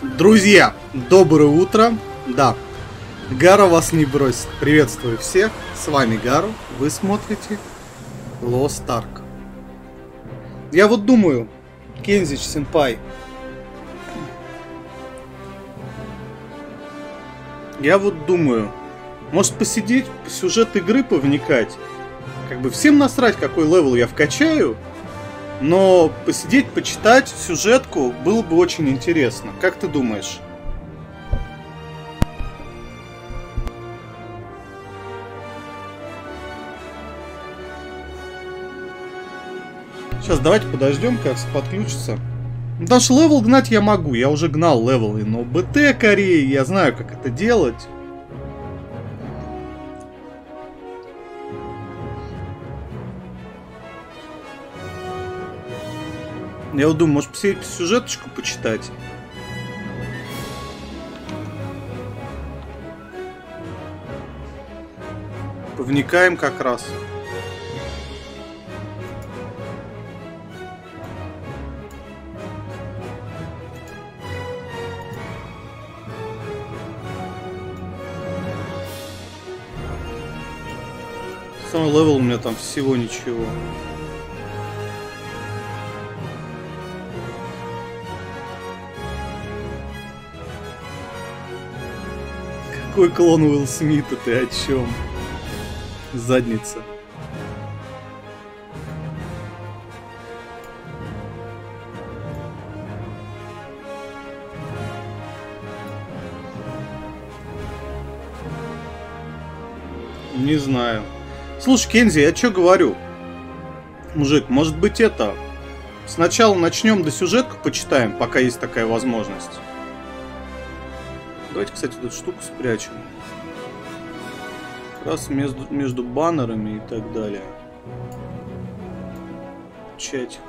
Друзья, доброе утро. Да, Гара вас не бросит. Приветствую всех. С вами Гару. Вы смотрите Lost Ark. Я вот думаю, Кензич Сенпай. Я вот думаю, может посидеть, по сюжет игры повникать. Как бы всем насрать, какой level я вкачаю, но посидеть, почитать сюжетку было бы очень интересно. Как ты думаешь? Сейчас давайте подождем, как подключится. Даже level гнать я могу, я уже гнал левелы, на БТ Кореи, я знаю, как это делать. Я вот думаю, может посидеть сюжеточку почитать? Повникаем как раз. Самый level у меня там всего ничего. Какой клон Уилл Смита, ты о чем? Задница. Не знаю. Слушай, Кензи, я что говорю? Мужик, может быть это... Сначала начнем до сюжетку почитаем, пока есть такая возможность. Давайте, кстати, эту штуку спрячем. Как раз между, между баннерами и так далее. Чатик.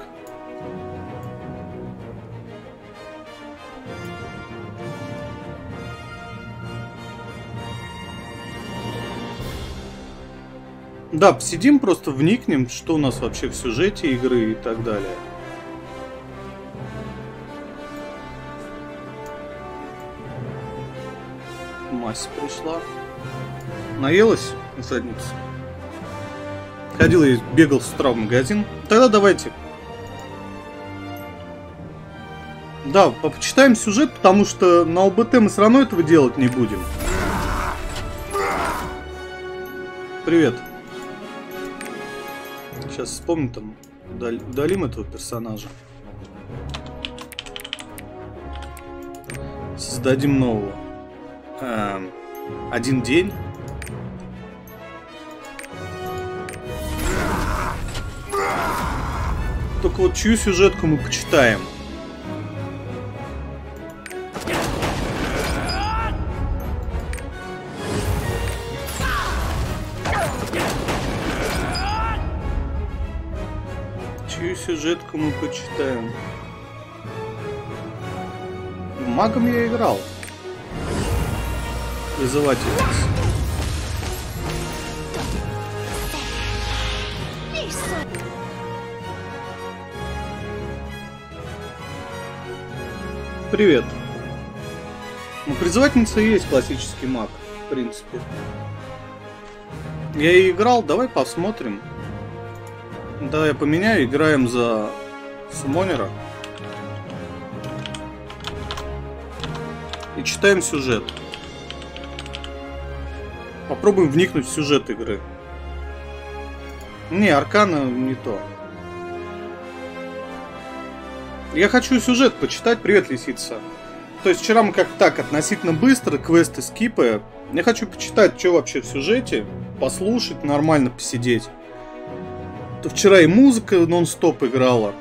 Да, посидим, просто вникнем, что у нас вообще в сюжете игры и так далее. Мась пришла. Наелась задница. Ходил и бегал с утра в магазин. Тогда давайте. Да, почитаем сюжет, потому что на ОБТ мы все равно этого делать не будем. Привет. Сейчас вспомним там, удалим этого персонажа. Создадим нового. Эм, один день. Только вот чью сюжетку мы почитаем. Чью сюжетку мы почитаем? Магом я играл вызывательниц. Привет. Ну, призывательница есть классический маг, в принципе. Я и играл, давай посмотрим. Да, я поменяю, играем за сумонера. И читаем сюжет. Попробуем вникнуть в сюжет игры. Не, Аркана не то. Я хочу сюжет почитать. Привет, лисица. То есть вчера мы как так относительно быстро квесты скипы. Я хочу почитать, что вообще в сюжете, послушать, нормально посидеть. То вчера и музыка нон-стоп играла.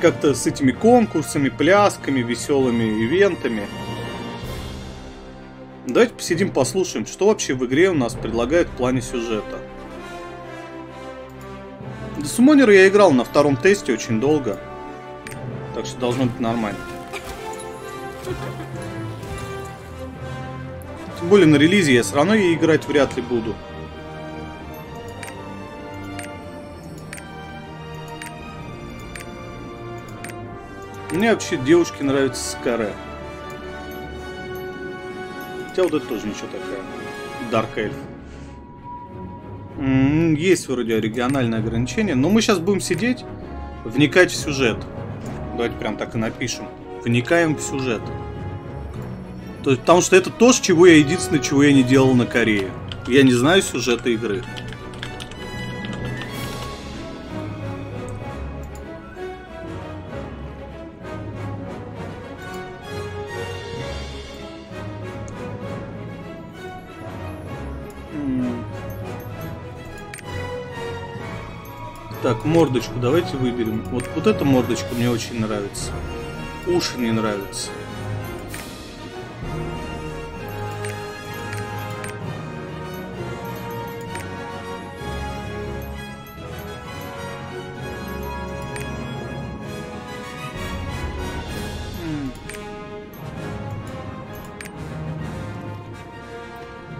Как-то с этими конкурсами, плясками, веселыми ивентами. Давайте посидим, послушаем, что вообще в игре у нас предлагают в плане сюжета. До Сумонера я играл на втором тесте очень долго. Так что должно быть нормально. Тем более на релизе я все равно ей играть вряд ли буду. Мне вообще девушки нравятся с каре. Хотя вот это тоже ничего такая. Dark Elf. Есть вроде региональное ограничение, но мы сейчас будем сидеть, вникать в сюжет. Давайте прям так и напишем. Вникаем в сюжет. То есть, потому что это то, чего я единственное, чего я не делал на Корее. Я не знаю сюжета игры. Мордочку давайте выберем. Вот, вот эта мордочка мне очень нравится. Уши мне нравятся.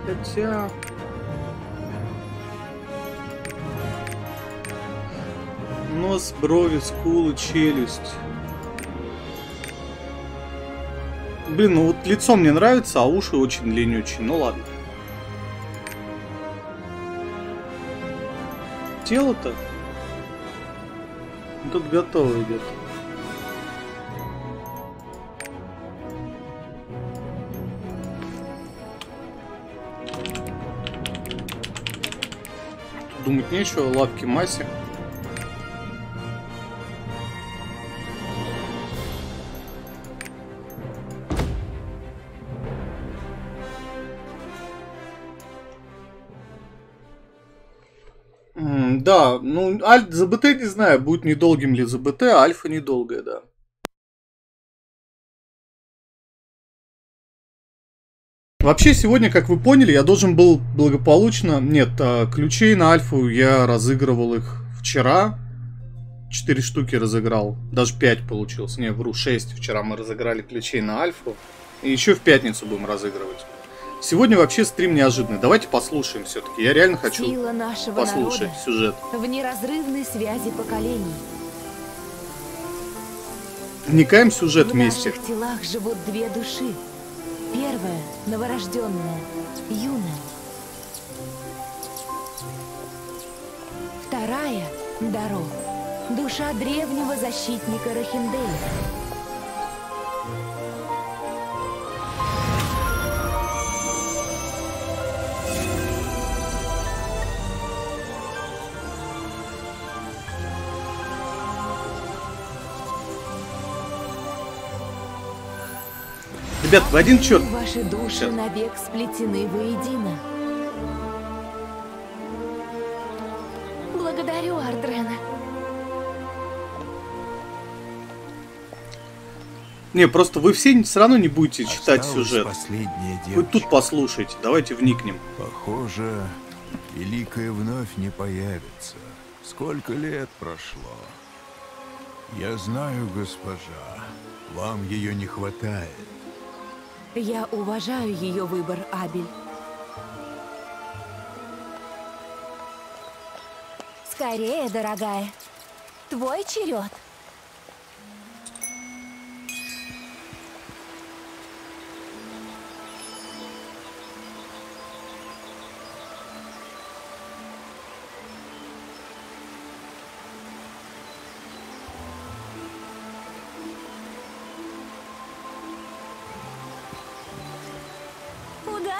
Хотя... Нос, брови, скулы, челюсть. Блин, ну вот лицо мне нравится, а уши очень ленючие. Ну ладно. Тело-то? Тут готово идет. Думать нечего, лапки массе. Да, ну, аль... ЗБТ не знаю, будет недолгим ли ЗБТ, а альфа недолгая, да. Вообще, сегодня, как вы поняли, я должен был благополучно... Нет, а, ключей на альфу я разыгрывал их вчера. Четыре штуки разыграл. Даже пять получилось. Не, вру, шесть. Вчера мы разыграли ключей на альфу. И еще в пятницу будем разыгрывать. Сегодня вообще стрим неожиданный. Давайте послушаем все-таки. Я реально хочу Сила нашего послушать сюжет. В неразрывной связи поколений. Вникаем в сюжет в вместе. наших телах живут две души. Первая – новорожденная, юная. Вторая – Даро. Душа древнего защитника Рахинделя. Ребят, в один черт. Ваши души Сейчас. навек сплетены воедино. Благодарю, Ардрена. Не, просто вы все все равно не будете читать Осталась сюжет. Вы тут послушайте, давайте вникнем. Похоже, Великая вновь не появится. Сколько лет прошло? Я знаю, госпожа, вам ее не хватает. Я уважаю ее выбор, Абель. Скорее, дорогая. Твой черед.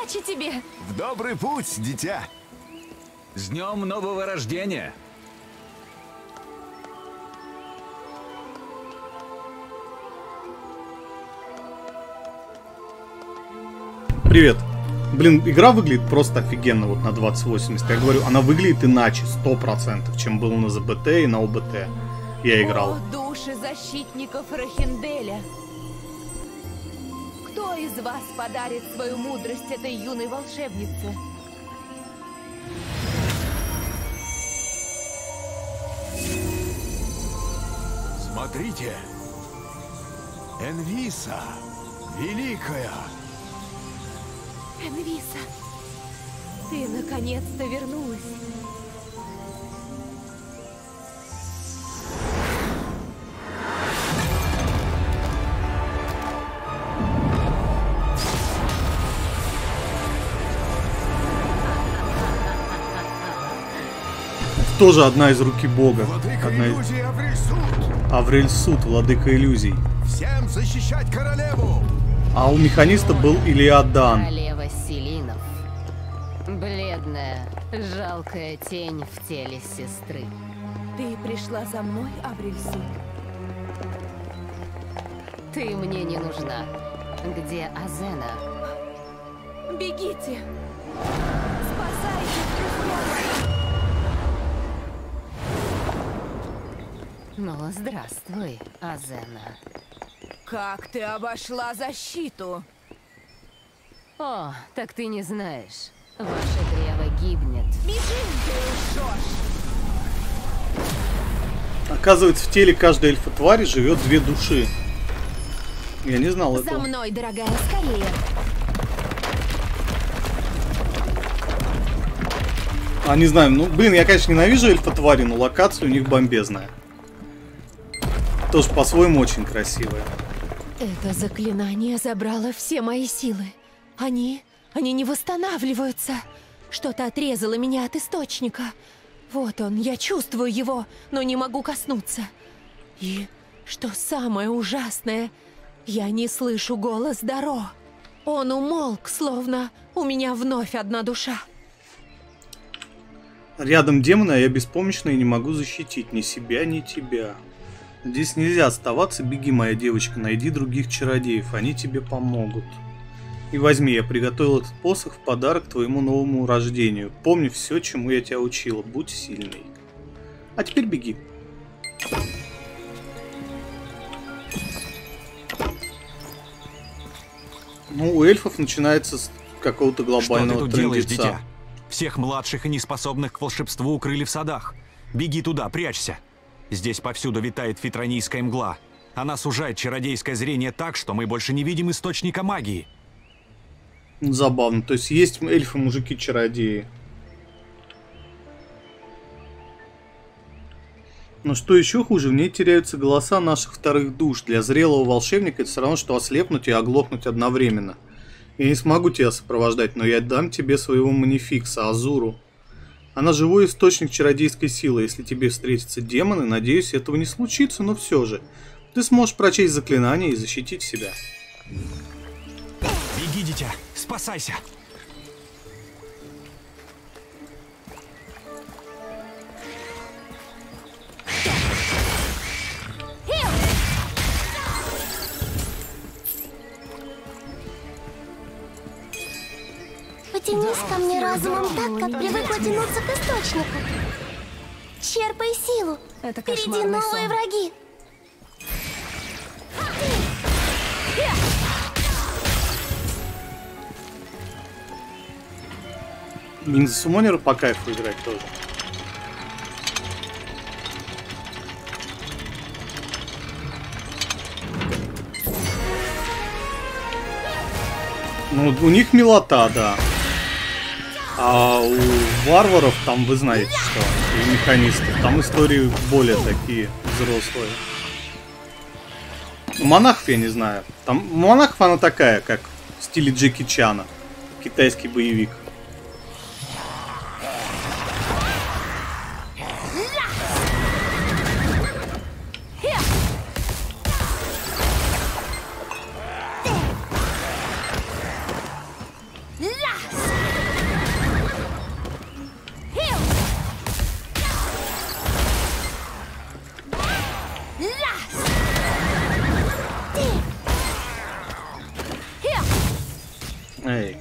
Удачи тебе! В добрый путь, дитя! С днем нового рождения! Привет. Блин, игра выглядит просто офигенно вот на 2080. Я говорю, она выглядит иначе, 100%, чем было на ЗБТ и на ОБТ. Я играл. О, души защитников Рахинделя! Кто из вас подарит свою мудрость этой юной волшебнице? Смотрите! Энвиса! Великая! Энвиса, ты наконец-то вернулась. Тоже одна из руки бога. Владыка Одна иллюзий Аврисут! Аврель Суд, владыка иллюзий. Всем защищать королеву! А у механиста был Илиадан. Королева Селинов. Бледная, жалкая тень в теле сестры. Ты пришла за мной, Абрельсу? Ты мне не нужна. Где Азена? Бегите! Спасайте, друзья! Ну, здравствуй, Азена. Как ты обошла защиту? О, так ты не знаешь. Ваше древо гибнет. Бежим, ты лжешь! Оказывается, в теле каждой эльфа-твари живет две души. Я не знал За этого. мной, дорогая, скорее! А, не знаю, ну, блин, я, конечно, ненавижу эльфа-твари, но локация у них бомбезная. Тоже по-своему очень красивая. Это заклинание забрало все мои силы. Они... они не восстанавливаются. Что-то отрезало меня от источника. Вот он, я чувствую его, но не могу коснуться. И что самое ужасное, я не слышу голос Даро. Он умолк, словно у меня вновь одна душа. Рядом демона я беспомощна и не могу защитить ни себя, ни тебя. Здесь нельзя оставаться, беги, моя девочка, найди других чародеев, они тебе помогут. И возьми, я приготовил этот посох в подарок твоему новому рождению. Помни все, чему я тебя учила, будь сильной. А теперь беги. Ну, у эльфов начинается с какого-то Что ты глобального тут делаешь, трындеца. дитя? Всех младших и неспособных к волшебству укрыли в садах. Беги туда, прячься. Здесь повсюду витает фитронийская мгла. Она сужает чародейское зрение так, что мы больше не видим источника магии. Забавно. То есть есть эльфы-мужики-чародеи. Но что еще хуже, в ней теряются голоса наших вторых душ. Для зрелого волшебника это все равно, что ослепнуть и оглохнуть одновременно. Я не смогу тебя сопровождать, но я дам тебе своего манификса, Азуру. Она живой источник чародейской силы. Если тебе встретятся демоны, надеюсь, этого не случится, но все же. Ты сможешь прочесть заклинание и защитить себя. Беги, дитя, спасайся. Потянись ко мне разумом так, как привыкла тянуться к источнику. Черпай силу. Это Впереди новые сон. враги. Ниндзя Сумонера по кайфу играть тоже. Ну, у них милота, да. А у варваров там вы знаете что, и механистов, там истории более такие взрослые. Монахов я не знаю. Там монахов она такая, как в стиле Джеки Чана. Китайский боевик. Эй.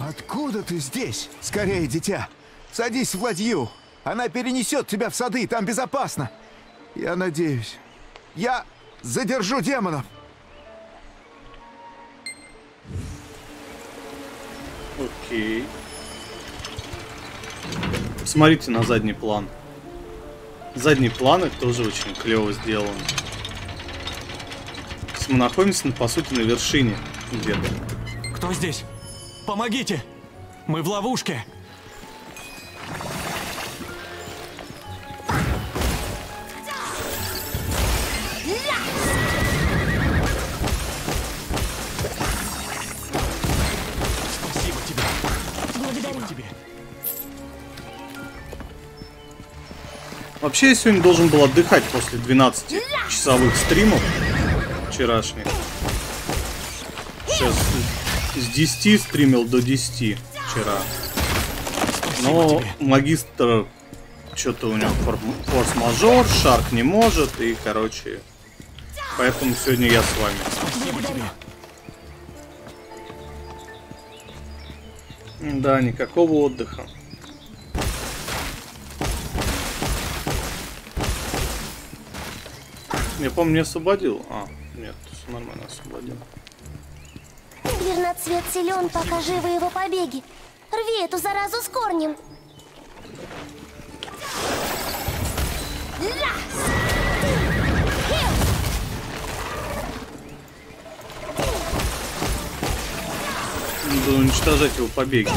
Откуда ты здесь? Скорее, дитя. Садись в ладью. Она перенесет тебя в сады, там безопасно. Я надеюсь. Я задержу демонов. Окей. Смотрите на задний план. Задний план это тоже очень клево сделан. Сейчас мы находимся, ну, по сути, на вершине где-то. Кто здесь? Помогите! Мы в ловушке! Спасибо тебе! Благодарю. тебе! Вообще, я сегодня должен был отдыхать после 12-часовых стримов вчерашних. Сейчас с 10 стримил до 10 вчера. Но магистр что-то у него фор- форс-мажор, Шарк не может, и, короче, поэтому сегодня я с вами. Да, никакого отдыха. Я помню, не освободил. А, все нормально освободил. Верноцвет силен, пока живы его побеги. Рви эту заразу с корнем. Надо уничтожать его побеги.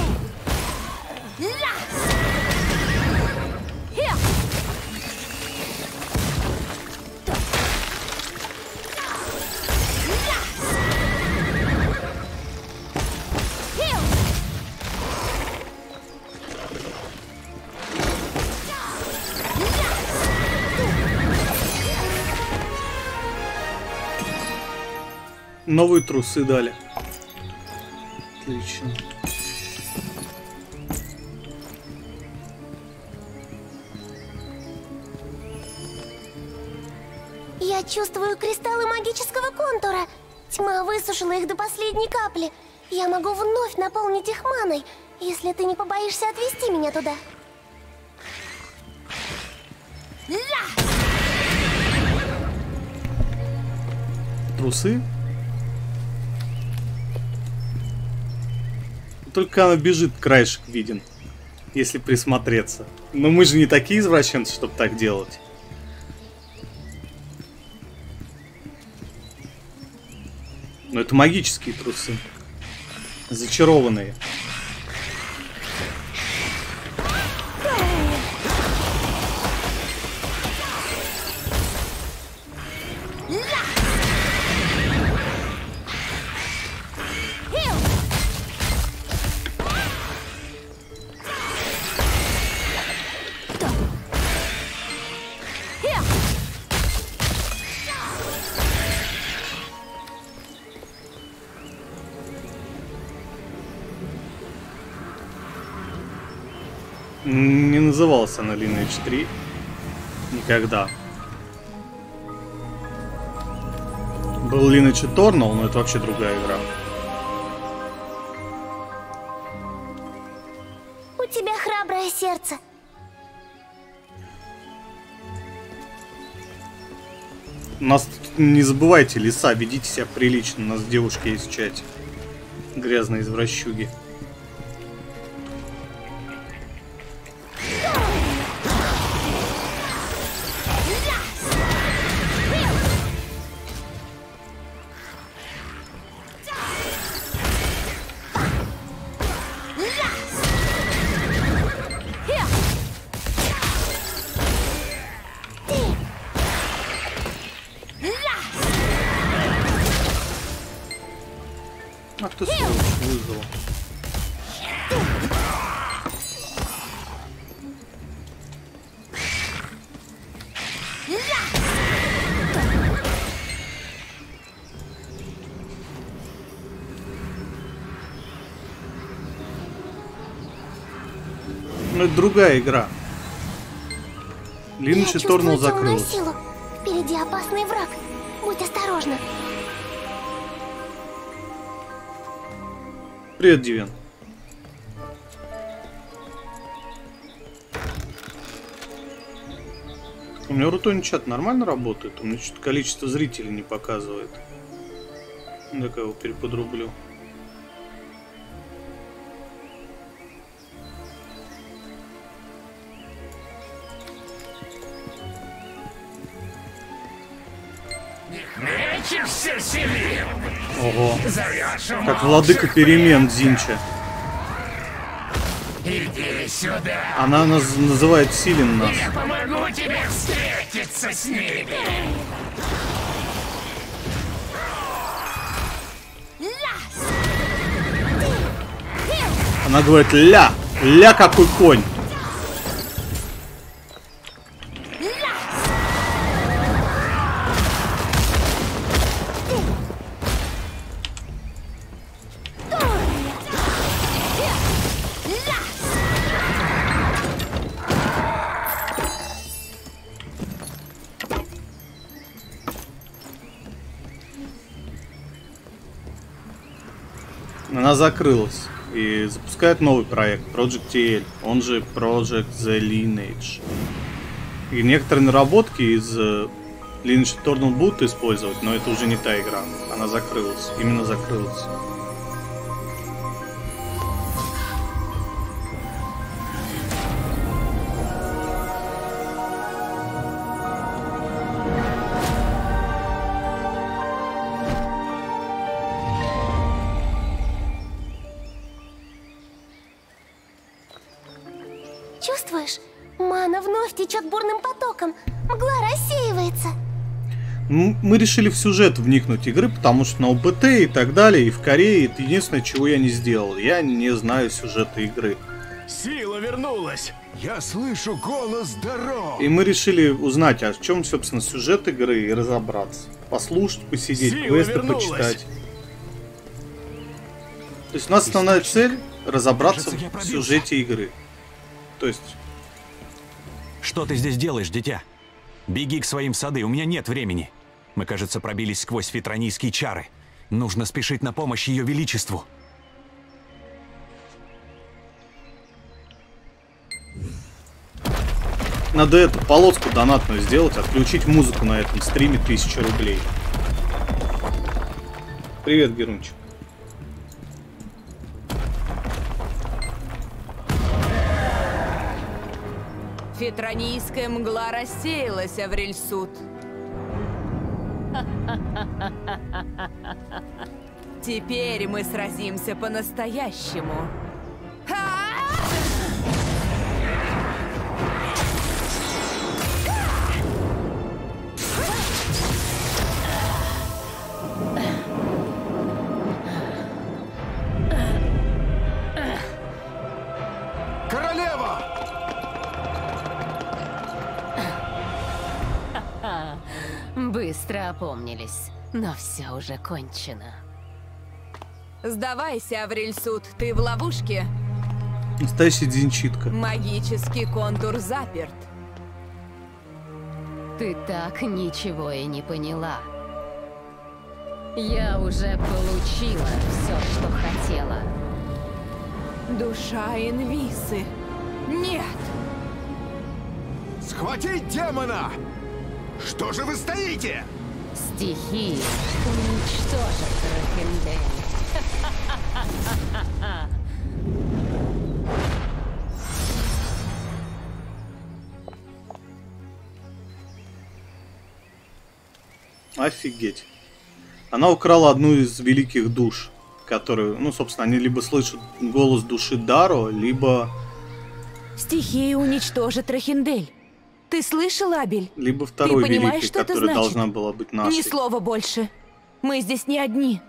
Новые трусы дали. Отлично. Я чувствую кристаллы магического контура. Тьма высушила их до последней капли. Я могу вновь наполнить их маной, если ты не побоишься отвести меня туда. Трусы? Только она бежит, краешек виден. Если присмотреться. Но мы же не такие извращенцы, чтобы так делать. Но это магические трусы. Зачарованные. Не назывался она Lineage 3. Никогда. Был Lineage Eternal, но это вообще другая игра. У тебя храброе сердце. У Нас тут не забывайте, леса, ведите себя прилично. У нас девушки есть в чате. Грязные извращуги. Это другая игра. Я Линч чувствую Торнул закрылась. силу. Впереди опасный враг. Будь осторожна. Привет, Дивен. У меня рутоний чат нормально работает? У меня что-то количество зрителей не показывает. Ну-ка его переподрублю. Мечешься! Ого. Зовешь Как владыка перемен Зинча. Иди сюда! Она нас называет Силин нас. Я помогу тебе встретиться с ними! Она говорит ля. Ля какой конь. Она закрылась. И запускает новый проект, Project TL, он же Project The Lineage. И некоторые наработки из э, Lineage Eternal будут использовать, но это уже не та игра. Она закрылась, именно закрылась. Чувствуешь? Мана вновь течет бурным потоком. Мгла рассеивается. Мы решили в сюжет вникнуть игры, потому что на ОБТ и так далее, и в Корее это единственное, чего я не сделал. Я не знаю сюжета игры. Сила вернулась! Я слышу голос дорог! И мы решили узнать, а в чем, собственно, сюжет игры и разобраться. Послушать, посидеть, Сила квесты вернулась. почитать. То есть у нас основная цель разобраться Кажется, в сюжете игры. То есть Что ты здесь делаешь, дитя? Беги к своим сады, у меня нет времени. Мы, кажется, пробились сквозь фитронийские чары. Нужно спешить на помощь ее величеству. надо эту полоску донатную сделать, отключить музыку на этом стриме 1000 рублей. Привет, Герунчик. Фитронийская мгла рассеялась, Аврельсуд. Теперь мы сразимся по-настоящему. Быстро опомнились, но все уже кончено. Сдавайся, Аврельсуд, ты в ловушке. Настоящий Динчитка. Магический контур заперт. Ты так ничего и не поняла. Я уже получила все, что хотела. Душа Инвисы. Нет! Схватить демона! Что же вы стоите? Стихии уничтожат Рахендель. Офигеть. Она украла одну из великих душ, которые, ну, собственно, они либо слышат голос души Даро, либо, Стихия уничтожит Рахиндель. Ты слышал, Абель? либо второй понимаешь, великой, что это которая значит? должна была быть нашей. Ни слова больше. Мы здесь не одни.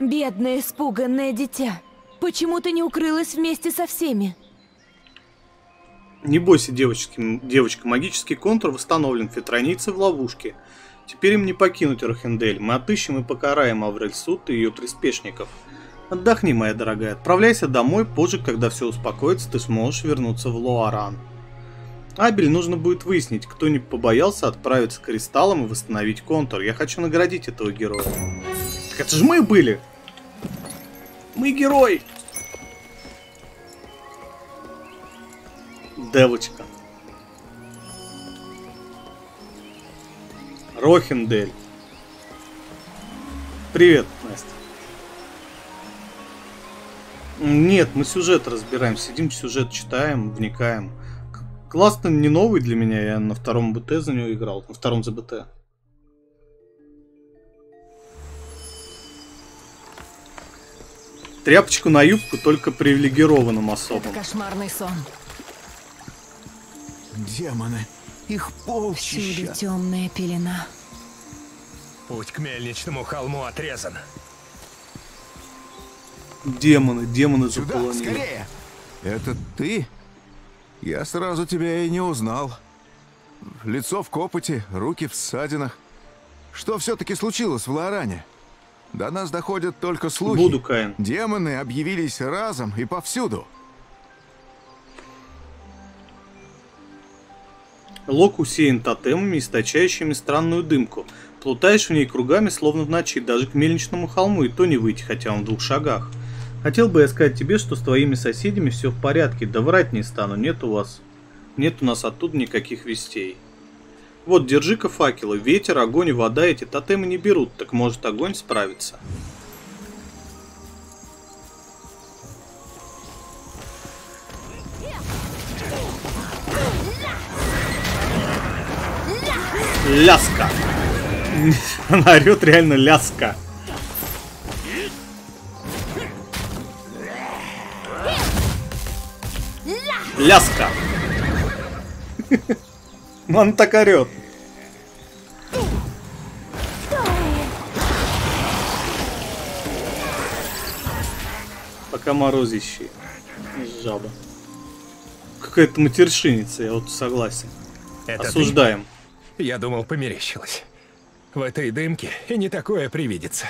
Бедное, испуганное дитя. Почему ты не укрылась вместе со всеми? Не бойся, девочки, девочка, магический контур восстановлен фитронийцы в ловушке. Теперь им не покинуть Рохендель. Мы отыщем и покараем Аврельсут и ее приспешников. Отдохни, моя дорогая. Отправляйся домой. Позже, когда все успокоится, ты сможешь вернуться в Луаран. Абель нужно будет выяснить, кто не побоялся отправиться к кристаллам и восстановить контур. Я хочу наградить этого героя. Так это же мы были! Мы герой! Девочка. Рохендель. Привет, Настя. Нет, мы сюжет разбираем. Сидим, сюжет читаем, вникаем. Классно, не новый для меня. Я на втором БТ за него играл. На втором за БТ. Тряпочку на юбку только привилегированным особым. Кошмарный сон. Демоны. Их Всюду полчища. темная пелена. Путь к мельничному холму отрезан. Демоны, демоны Сюда, заполонили. скорее! Это ты? Я сразу тебя и не узнал. Лицо в копоте, руки в ссадинах. Что все-таки случилось в Лоране? До нас доходят только слухи. Буду, Каин. Демоны объявились разом и повсюду. Лок усеян тотемами, источающими странную дымку. Плутаешь в ней кругами, словно в ночи, даже к мельничному холму и то не выйти, хотя он в двух шагах. Хотел бы я сказать тебе, что с твоими соседями все в порядке, да врать не стану, нет у вас. Нет у нас оттуда никаких вестей. Вот, держи-ка факелы. Ветер, огонь вода эти тотемы не берут, так может огонь справится. Ляска. Она орет реально ляска. Ляска. Он так орет. Пока морозище. Жаба. Какая-то матершинница, я вот согласен. Это Осуждаем. ты? Я думал, померещилось. В этой дымке и не такое привидится.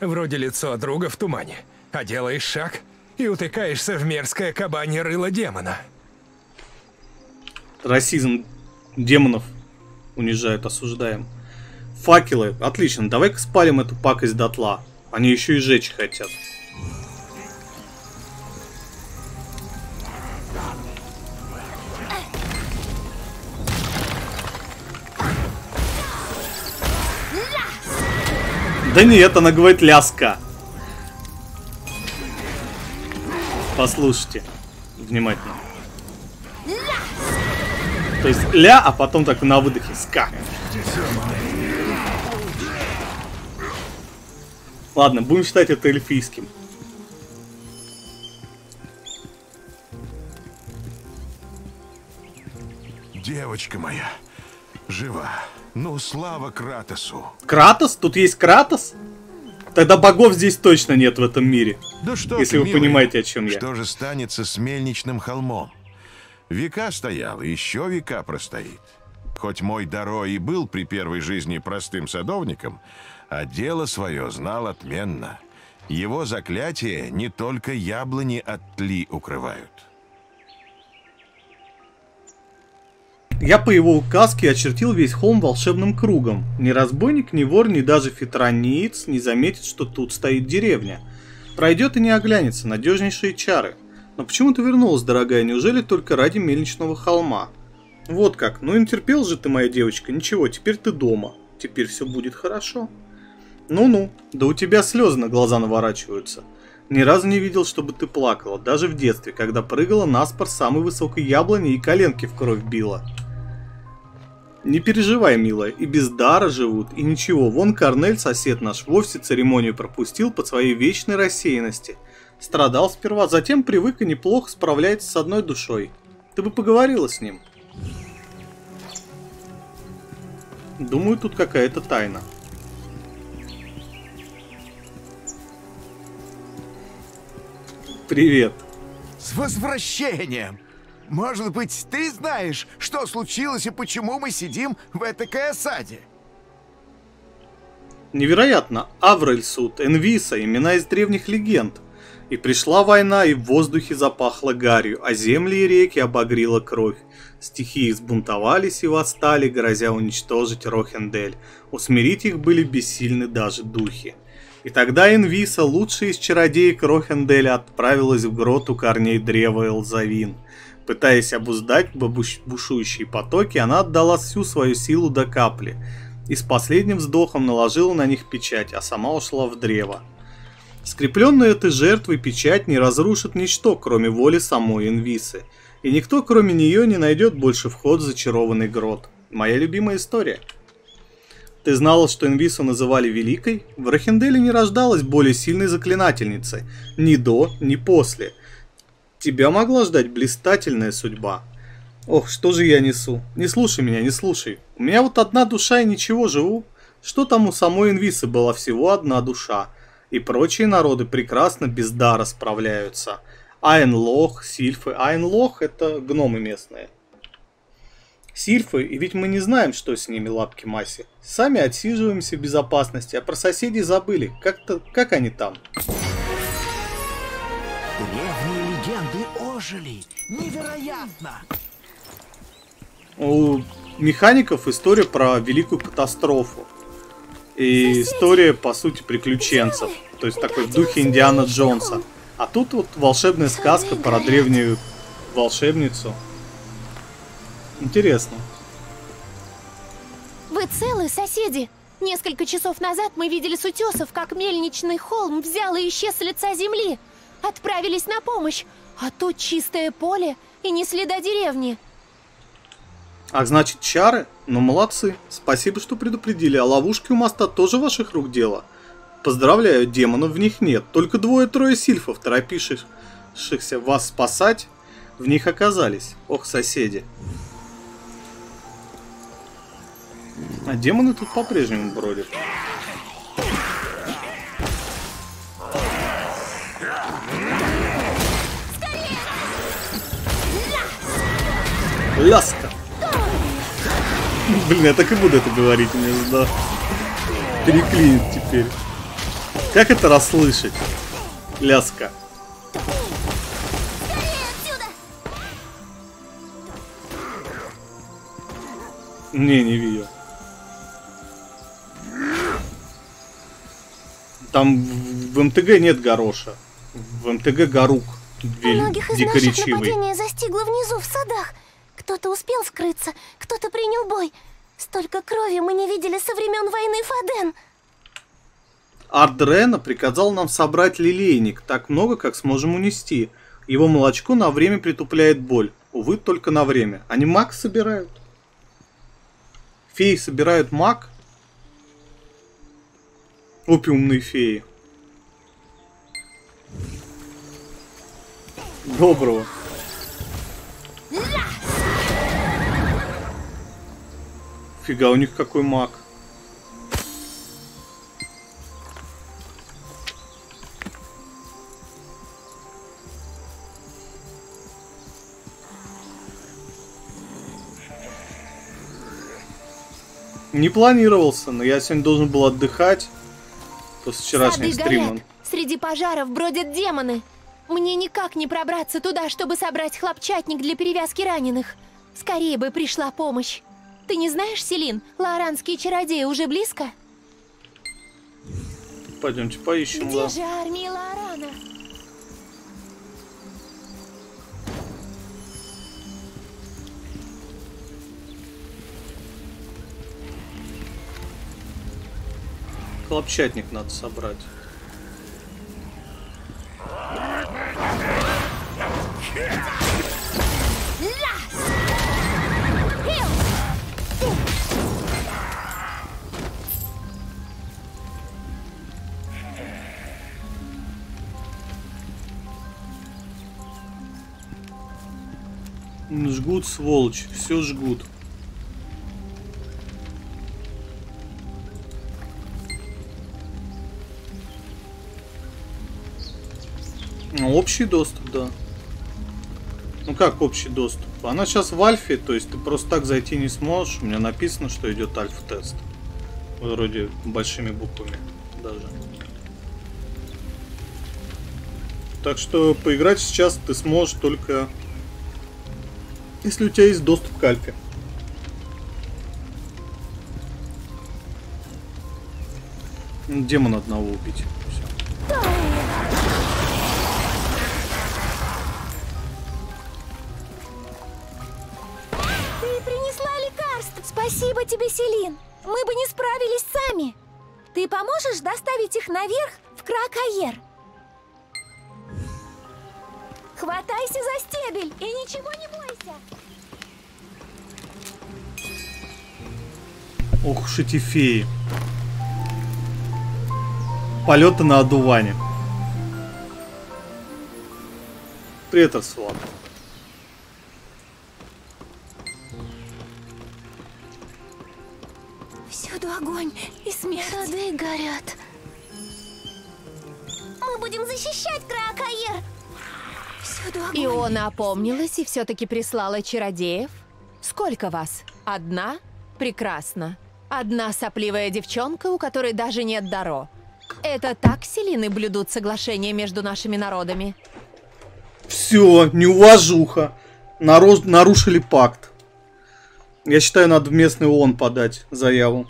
Вроде лицо друга в тумане, а делаешь шаг и утыкаешься в мерзкое кабанье рыло демона. Расизм демонов унижает, осуждаем. Факелы. Отлично, давай-ка спалим эту пакость дотла. Они еще и жечь хотят. Да нет, она говорит ляска. Послушайте внимательно. То есть ля, а потом так на выдохе ска. Ладно, будем считать это эльфийским. Девочка моя, жива. Ну, слава Кратосу. Кратос? Тут есть Кратос? Тогда богов здесь точно нет в этом мире. Да что Если ты, вы милый, понимаете, о чем я. Что же станется с мельничным холмом? Века стоял, и еще века простоит. Хоть мой Даро и был при первой жизни простым садовником, а дело свое знал отменно. Его заклятие не только яблони от тли укрывают. Я по его указке очертил весь холм волшебным кругом. Ни разбойник, ни вор, ни даже фитрониец не заметит, что тут стоит деревня. Пройдет и не оглянется, надежнейшие чары. Но почему ты вернулась, дорогая? Неужели только ради мельничного холма? Вот как. Ну и терпел же ты, моя девочка. Ничего, теперь ты дома. Теперь все будет хорошо. Ну-ну, да у тебя слезы на глаза наворачиваются. Ни разу не видел, чтобы ты плакала, даже в детстве, когда прыгала на спор самой высокой яблони и коленки в кровь била. Не переживай, милая, и без дара живут, и ничего. Вон Корнель, сосед наш, вовсе церемонию пропустил по своей вечной рассеянности. Страдал сперва, затем привык и неплохо справляется с одной душой. Ты бы поговорила с ним. Думаю, тут какая-то тайна. Привет. С возвращением! Может быть, ты знаешь, что случилось и почему мы сидим в этой осаде? Невероятно, Аврельсут, Энвиса, имена из древних легенд. И пришла война, и в воздухе запахло гарью, а земли и реки обогрила кровь. Стихии сбунтовались и восстали, грозя уничтожить Рохендель. Усмирить их были бессильны даже духи. И тогда Энвиса, лучшая из чародеек Рохенделя, отправилась в гроту корней древа Элзавин. Пытаясь обуздать бушующие потоки, она отдала всю свою силу до капли. И с последним вздохом наложила на них печать, а сама ушла в древо. Скрепленная этой жертвой печать не разрушит ничто, кроме воли самой Инвисы. И никто, кроме нее, не найдет больше вход в зачарованный грот. Моя любимая история. Ты знала, что Инвису называли Великой? В Рахенделе не рождалась более сильной заклинательницы. Ни до, ни после. Тебя могла ждать блистательная судьба. Ох, что же я несу? Не слушай меня, не слушай. У меня вот одна душа и ничего, живу. Что там у самой Инвисы была всего одна душа. И прочие народы прекрасно без дара справляются. Айнлох, Сильфы. Айнлох это гномы местные. Сильфы, и ведь мы не знаем, что с ними лапки Маси. Сами отсиживаемся в безопасности, а про соседей забыли. Как-то, как они там? Древние легенды ожили. Невероятно! У механиков история про великую катастрофу. И история, по сути, приключенцев. То есть такой в духе Индиана Джонса. А тут вот волшебная сказка про древнюю волшебницу. Интересно. Вы целы, соседи? Несколько часов назад мы видели с утесов, как мельничный холм взял и исчез с лица земли. Отправились на помощь, а тут чистое поле и не следа деревни. А значит, чары? Ну, молодцы. Спасибо, что предупредили. А ловушки у моста тоже ваших рук дело. Поздравляю, демонов в них нет. Только двое-трое сильфов, торопившихся вас спасать, в них оказались. Ох, соседи. А демоны тут по-прежнему бродят. Ляска. Блин, я так и буду это говорить, мне да. Переклинит теперь. Как это расслышать? Ляска. Не, не видел. Там в в МТГ нет гороша. В МТГ горук. Многих из наших нападение застигло внизу, в садах. Кто-то успел скрыться, кто-то принял бой. Столько крови мы не видели со времен войны Фаден. Ардрена приказал нам собрать лилейник, так много, как сможем унести. Его молочко на время притупляет боль. Увы, только на время. Они маг собирают. Феи собирают маг. Опиумные феи. Доброго. Фига, у них какой маг. Не планировался, но я сегодня должен был отдыхать после вчерашнего Сады стрима. горят, среди пожаров бродят демоны. Мне никак не пробраться туда, чтобы собрать хлопчатник для перевязки раненых. Скорее бы пришла помощь. Ты не знаешь, Селин, лоранские чародеи уже близко? Пойдемте поищем, Где да. же армия Лорана? Хлопчатник надо собрать. М, Жгут, сволочь, все жгут. Ну, общий доступ, да. Ну как общий доступ? Она сейчас в альфе, то есть ты просто так зайти не сможешь. У меня написано, что идет альфа-тест. Вроде большими буквами даже. Так что поиграть сейчас ты сможешь только если у тебя есть доступ к альфе. Ну, Демона одного убить. Ты принесла лекарств. Спасибо тебе, Селин. Мы бы не справились сами. Ты поможешь доставить их наверх в Кракаер? Хватайся за стебель и ничего не бойся. Ох уж эти феи. Полеты на одуване. Привет, Арслан. Всюду огонь и смерть. Сады горят. Мы будем защищать Краакаер. Огонь. Иона опомнилась и все-таки прислала чародеев? Сколько вас? Одна? Прекрасно. Одна сопливая девчонка, у которой даже нет даро. Это так селины блюдут соглашение между нашими народами? Все, неуважуха. Народ, нарушили пакт. Я считаю, надо в местный ООН подать заяву.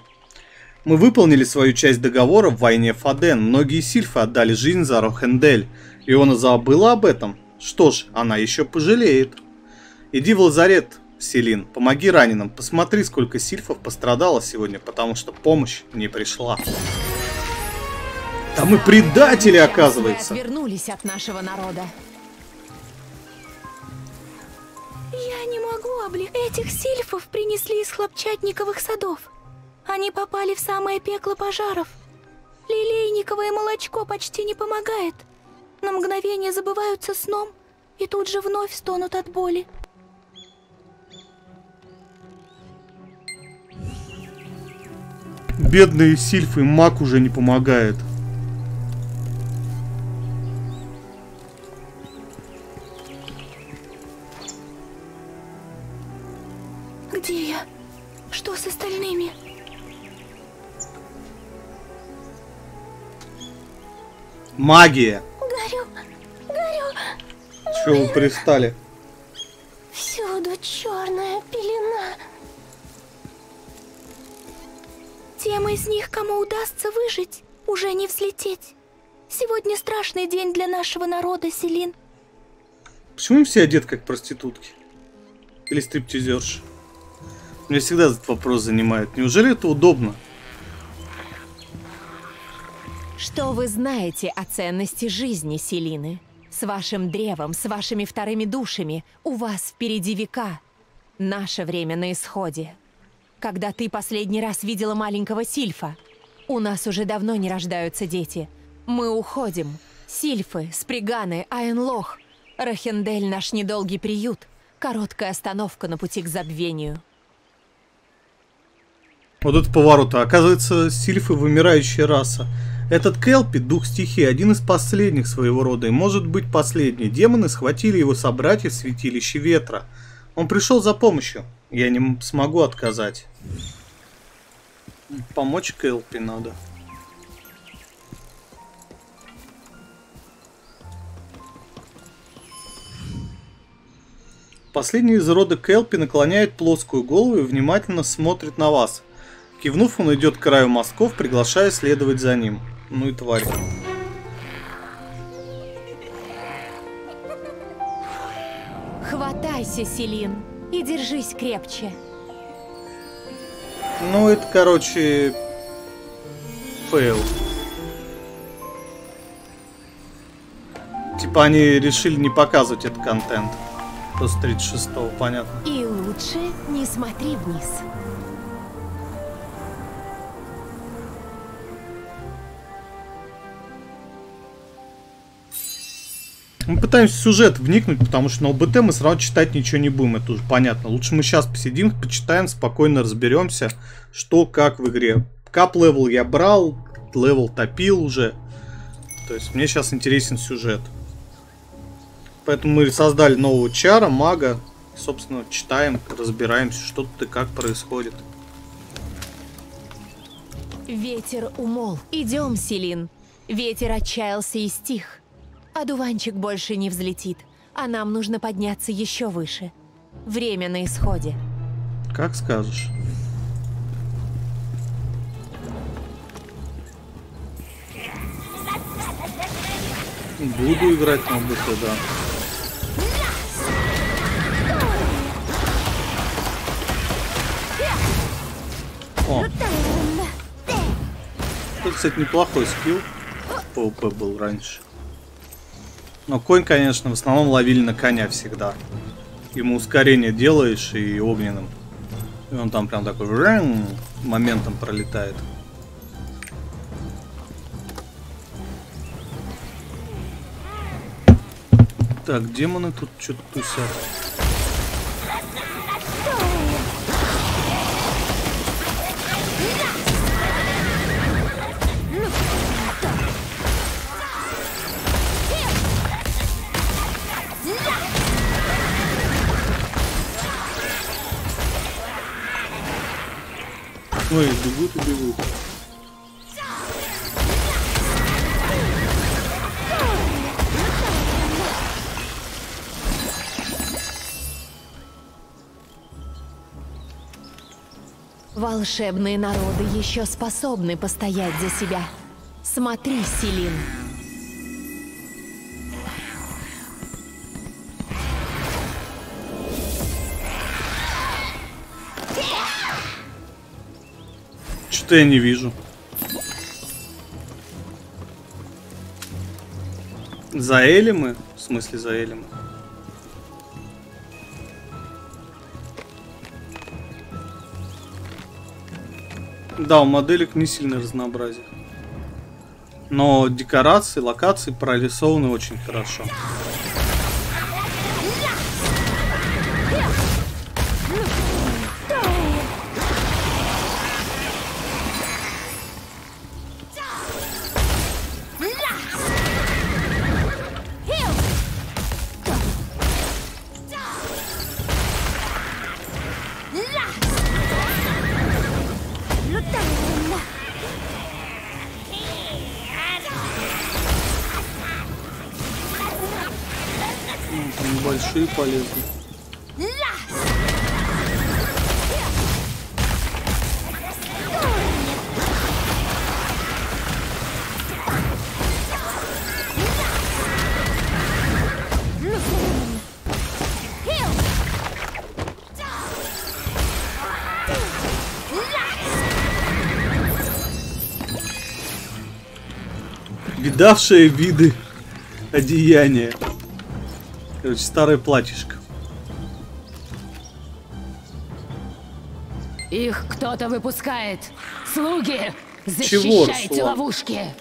Мы выполнили свою часть договора в войне Фаден. Многие сильфы отдали жизнь за Рохендель. Иона забыла об этом? Что ж, она еще пожалеет. Иди в лазарет, Селин, помоги раненым. Посмотри, сколько сильфов пострадало сегодня, потому что помощь не пришла. Там и предатели, оказывается. Вы отвернулись от нашего народа. Я не могу облегчить. Этих сильфов принесли из хлопчатниковых садов. Они попали в самое пекло пожаров. Лилейниковое молочко почти не помогает. На мгновение забываются сном и тут же вновь стонут от боли. Бедные сильфы, маг уже не помогает. Где я? Что с остальными? Магия. Чего вы пристали? Всюду черная пелена. Тем из них, кому удастся выжить, уже не взлететь. Сегодня страшный день для нашего народа, Селин. Почему все одеты как проститутки? Или стриптизерши? Меня всегда этот вопрос занимает. Неужели это удобно? Что вы знаете о ценности жизни, Селины? С вашим древом, с вашими вторыми душами, у вас впереди века. Наше время на исходе. Когда ты последний раз видела маленького Сильфа? У нас уже давно не рождаются дети. Мы уходим. Сильфы, Сприганы, Айнлох. Рахендель наш недолгий приют. Короткая остановка на пути к забвению. Вот это поворот. Оказывается, сильфы вымирающая раса. Этот Келпи, дух стихии, один из последних своего рода, и может быть последний. Демоны схватили его собратьев в святилище ветра. Он пришел за помощью. Я не смогу отказать. Помочь Келпи надо. Последний из рода Келпи наклоняет плоскую голову и внимательно смотрит на вас. Кивнув, он идет к краю мостков, приглашая следовать за ним. Ну и тварь. Хватайся, Селин, и держись крепче. Ну, это, короче, фейл. Типа они решили не показывать этот контент. После 36-го, понятно. И лучше не смотри вниз. Мы пытаемся сюжет вникнуть, потому что на ОБТ мы сразу читать ничего не будем, это уже понятно. Лучше мы сейчас посидим, почитаем, спокойно разберемся, что как в игре. Cap level я брал, level топил уже. То есть мне сейчас интересен сюжет. Поэтому мы создали нового чара, мага. Собственно, читаем, разбираемся, что тут и как происходит. Ветер умолк. Идем, Селин. Ветер отчаялся и стих. Одуванчик больше не взлетит, а нам нужно подняться еще выше. Время на исходе. Как скажешь. Буду играть на ОБТ, да. О. Тут, кстати, неплохой скилл. ПВП был раньше. Но конь, конечно, в основном ловили на коня всегда. Ему ускорение делаешь и огненным. И он там прям такой моментом пролетает. Так, демоны тут что-то тусят. Ой, бегут и бегут. Волшебные народы еще способны постоять за себя. Смотри, Селин. Что я не вижу? За Эли мы? В смысле за Эли мы? Да, у моделек не сильное разнообразие. Но декорации, локации прорисованы очень хорошо. Полезны. Видавшие виды одеяния. Короче, старое платьишко. Их кто-то выпускает. Слуги, Чего, защищайте Руслан? ловушки.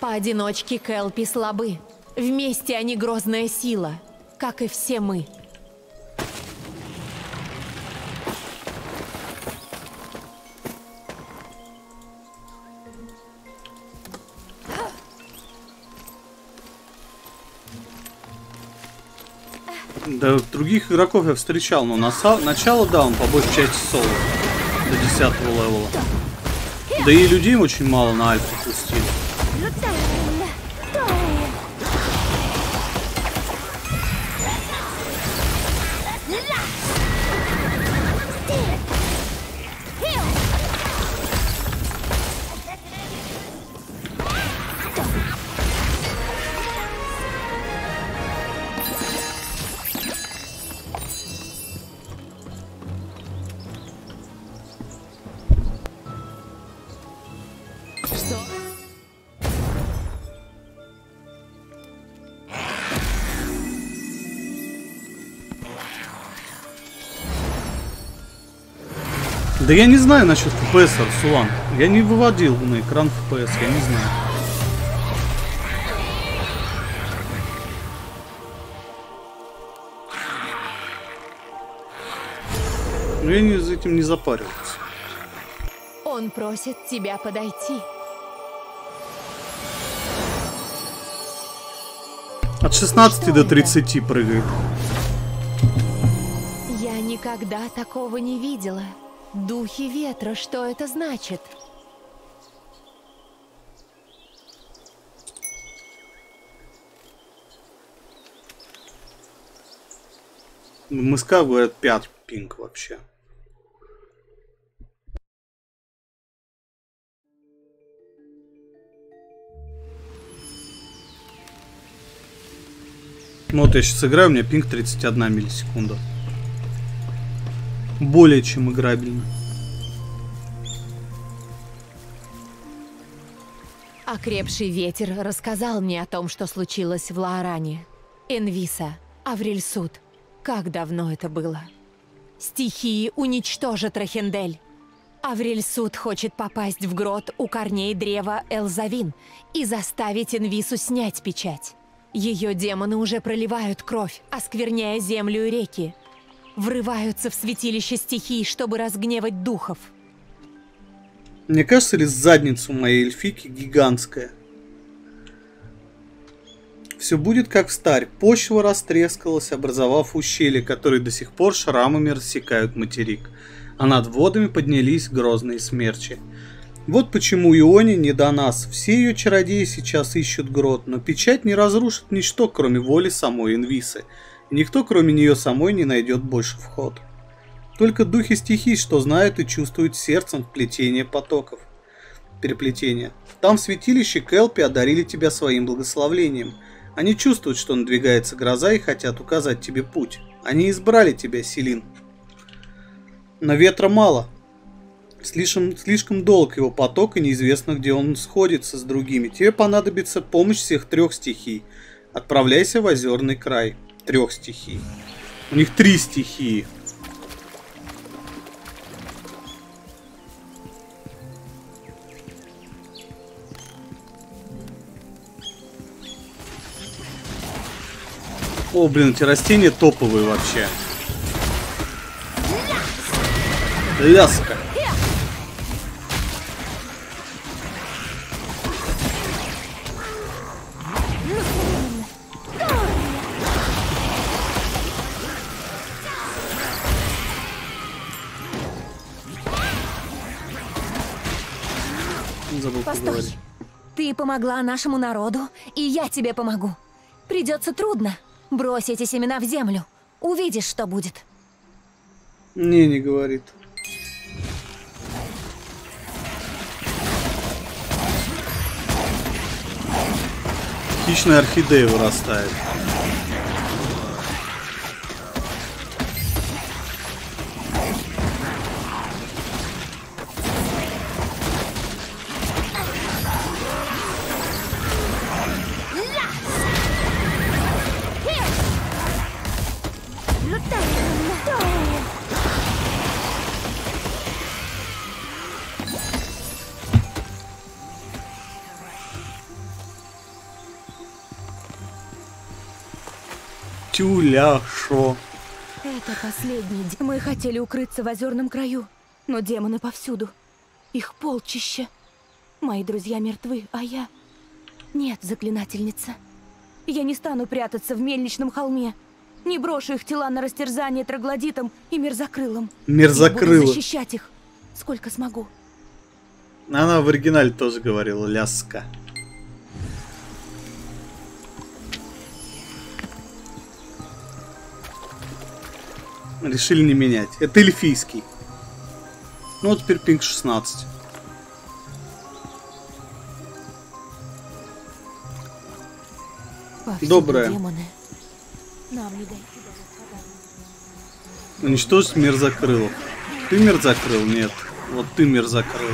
Поодиночке Кэлпи слабы. Вместе они грозная сила, как и все мы. Да, других игроков я встречал, но на са- начало, да, он по большей части соло. До 10 левела. Да и людей очень мало на альфе пустили. Да я не знаю насчет FPS, Арсулан. Я не выводил на экран FPS, я не знаю. Но я не, за этим не запаривался. Он просит тебя подойти. От 16 Что до это? 30 прыгает. Я никогда такого не видела. Духи ветра, что это значит? МСК говорят 5 пинг вообще. Ну вот я сейчас играю, у меня пинг 31 миллисекунда. Более чем играбельно. Окрепший ветер рассказал мне о том, что случилось в Лааране. Энвиса, Аврельсуд. Как давно это было? Стихии уничтожат Рахендель. Аврельсуд хочет попасть в грот у корней древа Элзавин и заставить Энвису снять печать. Ее демоны уже проливают кровь, оскверняя землю и реки. Врываются в святилище стихий, чтобы разгневать духов. Мне кажется, ли задница у моей эльфики гигантская? Все будет как в старь. Почва растрескалась, образовав ущелье, которые до сих пор шрамами рассекают материк. А над водами поднялись грозные смерчи. Вот почему Ионе не до нас. Все ее чародеи сейчас ищут грот, но печать не разрушит ничто, кроме воли самой Инвисы. Никто, кроме нее самой, не найдет больше вход. Только духи стихий, что знают и чувствуют сердцем плетение потоков. Переплетение. Там в святилище Келпи одарили тебя своим благословлением. Они чувствуют, что надвигается гроза и хотят указать тебе путь. Они избрали тебя, Селин. Но ветра мало. Слишком, слишком долг его поток, и неизвестно, где он сходится с другими. Тебе понадобится помощь всех трех стихий. Отправляйся в озерный край. Трех стихий. У них три стихии. О, блин, эти растения топовые вообще. Ляска. Забыл Постой. поговорить. Ты помогла нашему народу, и я тебе помогу. Придется трудно. Брось эти семена в землю. Увидишь, что будет. Не, не говорит. Хищная орхидея вырастает. Тюляшо. Это последний день. Мы хотели укрыться в озерном краю, но демоны повсюду. Их полчище. Мои друзья мертвы, а я... Нет, заклинательница. Я не стану прятаться в мельничном холме. Не брошу их тела на растерзание троглодитом и мерзокрылом. Мерзокрыло. Я буду защищать их, сколько смогу. Она в оригинале тоже говорила ляска. Решили не менять. Это эльфийский. Ну вот теперь пинг 16. Повсюду Доброе. Уничтожить мерзокрылов. Ты мерзокрыл? Нет. Вот ты мерзокрыл.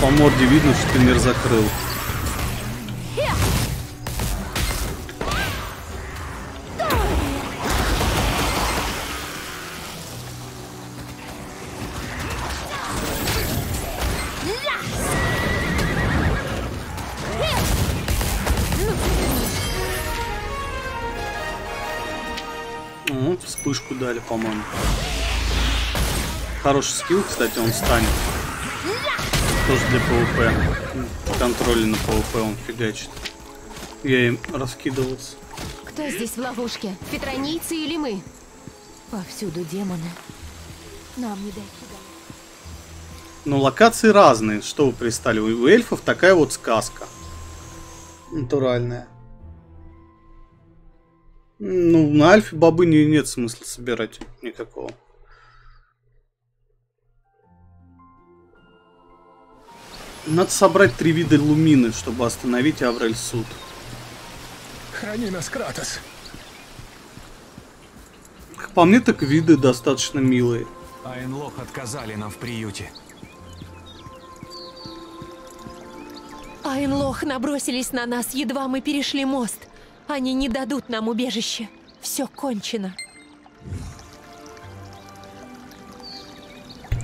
По морде видно, что ты мерзокрыл. Ну, дали, по-моему. Хороший скилл, кстати, он станет. Тоже для ПВП. Контроля на ПВП он фигачит. Я им раскидывался. Кто здесь в ловушке? Фетронийцы или мы? Повсюду демоны. Нам не дойти до... Но локации разные. Что вы пристали? У эльфов такая вот сказка. Натуральная. Ну, на Альфе бобы не, нет смысла собирать никакого. Надо собрать три вида лумины, чтобы остановить Аврель Суд. Храни нас, Кратос. По мне, так виды достаточно милые. Айнлох отказали нам в приюте. Айнлох набросились на нас, едва мы перешли мост. Они не дадут нам убежище. Все кончено.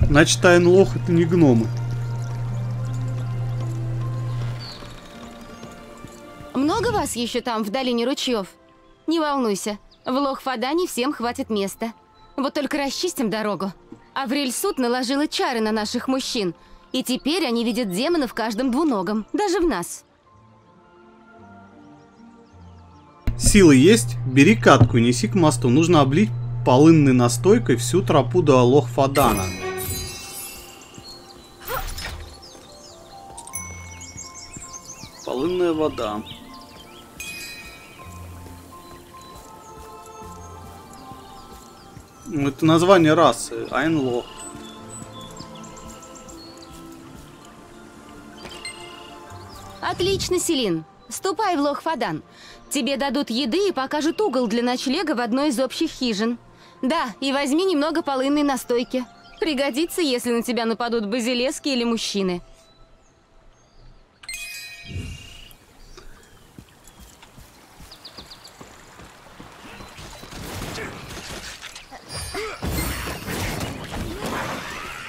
Значит, Айнлох это не гномы. Много вас еще там, в долине ручьев? Не волнуйся, в Лох-Фадане всем хватит места. Вот только расчистим дорогу. Аврель Суд наложила чары на наших мужчин, и теперь они видят демона в каждом двуногом, даже в нас. Силы есть? Бери катку и неси к мосту. Нужно облить полынной настойкой всю тропу до Алох-Фадана. Полынная вода. Ну, Это название расы. Айнлох. Отлично, Селин. Ступай в Лох-Фадан. Тебе дадут еды и покажут угол для ночлега в одной из общих хижин. Да, и возьми немного полынной настойки. Пригодится, если на тебя нападут базилески или мужчины.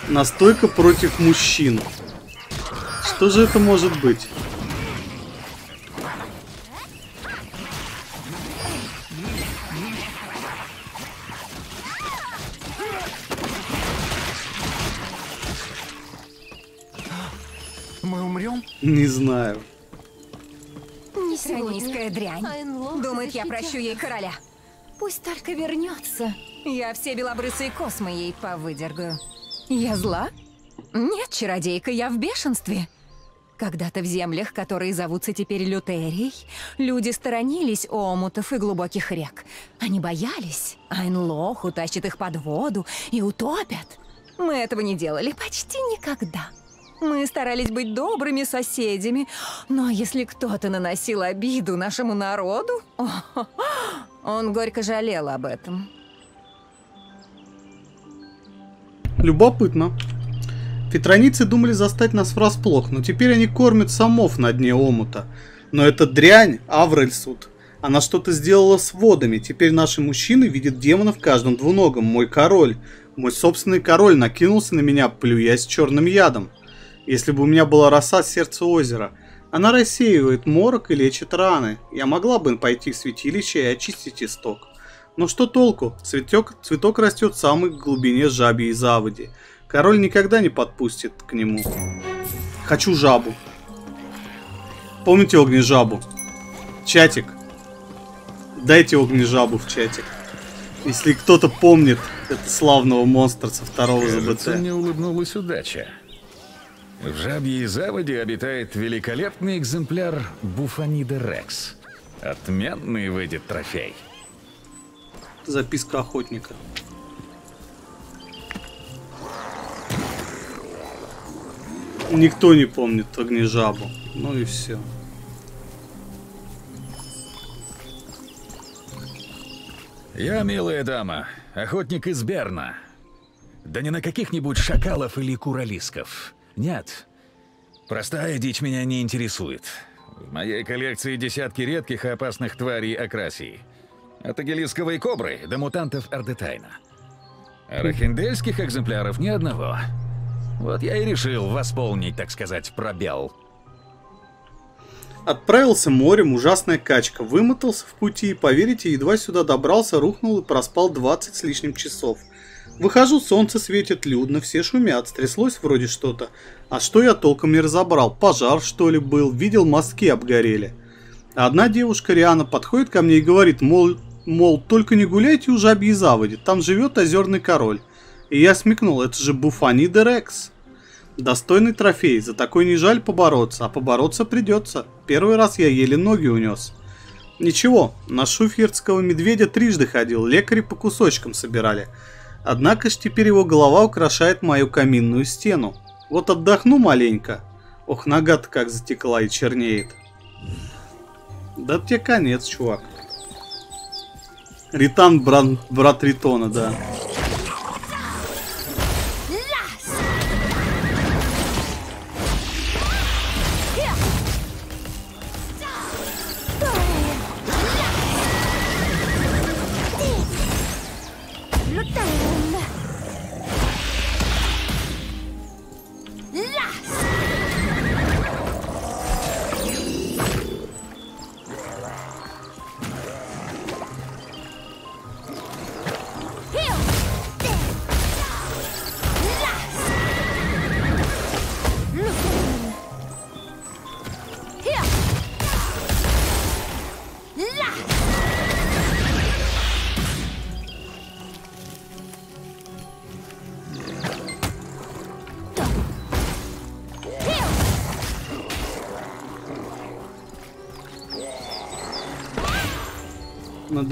Настойка против мужчин. Что же это может быть? Умрем? Не знаю. Сионистская дрянь. Думает, я прощу ей короля. Пусть только вернется. Я все белобрысые космы ей повыдергаю. Я зла? Нет, чародейка, я в бешенстве. Когда-то в землях, которые зовутся теперь Лютерией, люди сторонились омутов и глубоких рек. Они боялись. Айнлох утащит их под воду и утопят. Мы этого не делали почти никогда. Мы старались быть добрыми соседями, но если кто-то наносил обиду нашему народу, он горько жалел об этом. Любопытно. Фитроницы думали застать нас врасплох, но теперь они кормят самов на дне омута. Но эта дрянь, Аврельсуд, она что-то сделала с водами. Теперь наши мужчины видят демона в каждом двуногом. Мой король, мой собственный король накинулся на меня, плюясь черным ядом. Если бы у меня была роса сердца озера, она рассеивает морок и лечит раны. Я могла бы пойти в святилище и очистить исток. Но что толку? Цветок, цветок растет в самой глубине жабьей заводи. Король никогда не подпустит к нему. Хочу жабу. Помните огнежабу? Чатик. Дайте огнежабу в чатик. Если кто-то помнит это славного монстра со второго Кажется, ЗБТ. мне улыбнулась удача. В жабьей заводе обитает великолепный экземпляр Буфанида Рекс. Отменный выйдет трофей. Записка охотника. Никто не помнит огнежабу. Ну и все. Я, милая дама, охотник из Берна. Да не на каких-нибудь шакалов или куралисков. Нет. Простая дичь меня не интересует. В моей коллекции десятки редких и опасных тварей Акрасии. От агилисковой кобры до мутантов Ардетайна. Арахиндельских экземпляров ни одного. Вот я и решил восполнить, так сказать, пробел. Отправился морем, ужасная качка. Вымотался в пути и, поверите, едва сюда добрался, рухнул и проспал 20 с лишним часов. Выхожу, солнце светит людно, все шумят, стряслось вроде что-то. А что я толком не разобрал? Пожар, что ли, был? Видел, мостки обгорели. Одна девушка, Риана, подходит ко мне и говорит, мол, мол, только не гуляйте у жабьей заводи, там живет озерный король. И я смекнул, это же Буфанида Рекс. Достойный трофей, за такой не жаль побороться, а побороться придется. Первый раз я еле ноги унес. Ничего, на шуфьердского медведя трижды ходил, лекари по кусочкам собирали. Однако ж теперь его голова украшает мою каминную стену. Вот отдохну маленько. Ох, нога-то как затекла и чернеет. Да тебе конец, чувак. Ритан, брат, брат Ритона, да.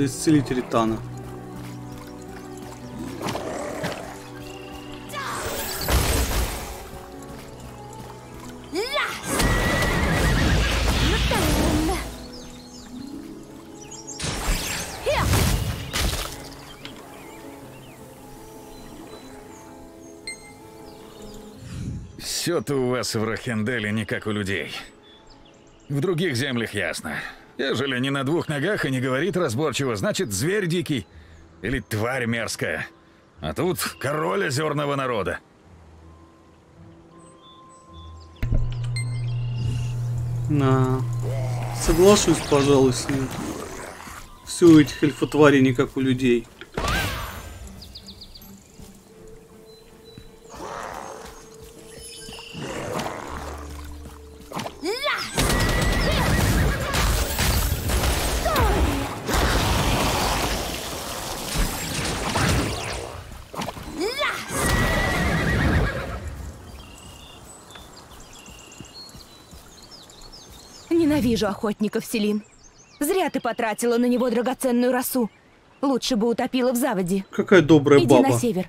Исцелить Ритана. Все-то у вас в Рахенделе не как у людей. В других землях ясно. Ежели не на двух ногах и не говорит разборчиво, значит зверь дикий или тварь мерзкая. А тут король озерного народа. На. Соглашусь, пожалуй, с ним. Все у этих эльфотварей не как у людей. Ненавижу охотников, Селин. Зря ты потратила на него драгоценную росу. Лучше бы утопила в заводе. Какая добрая Иди баба. на север.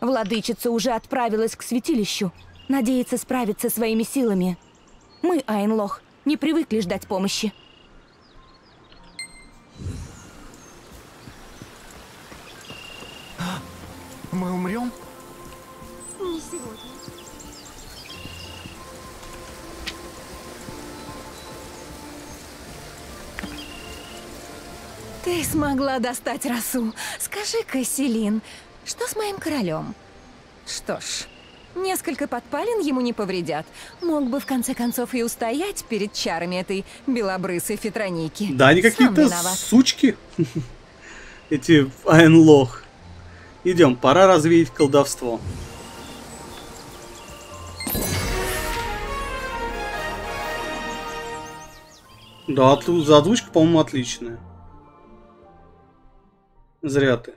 Владычица уже отправилась к святилищу. Надеется справиться своими силами. Мы, Айнлох, не привыкли ждать помощи. Мы умрем? Ты смогла достать росу. Скажи-ка, Селин, что с моим королем? Что ж, несколько подпалин ему не повредят. Мог бы в конце концов и устоять перед чарами этой белобрысой фитроники. Да, они какие-то сучки. Эти Айнлох. Идем, пора развеять колдовство. Да, отлу- за озвучка, по-моему, отличная. Зря ты.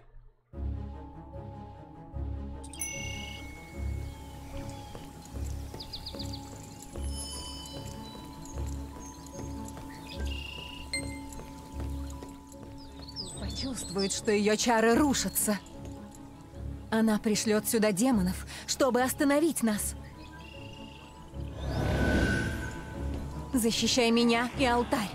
Почувствует, что ее чары рушатся. Она пришлет сюда демонов, чтобы остановить нас. Защищай меня и алтарь.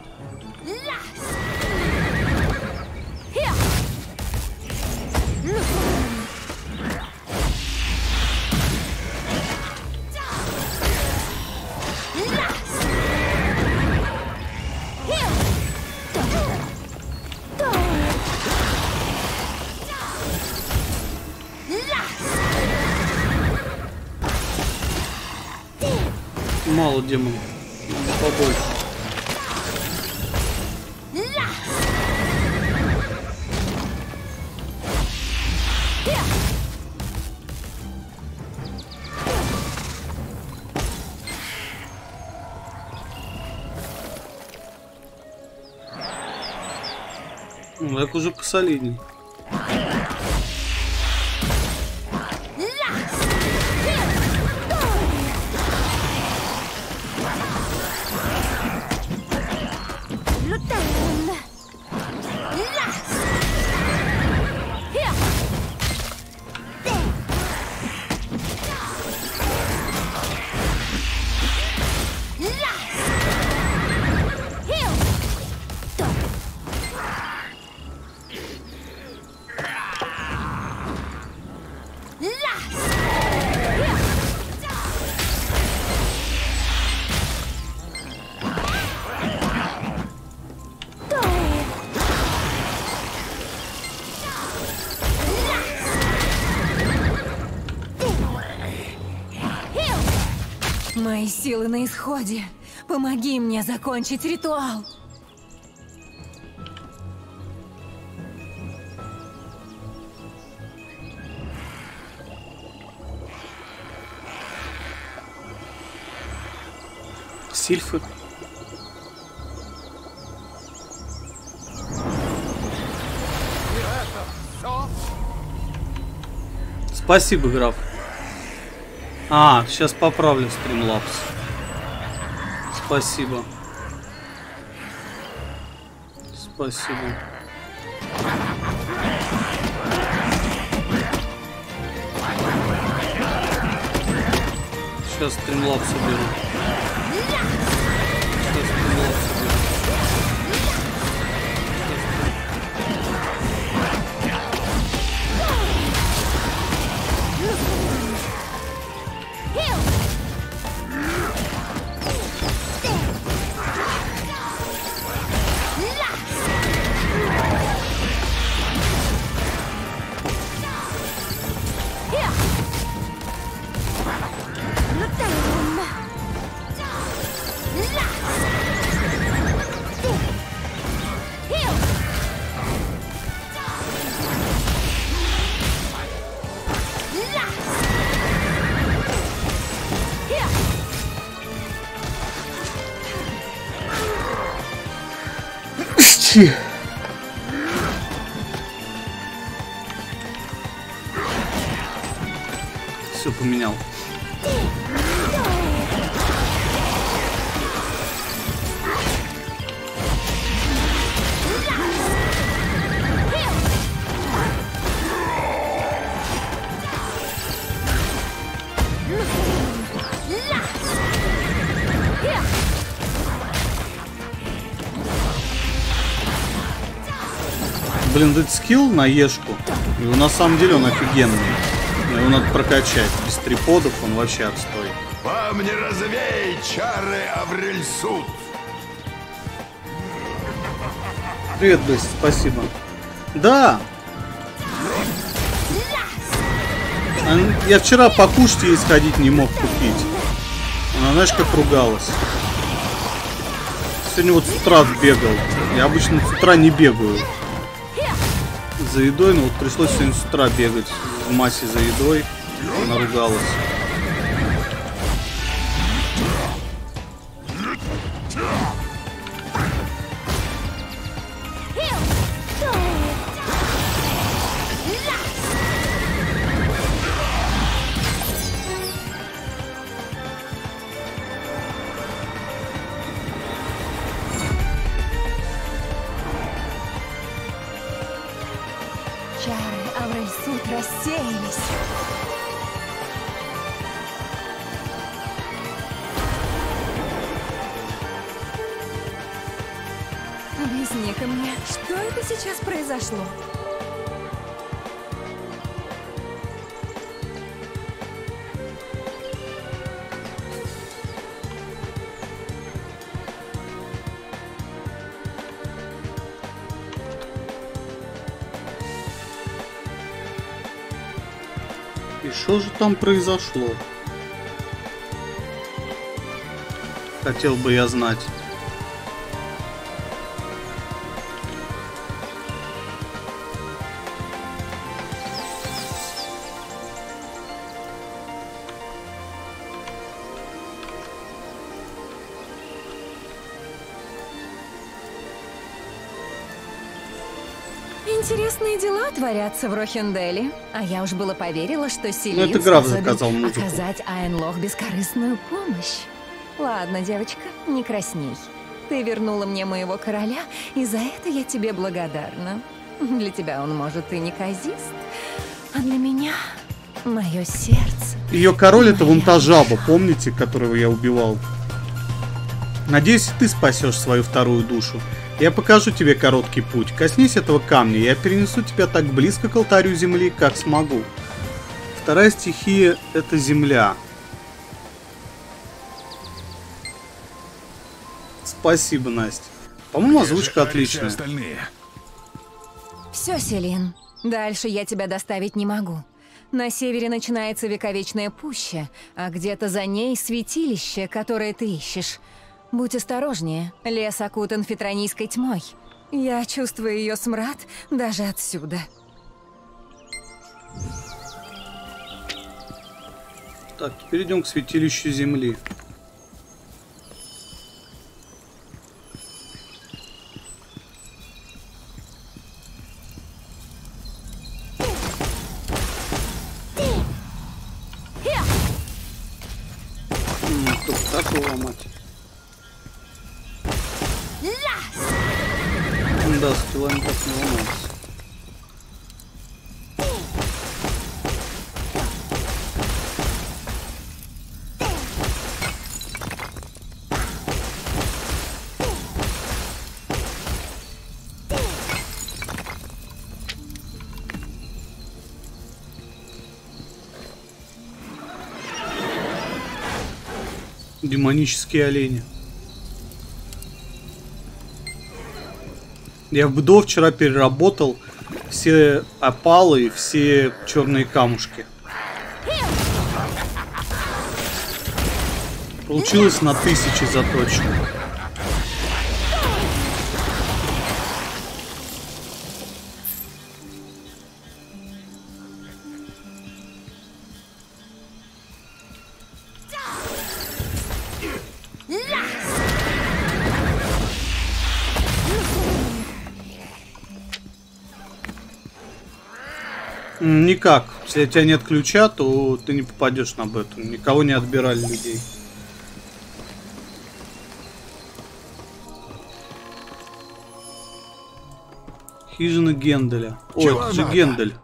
Мало демонов. Надо побольше. Ну, так уже посолидней. Силы на исходе. Помоги мне закончить ритуал. Сильфы. Спасибо, граф. А, сейчас поправлю стримлапс. Спасибо. Спасибо. Сейчас стримлапс уберу. Этот скилл на Ешку, его на самом деле он офигенный. Его надо прокачать. Без триподов он вообще отстой. Вам не развей чары Аврельсут. Привет, Бесси, спасибо. Да. Я вчера покушать ей сходить не мог купить. Она, знаешь, как ругалась. Сегодня вот с утра бегал. Я обычно с утра не бегаю. За едой, но вот пришлось сегодня с утра бегать в массе за едой. Она И что же там произошло? Хотел бы я знать. Творятся в Рохенделе. А я уж было поверила, что Селин Ну, граф заказал музыку. оказать Айнлох бескорыстную помощь. Ладно, девочка, не красней. Ты вернула мне моего короля, и за это я тебе благодарна. Для тебя он, может, и не казист, а для меня мое сердце. Ее король это вон та жаба, помните, которого я убивал? Надеюсь, ты спасешь свою вторую душу. Я покажу тебе короткий путь. Коснись этого камня, я перенесу тебя так близко к алтарю земли, как смогу. Вторая стихия — это земля. Спасибо, Настя. По-моему, озвучка отличная. остальные? Все, Селин, дальше я тебя доставить не могу. На севере начинается вековечная пуща, а где-то за ней святилище, которое ты ищешь. Будь осторожнее, лес окутан фитронийской тьмой. Я чувствую ее смрад даже отсюда. Так, теперь идем к святилищу земли. Тут так Да, с километров не ломается. Демонические олени. Я в БДО вчера переработал все опалы и все черные камушки. Получилось на тысячи заточек. Никак. Если у тебя нет ключа, то ты не попадешь на бету. Никого не отбирали людей. Хижина Генделя. Ой, это же? Гендель.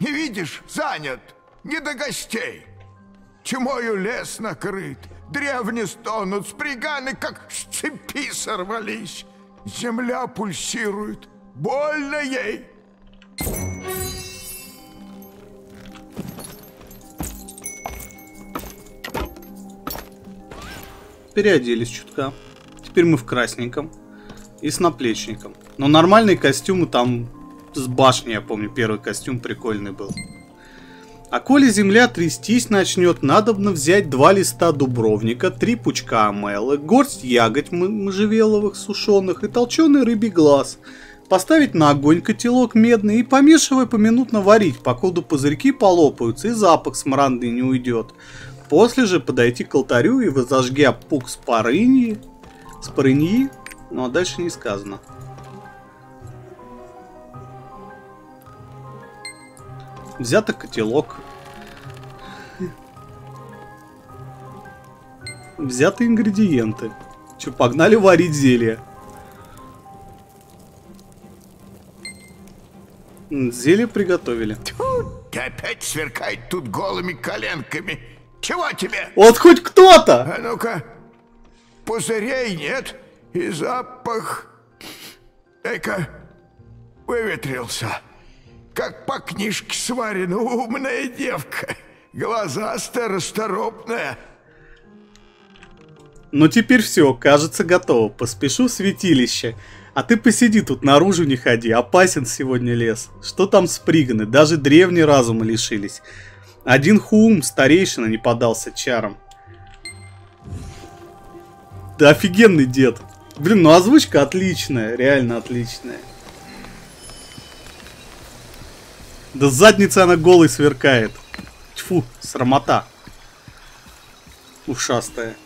Не видишь, занят. Не до гостей. Чумою лес накрыт. Древни стонут, спряганы, как с цепи сорвались. Земля пульсирует. Больно ей. Переоделись чутка. Теперь мы в красненьком. И с наплечником. Но нормальные костюмы там с башни, я помню, первый костюм прикольный был. А коли земля трястись начнет, надобно взять два листа дубровника, три пучка амелы, горсть ягодь м- можжевеловых сушеных и толченый рыбий глаз. Поставить на огонь котелок медный и помешивая поминутно варить, покуда пузырьки полопаются и запах смранды не уйдет. После же подойти к алтарю и возожгя пук с парыньи, с парыньи, ну а дальше не сказано. Взято котелок. Взяты ингредиенты. Че, погнали варить зелье. Зелье приготовили. Ты опять сверкает тут голыми коленками. Чего тебе? Вот хоть кто-то! А ну-ка. Пузырей нет. И запах... Дай-ка. Выветрился. Как по книжке сварена умная девка. Глазастая, расторопная. Ну теперь все, кажется, готово. Поспешу в святилище. А ты посиди тут, наружу не ходи. Опасен сегодня лес. Что там сприганы? Даже древние разума лишились. Один Хуум, старейшина, не подался чарам. Да офигенный дед. Блин, ну озвучка отличная, реально отличная. Да с задницы она голой сверкает. Тьфу, срамота. Ушастая.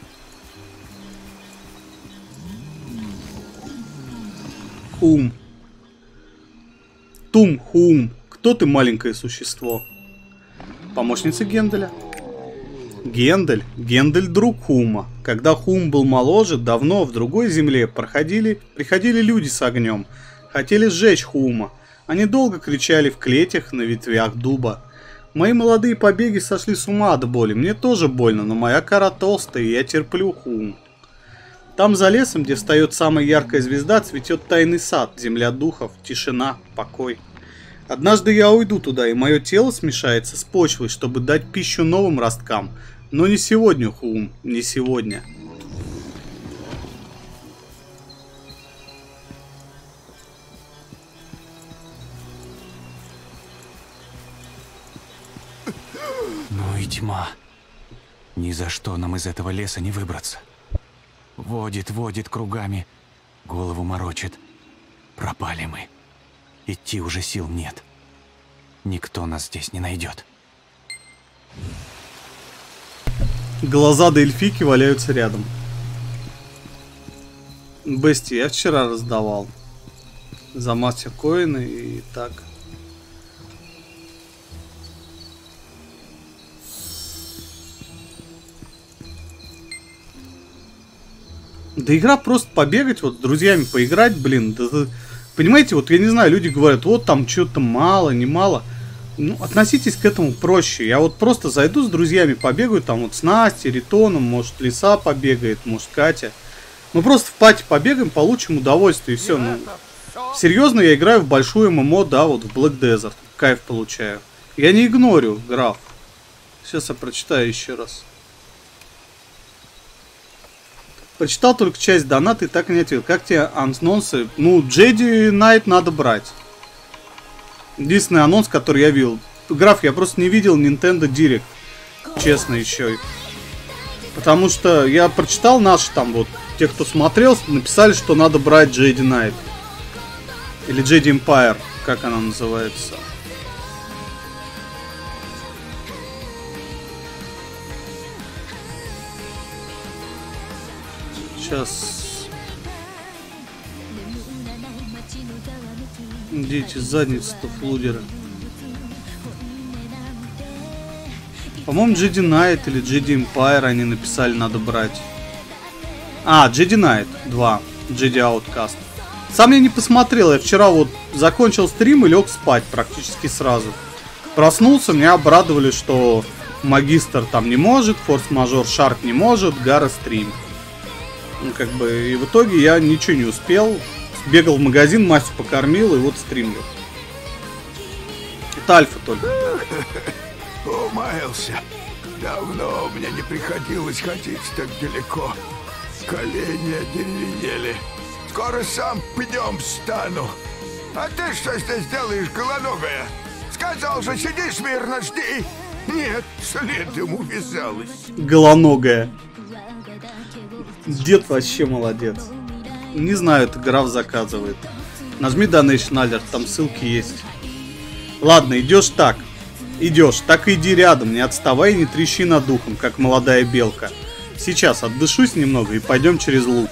Хум. Тум, Хум. Кто ты, маленькое существо? Помощница Генделя. Гендель. Гендель друг Хума. Когда Хум был моложе, давно в другой земле проходили, приходили люди с огнем. Хотели сжечь Хума. Они долго кричали в клетях на ветвях дуба. Мои молодые побеги сошли с ума от боли. Мне тоже больно, но моя кора толстая, и я терплю Хум. Там за лесом, где встает самая яркая звезда, цветет тайный сад, земля духов, тишина, покой. Однажды я уйду туда, и мое тело смешается с почвой, чтобы дать пищу новым росткам. Но не сегодня, Хуум, не сегодня. Ну и тьма. Ни за что нам из этого леса не выбраться. Водит, водит кругами, голову морочит. Пропали мы. Идти уже сил нет. Никто нас здесь не найдет. Глаза до эльфики валяются рядом. Бести я вчера раздавал. За мастер коины и так. Да игра просто побегать, вот с друзьями поиграть, блин. Да, да- понимаете, вот я не знаю, люди говорят, вот там что-то мало, не мало. Ну, относитесь к этому проще. Я вот просто зайду с друзьями, побегаю, там вот с Настей, Ритоном, может, Лиса побегает, может, Катя. Мы просто в пати побегаем, получим удовольствие, и все. Ну, серьезно, я играю в большую ММО, да, вот в Black Desert. Кайф получаю. Я не игнорю граф. Сейчас я прочитаю еще раз. Прочитал только часть доната и так и не ответил. Как тебе анонсы? Ну, Джеди Найт надо брать. Единственный анонс, который я видел. Граф, я просто не видел Nintendo Direct. Честно, еще. Потому что я прочитал наши там вот, те, кто смотрел, написали, что надо брать Джеди Найт. Или Джеди Empire, как она называется. Сейчас. Дети, задница-то флудера. По-моему, Jedi Knight или Jedi Empire они написали, надо брать. А, Jedi Knight 2. Jedi Outcast. Сам я не посмотрел, я вчера вот закончил стрим и лег спать практически сразу. Проснулся, меня обрадовали, что Магистр там не может, Форс-мажор Шарк не может, Гара стрим. Ну, как бы, и в итоге я ничего не успел. Бегал в магазин, Мастю покормил, и вот стримлю. Это альфа только. Умаялся. Давно мне не приходилось ходить так далеко. Колени одеревенели. Скоро сам пнем стану. А ты что здесь делаешь, голоногая? Сказал же, сиди смирно, жди. Нет, следом увязалась. Голоногая. Дед вообще молодец. Не знаю, это граф заказывает. Нажми Donation Alert, там ссылки есть. Ладно, идешь так. Идешь, так иди рядом, не отставай и не трещи над духом, как молодая белка. Сейчас отдышусь немного и пойдем через луг.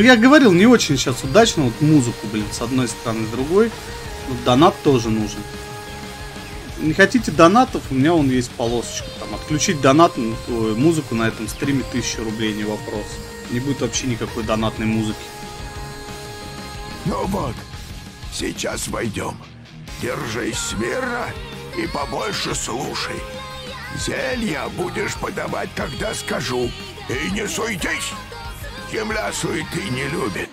Ну, я говорил, не очень сейчас удачно. Вот музыку, блин, с одной стороны, с другой. Вот донат тоже нужен. Не хотите донатов, у меня он есть полосочка. Там отключить донат, ой, музыку на этом стриме 1000 рублей, не вопрос. Не будет вообще никакой донатной музыки. Ну вот, сейчас войдем. Держись смирно и побольше слушай. Зелья будешь подавать, когда скажу. И не суетись. Земля суеты не любит.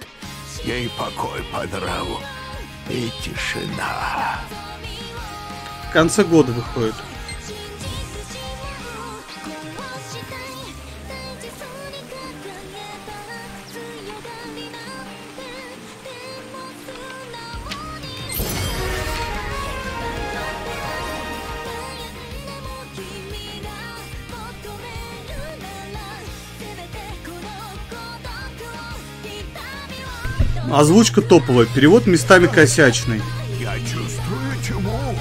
Ей покой по нраву и тишина. В конце года выходит. Озвучка топовая, перевод местами косячный. Я чувствую тьму,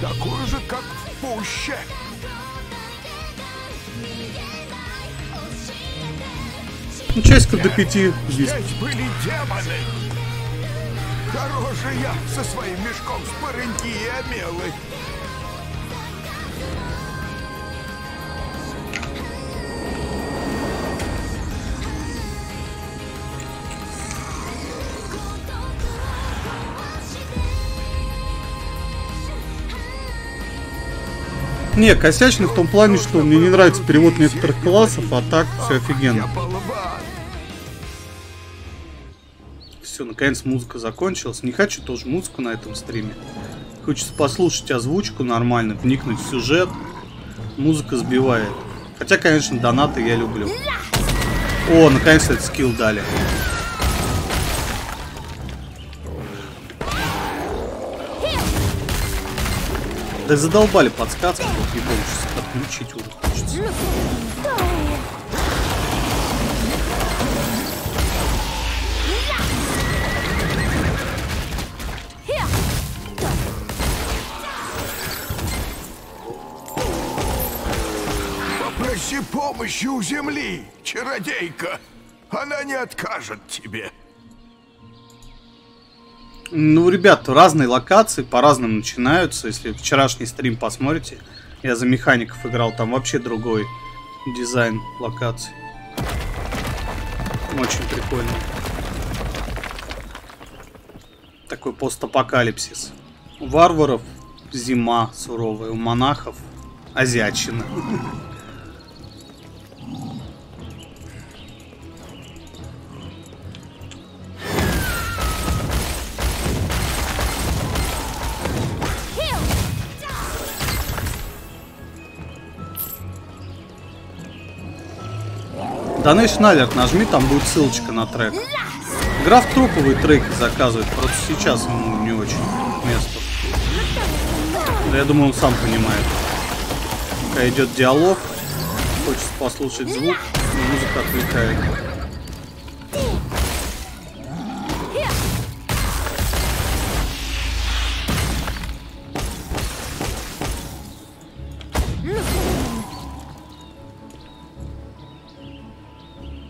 такую же, как в пуще. Ну, часиков до пяти здесь. Здесь были демоны. Хорош же я со своим мешком с барыньки и. Не, косячный в том плане, что мне не нравится перевод некоторых классов, а так все офигенно. Все, наконец музыка закончилась. Не хочу тоже музыку на этом стриме. Хочется послушать озвучку нормально, вникнуть в сюжет. Музыка сбивает. Хотя, конечно, донаты я люблю. О, наконец этот скилл дали. Да задолбали подсказки, вот сейчас отключить уже хочется. Попроси помощи у земли, чародейка. Она не откажет тебе. Ну, ребят, разные локации по-разному начинаются. Если вчерашний стрим посмотрите, я за механиков играл, там вообще другой дизайн локаций. Очень прикольно. Такой постапокалипсис. У варваров зима суровая, у монахов азиатчина. Donation Alert нажми, там будет ссылочка на трек. Граф топовые треки заказывает, просто сейчас ему не очень место. Да я думаю, он сам понимает. Пока идет диалог, хочется послушать звук, музыка отвлекает.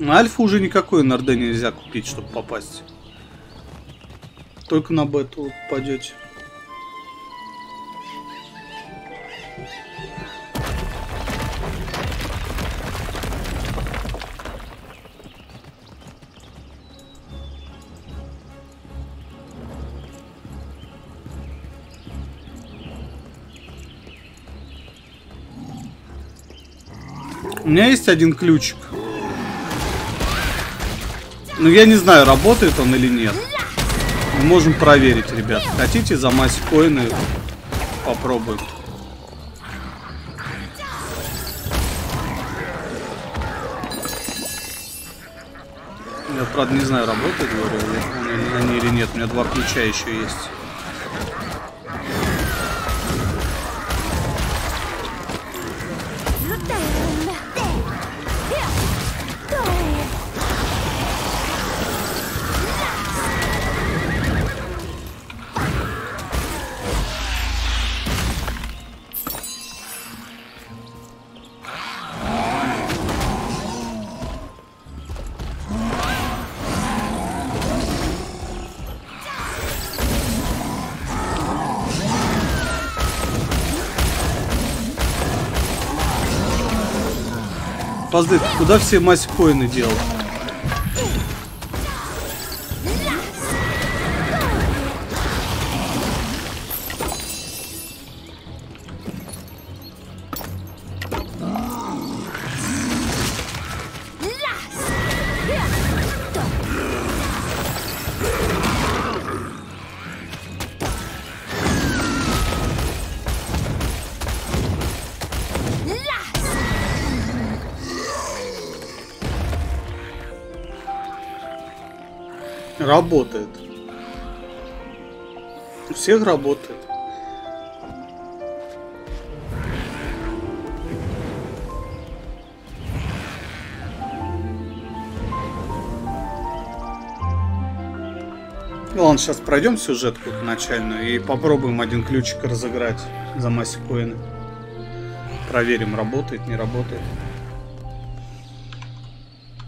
На альфа уже никакой НРД нельзя купить, чтобы попасть. Только на бету пойдете. У меня есть один ключик. Но я не знаю, работает он или нет. Мы можем проверить, ребят. Хотите за масс коины попробуем. Я, правда, не знаю, работает, говорю, они или нет. У меня два ключа еще есть. Позды, ты куда все масс коины делал? Работает. У всех работает. Ну ладно, сейчас пройдем сюжетку начальную и попробуем один ключик разыграть за массе коины. Проверим, работает, не работает.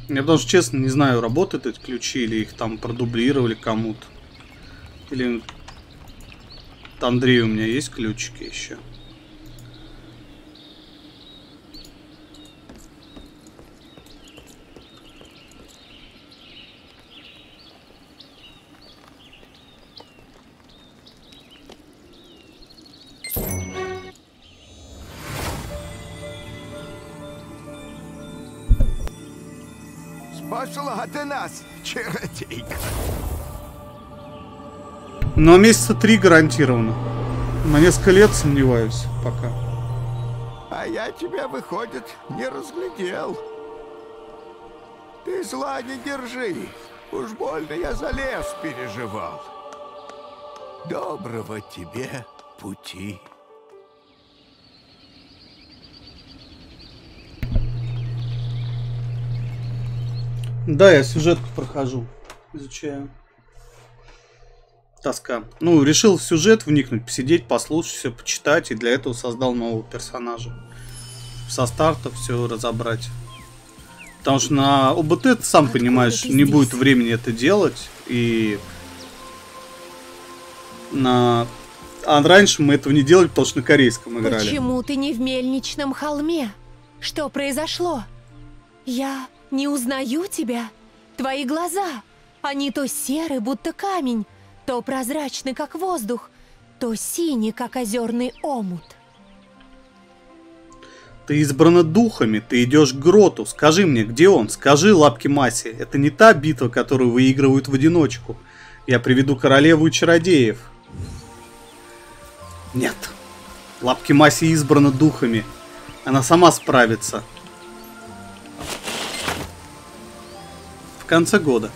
Я даже честно не знаю, работают эти ключи или их там продублировали кому-то. Или от Андрея у меня есть ключики еще. Ты нас, чародейка. Но месяца три гарантированно. На несколько лет сомневаюсь пока. А я тебя, выходит, не разглядел. Ты зла не держи. Уж больно я за лес переживал. Доброго тебе пути. Да, я сюжетку прохожу. Изучаю. Тоска. Ну, решил в сюжет вникнуть, посидеть, послушать, все почитать, и для этого создал нового персонажа. Со старта все разобрать. Потому что на ОБТ, ты сам понимаешь, ты не будет времени это делать, и на... А раньше мы этого не делали, потому что на корейском играли. Почему ты не в мельничном холме? Что произошло? Я не узнаю тебя. Твои глаза, они то серы, будто камень, то прозрачны, как воздух, то синий, как озерный омут. Ты избрана духами, ты идешь к гроту. Скажи мне, где он? Скажи лапки Маси. Это не та битва, которую выигрывают в одиночку. Я приведу королеву и чародеев. Нет. Лапки Маси избрана духами. Она сама справится. В конце года.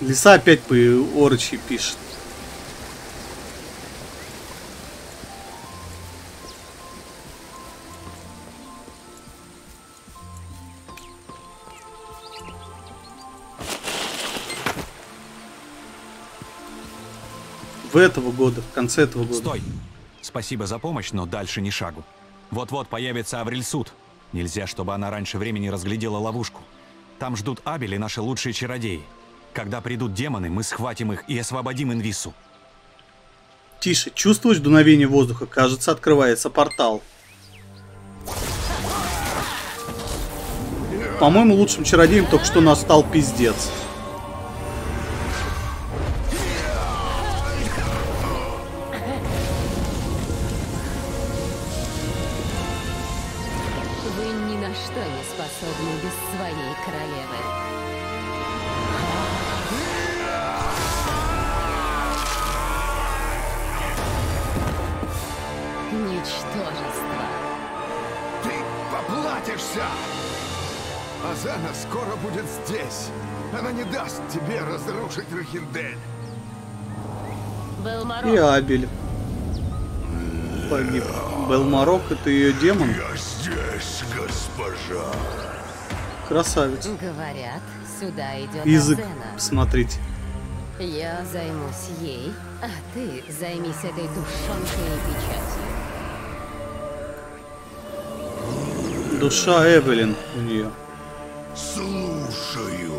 Лиса опять по орочи пишет. В этого года, в конце этого года. Стой! Спасибо за помощь, но дальше ни шагу. Вот-вот появится Аврельсуд. Нельзя, чтобы она раньше времени разглядела ловушку. Там ждут Абель и наши лучшие чародеи. Когда придут демоны, мы схватим их и освободим Инвису. Тише, чувствуешь дуновение воздуха? Кажется, открывается портал. По-моему, лучшим чародеем только что настал пиздец. Абель. Погиб. Белмарок это ее демон. Я здесь, госпожа. Красавец. Говорят, сюда идет Язык, Азена. смотрите. Я займусь ей, а ты займись этой душонкой и печатью. Душа Эвелин у нее. Слушаюсь.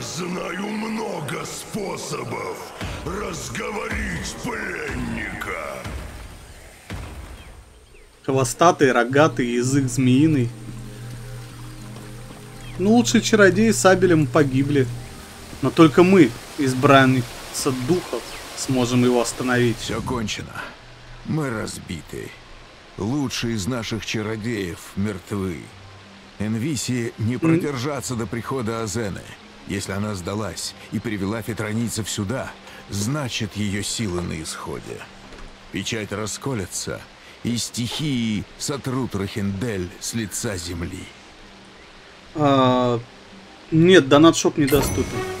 Знаю много способов разговорить пленника. Хвостатый, рогатый, язык змеиный. Ну, лучшие чародеи с Абелем погибли. Но только мы, избранница духов, сможем его остановить. Все кончено. Мы разбиты. Лучшие из наших чародеев мертвы. Энвисе не продержаться до прихода Азены. Если она сдалась и привела фетронийцев сюда, значит ее силы на исходе. Печать расколется, и стихии сотрут Рахендель с лица земли. А, нет, донат-шоп недоступен.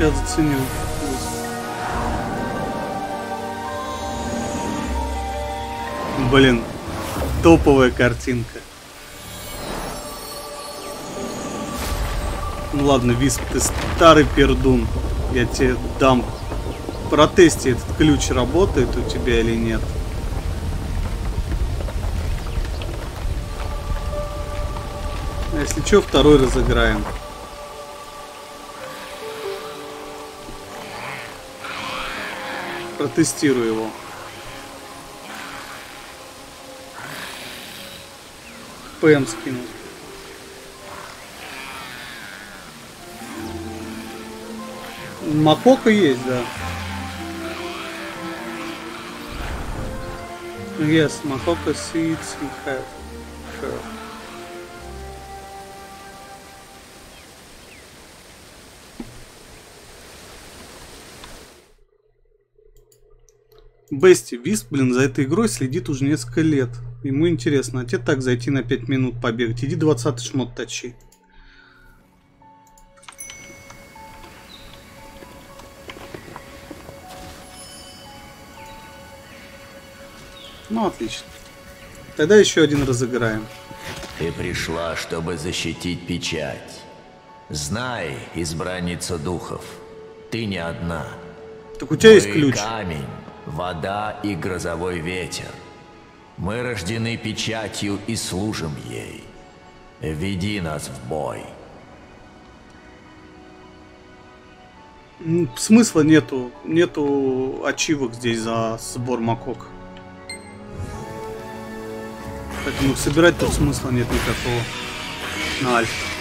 Сейчас заценю. Блин, топовая картинка. Ну ладно, Висп, ты старый пердун. Я тебе дам. Протести, этот ключ работает у тебя или нет. Если что, второй разыграем. Протестирую его. ПМ скинул. Макока есть, да. Yes, Макока seeds have. Sure. Бести, Висп, блин, за этой игрой следит уже несколько лет. Ему интересно, а тебе так зайти на 5 минут побегать. Иди 20 шмот точи. Ну, отлично. Тогда еще один разыграем. Ты пришла, чтобы защитить печать. Знай, избранница духов, ты не одна. Так у тебя есть Мы ключ. камень, вода и грозовой ветер. Мы рождены печатью и служим ей. Веди нас в бой. Смысла нету. Нету ачивок здесь за сбор макок. Поэтому собирать тут смысла нет никакого. На альф.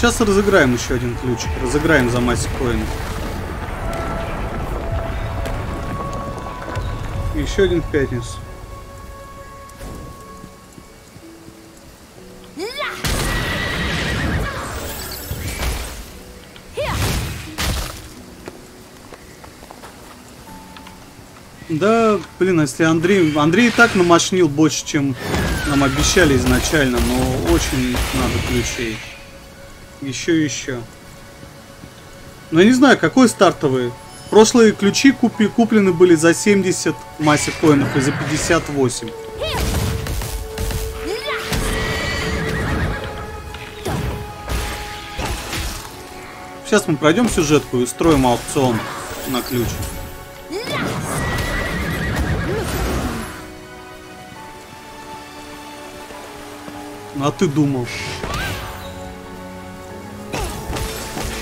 Сейчас разыграем еще один ключ. Разыграем за массе коин. Еще один в пятницу. Да, блин, если Андрей... Андрей и так намашнил больше, чем нам обещали изначально, но очень надо ключей. Еще и еще. Но я не знаю, какой стартовый. Прошлые ключи купи, куплены были за 70 массе коинов и за 58. Сейчас мы пройдем сюжетку и устроим аукцион на ключ. А ты думал?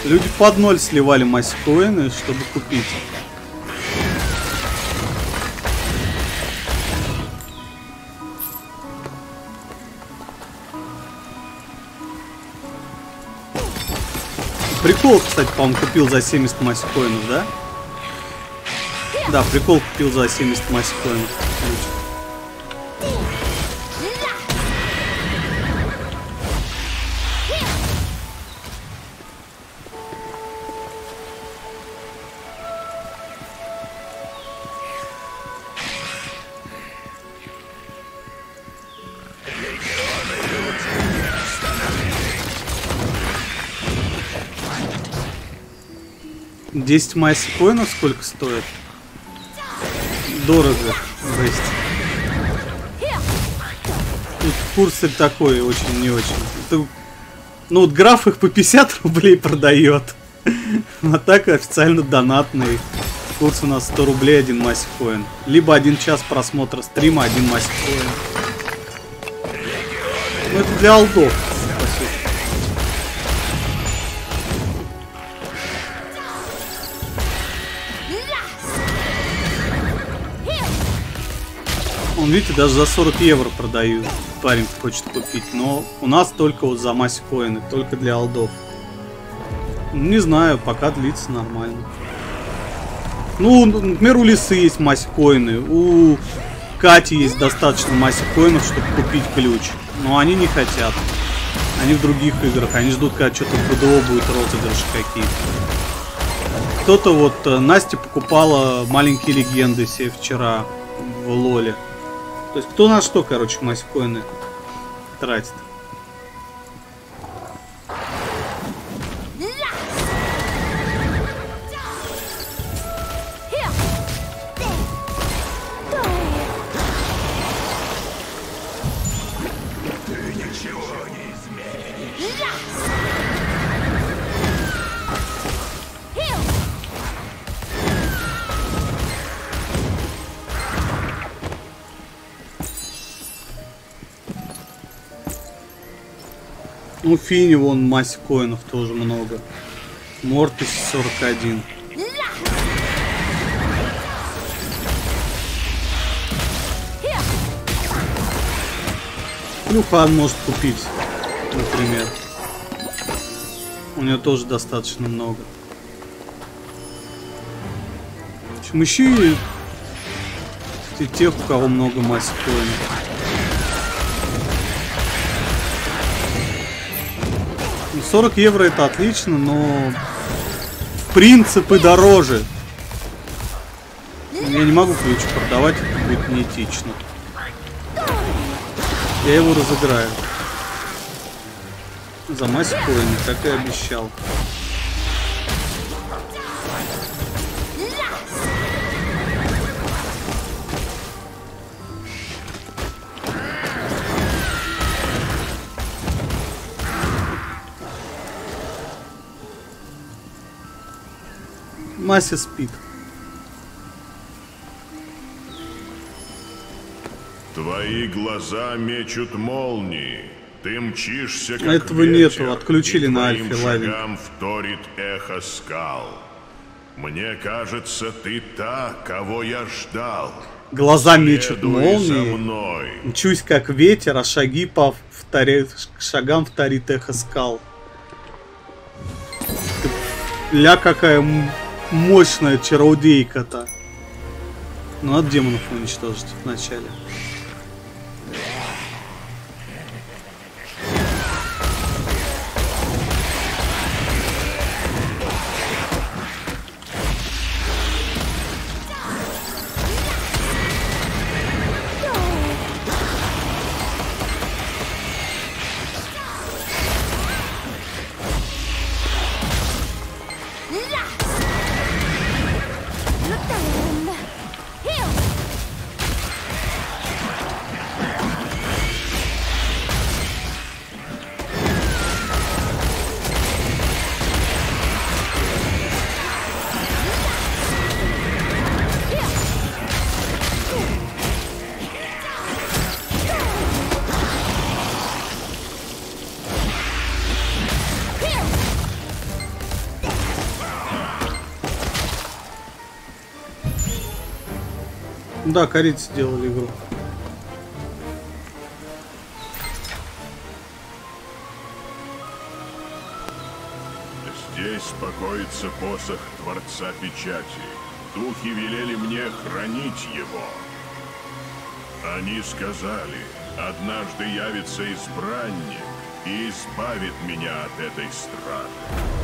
Люди под ноль сливали масткоины, чтобы купить. Прикол, кстати, по-моему, купил за 70 масткоинов, да? Да, прикол купил за 70 масткоинов. 10 масси коинов сколько стоит? Дорого, жесть. Тут курс такой очень не очень. Ты... Ну вот граф их по 50 рублей продает. А так официально донатный. Курс у нас 100 рублей, один масси коин. Либо один час просмотра стрима, один масси коин. Ну это для алдов, по сути. Он, видите, даже за 40 евро продают. Парень хочет купить. Но у нас только вот за массе коины, только для алдов. Не знаю, пока длится нормально. Ну, например, у Лисы есть массе коины, у Кати есть достаточно массе коинов, чтобы купить ключ. Но они не хотят. Они в других играх, они ждут, когда что-то в БДО будет розыгрыши какие-то. Кто-то вот, э, Настя покупала маленькие легенды себе вчера в Лоле. То есть кто на что, короче, массе коины тратит. Ну, Фини, вон, массе коинов тоже много. Мортис 41. Ну, Хан может купить, например. У нее тоже достаточно много. В общем, ищи тех, у кого много массе коинов. 40 евро это отлично, но принципы дороже. Я не могу ключ продавать, это будет неэтично. Я его разыграю. За масс коины, как и обещал. Мася спит. Твои глаза мечут молнии. Ты мчишься, как Этого ветер, нету, отключили и на альфе шагам вторит эхо скал. Мне кажется, ты та, кого я ждал. Глаза мечут молнии. Мчусь как ветер, а шаги по вторе... шагам вторит эхо скал. Ты- Ля какая мощная чародейка-то. Ну, надо демонов уничтожить вначале. Да, корейцы сделали игру. Здесь покоится посох Творца Печати. Духи велели мне хранить его. Они сказали, однажды явится избранник и избавит меня от этой страны.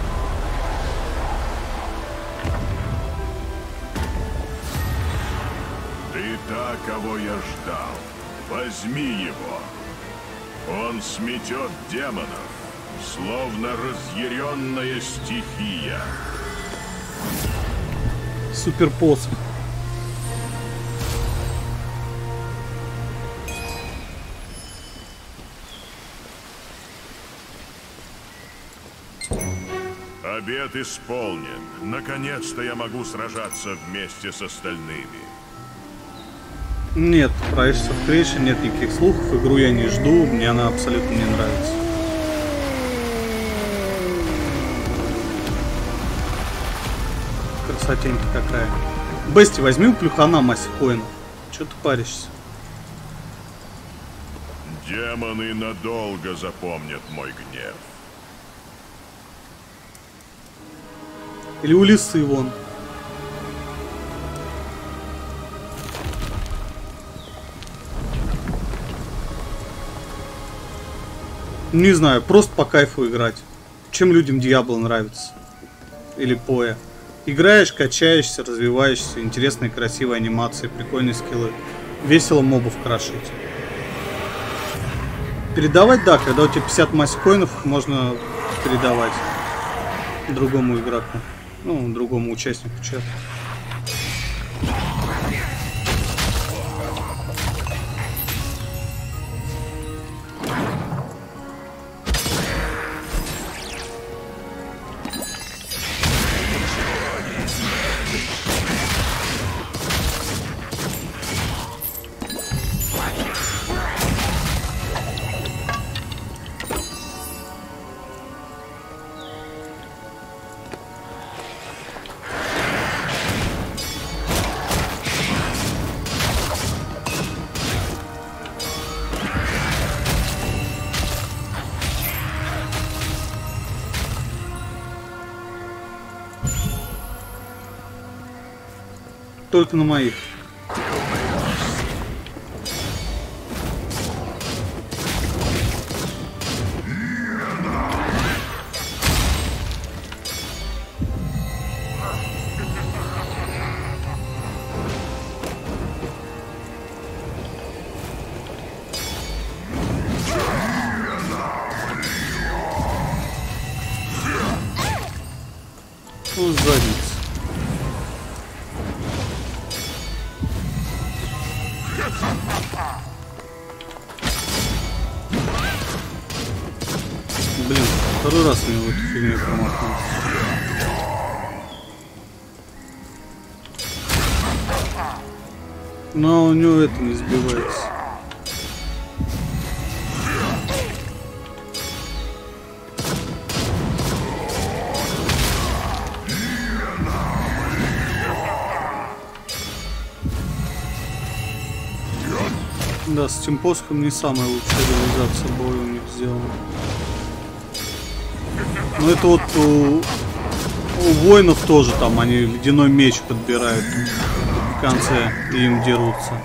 Та, кого я ждал. Возьми его. Он сметет демонов, словно разъяренная стихия. Супер посох. Обед исполнен. Наконец-то я могу сражаться вместе с остальными. Нет, Rise of Creation нет никаких слухов, игру я не жду, мне она абсолютно не нравится. Красотенька какая. Бести, возьми у плюхана массе коинов. Че ты паришься? Демоны надолго запомнят мой гнев. Или у лисы вон. Не знаю, просто по кайфу играть. Чем людям Диабло нравится? Или Поя? Играешь, качаешься, развиваешься, интересные красивые анимации, прикольные скиллы. Весело мобов крошить. Передавать, да, когда у тебя 50 масс-коинов, можно передавать другому игроку. Ну, другому участнику чата. Только на моих. Этим посохом не самая лучшая реализация боя у них сделана. Ну это вот у, у воинов тоже там они ледяной меч подбирают в конце и им дерутся.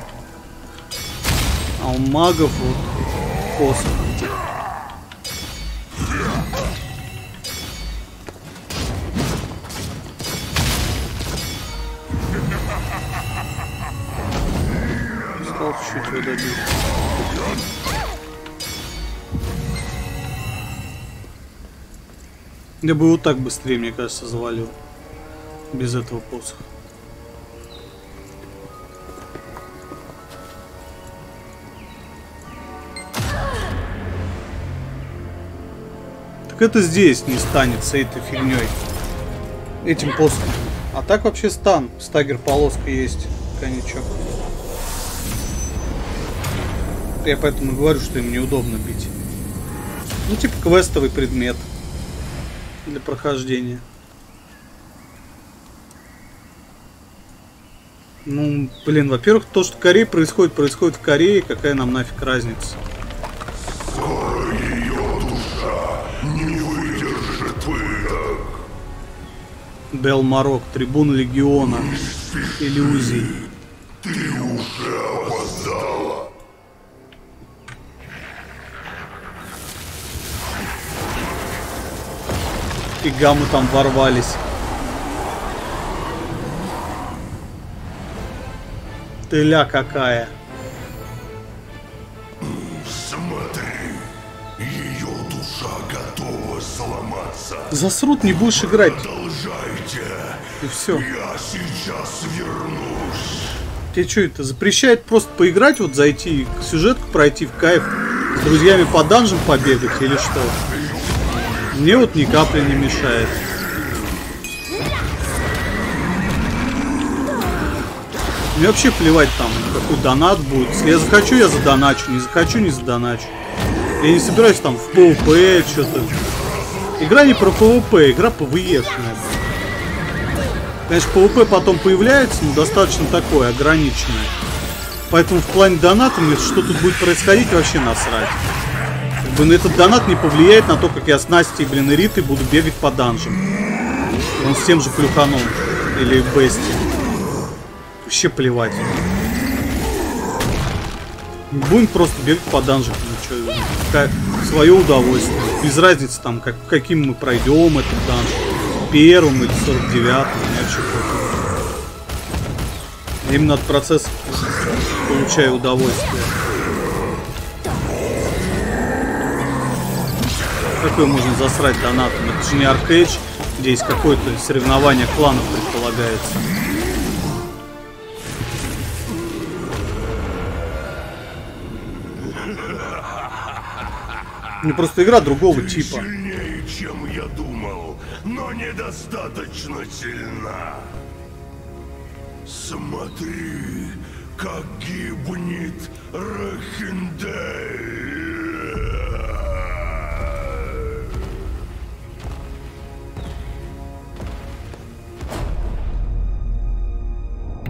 А у магов вот посох. Я бы вот так быстрее, мне кажется, завалил. Без этого посоха. Так это здесь не станет с этой фигней. Этим посохом. А так вообще стан. Стагер полоска есть. Коньячок. Я поэтому говорю, что им неудобно бить. Ну, типа квестовый предмет для прохождения. Ну, блин, во-первых, то, что в Корее происходит, происходит в Корее, какая нам нафиг разница? Дел Марок, трибун Легиона, иллюзий. Ты И гаммы там ворвались. Ты ля какая. Смотри, ее душа готова сломаться. Засрут, не будешь играть. Продолжайте. И все. Я сейчас вернусь. Тебе что это, запрещает просто поиграть, вот зайти, сюжетку пройти в кайф, с друзьями по данжам побегать или что? Мне вот ни капли не мешает. Мне вообще плевать там, какой донат будет. Если я захочу, я задоначу, не захочу, не задоначу. Я не собираюсь там в PvP что-то. Игра не про PvP, игра PvE-шная. Конечно, PvP потом появляется, но достаточно такое, ограниченное. Поэтому в плане доната мне что тут будет происходить, вообще насрать. На этот донат не повлияет на то, как я с Настей, блин, и Ритой буду бегать по данжам. Он с тем же плюханом. Или Бести. Вообще плевать. Будем просто бегать по данжам. Ну, как, свое удовольствие. Без разницы там, как, каким мы пройдем этот данж. Первым или 49-м. Мне вообще пофиг. Я Именно от процесса получаю удовольствие. Какое можно засрать донатом? Это же не аркейдж, где есть какое-то соревнование кланов предполагается. Мне просто игра другого Ты типа. сильнее, чем я думал, но недостаточно сильна. Смотри, как гибнет Рахендель.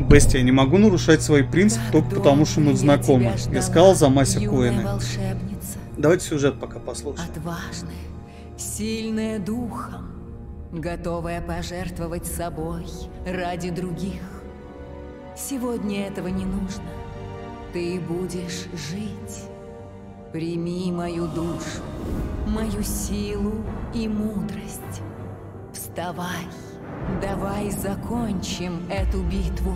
Бести, я не могу нарушать свои принципы только потому, что мы знакомы. Я сказал за Мася волшебница, Давайте сюжет пока послушаем. отважная, сильная духом, готовая пожертвовать собой ради других. Сегодня этого не нужно. Ты будешь жить. Прими мою душу, мою силу и мудрость. Вставай, давай закончим эту битву.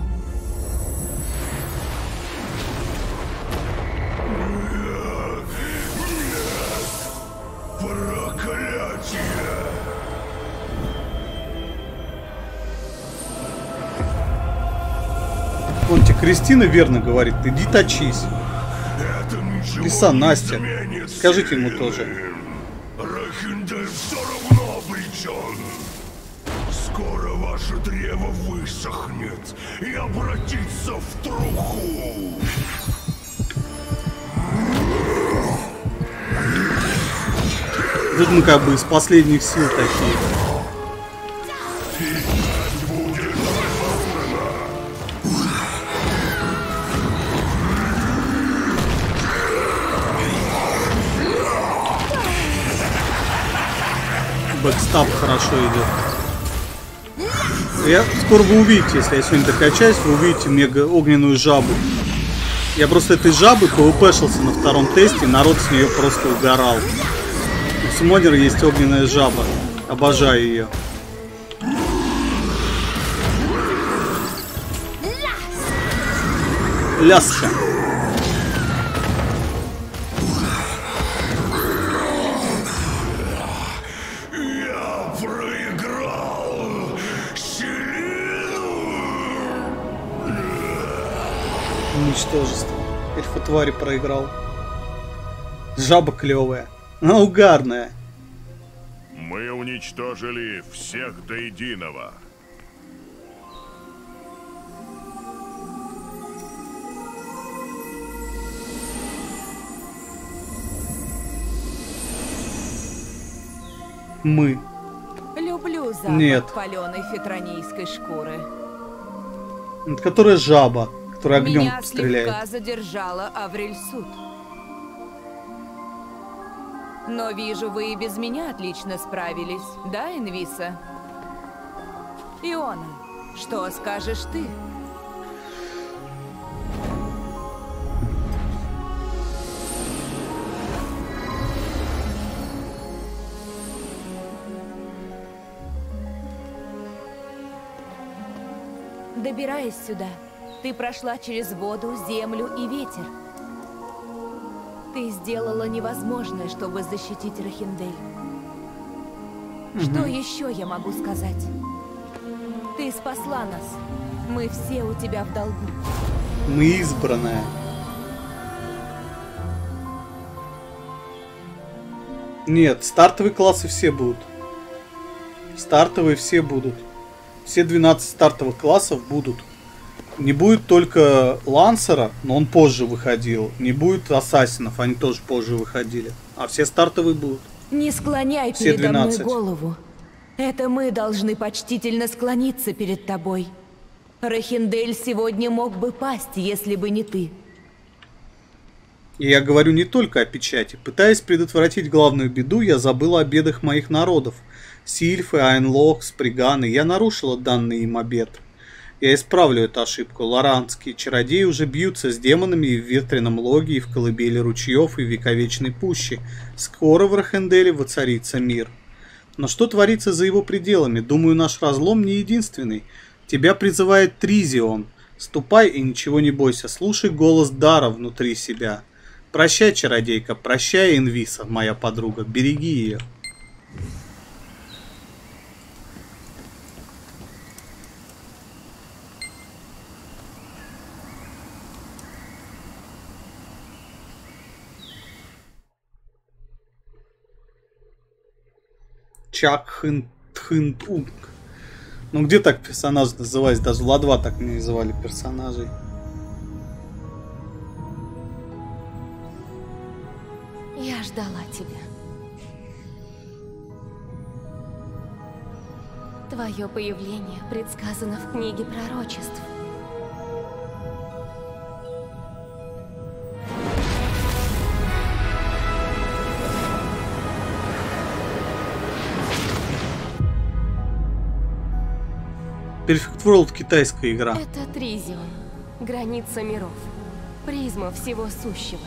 Вон тебе Кристина верно говорит, иди точись. Лиса, Настя, изменит скажите ему тоже. Все равно обречен. Скоро ваше древо высохнет и обратится в труху. Тут мы как бы из последних сил такие. Backstab хорошо идет. Я скоро вы увидите, если я сегодня докачаюсь, вы увидите мега огненную жабу. Я просто этой жабы пвпшился на втором тесте, народ с нее просто угорал. У Сумонера есть огненная жаба. Обожаю ее. Ляска. Я проиграл Селину. Ничтожество. Эльфа твари проиграл. Жаба клевая. Она угарная. Мы уничтожили всех до единого. Мы. Люблю запах Нет. паленой фетронийской шкуры. Которая жаба, которая огнем Меня стреляет. слегка задержала Аврель Суд. Но вижу, вы и без меня отлично справились, да, Инвиса? Иона, что скажешь ты? Добираясь сюда, ты прошла через воду, землю и ветер. Ты сделала невозможное, чтобы защитить Рахиндель. Что Мгм. еще я могу сказать? Ты спасла нас. Мы все у тебя в долгу. Мы избранная. Нет, стартовые классы все будут. Стартовые все будут. Все 12 стартовых классов будут. Не будет только Лансера, но он позже выходил. Не будет Ассасинов, они тоже позже выходили. А все стартовые будут. Не склоняй Все передо мной 12. голову. Это мы должны почтительно склониться перед тобой. Рахиндель сегодня мог бы пасть, если бы не ты. И я говорю не только о печати. Пытаясь предотвратить главную беду, я забыл о бедах моих народов. Сильфы, Айнлох, Сприганы. Я нарушила данный им обет. Я исправлю эту ошибку. Лоранские чародеи уже бьются с демонами и в ветреном логе, и в колыбели ручьев, и в вековечной пуще. Скоро в Рахенделе воцарится мир. Но что творится за его пределами? Думаю, наш разлом не единственный. Тебя призывает Тризион. Ступай и ничего не бойся. Слушай голос Дара внутри себя. Прощай, чародейка, прощай, Инвиса, моя подруга. Береги ее. Чак Хын Тхын Тунг. Ну где так персонаж называется? Даже Ла-2 так не называли персонажей. Я ждала тебя. Твое появление предсказано в книге пророчеств. Perfect World китайская игра. Это Тризион, граница миров, призма всего сущего.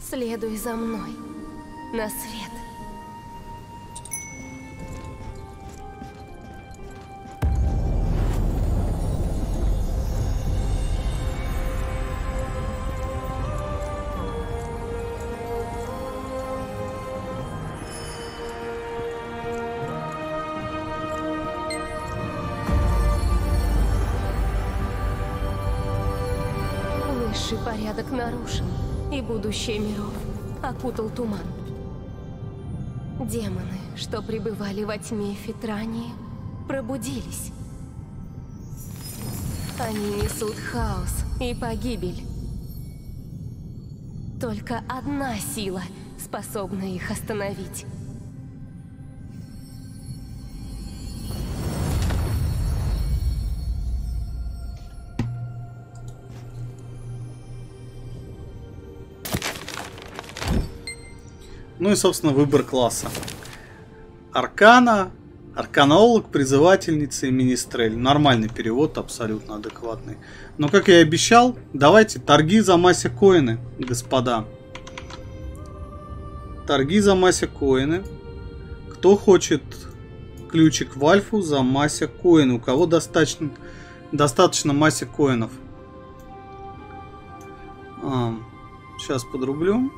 Следуй за мной на свет. Порядок нарушен, и будущее миров окутал туман. Демоны, что пребывали во тьме Фитрании, пробудились. Они несут хаос и погибель. Только одна сила способна их остановить. Ну и, собственно, выбор класса. Аркана, Арканолог, Призывательница и Министрель. Нормальный перевод, абсолютно адекватный. Но, как я и обещал, давайте торги за Мася Коины, господа. Торги за Мася Коины. Кто хочет ключик в Альфу за Мася Коин? У кого достаточно, достаточно Мася Коинов? А, сейчас подрублю.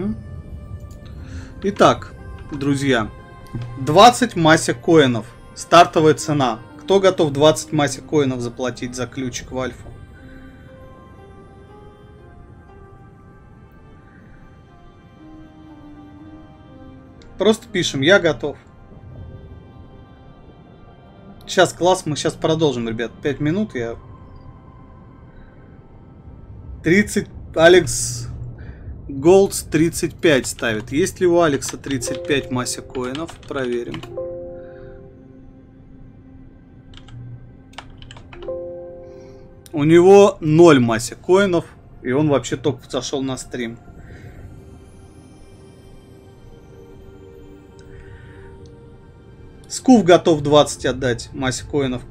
Мгм. Итак, друзья, 20 Мася коинов. Стартовая цена. Кто готов 20 Мася коинов заплатить за ключик в Альфу? Просто пишем, я готов. Сейчас класс, мы сейчас продолжим, ребят. 5 минут я... 30... Алекс Голдс 35 ставит. Есть ли у Алекса 35 массе коинов? Проверим. У него 0 массе коинов. И он вообще только зашел на стрим. Скуф готов 20 отдать массе коинов.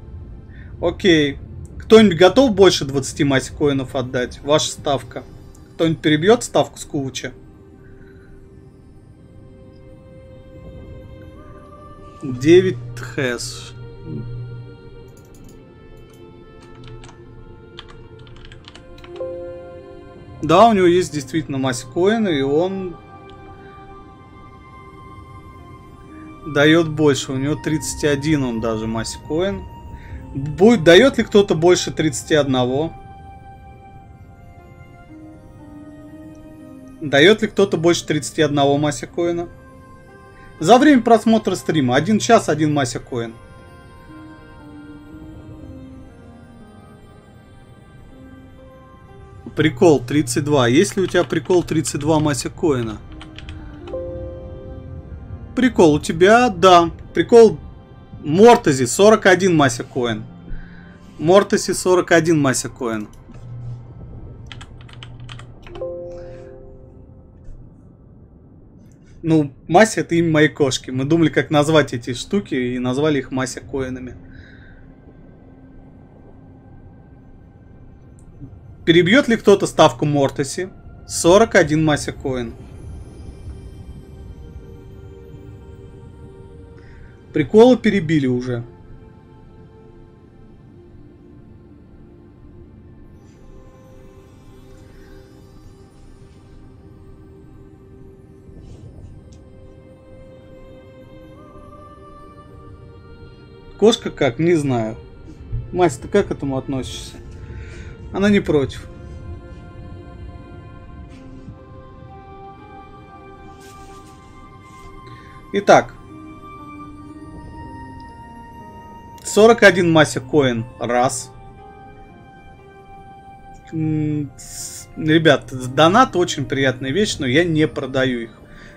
Окей. Кто-нибудь готов больше 20 массе коинов отдать? Ваша ставка. Кто-нибудь перебьет ставку Скувыча? Девять хэс. Да, у него есть действительно массе коина, и он дает больше. У него 31 он даже массе коин. Будет, дает ли кто-то больше 31? Дает ли кто-то больше 31 массе коина? За время просмотра стрима. Один час, один массе коин. Прикол 32. Есть ли у тебя прикол 32 массе коина? Прикол у тебя, да. Прикол Мортези 41 массе коин. Мортези 41 массе коин. Ну, Мася это имя моей кошки. Мы думали, как назвать эти штуки, и назвали их Мася коинами. Перебьет ли кто-то ставку Мортеси? 41 Мася коин. Приколы перебили уже. Кошка как? Не знаю. Мать, ты как к этому относишься? Она не против. Итак. 41 масса коин. Раз. Ребят, донат очень приятная вещь, но я не продаю их.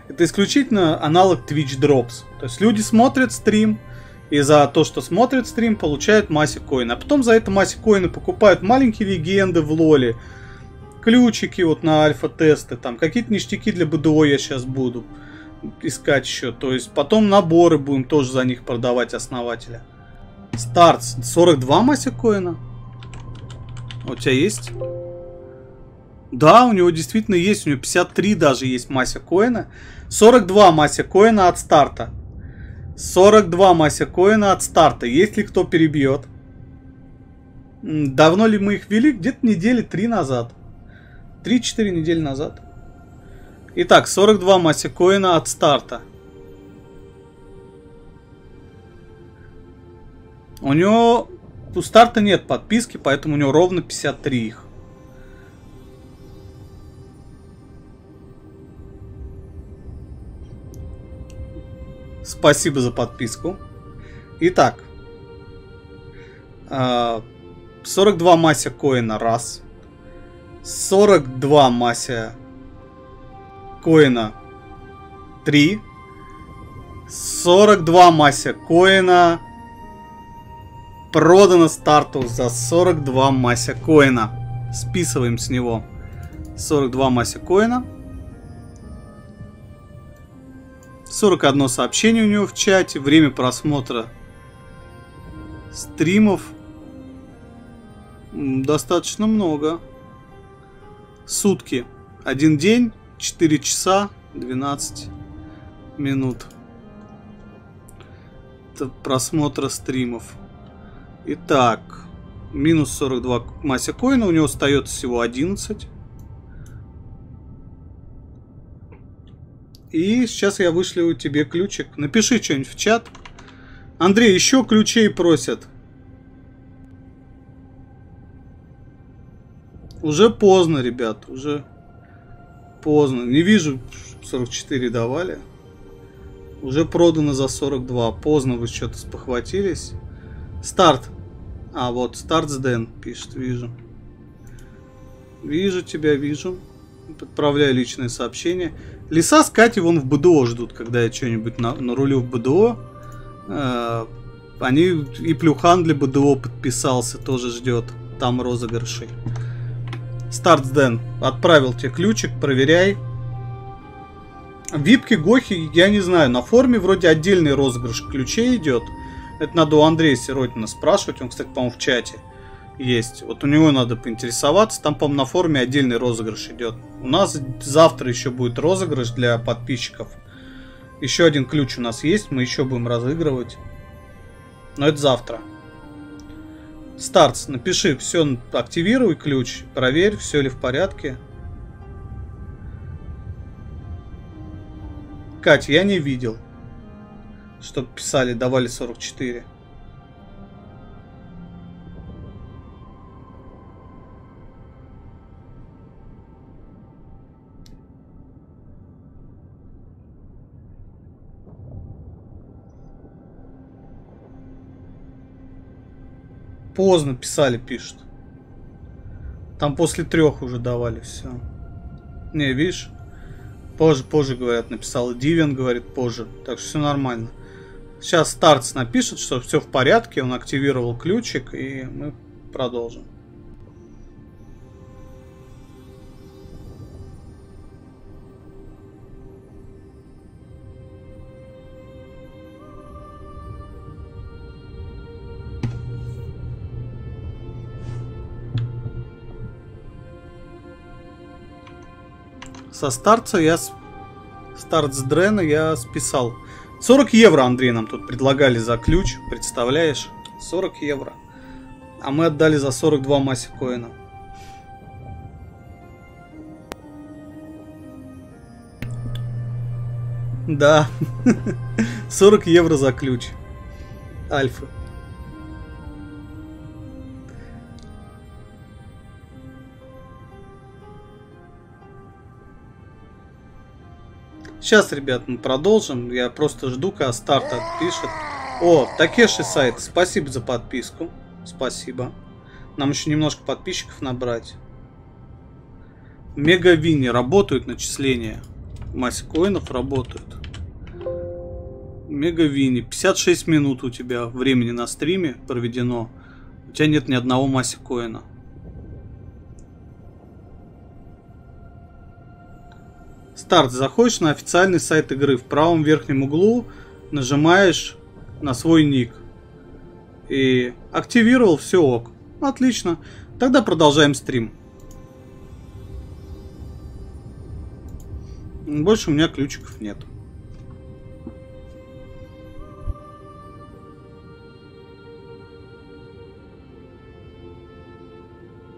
Это исключительно аналог Twitch Drops. То есть люди смотрят стрим, и за то, что смотрят стрим, получают массе коина. А потом за это массе коины покупают маленькие легенды в лоле, ключики вот на альфа-тесты, там какие-то ништяки для БДО я сейчас буду искать еще. То есть потом наборы будем тоже за них продавать основателя. Старт 42 массе коина. У тебя есть? Да, у него действительно есть. У него 53 даже есть массе коина. 42 массе коина от старта. 42 масса коина от старта. Есть ли кто перебьет? Давно ли мы их вели? Где-то недели три назад. 3-4 недели назад. Итак, 42 масса коина от старта. У него у старта нет подписки, поэтому у него ровно 53 их. Спасибо за подписку. Итак. 42 масса коина раз. 42 масса коина 3. 42 масса коина продано старту за 42 масса коина. Списываем с него 42 масса коина. 41 сообщение у него в чате. Время просмотра стримов достаточно много. Сутки. Один день, 4 часа, 12 минут. Просмотра стримов. Итак, минус 42 масса коина, у него остается всего 11. И сейчас я вышлю тебе ключик. Напиши что-нибудь в чат. Андрей, еще ключей просят. Уже поздно, ребят. Уже поздно. Не вижу, 44 давали. Уже продано за 42. Поздно вы что-то спохватились. Старт. А, вот, старт с Дэн пишет, вижу. Вижу тебя, вижу. Отправляю личное сообщение. Лиса с Катей вон в БДО ждут, когда я что-нибудь на, нарулю в БДО. Э, они и Плюхан для БДО подписался, тоже ждет. Там розыгрыши. Старт Дэн. Отправил тебе ключик, проверяй. Випки Гохи, я не знаю, на форме вроде отдельный розыгрыш ключей идет. Это надо у Андрея Сиротина спрашивать, он, кстати, по-моему, в чате есть. Вот у него надо поинтересоваться, там, по-моему, на форуме отдельный розыгрыш идет. У нас завтра еще будет розыгрыш для подписчиков. Еще один ключ у нас есть, мы еще будем разыгрывать. Но это завтра. Старт, напиши, все, активируй ключ, проверь, все ли в порядке. Катя, я не видел, чтоб писали, давали 44. Поздно писали, пишут. Там после трех уже давали все. Не, видишь? Позже, позже, говорят, написал. Дивен говорит позже. Так что все нормально. Сейчас Старц напишет, что все в порядке. Он активировал ключик, и мы продолжим. Со старца я... Старт с Дрена я списал. 40 евро, Андрей, нам тут предлагали за ключ. Представляешь? 40 евро. А мы отдали за 42 масси коина. Да. 40 евро за ключ. Альфа. Сейчас, ребят, мы продолжим. Я просто жду, когда старт отпишет. О, Такеши сайт, спасибо за подписку. Спасибо. Нам еще немножко подписчиков набрать. Мега Винни работают начисления. Масса коинов работают. Мега Винни. 56 минут у тебя времени на стриме проведено. У тебя нет ни одного масси коина. Старт. Заходишь на официальный сайт игры. В правом верхнем углу нажимаешь на свой ник. И активировал, все ок. Отлично. Тогда продолжаем стрим. Больше у меня ключиков нет.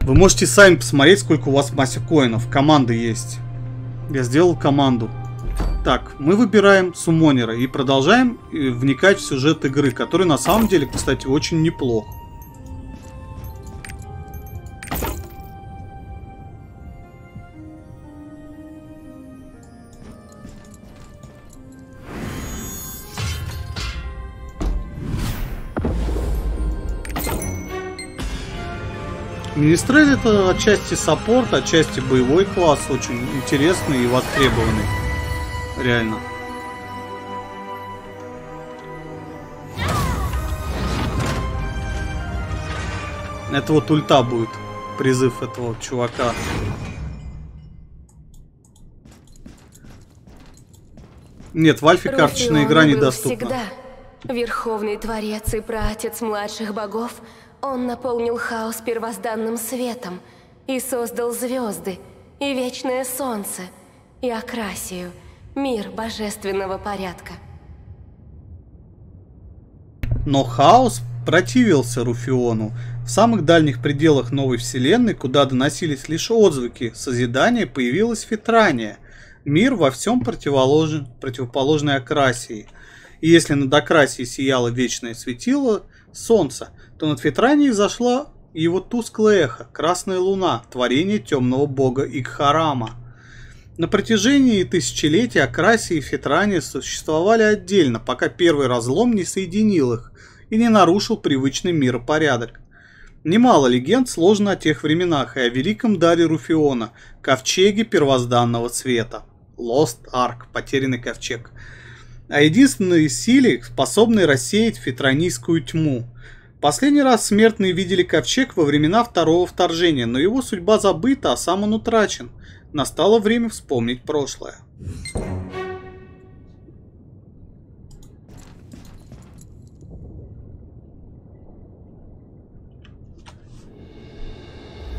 Вы можете сами посмотреть, сколько у вас массе коинов. Команды есть. Я сделал команду. Так, мы выбираем суммонера и продолжаем э, вникать в сюжет игры, который на самом деле, кстати, очень неплох. Министрель это отчасти саппорт, отчасти боевой класс, очень интересный и востребованный. Реально. Это вот ульта будет, призыв этого чувака. Нет, в Альфе карточная игра недоступна. Всегда. Верховный Творец и праотец младших богов – он наполнил хаос первозданным светом и создал звезды, и вечное солнце, и Акрасию, мир божественного порядка. Но хаос противился Руфиону. В самых дальних пределах новой вселенной, куда доносились лишь отзвуки созидания, появилась Фитрания. Мир во всем противоположен, противоположной Акрасии. И если над Акрасией сияло вечное светило солнца, то над Фитранией зашла его тусклое эхо, красная луна, творение темного бога Икхарама. На протяжении тысячелетий Акрасия и Фитрания существовали отдельно, пока первый разлом не соединил их, и не нарушил привычный миропорядок. Немало легенд сложно о тех временах и о великом даре Руфиона, ковчеге первозданного цвета. Lost Ark, потерянный ковчег. А единственной силе, способной рассеять фитронийскую тьму. Последний раз смертные видели ковчег во времена второго вторжения, но его судьба забыта, а сам он утрачен. Настало время вспомнить прошлое.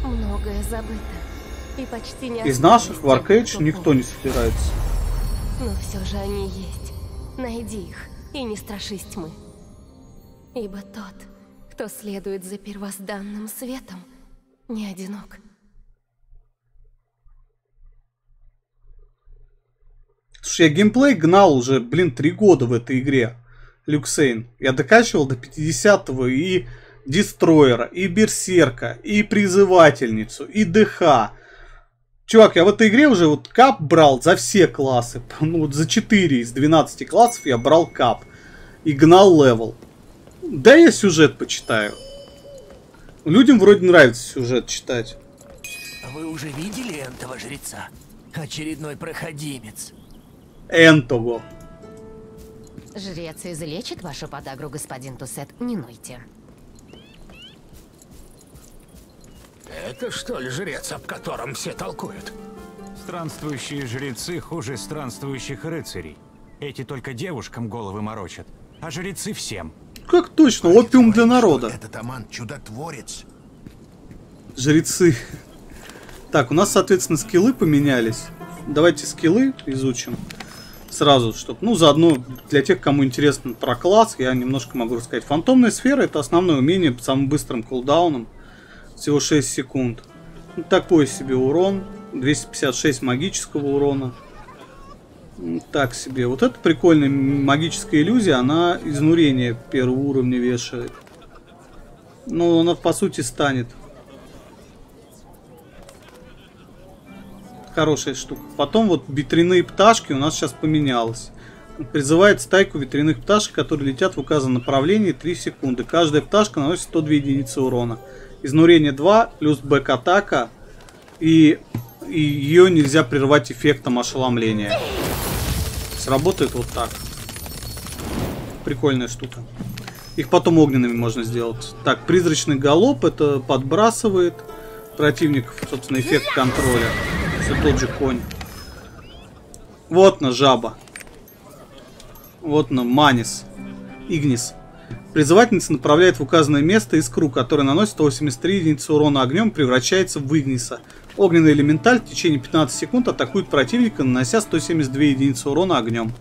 Многое забыто. И почти не Из наших в Аркейдж кто никто не собирается. Но все же они есть. Найди их и не страшись тьмы. Ибо тот, кто следует за первозданным светом, не одинок. Слушай, я геймплей гнал уже, блин, три года в этой игре. Люксейн. Я докачивал до 50-го и Дестроера, и Берсерка, и Призывательницу, и ДХ. Чувак, я в этой игре уже вот cap брал за все классы. Ну вот за 4 из 12 классов я брал cap. И гнал level. Да я сюжет почитаю. Людям вроде нравится сюжет читать. Вы уже видели этого жреца? Очередной проходимец. Энтого. Жрец излечит вашу подагру, господин Тусет, не нойте. Это что ли жрец, об котором все толкуют? Странствующие жрецы хуже странствующих рыцарей. Эти только девушкам головы морочат, а жрецы всем. Как точно, опиум для народа. Этот Аман чудотворец. Жрецы. Так, у нас, соответственно, скиллы поменялись. Давайте скиллы изучим сразу, чтобы, ну, заодно для тех, кому интересно про класс, я немножко могу рассказать. Фантомная сфера это основное умение с самым быстрым кулдауном, всего 6 секунд. Ну, такой себе урон, 256 магического урона. Ну, Так себе. Вот это прикольная магическая иллюзия, она изнурение первого уровня вешает. Но она по сути станет. Хорошая штука. Потом вот ветряные пташки у нас сейчас поменялось. Призывает стайку ветряных пташек, которые летят в указанном направлении 3 секунды. Каждая пташка наносит 102 единицы урона. Изнурение 2 плюс бэк-атака. И, и ее нельзя прервать эффектом ошеломления. Сработает вот так. Прикольная штука. Их потом огненными можно сделать. Так, призрачный галоп это подбрасывает противников, собственно, эффект контроля. Все тот же конь. Вот на жаба. Вот на манис. Игнис. Призывательница направляет в указанное место искру, которая наносит 183 единицы урона огнем, превращается в Игниса. Огненный элементаль в течение 15 секунд атакует противника, нанося 172 единицы урона огнем.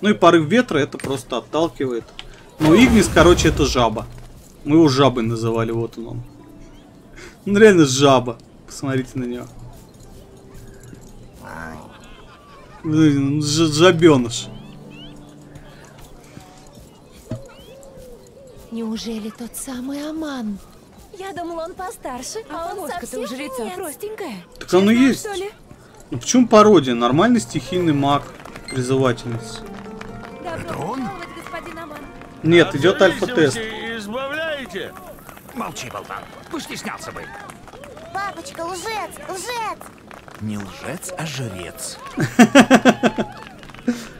Ну и порыв ветра это просто отталкивает. Но Игнис, короче, это жаба. Мы его жабой называли, вот он. он. Ну реально жаба. Посмотрите на него. Блин, жабеныш. Неужели тот самый Аман? Я думала, он постарше, а, он повозка-то совсем у жреца нет. простенькая. Так оно Честно, есть. что ли? Ну почему пародия? Нормальный стихийный маг, призывательница. Это он? Нет, идет альфа-тест. избавляете? Молчи, болтан. Постеснялся бы. Папочка, лжец, лжец! Не лжец, а жрец.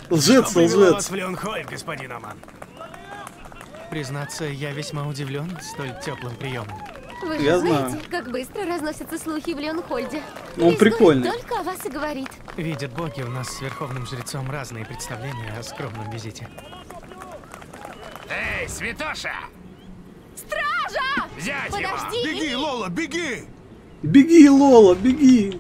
Лжец, лжец. господин Аман? Признаться, я весьма удивлен столь теплым приемом. Вы же Я знаете, знаю. как быстро разносятся слухи в Леонхольде. Ну, он Весь прикольный. только о вас и говорит. Видят боги, у нас с Верховным Жрецом разные представления о скромном визите. Эй, святоша! Стража! Взять Подожди! Беги, Лола, беги! Беги, Лола, беги.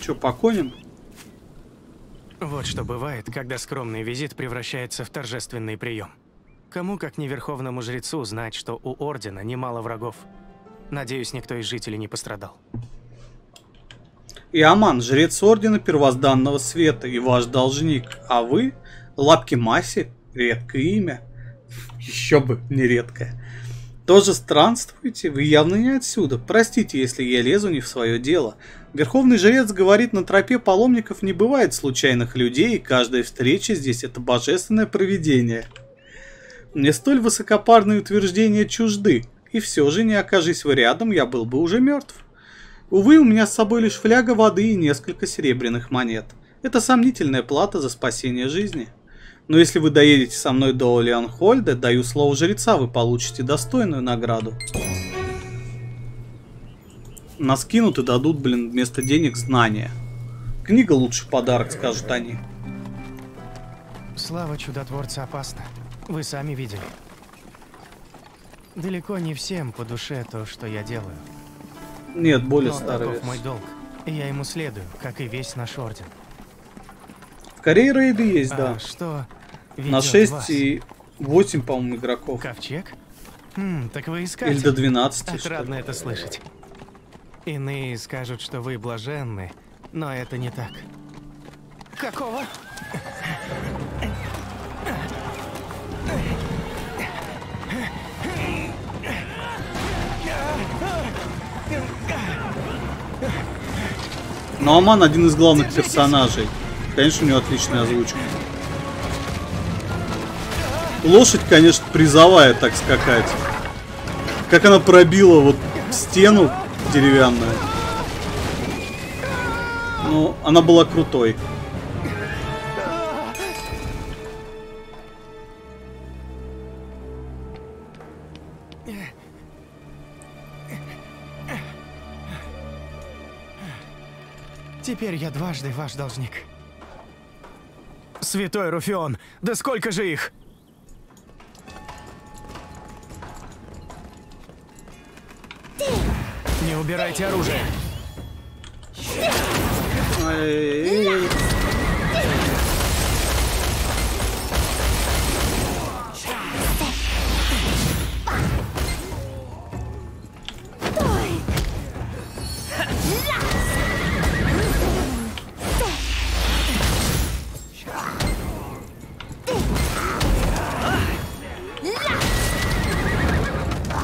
Че, по коням? Вот что бывает, когда скромный визит превращается в торжественный прием. Кому, как не Верховному Жрецу, знать, что у Ордена немало врагов. Надеюсь, никто из жителей не пострадал. И Аман, жрец Ордена Первозданного Света и ваш должник. А вы, Лапки Маси, редкое имя. Еще бы, не редкое. Тоже странствуете? Вы явно не отсюда. Простите, если я лезу не в свое дело. Верховный жрец говорит, на тропе паломников не бывает случайных людей, и каждая встреча здесь это божественное провидение. Мне столь высокопарные утверждения чужды, и все же, не окажись вы рядом, я был бы уже мертв. Увы, у меня с собой лишь фляга воды и несколько серебряных монет. Это сомнительная плата за спасение жизни. Но если вы доедете со мной до Леонхольда, даю слово жреца, вы получите достойную награду. Нас кинут и дадут, блин, вместо денег знания. Книга лучший подарок, скажут они. Слава чудотворца опасна. Вы сами видели. Далеко не всем по душе то, что я делаю. Нет, более Но старый таков мой долг. И я ему следую, как и весь наш орден. Скорее рейды есть, А да. что На ведет 6 вас? и 8, по-моему, игроков. Ковчег? Хм, так вы искатель. Или до 12, что ли. Отрадно это слышать. Иные скажут, что вы блаженны, но это не так. Какого? Но Аман один из главных персонажей. Конечно, у него отличная озвучка. Лошадь, конечно, призовая так скакать. Как она пробила вот стену деревянную. Ну, она была крутой. Теперь я дважды ваш должник. Святой Руфион, да сколько же их? Не убирайте оружие. Ай-яй-яй.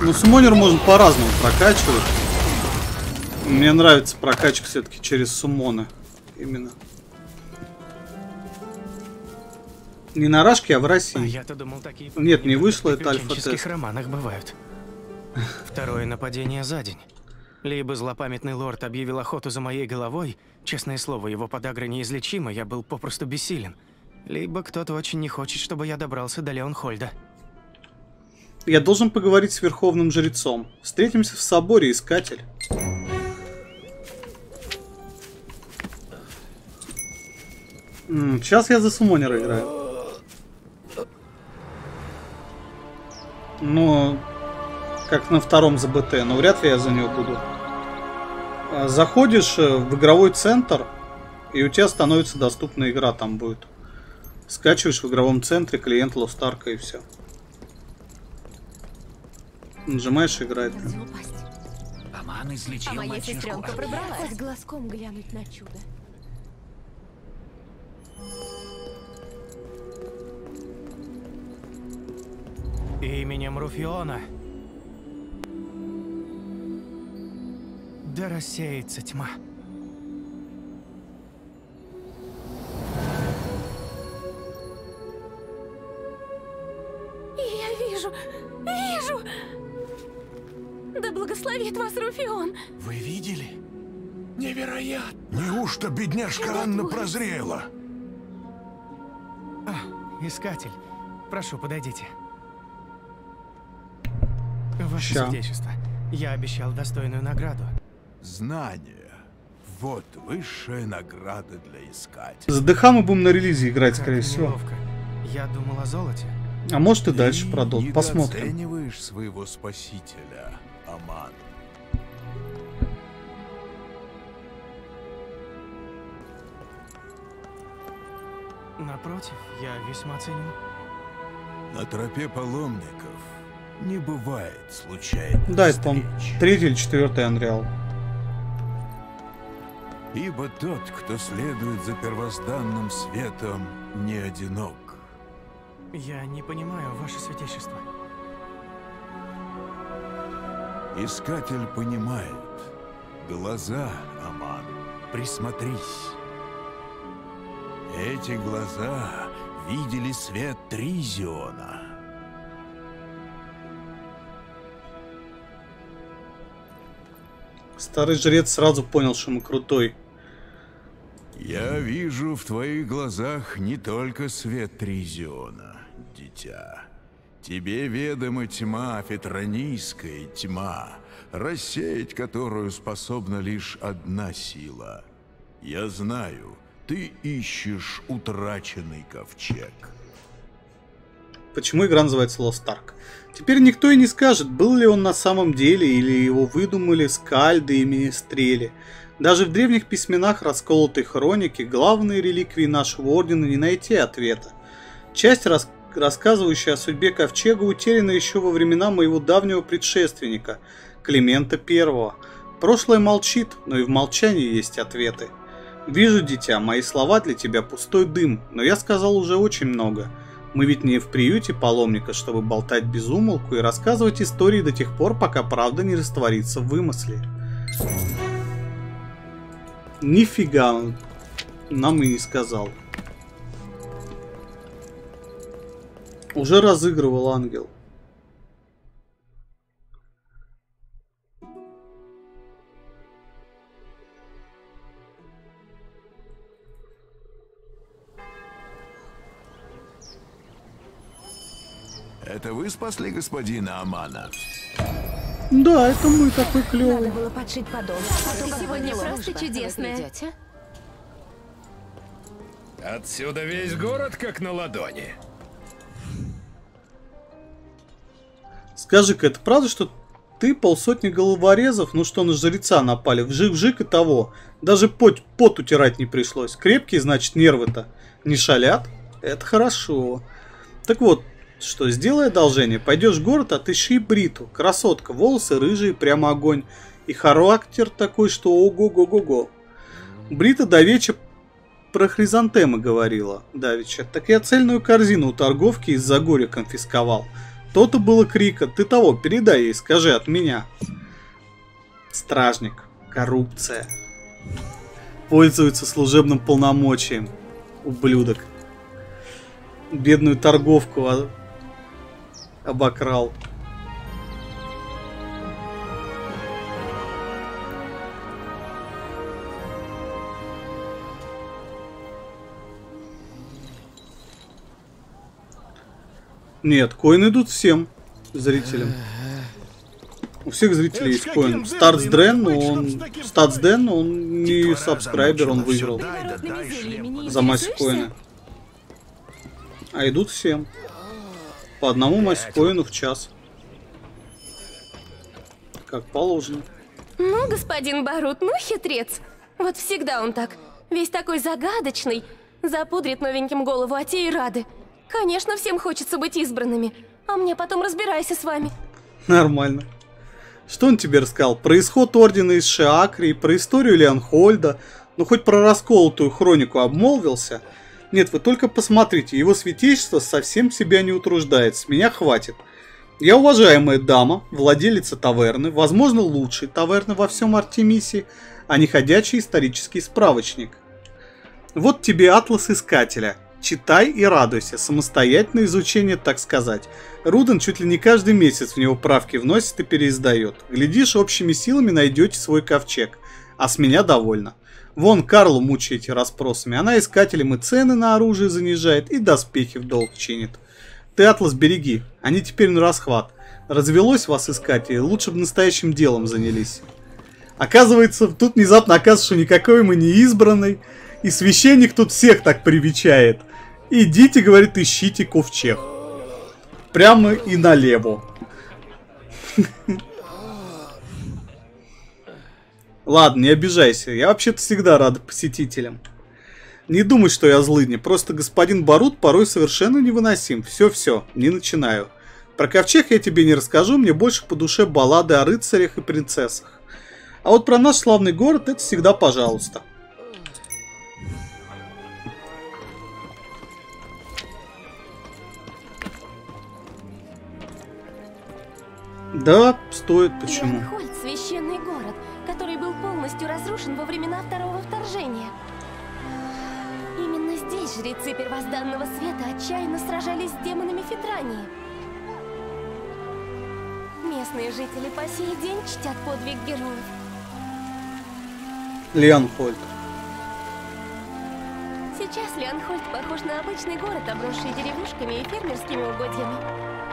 Ну, суммонер можно по-разному прокачивать. Мне нравится прокачка все-таки через суммоны. Именно. Не на Рашке, а в России. А я-то думал, такие Нет, не вышло, в это альфа-тест. романах бывают. Второе нападение за день. Либо злопамятный лорд объявил охоту за моей головой, честное слово, его подагра неизлечима, я был попросту бессилен. Либо кто-то очень не хочет, чтобы я добрался до Леонхольда. Я должен поговорить с Верховным Жрецом. Встретимся в соборе, Искатель. Сейчас я за суммонера играю. Ну, как на втором ЗБТ, но вряд ли я за него буду. А, Заходишь э, в игровой центр, и у тебя становится доступна игра там будет. Скачиваешь в игровом центре клиент Ark и все. Нажимаешь играть. Аман излечил А моя сестренка пробралась. Глазком глянуть на чудо. Именем Руфиона. Да рассеется тьма. Я вижу, вижу! Да благословит вас Руфион! Вы видели? Невероятно! Неужто бедняжка Анна прозрела? А, искатель, прошу, подойдите. Ваше Ща. святейшество, я обещал достойную награду. Знание. Вот высшая награда для искателя. За ДХ мы будем на релизе играть, Как скорее всего. неловко. Я думал о золоте. А может и дальше продолжим. Ты Посмотрим. недооцениваешь своего спасителя, Аман. Напротив, я весьма ценю. На тропе паломников Не бывает случайно. Да, это, по третий или четвертый Unreal. Ибо тот, кто следует за первозданным светом, не одинок. Я не понимаю, ваше святейшество. Искатель понимает. Глаза, Аман, присмотрись. Эти глаза видели свет Тризиона. Старый жрец сразу понял, что мы крутой. Я вижу в твоих глазах не только свет Тризиона, дитя. Тебе ведома тьма, фетронийская тьма, рассеять которую способна лишь одна сила. Я знаю, ты ищешь утраченный ковчег. Почему игра называется Lost Ark? Теперь никто и не скажет, был ли он на самом деле, или его выдумали скальды и министрели. Даже в древних письменах расколотой хроники, главные реликвии нашего ордена, не найти ответа. Часть, рас... рассказывающая о судьбе Ковчега, утеряна еще во времена моего давнего предшественника, Климента I. Прошлое молчит, но и в молчании есть ответы. Вижу, дитя, мои слова для тебя пустой дым, но я сказал уже очень много. Мы ведь не в приюте паломника, чтобы болтать без умолку и рассказывать истории до тех пор, пока правда не растворится в вымысле. Нифига он нам и не сказал. Уже разыгрывал ангел. Это вы спасли господина Амана? Да, это мы такой клевый. Надо было подшить подол. А то сегодня просто чудесная. Отсюда весь город как на ладони. Скажи-ка, это правда, что ты полсотни головорезов, ну что на жреца напали, вжик-вжик и того. Даже пот, пот утирать не пришлось. Крепкие, значит, нервы-то не шалят? Это хорошо. Так вот, что, сделай одолжение, пойдешь в город, отыщи Бриту. Красотка, волосы рыжие, прямо огонь. И характер такой, что ого-го-го-го. Брита до вечера про хризантемы говорила, Давича. Так я цельную корзину у торговки из-за горя конфисковал. То-то было крика, ты того, передай ей, скажи от меня. Стражник, коррупция. Пользуется служебным полномочием. Ублюдок. Бедную торговку обокрал. Нет, коины идут всем зрителям. У всех зрителей есть коин. Стартс Дрен, но он... Статс Дэн, он не сабскрайбер, он выиграл. За массе коина. А идут всем. По одному массе коину в час. Как положено. Ну, господин Барут, ну хитрец. Вот всегда он так. Весь такой загадочный. Запудрит новеньким голову, а те и рады. Конечно, всем хочется быть избранными. А мне потом разбирайся с вами. Нормально. Что он тебе рассказал? Про исход Ордена из Шиакри, про историю Леонхольда, ну хоть про расколотую хронику обмолвился. Нет, вы только посмотрите, его святейшество совсем себя не утруждает, с меня хватит. Я уважаемая дама, владелица таверны, возможно лучшей таверны во всем Артемисе, а не ходячий исторический справочник. Вот тебе атлас искателя. Читай и радуйся, самостоятельное изучение, так сказать. Руден чуть ли не каждый месяц в него правки вносит и переиздает. Глядишь, общими силами найдете свой ковчег. А с меня довольно. Вон Карлу мучаете расспросами. Она искателям и цены на оружие занижает, и доспехи в долг чинит. Ты, Атлас, береги. Они теперь на расхват. Развелось вас искателей, лучше бы настоящим делом занялись. Оказывается, тут внезапно оказывается, что никакой мы не избранный. И священник тут всех так привечает. Идите, говорит, ищите ковчег. Прямо и налево. Ладно, не обижайся. Я вообще-то всегда рад посетителям. Не думай, что я злыдня. Просто господин Барут порой совершенно невыносим. Все-все, не начинаю. Про ковчег я тебе не расскажу, мне больше по душе баллады о рыцарях и принцессах. А вот про наш славный город это всегда пожалуйста. Да, стоит, почему? Леонхольд — священный город, который был полностью разрушен во времена второго вторжения. Именно здесь жрецы первозданного света отчаянно сражались с демонами Фитрании. Местные жители по сей день чтят подвиг героев. Леонхольд. Сейчас Леонхольд похож на обычный город, обросший деревушками и фермерскими угодьями.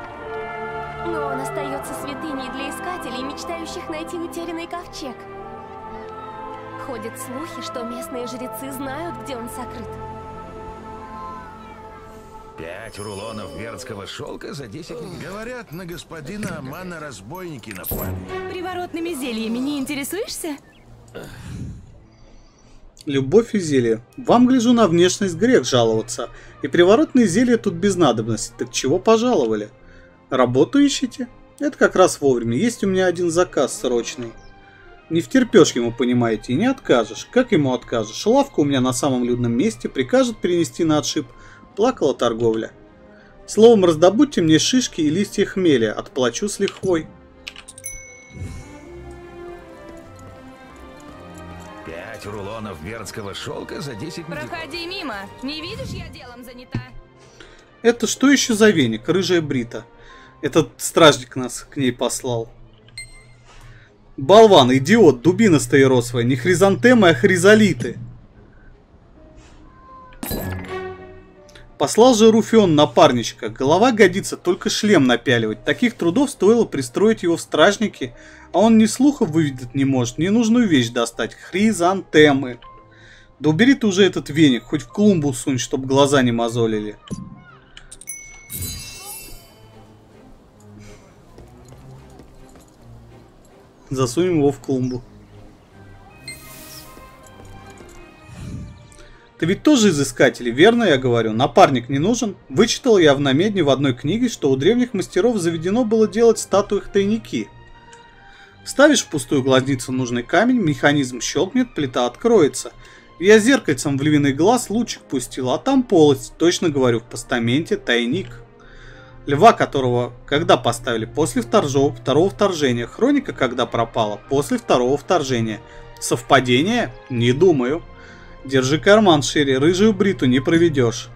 Но он остается святыней для искателей, мечтающих найти утерянный ковчег. Ходят слухи, что местные жрецы знают, где он сокрыт. Пять рулонов вердского шелка за 10 Говорят, на господина Амана разбойники напали. Приворотными зельями не интересуешься? Любовь и зелье. Вам, гляжу, на внешность грех жаловаться. И приворотные зелья тут без надобности. Так чего пожаловали? Работу ищете? Это как раз вовремя. Есть у меня один заказ срочный. Не втерпешь ему, понимаете, и не откажешь. Как ему откажешь? Лавка у меня на самом людном месте, прикажет перенести на отшиб. Плакала торговля. Словом, раздобудьте мне шишки и листья хмеля, отплачу с лихвой. Пять рулонов вердского шелка за 10 Проходи мимо. Не видишь, я делом занята. Это что еще за веник, рыжая брита? Этот стражник нас к ней послал. Болван, идиот, дубина стаиросовая, не хризантемы, а хризолиты. Послал же Руфион напарничка. Голова годится, только шлем напяливать. Таких трудов стоило пристроить его в стражники, а он ни слуха выведать не может, ни нужную вещь достать. Хризантемы. Да убери ты уже этот веник, хоть в клумбу сунь, чтоб глаза не мозолили. Засунем его в клумбу. Ты ведь тоже из искателей, верно я говорю? Напарник не нужен? Вычитал я в намедне в одной книге, что у древних мастеров заведено было делать статуях тайники. Ставишь в пустую глазницу нужный камень, механизм щелкнет, плита откроется. Я зеркальцем в львиный глаз лучик пустил, а там полость, точно говорю, в постаменте тайник. Льва, которого когда поставили? После вторжого, второго вторжения. Хроника когда пропала? После второго вторжения. Совпадение? Не думаю. Держи карман шире, рыжую бриту не проведешь.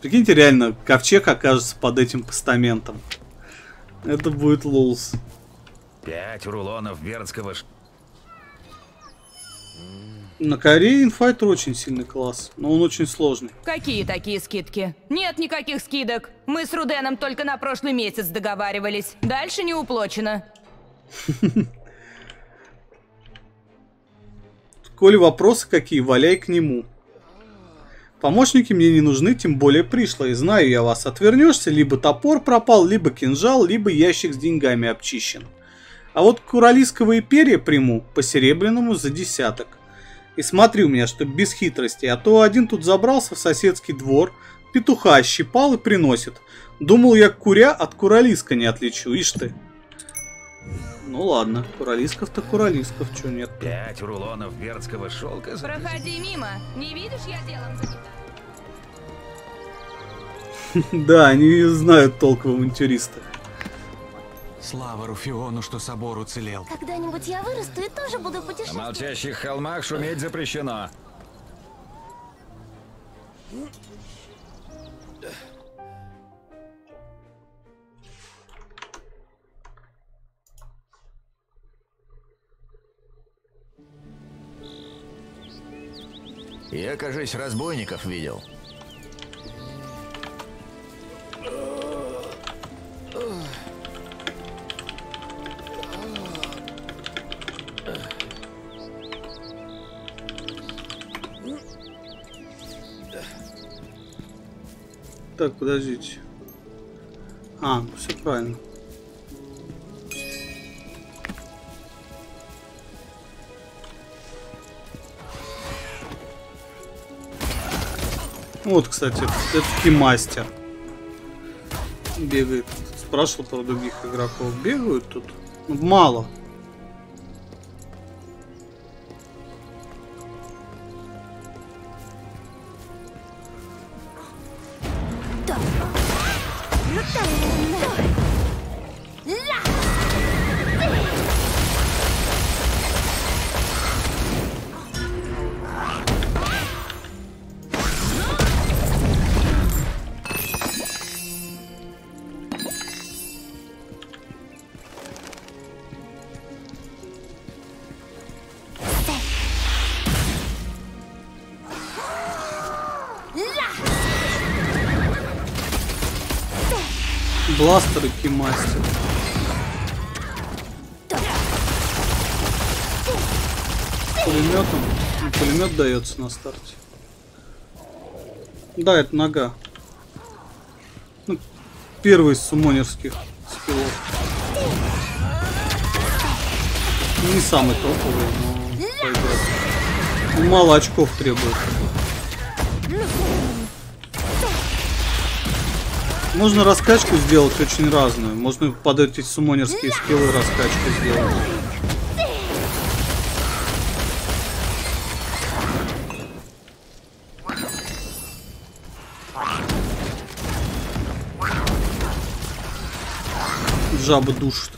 Прикиньте, реально, ковчег окажется под этим постаментом. Это будет лулс. Пять рулонов вердского ш... На Корее инфайтер очень сильный класс, но он очень сложный. Какие такие скидки? Нет никаких скидок. Мы с Руденом только на прошлый месяц договаривались. Дальше не уплочено. Коли вопросы какие, валяй к нему. Помощники мне не нужны, тем более пришлые. Знаю я вас. Отвернешься, либо топор пропал, либо кинжал, либо ящик с деньгами обчищен. А вот куралийского перья приму по серебряному за десяток. И смотри у меня, чтоб без хитрости, а то один тут забрался в соседский двор, петуха щипал и приносит. Думал я куря от куралиска не отличу, ишь ты. Ну ладно, куралисков-то куралисков, чё нет -то. Пять рулонов вердского шелка за... Проходи мимо. Не видишь, я делом занята. Да, они знают толк в авантюристах. Слава Руфиону, что собор уцелел. Когда-нибудь я вырасту и тоже буду На путешествовать. молчащих холмах шуметь запрещено. Я, кажись, разбойников видел. Так, подождите. А, все правильно. Вот, кстати, это кимастер. Бегает. Спрашивал про других игроков. Бегают тут? Ну, мало. Бластер и кимастер. Пулеметом. Пулемет дается на старте. Да, это нога. Ну, первый из сумонерских скиллов. Не самый топовый, но. Ну, мало очков требует. Можно раскачку сделать очень разную. Можно под эти сумонерские скиллы раскачку сделать. Жаба душит.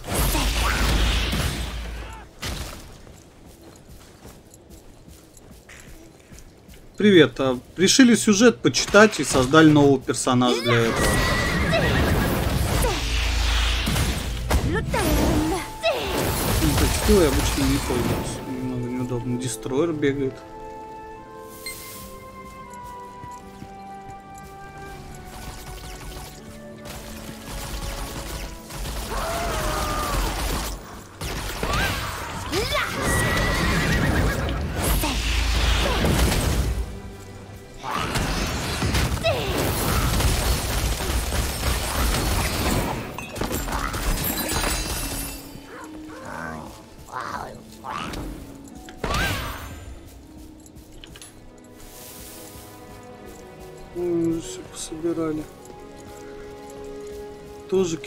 Привет, а решили сюжет почитать и создали нового персонажа для этого. Текстилой обычно не пользуюсь. Немного неудобно. Дестройер бегает.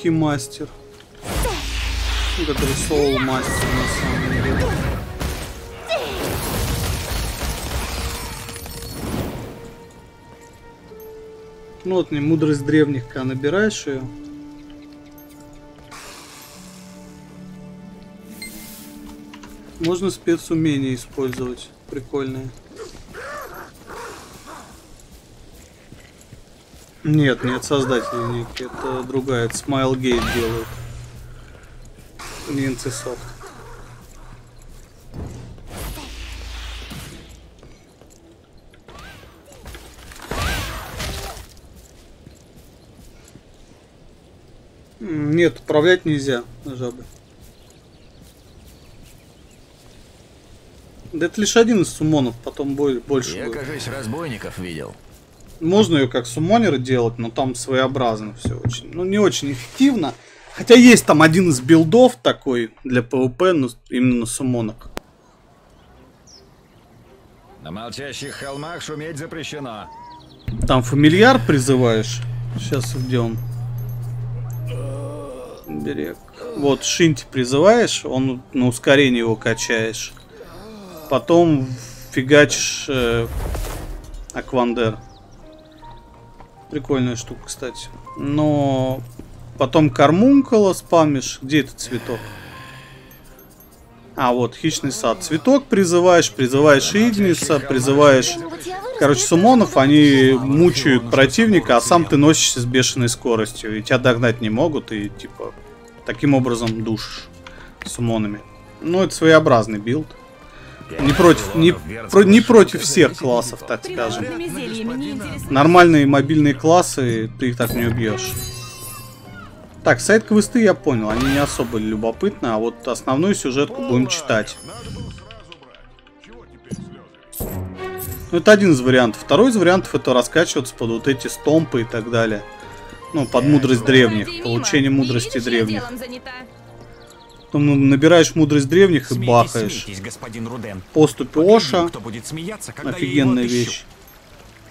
Тоже кимастер. Ну, Который соул мастер на самом деле. Ну вот мне мудрость древних, когда набираешь ее. Можно спецумения использовать. Прикольные. Нет, нет, создатели ники. Это другая. Это Smilegate делают. Не. М, Нет, управлять нельзя жабы. Да это лишь один из сумонов, потом бо- больше Я, будет. кажись, разбойников видел. Можно ее как суммонер делать, но там своеобразно все очень. Ну, не очень эффективно. Хотя есть там один из билдов такой для ПВП, но именно на суммонах. На молчащих холмах шуметь запрещено. Там фамильяр призываешь. Сейчас где он? Берег. Вот Шинти призываешь, он на ускорение его качаешь. Потом фигачишь э, Аквандер. Прикольная штука, кстати. Но потом Кармункала спамишь. Где этот цветок? А, вот, хищный сад. Цветок призываешь, призываешь Игниса, призываешь... Короче, сумонов, они мучают противника, а сам ты носишься с бешеной скоростью. И тебя догнать не могут, и типа таким образом душишь сумонами. Ну, это своеобразный билд. Не против, не, про- не против всех классов, так скажем. Нормальные мобильные классы, ты их так не убьешь. Так, side квесты я понял, они не особо любопытны, а вот основную сюжетку будем читать. Ну, это один из вариантов. Второй из вариантов это раскачиваться под вот эти стомпы и так далее. Ну, под мудрость древних, получение мудрости древних. Потом ну, набираешь мудрость древних и бахаешь. смейтесь, господин Руден. Поступь Погляди, Оша. кто будет смеяться, когда Офигенная вещь.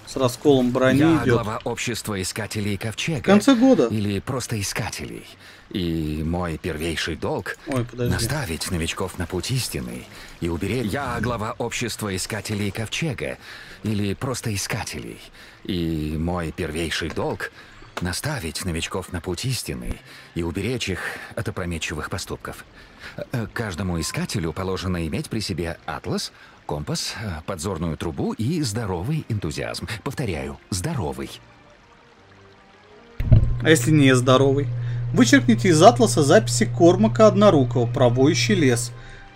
С расколом брони Я идет. глава общества искателей ковчега. В конце года. Или просто искателей. И мой первейший долг Ой, подожди. наставить новичков на путь истины и уберечь. Я глава общества искателей ковчега. Или просто искателей. И мой первейший долг наставить новичков на путь истины и уберечь их от опрометчивых поступков. Э, Каждому искателю положено иметь при себе атлас, компас, э, подзорную трубу и здоровый энтузиазм. Повторяю, здоровый. А если не здоровый? Вычеркните из атласа записи Кормака Однорукого про лес.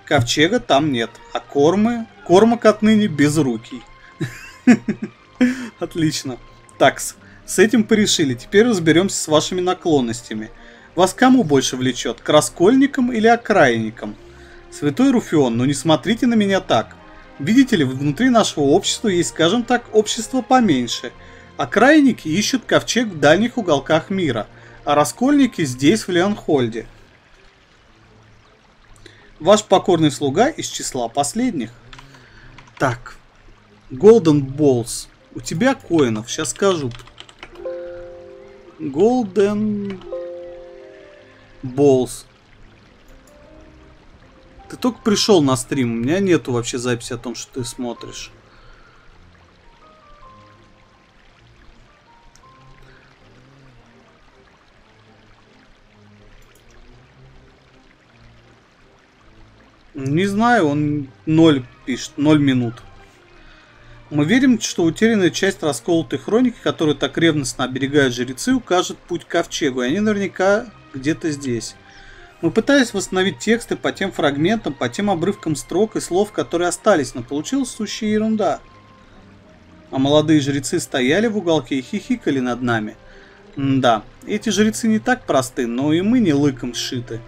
Ковчега там нет, а Кормы... Кормак отныне безрукий. Отлично. Такс, с этим порешили. Теперь разберемся с вашими наклонностями. Вас кому больше влечет, к раскольникам или окраинникам? Святой Руфион, ну не смотрите на меня так. Видите ли, внутри нашего общества есть, скажем так, общество поменьше. Окраинники ищут ковчег в дальних уголках мира, а раскольники здесь, в Леонхольде. Ваш покорный слуга из числа последних. Так, Golden Balls. У тебя коинов, сейчас скажу. Golden Balls. Ты только пришел на стрим, у меня нету вообще записи о том, что ты смотришь. Не знаю, он ноль пишет, ноль минут. Мы верим, что утерянная часть расколотой хроники, которую так ревностно оберегают жрецы, укажет путь к ковчегу, и они наверняка где-то здесь. Мы пытались восстановить тексты по тем фрагментам, по тем обрывкам строк и слов, которые остались, но получилась сущая ерунда. А молодые жрецы стояли в уголке и хихикали над нами. да, эти жрецы не так просты, но и мы не лыком сшиты.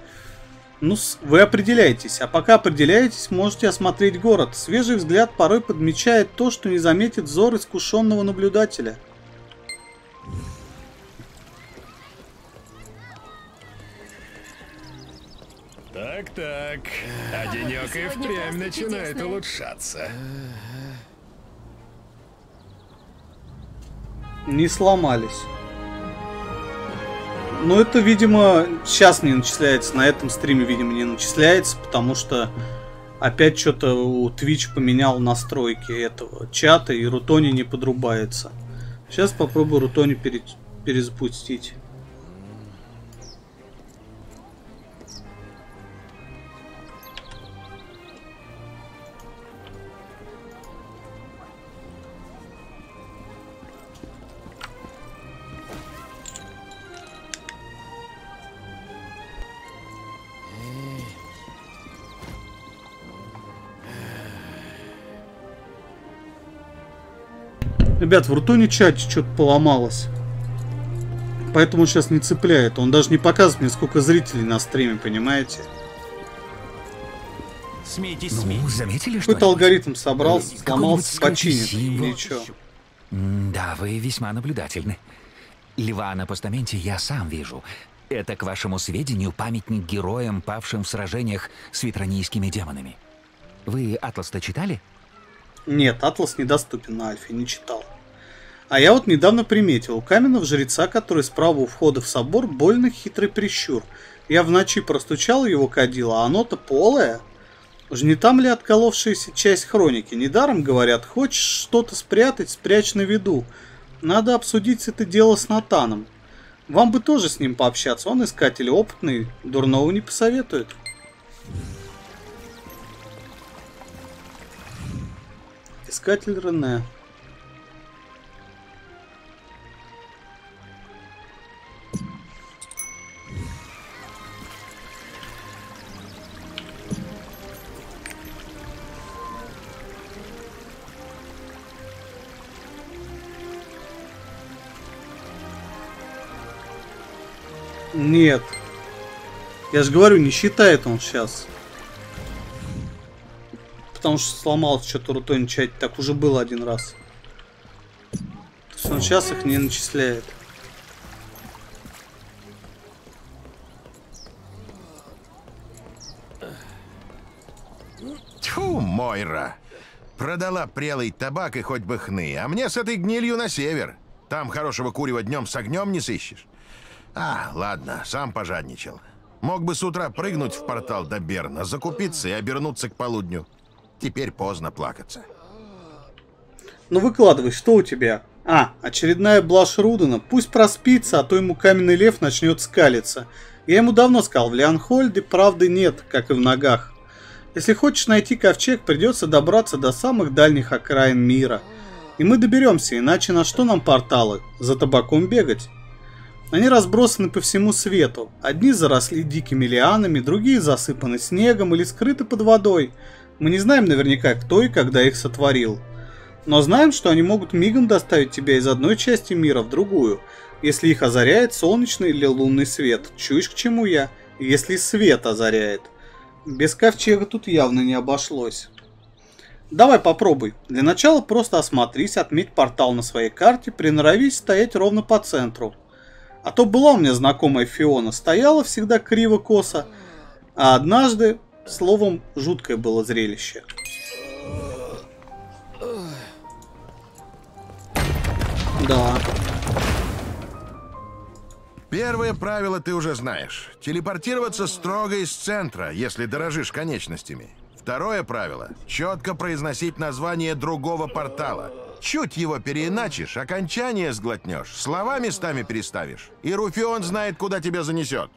Ну, вы определяйтесь, а пока определяетесь, можете осмотреть город. Свежий взгляд порой подмечает то, что не заметит взор искушенного наблюдателя. Так-так, а денек и впрямь начинает улучшаться. Не сломались. Но это, видимо, сейчас не начисляется. На этом стриме, видимо, не начисляется, потому что опять что-то у Twitch поменял настройки этого чата, и Рутони не подрубается. Сейчас попробую Рутони пере... перезапустить. Ребят, в Рутоне чате что-то поломалось. Поэтому сейчас не цепляет. Он даже не показывает мне, сколько зрителей на стриме, понимаете? Смейтесь, Ну, смейтесь. заметили, что Какой-то алгоритм собрался, Какой-нибудь сломался, починит. Ничего. Да, вы весьма наблюдательны. Льва на постаменте я сам вижу. Это, к вашему сведению, памятник героям, павшим в сражениях с ветронийскими демонами. Вы Атлас-то читали? Нет, Атлас недоступен на Альфе, не читал. А я вот недавно приметил, у каменного жреца, который справа у входа в собор, больно хитрый прищур. Я в ночи простучал его кадило, а оно-то полое. Уж не там ли отколовшаяся часть хроники? Недаром говорят, хочешь что-то спрятать, спрячь на виду. Надо обсудить это дело с Натаном. Вам бы тоже с ним пообщаться, он искатель опытный, дурного не посоветует. Искатель Рене. Нет. Я же говорю, не считает он сейчас. Потому что сломалось что-то Рутони чать. Так уже было один раз. То есть он сейчас их не начисляет. Тьфу, Мойра. Продала прелый табак и хоть бы хны, а мне с этой гнилью на север. Там хорошего курева днем с огнем не сыщешь. А, ладно, сам пожадничал. Мог бы с утра прыгнуть в портал до Берна, закупиться и обернуться к полудню. Теперь поздно плакаться. Ну выкладывай, что у тебя? А, очередная блажь Рудена. Пусть проспится, а то ему каменный лев начнет скалиться. Я ему давно сказал, в Леонхольде правды нет, как и в ногах. Если хочешь найти ковчег, придется добраться до самых дальних окраин мира. И мы доберемся, иначе на что нам порталы? За табаком бегать? Они разбросаны по всему свету. Одни заросли дикими лианами, другие засыпаны снегом или скрыты под водой. Мы не знаем наверняка, кто и когда их сотворил. Но знаем, что они могут мигом доставить тебя из одной части мира в другую, если их озаряет солнечный или лунный свет. Чуешь, к чему я? Если свет озаряет. Без ковчега тут явно не обошлось. Давай попробуй. Для начала просто осмотрись, отметь портал на своей карте, приноровись стоять ровно по центру. А то была у меня знакомая Фиона, стояла всегда криво-косо, а однажды, словом, жуткое было зрелище. Да. Первое правило ты уже знаешь. Телепортироваться строго из центра, если дорожишь конечностями. Второе правило – четко произносить название другого портала. Чуть его переиначишь, окончание сглотнешь, слова местами переставишь, и Руфион знает, куда тебя занесет.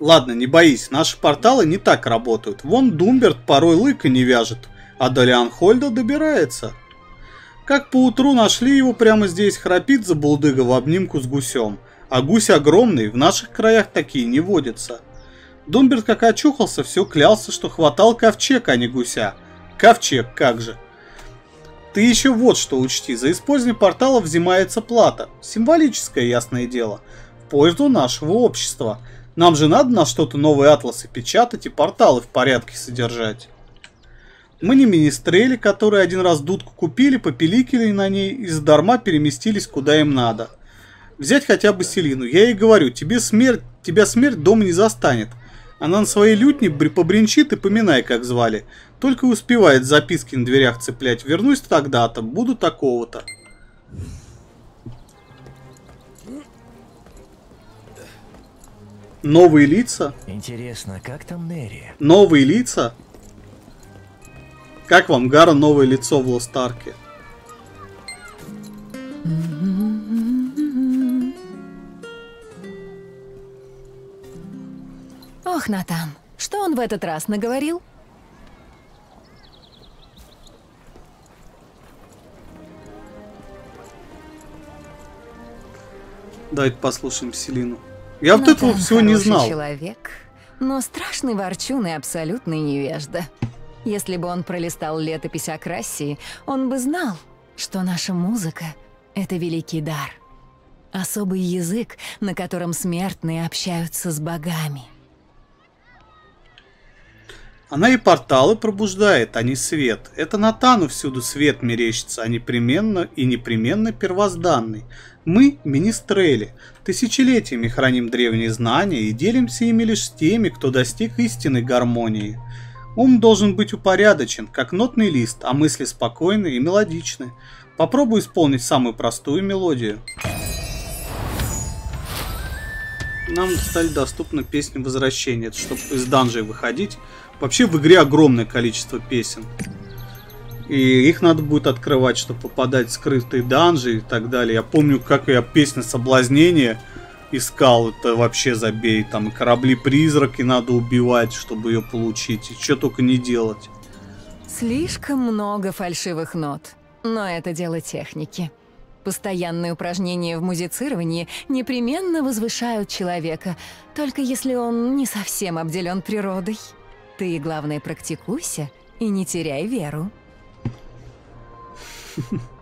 Ладно, не боись, наши порталы не так работают. Вон Думберт порой лыка не вяжет, а до Леонхольда добирается. Как поутру нашли его прямо здесь, храпит за булдыга в обнимку с гусем. А гусь огромный, в наших краях такие не водятся. Думберт как очухался, все клялся, что хватал ковчег, а не гуся. Ковчег, как же. Ты еще вот что учти, за использование портала взимается плата. Символическое, ясное дело. В пользу нашего общества. Нам же надо на что-то новые атласы печатать и порталы в порядке содержать. Мы не министрели, которые один раз дудку купили, попиликили на ней и задарма переместились куда им надо. Взять хотя бы Селину. Я ей говорю, тебе смерть, тебя смерть дома не застанет. Она на своей лютне побренчит и поминай, как звали. Только успевает записки на дверях цеплять. Вернусь тогда-то, буду такого-то. Новые лица? Интересно, как там Нерри? Новые лица? Как вам, Гара, новое лицо в Лостарке? Ох, Натан, что он в этот раз наговорил? Давайте послушаем Селину. Я вот этого всего не знал. человек, но страшный ворчун и абсолютный невежда. Если бы он пролистал летопись о Крассии, он бы знал, что наша музыка — это великий дар. Особый язык, на котором смертные общаются с богами. Она и порталы пробуждает, а не свет. Это Натану всюду свет мерещится, а непременно и непременно первозданный. Мы, министрели, тысячелетиями храним древние знания и делимся ими лишь с теми, кто достиг истинной гармонии. Ум должен быть упорядочен, как нотный лист, а мысли спокойны и мелодичны. Попробуй исполнить самую простую мелодию. Нам стали доступны песни возвращения, чтобы из данжей выходить. Вообще в игре огромное количество песен. И их надо будет открывать, чтобы попадать в скрытые данжи и так далее. Я помню, как я песня соблазнения искал, это вообще забей. Там корабли-призраки надо убивать, чтобы ее получить. И что только не делать. Слишком много фальшивых нот. Но это дело техники. Постоянные упражнения в музицировании непременно возвышают человека, только если он не совсем обделен природой. Ты, главное, практикуйся и не теряй веру.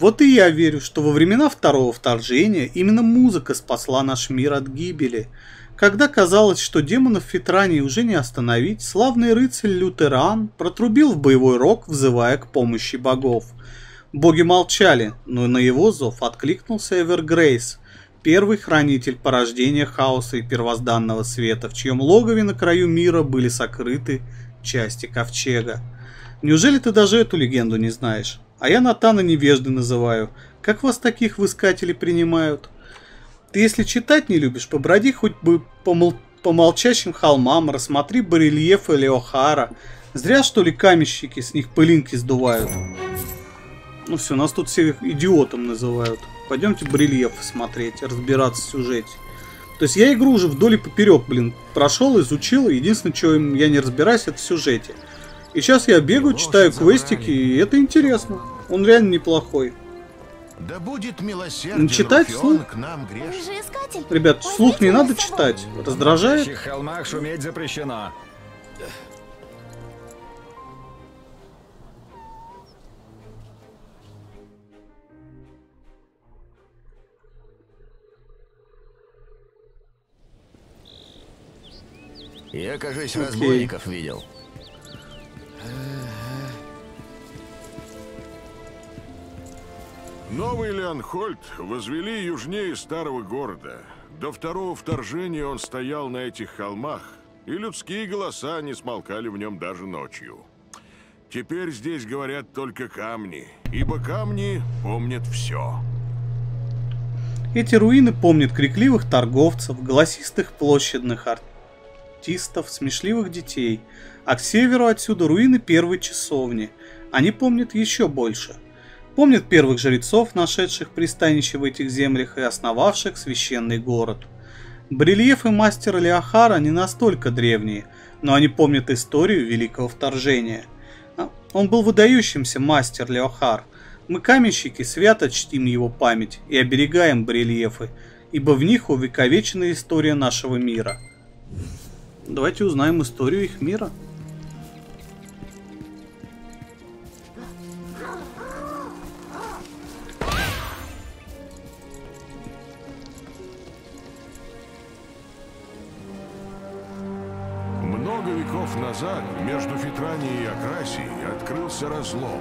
Вот и я верю, что во времена второго вторжения именно музыка спасла наш мир от гибели. Когда казалось, что демонов Фитрании уже не остановить, славный рыцарь Лютеран протрубил в боевой рог, взывая к помощи богов. Боги молчали, но на его зов откликнулся Эвергрейс, первый хранитель порождения хаоса и первозданного света, в чьем логове на краю мира были сокрыты части ковчега. Неужели ты даже эту легенду не знаешь? А я Натана невежды называю. Как вас таких в искатели принимают? Ты если читать не любишь, поброди хоть бы по, мол... по молчащим холмам, рассмотри барельефы Леохара. Зря, что ли, каменщики с них пылинки сдувают. Ну все, нас тут всех идиотом называют. Пойдемте барельефы смотреть, разбираться в сюжете. То есть я игру уже вдоль и поперек, блин, прошел, изучил. Единственное, что я не разбираюсь, это в сюжете. И сейчас я бегаю, читаю квестики, и это интересно. Он реально неплохой. Да будет милосерден читать вслух? к нам. Ребят, вслух не надо читать. В Раздражает. этих холмах шуметь запрещено. Я, кажется, разбойников видел. Новый Леонхольд возвели южнее старого города. До второго вторжения он стоял на этих холмах, и людские голоса не смолкали в нем даже ночью. Теперь здесь говорят только камни, ибо камни помнят все. Эти руины помнят крикливых торговцев, голосистых площадных артистов, смешливых детей. А к северу отсюда руины первой часовни. Они помнят еще больше. Помнят первых жрецов, нашедших пристанище в этих землях и основавших священный город. Барельефы мастера Леохара не настолько древние, но они помнят историю Великого Вторжения. А, Он был выдающимся мастер Леохар. Мы, каменщики, свято чтим его память и оберегаем барельефы, ибо в них увековечена история нашего мира. Давайте узнаем историю их мира. Назад между Фитранией и Акрасией открылся разлом.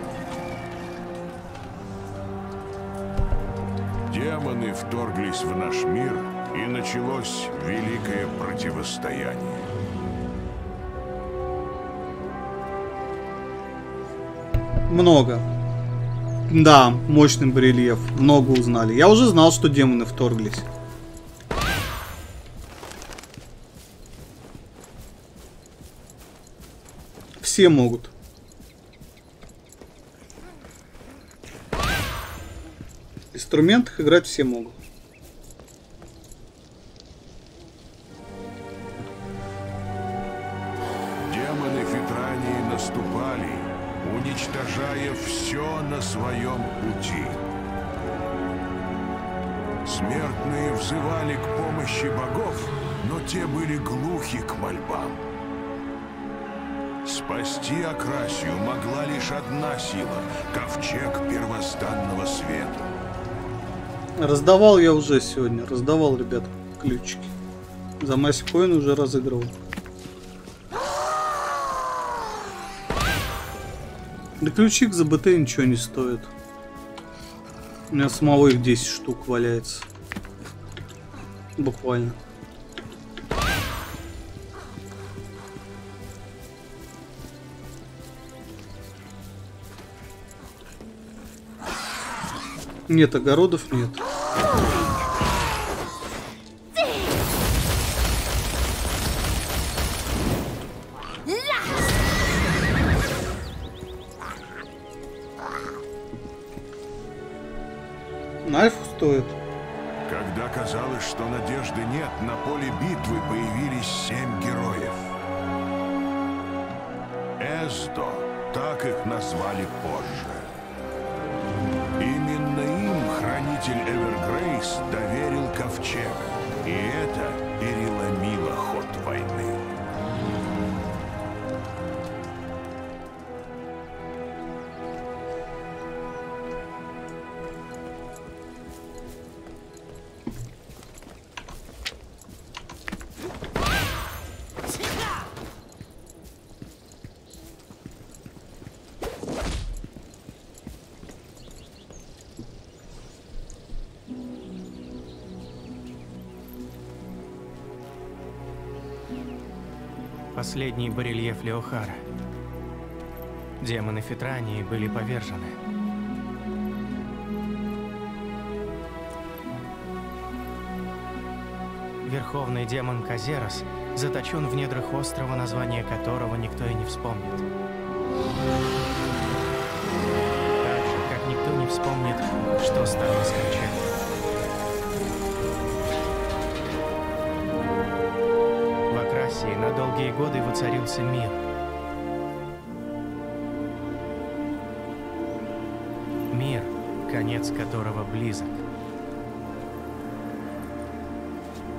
Демоны вторглись в наш мир, и началось великое противостояние. Много. Да, мощный барельеф. Много узнали. Я уже знал, что демоны вторглись. Все могут. Инструментах играть все могут. Демоны Фитрании наступали, уничтожая все на своем пути. Смертные взывали к помощи богов, но те были глухи к мольбам. Спасти Акрасию могла лишь одна сила — ковчег первозданного света. Раздавал я уже сегодня. Раздавал, ребят, ключики. За Масси Коин уже разыгрывал. Да ключик за БТ ничего не стоит. У меня самого их 10 штук валяется. Буквально. Нет, огородов нет. Альфу стоит. Когда казалось, что надежды нет, на поле битвы появились семь героев. Эздо, так их назвали позже. Хранитель Эвергрейс доверил ковчег, и это переломило ход войны. Последний барельеф Леохара. демоны Фитрании были повержены. Верховный демон Казерос заточен в недрах острова, название которого никто и не вспомнит. Так же, как никто не вспомнит, что стало с Кончатой. Долгие годы воцарился мир. Мир, конец которого близок.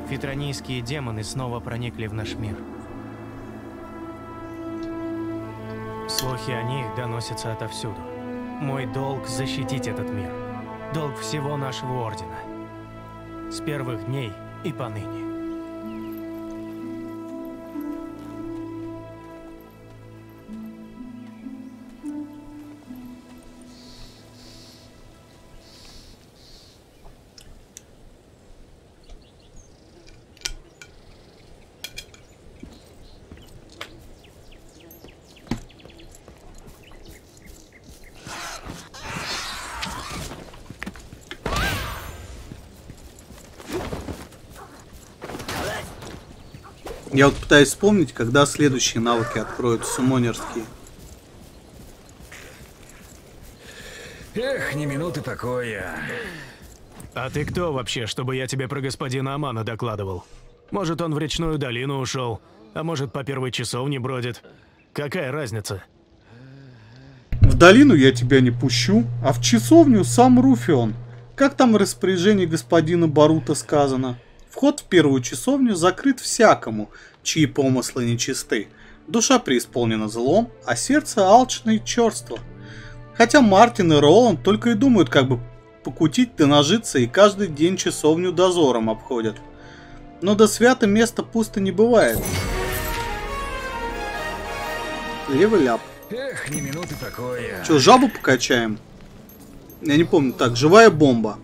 Фитронийские демоны снова проникли в наш мир. Слухи о них доносятся отовсюду. Мой долг — защитить этот мир. Долг всего нашего Ордена. С первых дней и поныне. Я вот пытаюсь вспомнить, когда следующие навыки откроют сумонерские. Эх, ни минуты покоя. А ты кто вообще, чтобы я тебе про господина Амана докладывал? Может, он в речную долину ушел, а может, по первой часовне бродит. Какая разница? В долину я тебя не пущу, а в часовню сам Руфион. Как там в распоряжении господина Барута сказано? Вход в первую часовню закрыт всякому, чьи помыслы нечисты. Душа преисполнена злом, а сердце алчно и черство. Хотя Мартин и Роланд только и думают, как бы покутить да нажиться, и каждый день часовню дозором обходят. Но до свято места пусто не бывает. Левый ляп. Эх, ни минуты покоя. Че, жабу покачаем? Я не помню. Так, живая бомба.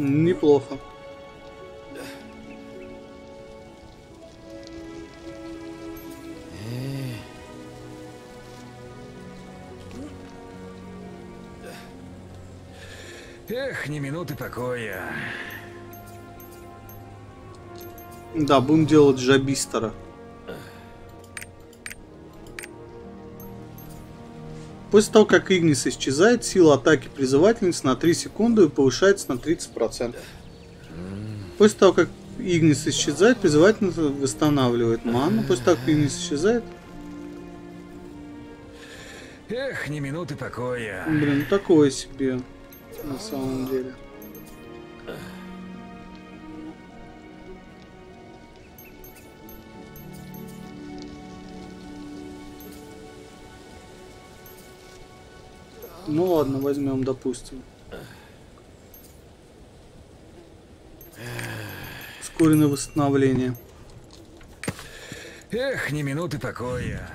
Неплохо. Эх, ни минуты покоя. Да, будем делать жабистера. После того, как Игнис исчезает, сила атаки призывательницы на 3 секунды повышается на 30%. После того, как Игнис исчезает, призывательница восстанавливает ману. После того, как Игнис исчезает... Эх, ни минуты покоя. Блин, такое себе. На самом деле. Ну ладно, возьмем, допустим. Ускоренное восстановление. Эх, ни минуты покоя.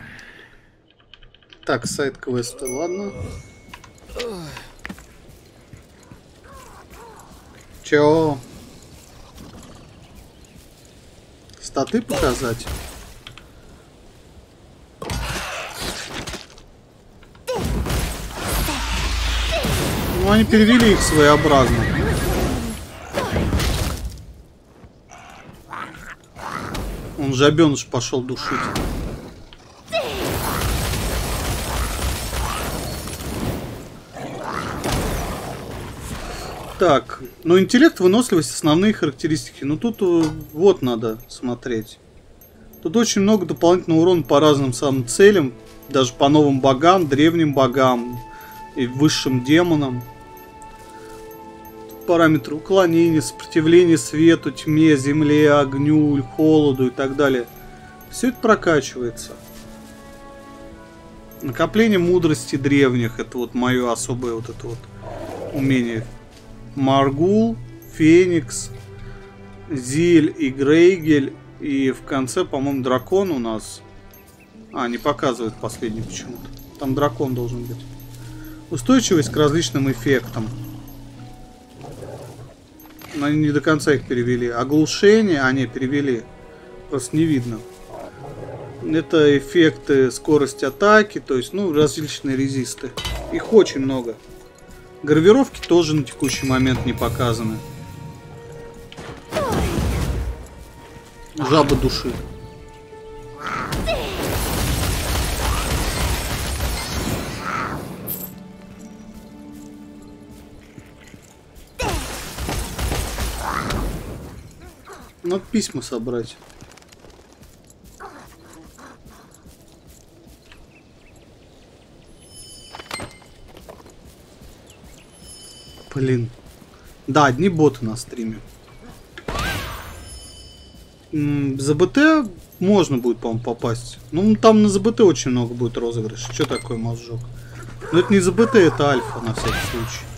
Так, сайт квеста, ладно. Чё? Статы показать? Ну, они перевели их своеобразно. Он жабеныш пошел душить. Так, ну интеллект, выносливость, основные характеристики. Ну тут э, вот надо смотреть. Тут очень много дополнительного урона по разным самым целям. Даже по новым богам, древним богам и высшим демонам. Параметры уклонения, сопротивления свету, тьме, земле, огню, холоду и так далее. Все это прокачивается. Накопление мудрости древних. Это вот мое особое вот это вот умение. Маргул, Феникс, Зиль и Грейгель. И в конце, по-моему, дракон у нас. А, не показывает последний почему-то. Там дракон должен быть. Устойчивость к различным эффектам. Но они не до конца их перевели. Оглушение они перевели. Просто не видно. Это эффекты скорость атаки, то есть, ну, различные резисты. Их очень много. Гравировки тоже на текущий момент не показаны. Жаба души. Надо письма собрать. Блин. Да, одни боты на стриме. М, ЗБТ можно будет, по-моему, попасть. Ну, там на ЗБТ очень много будет розыгрыш. Что такое мозжок? Но это не ЗБТ, это альфа, на всякий случай.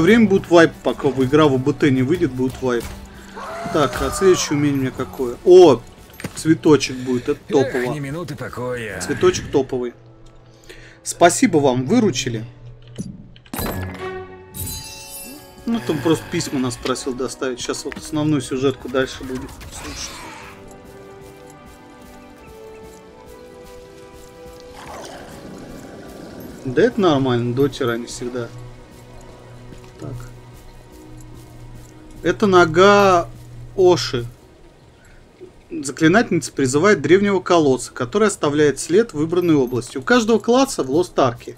Все время будет вайп, пока игра в БТ не выйдет, будет вайп. Так, а следующее умение у меня какое? О, цветочек будет, это Эх, топово. ни минуты покоя. Цветочек топовый. Спасибо вам, выручили. Ну, там просто письма нас просил доставить. Сейчас вот основную сюжетку дальше будем слушать. Да это нормально, дотера не всегда. Так. Это нога Оши. Заклинательница призывает древнего колодца, который оставляет след в выбранной области. У каждого класса в Лост-Арке.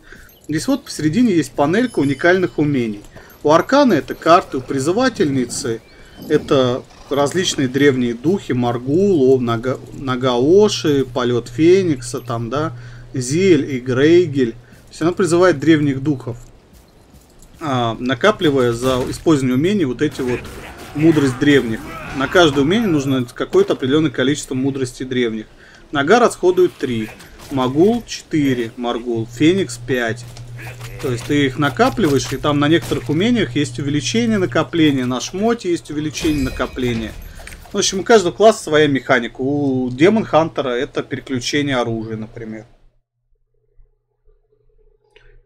Здесь вот посередине есть панелька уникальных умений. У Аркана это карты, у призывательницы это различные древние духи, Маргул, О, нога, нога Оши, полет Феникса, там, да, Зель и Грейгель. То есть она призывает древних духов, а, накапливая за использование умений вот эти вот мудрость древних. На каждое умение нужно какое-то определенное количество мудрости древних. Нога расходует 3, Магул 4, Маргул, Феникс 5. То есть ты их накапливаешь, и там на некоторых умениях есть увеличение накопления, на шмоте есть увеличение накопления. В общем, у каждого класса своя механика. У Демон Хантера это переключение оружия, например.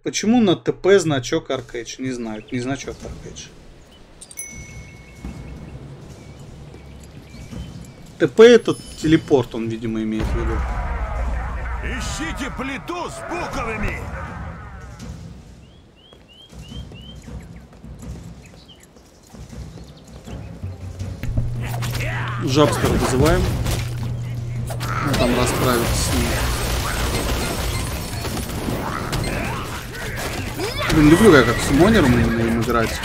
Почему на ТП значок Аркейдж? Не знаю, это не значок Аркейдж. ТП это телепорт, он, видимо, имеет в виду. Ищите плиту с буквами! Жабстер вызываем. Ну, там расправиться с ним. Блин, люблю я как с Монером им играть.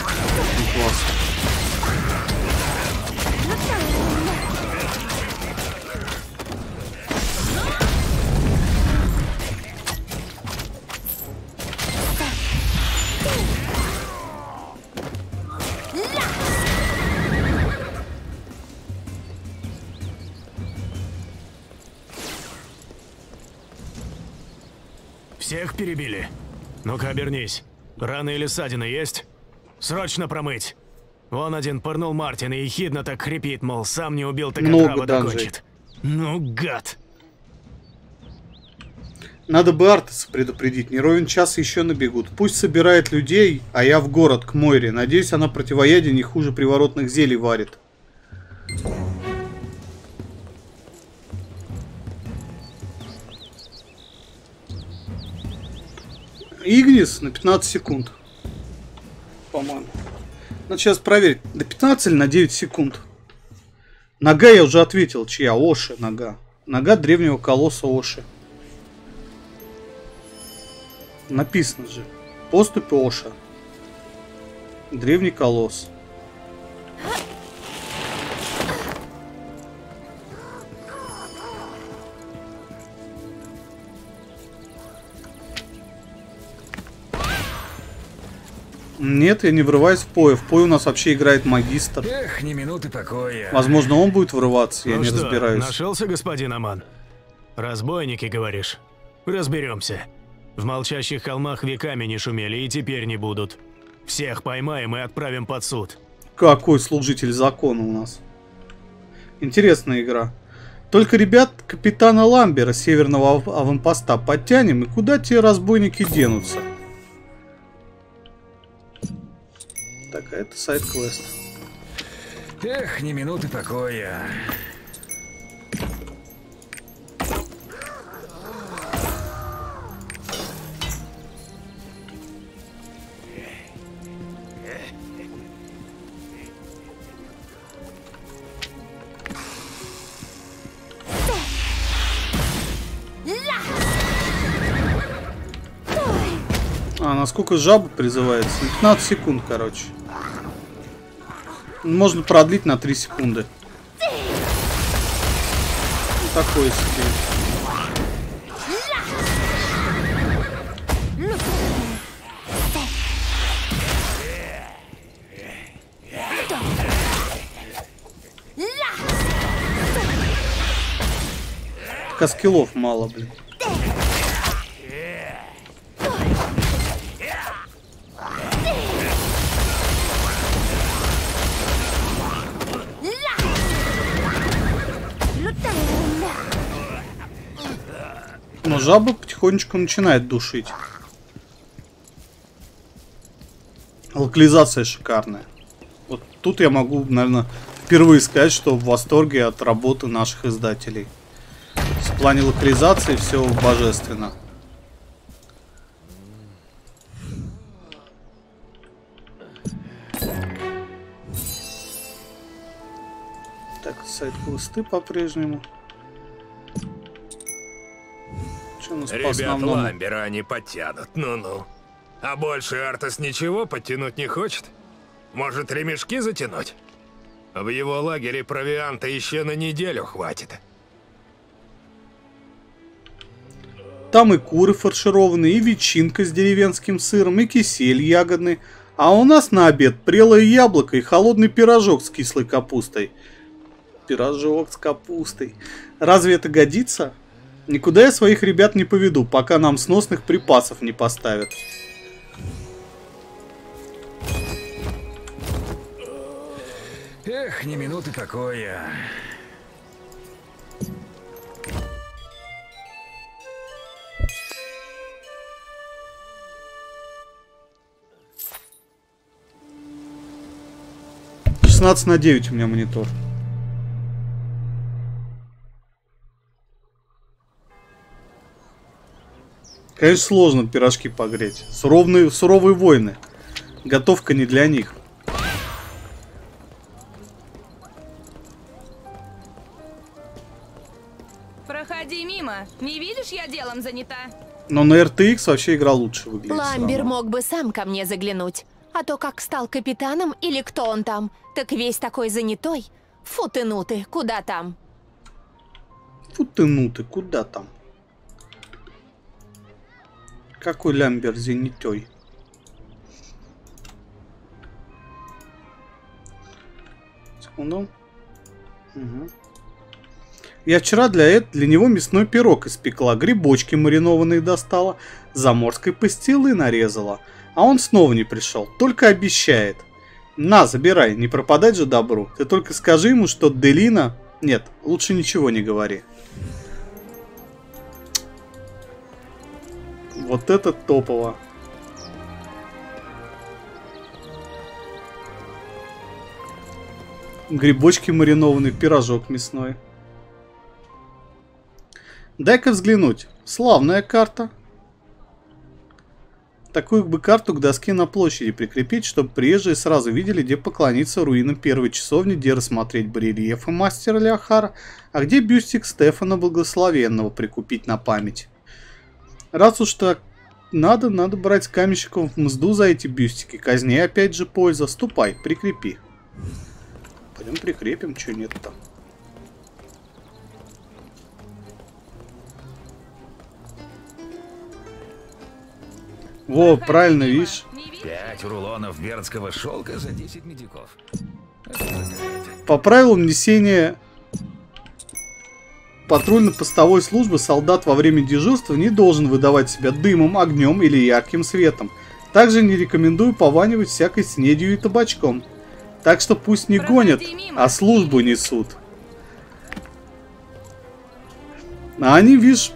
Класс. Всех перебили? Ну-ка, обернись. Раны или ссадины есть? Срочно промыть. Вон один пырнул Мартина и ехидно так хрипит, мол, сам не убил, так Много докончит. Ну, гад. Надо бы Артеса предупредить, не ровен час еще набегут. Пусть собирает людей, а я в город, к Мойре. Надеюсь, она противоядие не хуже приворотных зелий варит. Игнис на 15 секунд. По-моему. Надо сейчас проверить. До 15 или на 9 секунд? Нога я уже ответил, чья? Оши нога. Нога древнего колосса Оши. Написано же. Поступь Оша. Древний колосс. Нет, я не врываюсь в пой. В пой у нас вообще играет магистр. Эх, ни минуты покоя. Возможно, он будет врываться, я ну не что, разбираюсь. нашелся господин Аман? Разбойники, говоришь? Разберемся. В молчащих холмах веками не шумели и теперь не будут. Всех поймаем и отправим под суд. Какой служитель закона у нас. Интересная игра. Только ребят капитана Ламбера северного ав- аванпоста подтянем, и куда те разбойники денутся? Так, а это сайт-квест. Эх, ни минуты покоя. А, насколько жаба призывается? 15 секунд, короче. Можно продлить на 3 секунды. Такой себе. Только скиллов мало, блин. Но жаба потихонечку начинает душить. Локализация шикарная. Вот тут я могу, наверное, впервые сказать, что в восторге от работы наших издателей. В плане локализации все божественно. Так, сайт квесты по-прежнему. Нас по Ребят основному? Ламбера они подтянут, ну-ну. А больше Артас ничего подтянуть не хочет? Может, ремешки затянуть? В его лагере провианта еще на неделю хватит. Там и куры фаршированные, и ветчинка с деревенским сыром, и кисель ягодный. А у нас на обед прелое яблоко и холодный пирожок с кислой капустой. Пирожок с капустой. Разве это годится? Никуда я своих ребят не поведу, пока нам сносных припасов не поставят. Эх, ни минуты покоя. Шестнадцать на 9 у меня монитор. Конечно, сложно пирожки погреть. Суровные, суровые войны. Готовка не для них. Проходи мимо. Не видишь, я делом занята. Но на RTX вообще игра лучше выглядит. Ламбер мог бы сам ко мне заглянуть. А то как стал капитаном или кто он там, так весь такой занятой. Фу ты, ну ты, куда там? Фу ты, ну ты, куда там? Какой лямбер зенитей? Секунду. Мгм. Я вчера для, для него мясной пирог испекла, грибочки маринованные достала, заморской пастилы нарезала. А он снова не пришел, только обещает. На, забирай, не пропадать же добру. Ты только скажи ему, что Делина... Нет, лучше ничего не говори. Вот это топово. Грибочки маринованный, пирожок мясной. Дай-ка взглянуть. Славная карта. Такую бы карту к доске на площади прикрепить, чтобы приезжие сразу видели, где поклониться руинам первой часовни, где рассмотреть барельефы мастера Леохара, а где бюстик Стефана Благословенного прикупить на память. Раз уж так надо, надо брать с каменщиков мзду за эти бюстики. Казни опять же польза. Ступай, прикрепи. Пойдем прикрепим, что нет-то. Во, правильно, видишь? Пять, Пять рулонов бердского шелка за 10 медиков. По правилам несения патрульно-постовой службы солдат во время дежурства не должен выдавать себя дымом, огнем или ярким светом. Также не рекомендую пованивать всякой снедью и табачком. Так что пусть не гонят, а службу несут. А они, видишь,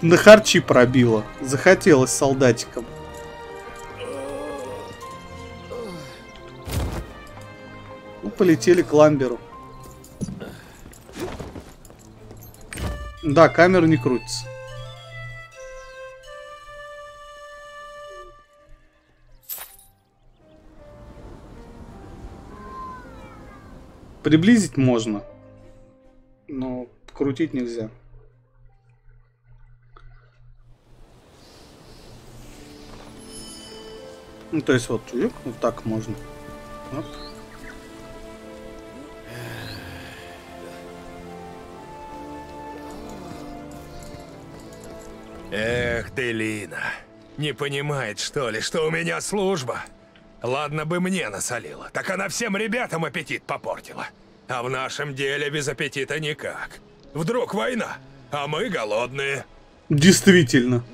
на харчи пробило. Захотелось солдатикам. Ну, полетели к ламберу. Да, камера не крутится. Приблизить можно, но крутить нельзя. Ну, то есть вот, вот так можно. Вот. Эх ты, Лина, не понимает, что ли, что у меня служба? Ладно бы мне насолила, так она всем ребятам аппетит попортила. А в нашем деле без аппетита никак. Вдруг война, а мы голодные. Действительно.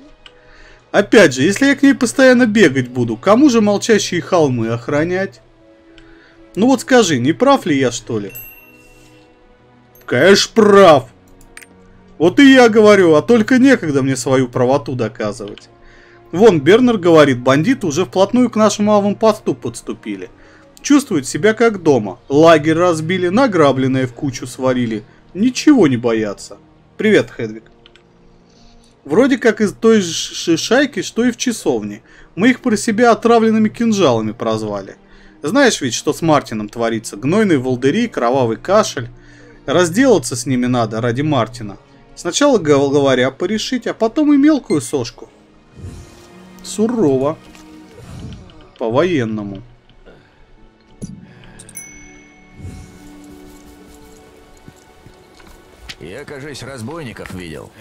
Опять же, если я к ней постоянно бегать буду, кому же молчащие холмы охранять? Ну вот скажи, не прав ли я, что ли? Конечно, прав. Вот и я говорю, а только некогда мне свою правоту доказывать. Вон, Бернер говорит, бандиты уже вплотную к нашему аванпосту подступили. Чувствуют себя как дома. Лагерь разбили, награбленное в кучу сварили. Ничего не боятся. Привет, Хедвиг. Вроде как из той же шайки, что и в часовне. Мы их про себя отравленными кинжалами прозвали. Знаешь ведь, что с Мартином творится? Гнойные волдыри, кровавый кашель. Разделаться с ними надо ради Мартина. Сначала говоря порешить, а потом и мелкую сошку. Сурово. По-военному. Я, кажись, разбойников видел.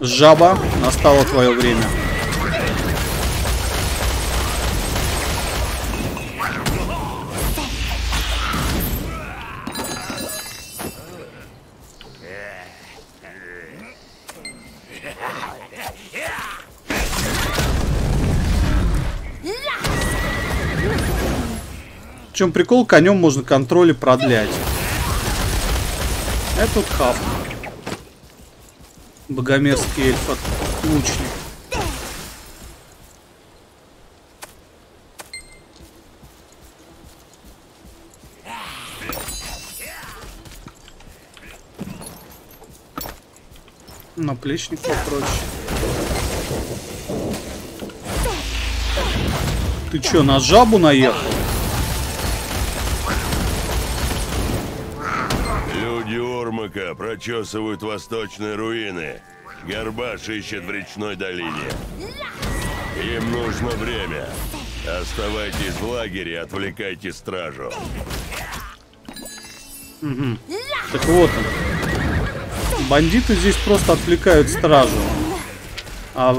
Жаба, настало твое время. Чем прикол, конем можно контроли продлять. Это хав. Богомерзкий эльф от лучник. Наплечник попроще. Ты чё, на жабу наехал? Люди Ормака прочесывают восточные руины. Горбаш ищет в речной долине. Им нужно время. Оставайтесь в лагере, отвлекайте стражу. Угу. Так вот он. Бандиты здесь просто отвлекают стражу. А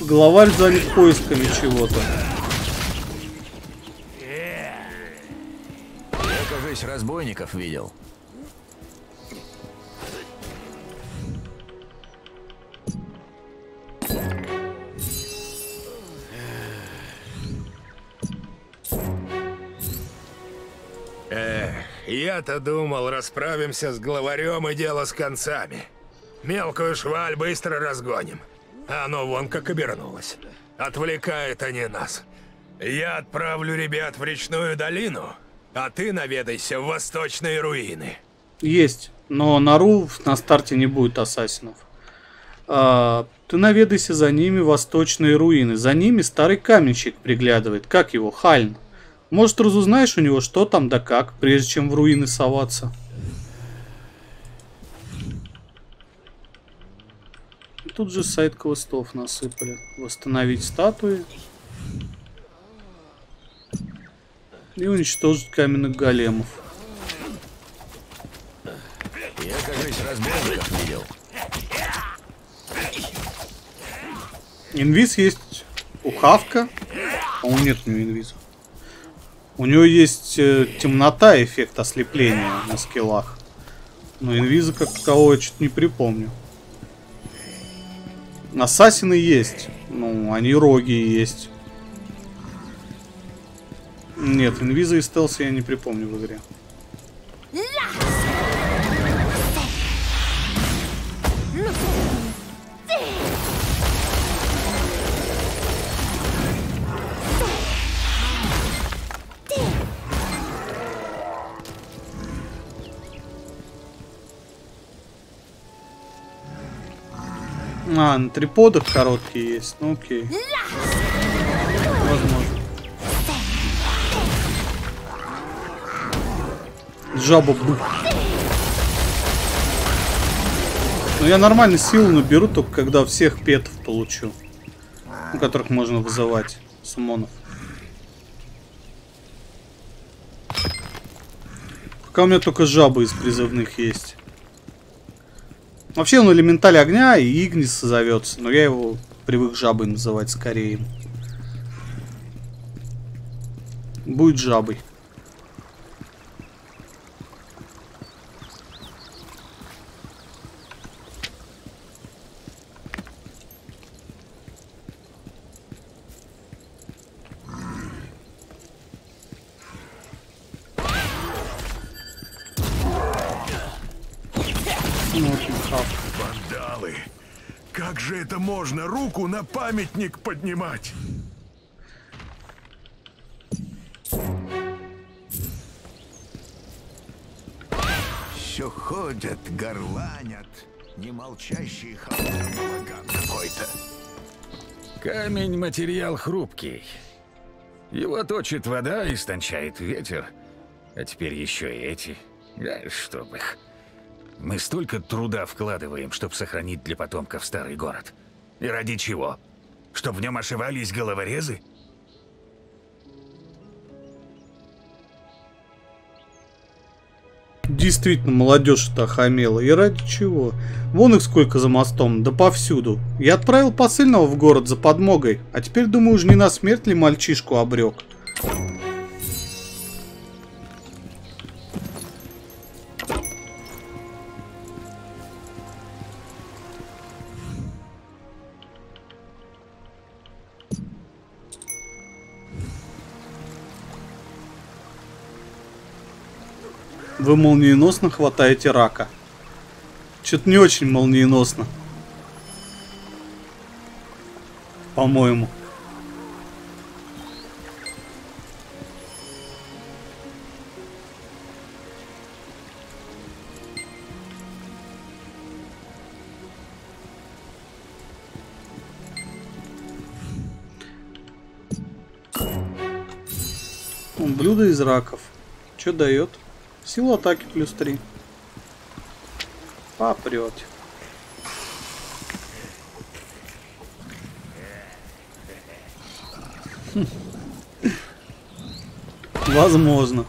главарь занят поисками чего-то. Я, кажись, разбойников видел. Я-то думал, расправимся с главарем и дело с концами. Мелкую шваль быстро разгоним. А оно вон как обернулось. Отвлекают они нас. Я отправлю ребят в речную долину, а ты наведайся в восточные руины. Есть, но на Ру на старте не будет ассасинов. А, ты наведайся за ними в восточные руины. За ними старый каменщик приглядывает. Как его? Хальн. Может, разузнаешь у него, что там да как, прежде чем в руины соваться. И тут же сайт квестов насыпали. Восстановить статуи. И уничтожить каменных големов. Я, разбойников видел. Инвиз есть у Хавка. А у нет у него инвиза. У него есть э, темнота, эффект ослепления на скиллах. Но инвиза как такового я что-то не припомню. Ассасины есть. Ну, они роги есть. Нет, инвиза и стелса я не припомню в игре. А, на триподах короткие есть. Ну окей. Возможно. Жаба бык. Ну я нормально силу наберу, только когда всех петов получу. У которых можно вызывать сумонов. Пока у меня только жабы из призывных есть. Вообще он элементаль огня и Игнис зовется, но я его привык жабой называть скорее. Будет жабой. Вандалы! Как же это можно руку на памятник поднимать? Все ходят, горланят. Немолчащий балаган какой-то. Камень — материал хрупкий. Его точит вода, истончает ветер. А теперь еще и эти. Да, чтоб их. Мы столько труда вкладываем, чтобы сохранить для потомков старый город. И ради чего? Чтоб в нем ошивались головорезы? Действительно, молодежь-то охамела. И ради чего? Вон их сколько за мостом, да повсюду. Я отправил посыльного в город за подмогой, а теперь думаю, уж не на смерть ли мальчишку обрек. Вы молниеносно хватаете рака. Что-то не очень молниеносно. По-моему. Блюдо из раков. Что дает? Сила атаки плюс 3. Попрет. Хм. Возможно.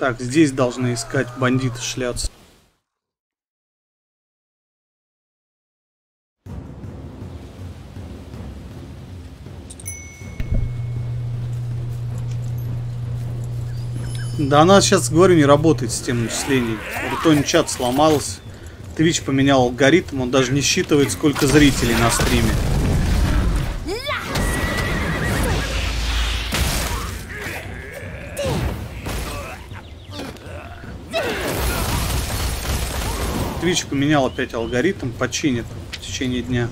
Так, здесь должны искать бандиты шляться. Да она сейчас, говорю, не работает с тем начислением. Рутони чат сломался. Twitch поменял алгоритм, он даже не считывает, сколько зрителей на стриме. Twitch поменял опять алгоритм, починит в течение дня.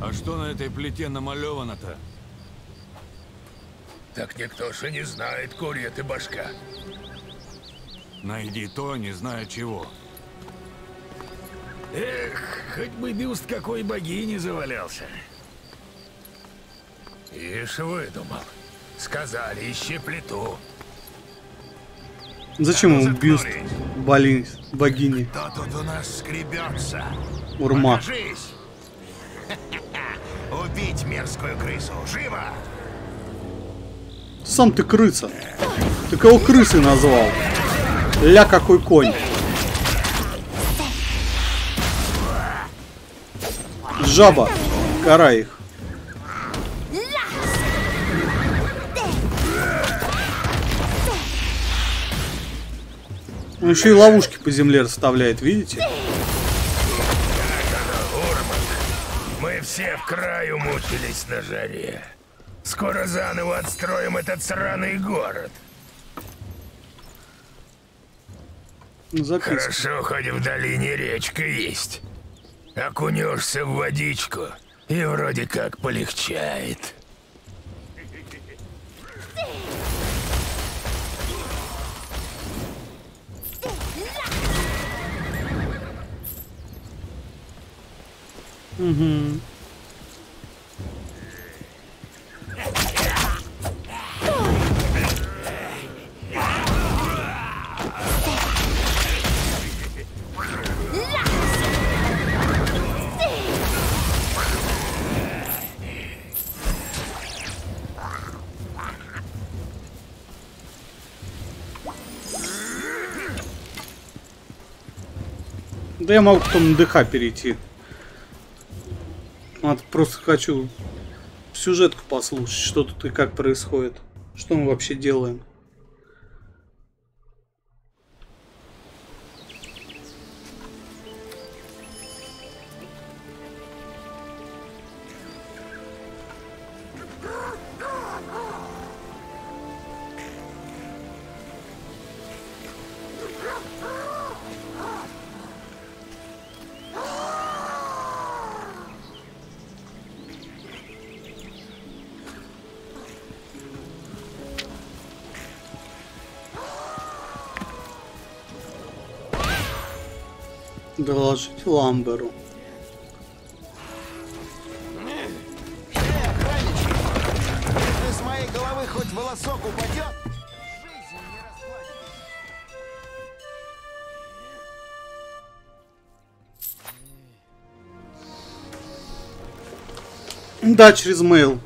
А что на этой плите намалевано-то? Так никто же не знает, курья ты башка. Найди то, не зная чего. Эх, хоть бы бюст какой богини завалялся. Ишь выдумал. Сказали, ищи плиту. Зачем ему бюст боли... богини? Кто тут у нас скребется? Урма. Покажись! Убить мерзкую крысу! Живо! Сам ты крыса. Ты кого крысой назвал? Ля какой конь. Жаба. Кара их. Он еще и ловушки по земле расставляет, видите? Мы все в краю мучились на жаре. Скоро заново отстроим этот сраный город. Записка. Хорошо, хоть в долине речка есть. Окунешься в водичку, и вроде как полегчает. Угу. Да я могу потом на ДХ перейти. Вот просто хочу сюжетку послушать, что тут и как происходит. Что мы вообще делаем. Доложить Ламберу. Хоть волосок упадет, Да, через мейл.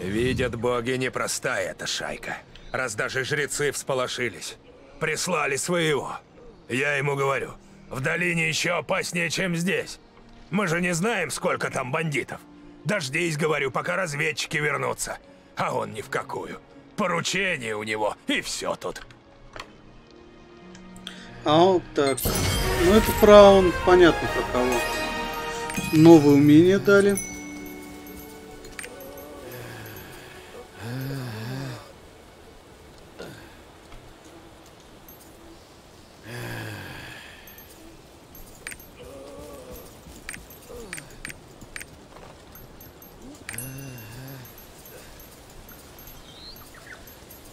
Видят боги, непростая эта шайка. Раз даже жрецы всполошились. Прислали своего. Я ему говорю, в долине еще опаснее, чем здесь. Мы же не знаем, сколько там бандитов. Дождись, говорю, пока разведчики вернутся. А он ни в какую. Поручение у него, и все тут. А вот так. Ну это фраун, понятно про кого. Новые умения дали.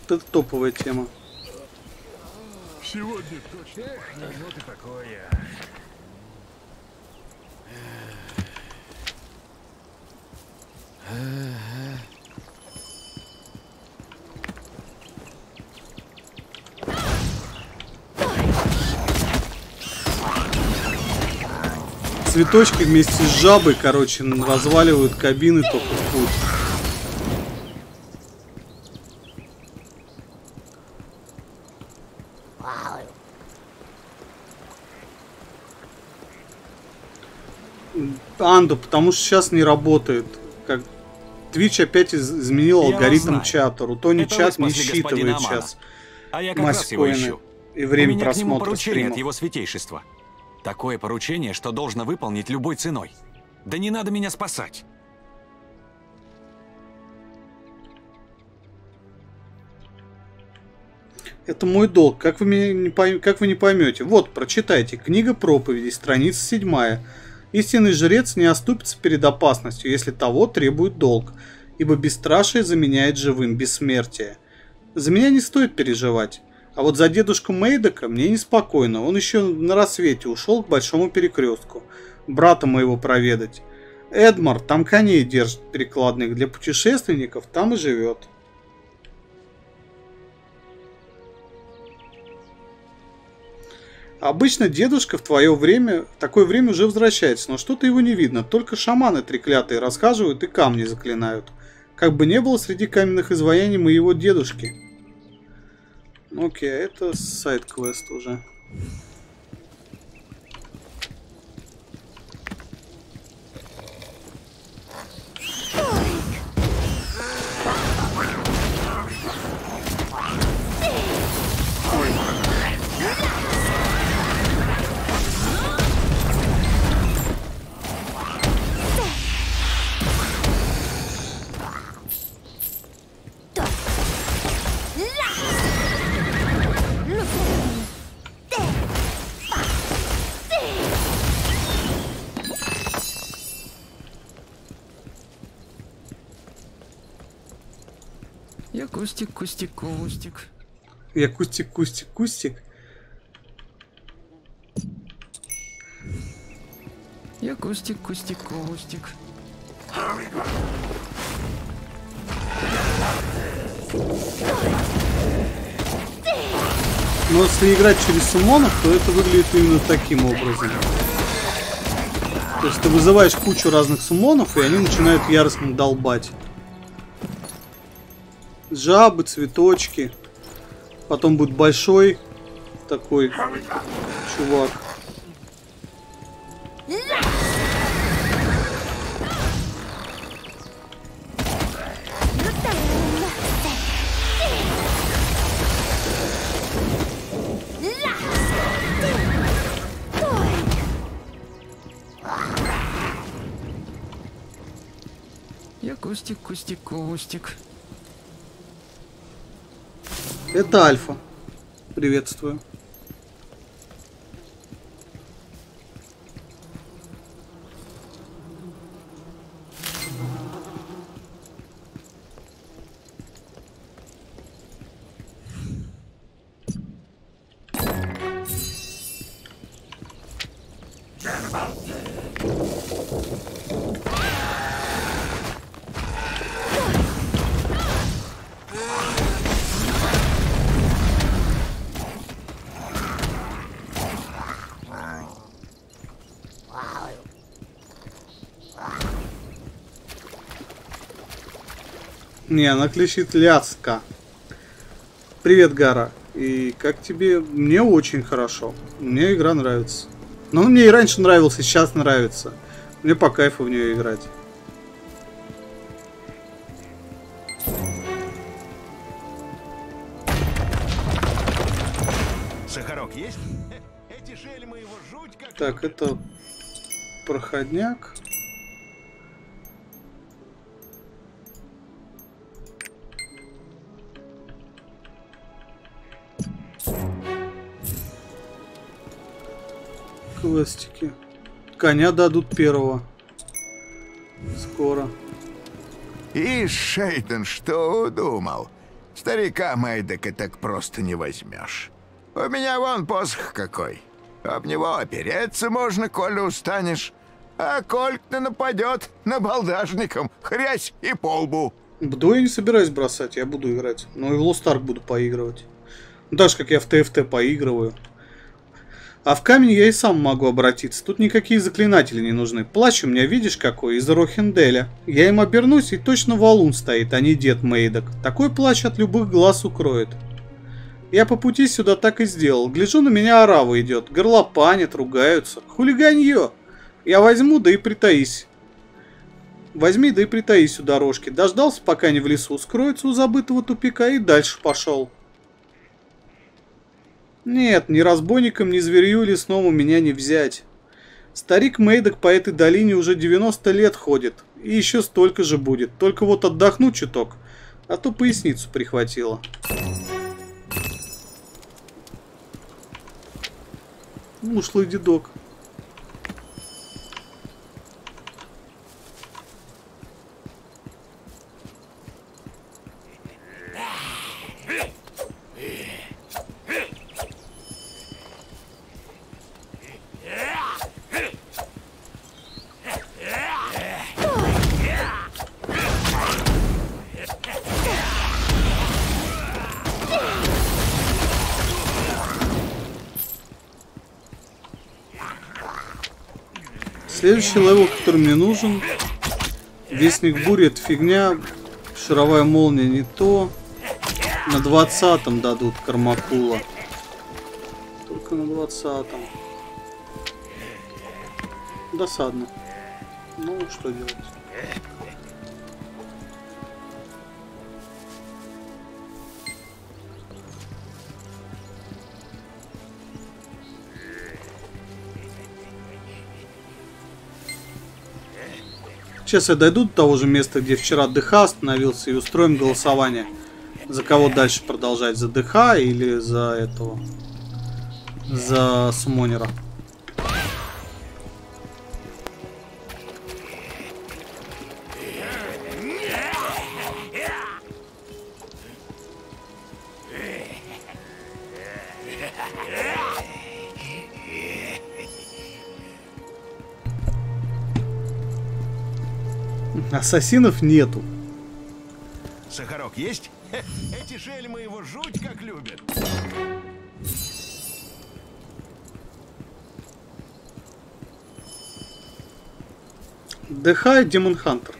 Это топовая тема. Сегодня точно. Ну вот и такое. Цветочки вместе с жабой, короче, разваливают кабины только в путь. Анду, потому что сейчас не работает. Как Twitch опять из- изменил Я алгоритм знаю. чата. Рутони Это чат не считывает сейчас А я как раз его ищу. и время У меня к нему просмотра поручение стримов. от его святейшества. Такое поручение, что должно выполнить любой ценой. Да не надо меня спасать. Это мой долг. Как вы меня не пойм- как вы не поймете? Вот, прочитайте. Книга проповедей, страница 7. Истинный жрец не оступится перед опасностью, если того требует долг, ибо бесстрашие заменяет живым бессмертие. За меня не стоит переживать. А вот за дедушку Мейдока мне неспокойно. Он еще на рассвете ушел к большому перекрестку. Брата моего проведать. Эдмар там коней держит перекладных для путешественников, там и живет. Обычно дедушка в твое время, в такое время уже возвращается, но что-то его не видно. Только шаманы треклятые рассказывают и камни заклинают. Как бы не было среди каменных изваяний моего дедушки. Окей, это сайт-квест уже. Я Кустик, Кустик, Кустик. Я Кустик, Кустик, Кустик. Я Кустик, Кустик, Кустик. Но если играть через сумонов, то это выглядит именно таким образом. То есть ты вызываешь кучу разных сумонов, и они начинают яростно долбать. Жабы, цветочки. Потом будет большой такой чувак. Я Кустик, Кустик, Кустик. Это Альфа. Приветствую. Не, она клещит ляска. Привет, Гара. И как тебе? Мне очень хорошо. Мне игра нравится. Но она мне и раньше нравился, и сейчас нравится. Мне по кайфу в нее играть. Сахарок есть? Эти шельмы его жуть как... Так, это проходняк. Квестики. Коня дадут первого. Скоро. И Шейден что удумал? Старика Мэйдека так просто не возьмешь. У меня вон посох какой. Об него опереться можно, коли устанешь. А коль-то нападет на балдажником, хрясь и полбу. Бду я не собираюсь бросать, я буду играть. Но и в Ark буду поигрывать. Ну, так же, как я в ТФТ поигрываю. А в камень я и сам могу обратиться. Тут никакие заклинатели не нужны. Плащ у меня, видишь, какой? Из Рохенделя. Я им обернусь, и точно валун стоит, а не дед Мейдок. Такой плащ от любых глаз укроет. Я по пути сюда так и сделал. Гляжу, на меня орава идет. Горлопанят, ругаются. Хулиганье. Я возьму, да и притаись. Возьми, да и притаись у дорожки. Дождался, пока они в лесу скроются у забытого тупика, и дальше пошел. Нет, ни разбойником, ни зверью лесному меня не взять. Старик Мейдок по этой долине уже 90 лет ходит. И еще столько же будет. Только вот отдохну чуток. А то поясницу прихватило. Ушлый дедок. Следующий level, который мне нужен. Вестник бури это фигня. Шаровая молния не то. На 20 дадут Кармакула. Только на 20 Досадно. Ну, что делать? Сейчас я дойду до того же места, где вчера ДХ остановился, и устроим голосование. За кого дальше продолжать? За ДХ или за этого? За Сумонера. Ассасинов нету. Сахарок есть? Эти шельмы его жуть как любят. ДХ Демон Хантер.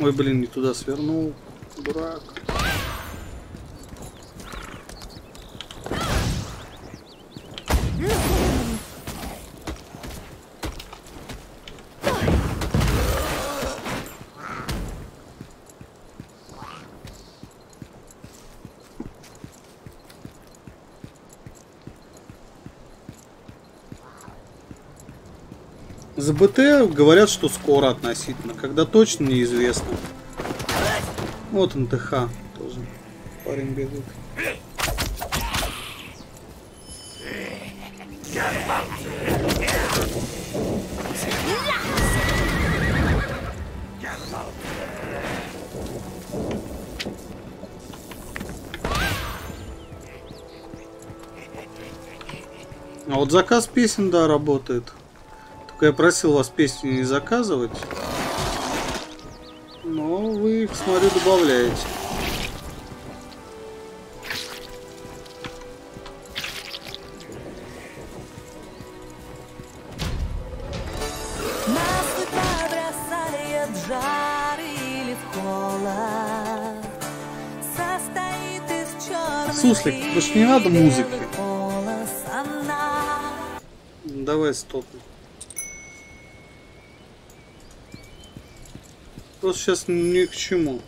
Ой, блин, не туда свернул. Дурак. За БТ говорят, что скоро относительно, когда точно неизвестно. Вот он ТХ тоже. Парень бегает. А вот заказ песен, да, работает. Только я просил вас песни не заказывать. Но вы их, смотрю, добавляете. Суслик, потому что не надо музыки. Давай стопнем. Просто сейчас ни к чему.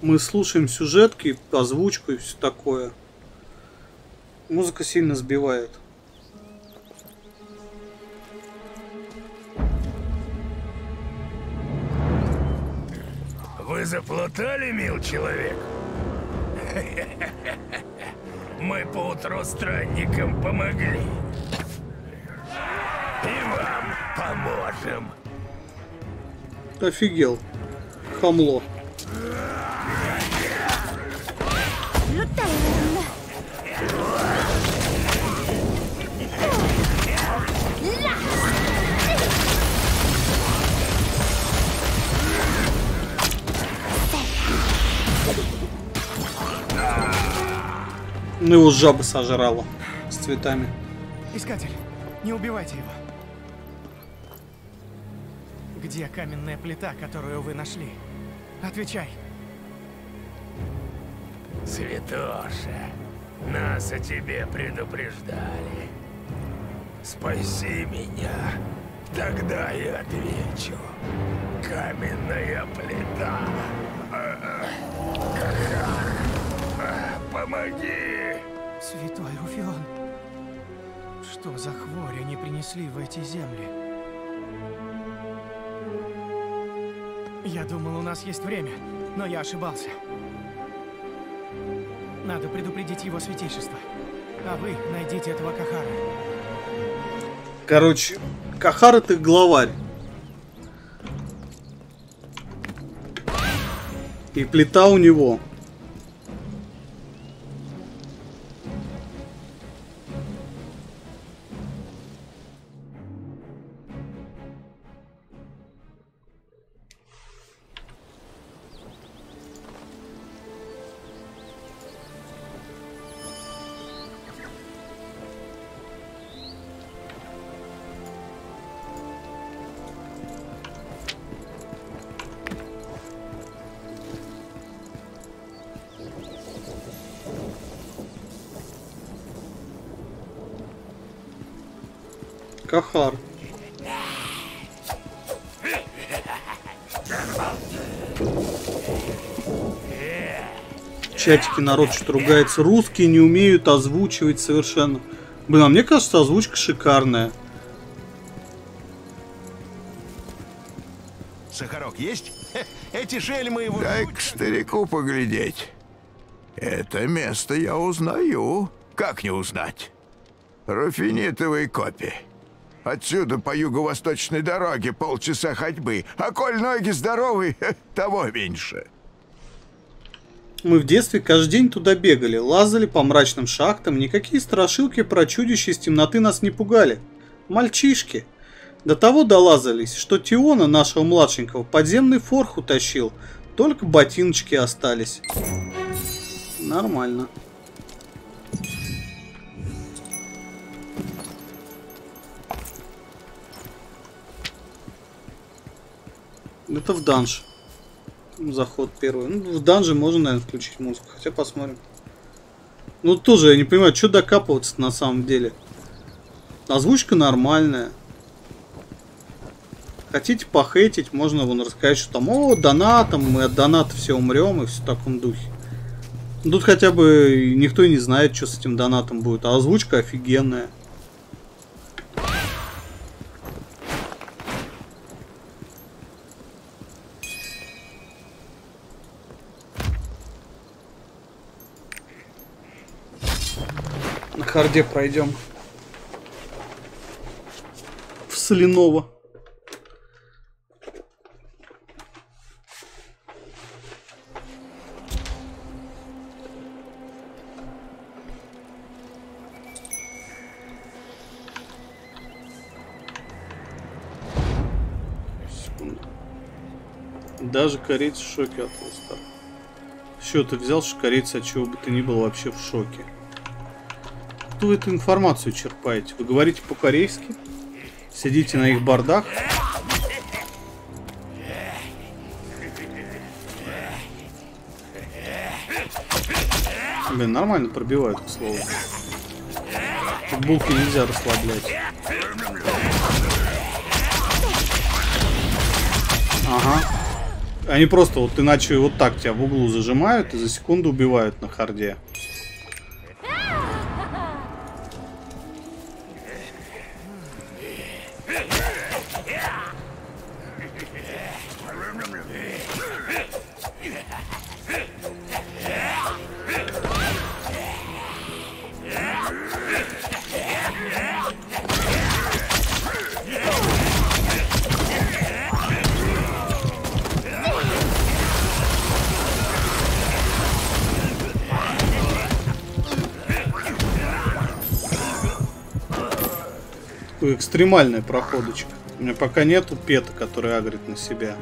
Мы слушаем сюжетки, озвучку и все такое. Музыка сильно сбивает. Вы заплутали, мил человек? Мы поутру странникам помогли. И вам поможем. Офигел. Хамло. Ну его жаба сожрала с цветами. Искатель, не убивайте его. Где каменная плита, которую вы нашли? Отвечай. Святоша, нас о тебе предупреждали. Спаси меня, тогда я отвечу. Каменная плита. Кахар, помоги! Святой Руфион. Что за хворь они принесли в эти земли? Я думал, у нас есть время, но я ошибался. Надо предупредить его святейшество. А вы найдите этого Кахара. Короче, Кахар это главарь. И плита у него. Чатике народ что-то ругается. Русские не умеют озвучивать совершенно. Блин, а мне кажется, озвучка шикарная. Сахарок есть? Эти шельмы его... Дай к старику поглядеть. Это место я узнаю. Как не узнать? Рафинитовые копи. Отсюда по юго-восточной дороге полчаса ходьбы, а коль ноги здоровы, того меньше. Мы в детстве каждый день туда бегали, лазали по мрачным шахтам, никакие страшилки про чудища из темноты нас не пугали. Мальчишки. До того долазались, что Тиона, нашего младшенького, подземный форх утащил. Только ботиночки остались. Нормально. Это в данж. Заход первый. Ну, в данже можно, наверное, включить музыку. Хотя посмотрим. Ну, тоже я не понимаю, что докапываться на самом деле. Озвучка нормальная. Хотите похейтить, можно вон рассказать, что там, о, донатом, мы от доната все умрем и все в таком духе. Тут хотя бы никто не знает, что с этим донатом будет, а озвучка офигенная. На харде пройдем. В Соленово. Даже корейцы в шоке от Лоста. Что ты взял, что корейцы от чего бы ты ни был вообще в шоке? Откуда вы эту информацию черпаете? Вы говорите по-корейски? Сидите на их бордах? Блин, нормально пробивают, к слову. Булки нельзя расслаблять. Ага. Они просто вот иначе вот так тебя в углу зажимают и за секунду убивают на харде. Такой экстремальная проходочка. У меня пока нету пета, который агрит на себя.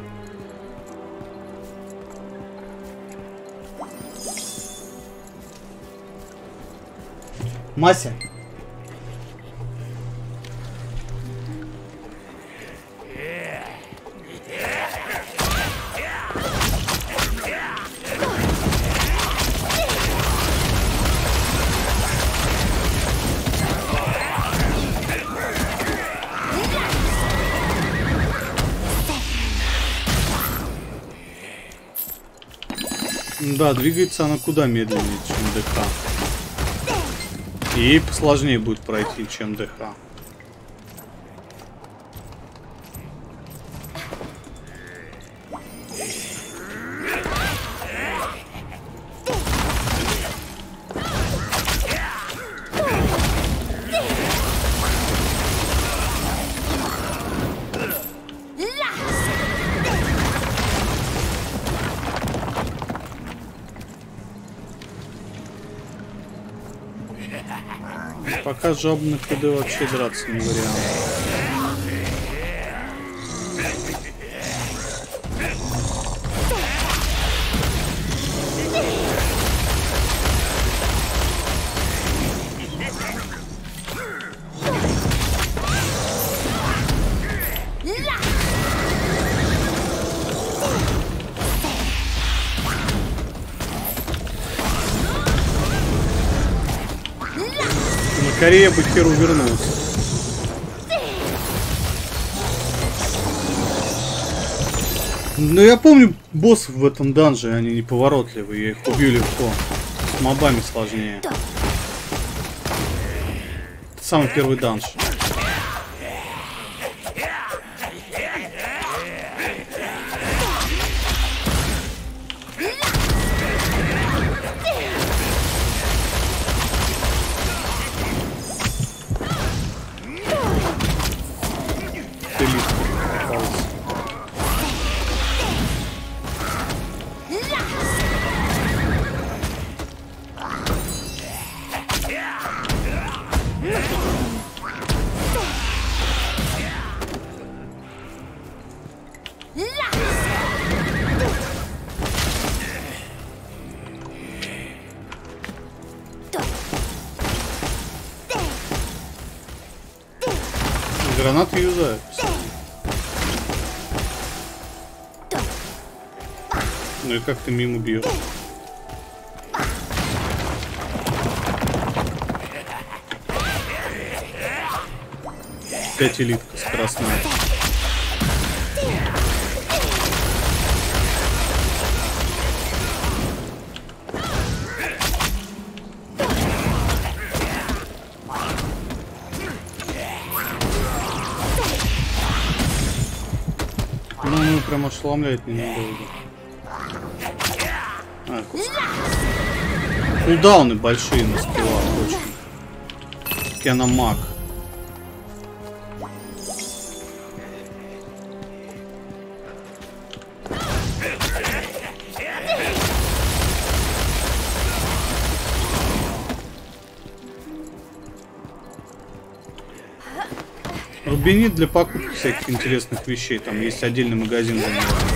Мася. Да, двигается она куда медленнее, чем ДХ. И ей посложнее будет пройти, чем ДХ. Пока жабных КД вообще драться не вариант. Скорее бы Херу вернулся. Ну я помню, босс в этом данже, они неповоротливые, я их убью легко. С мобами сложнее. Это самый первый данж. Как ты мимо бьешь? Пять элитка скоростная. Ну, ну, прям ошеломляет ненадолго. Кулдауны большие на скиллах очень. Кеномаг. Рубинит для покупки всяких интересных вещей. Там есть отдельный магазин для него.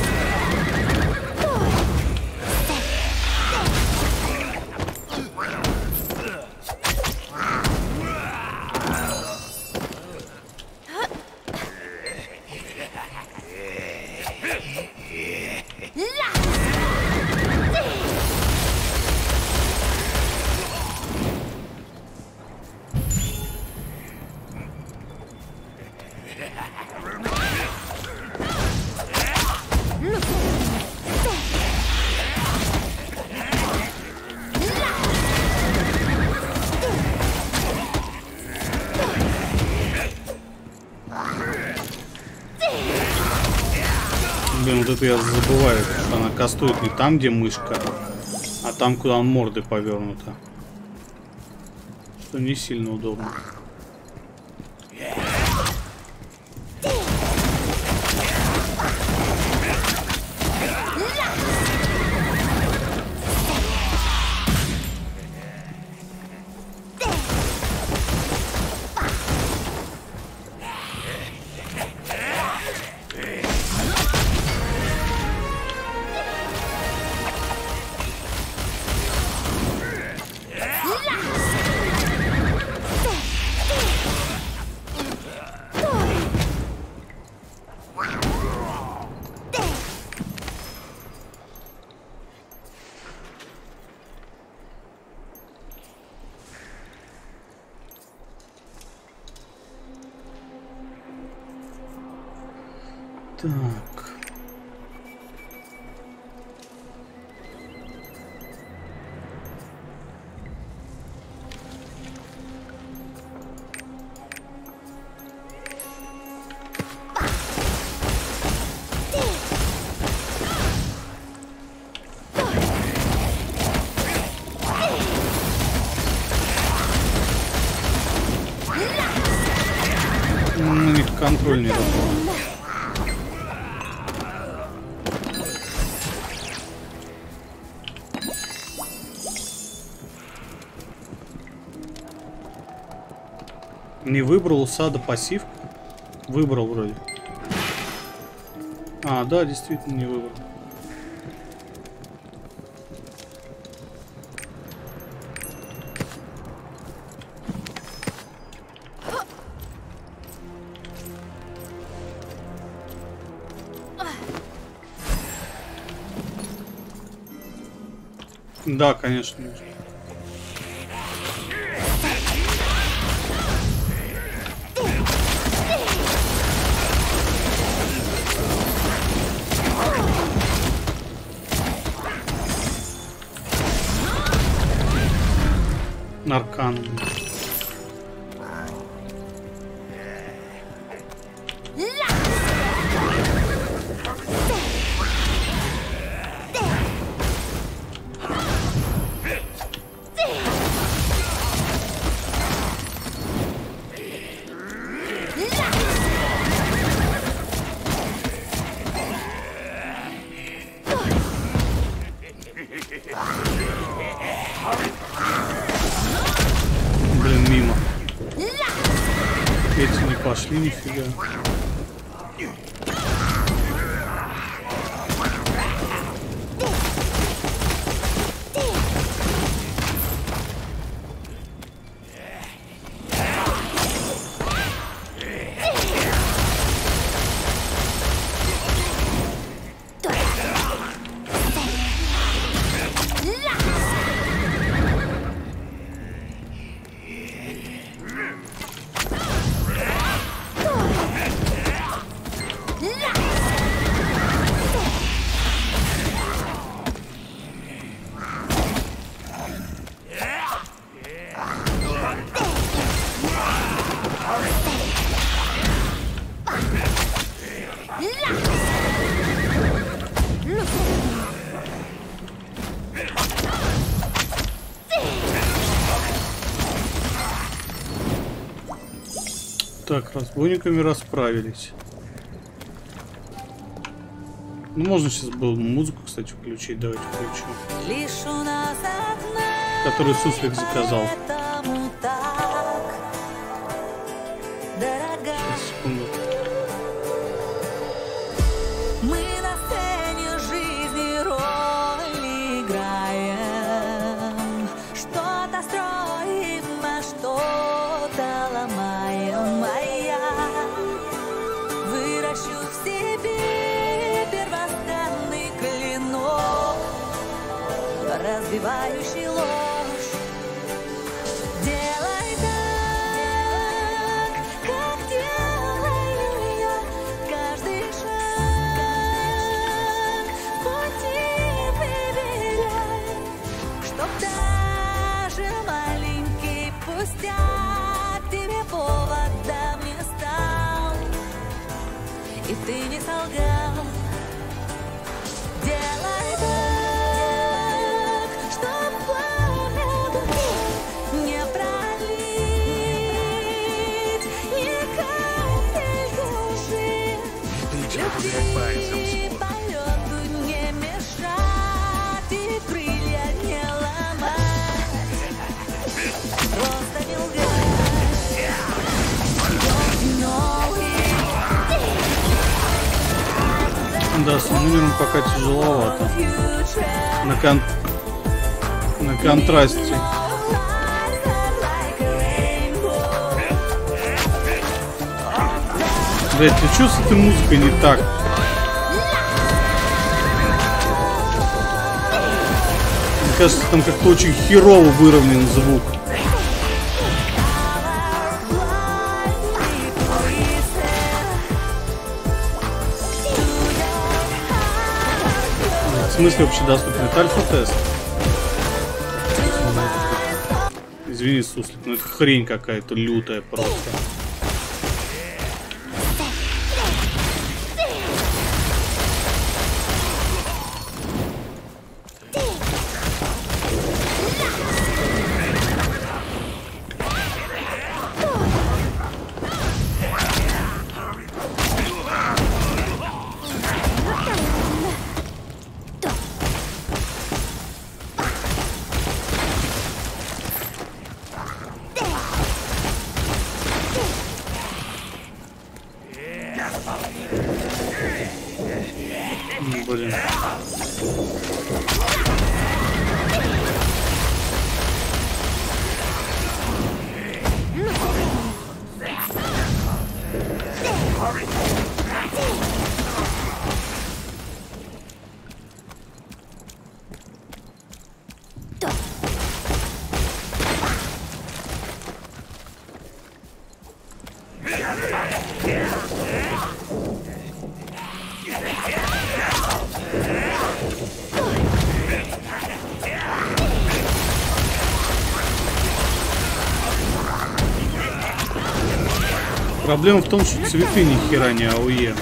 Кастует не там, где мышка, а там, куда он морды повернута. Что не сильно удобно. Выбрал у сада пассив? Выбрал вроде. А, да, действительно не выбрал. Да, конечно. Так, разбойниками расправились. Ну, можно сейчас было музыку, кстати, включить. Давайте включу. Лишь у нас одна Который суслик заказал. Блять, ты что с этой музыкой не так? Мне кажется, там как-то очень херово выровнен звук. В смысле вообще доступен? Это альфа-тест. Извини, суслик, но это хрень какая-то лютая просто. Проблема в том, что цветы ни хера не АОЕ.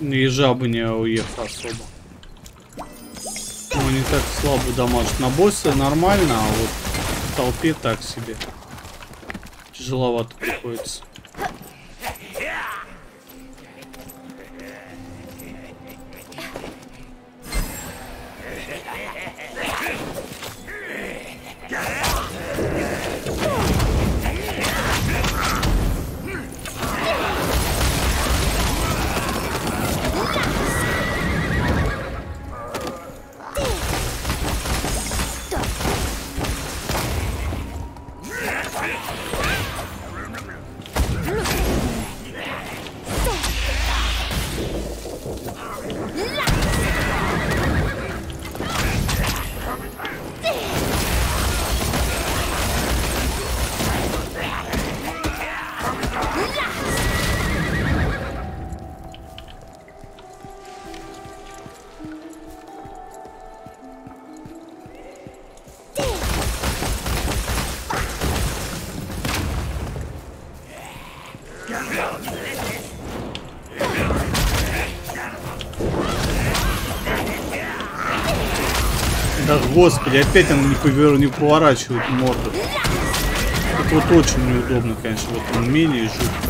И жабы не АОЕ особо. Ну, они так слабо дамажат. На босса нормально, а вот в толпе так себе. Тяжеловато приходится. Господи, опять она не, повер... не поворачивает морду. Это вот очень неудобно, конечно, в этом умении жутко.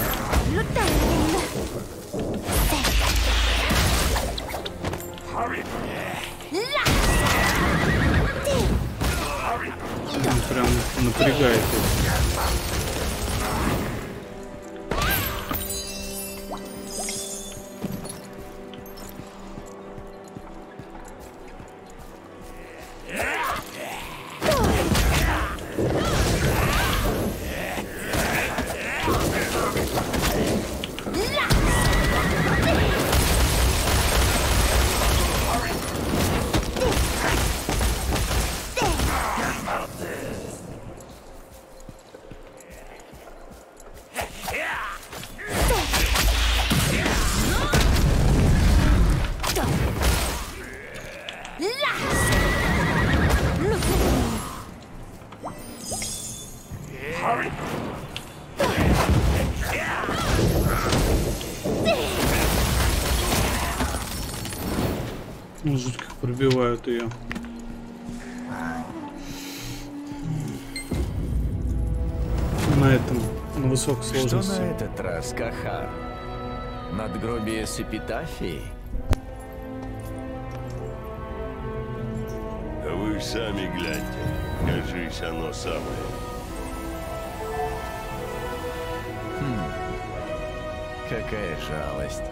Какая жалость.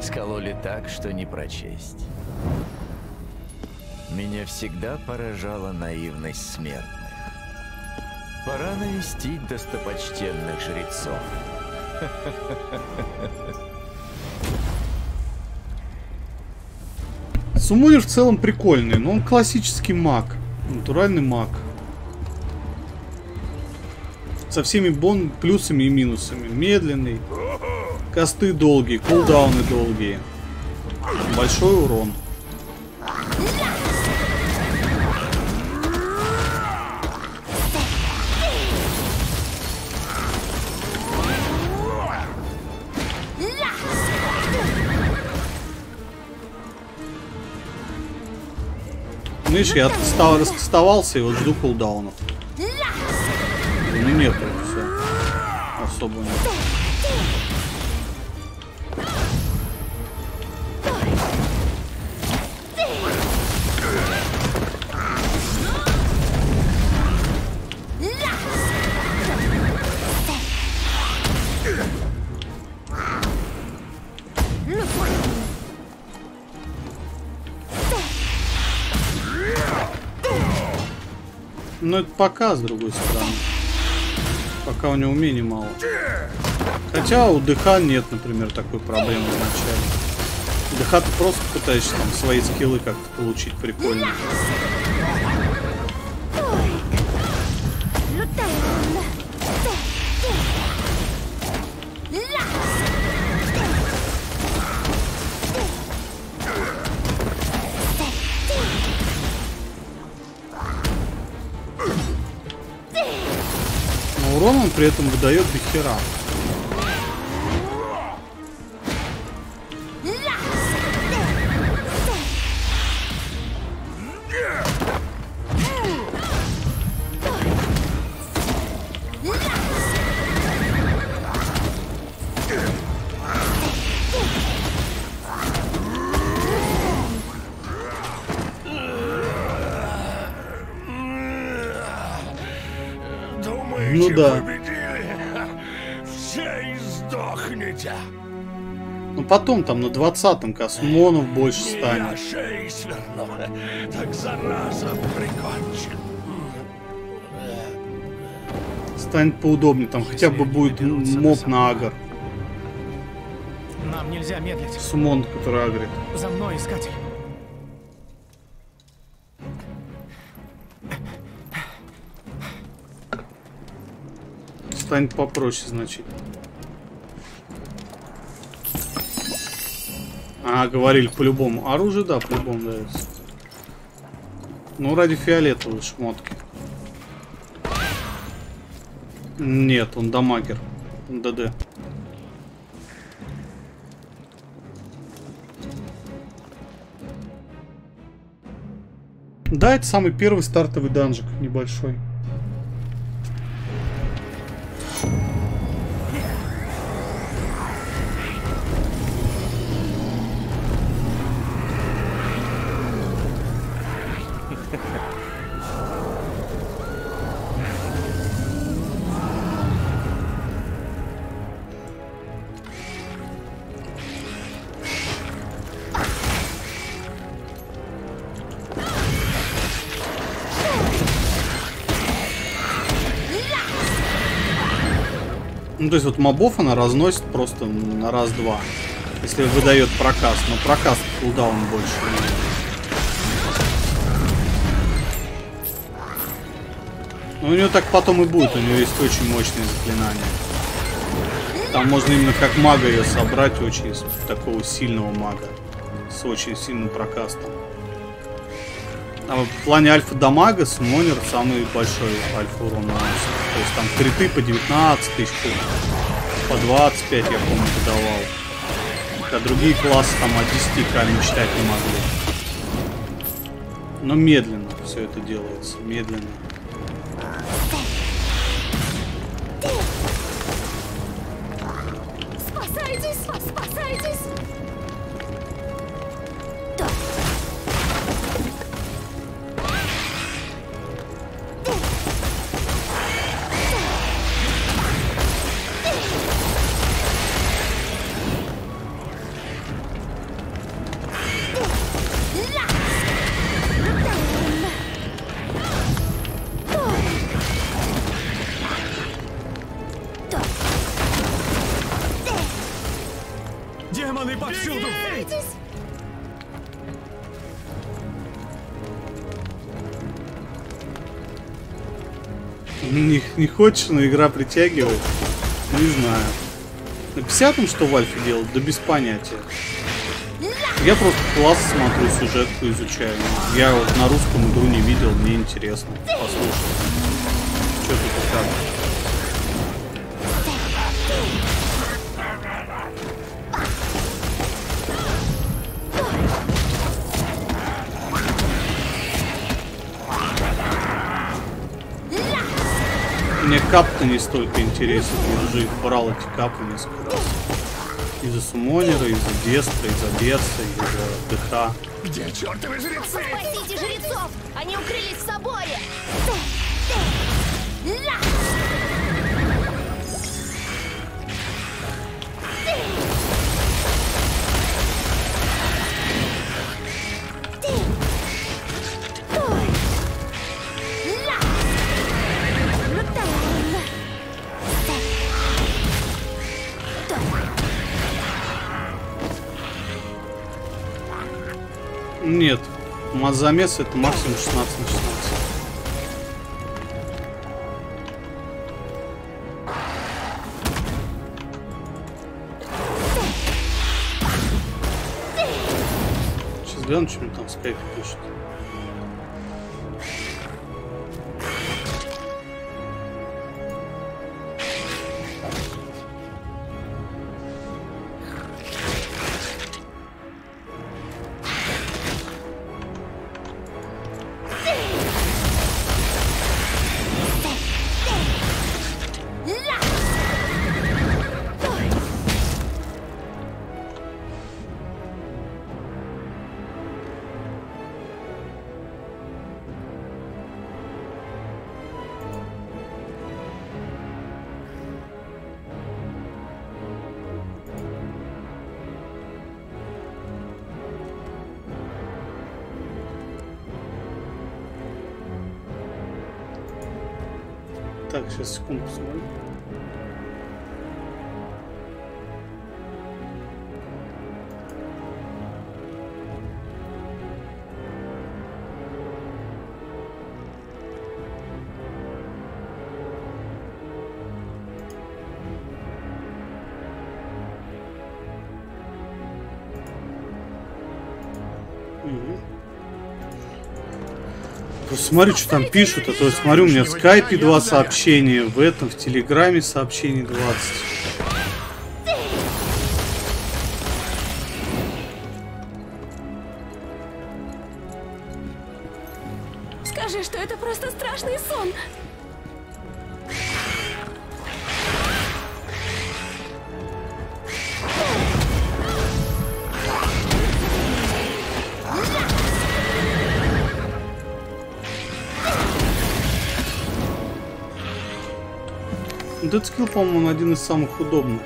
Скололи так, что не прочесть. Меня всегда поражала наивность смертных. Пора навестить достопочтенных жрецов. Сумонер в целом прикольный, но он классический маг. Натуральный маг. Со всеми бон плюсами и минусами. Медленный. Косты долгие, кулдауны долгие. Большой урон. Видишь, я отстал, раскастовался и вот жду кулдаунов. Ну нету все. Особо нет. Но это пока, с другой стороны. Пока у него умений мало. Хотя у ДХ нет, например, такой проблемы в начале. ДХ ты просто пытаешься там свои скиллы как-то получить прикольно. При этом выдает до хера. Потом там на 20-м космонов больше станет. Так зараза прикончит. Станет поудобнее. Там хотя бы будет моб на агр. Нам нельзя медлить. Сумон, который агрит. За мной, искатель. Станет попроще, значит. Говорили по-любому. Оружие, да, по-любому дается. Ну, ради фиолетовой шмотки. Нет, он дамагер. Он ДД. Да, это самый первый стартовый данжик небольшой. То есть вот мобов она разносит просто на раз-два. Если выдает проказ. Но проказ кулдаун больше. Ну, у нее так потом и будет. У нее есть очень мощные заклинания. Там можно именно как мага ее собрать, очень такого сильного мага. С очень сильным прокастом. А в плане альфа-дамага Сумонер самый большой альфа-урон наносит. То есть там криты по 19 тысяч, по 25, я помню, давал. А другие классы там от 10 к мечтать не могли. Но медленно все это делается, медленно. Хочешь, но игра притягивает? Не знаю. На 50 что в Альфе делать? Да без понятия. Я просто класс смотрю, сюжетку изучаю. Я вот на русском игру не видел, мне интересно послушать. Что тут и. Кап-то не столько интересен, я уже их брал эти капы несколько раз. Из-за сумонера, из-за Дестра, из-за Берса, из-за ДХ. Где чертовы жрецы? Спасите жрецов! Они укрылись в соборе! Нет, замес это максимум 16 на 16. Сейчас гляну, что там в смотрю, что там пишут, а то я смотрю, у меня в скайпе два сообщения, в этом, в телеграме сообщений 20. По-моему, он один из самых удобных.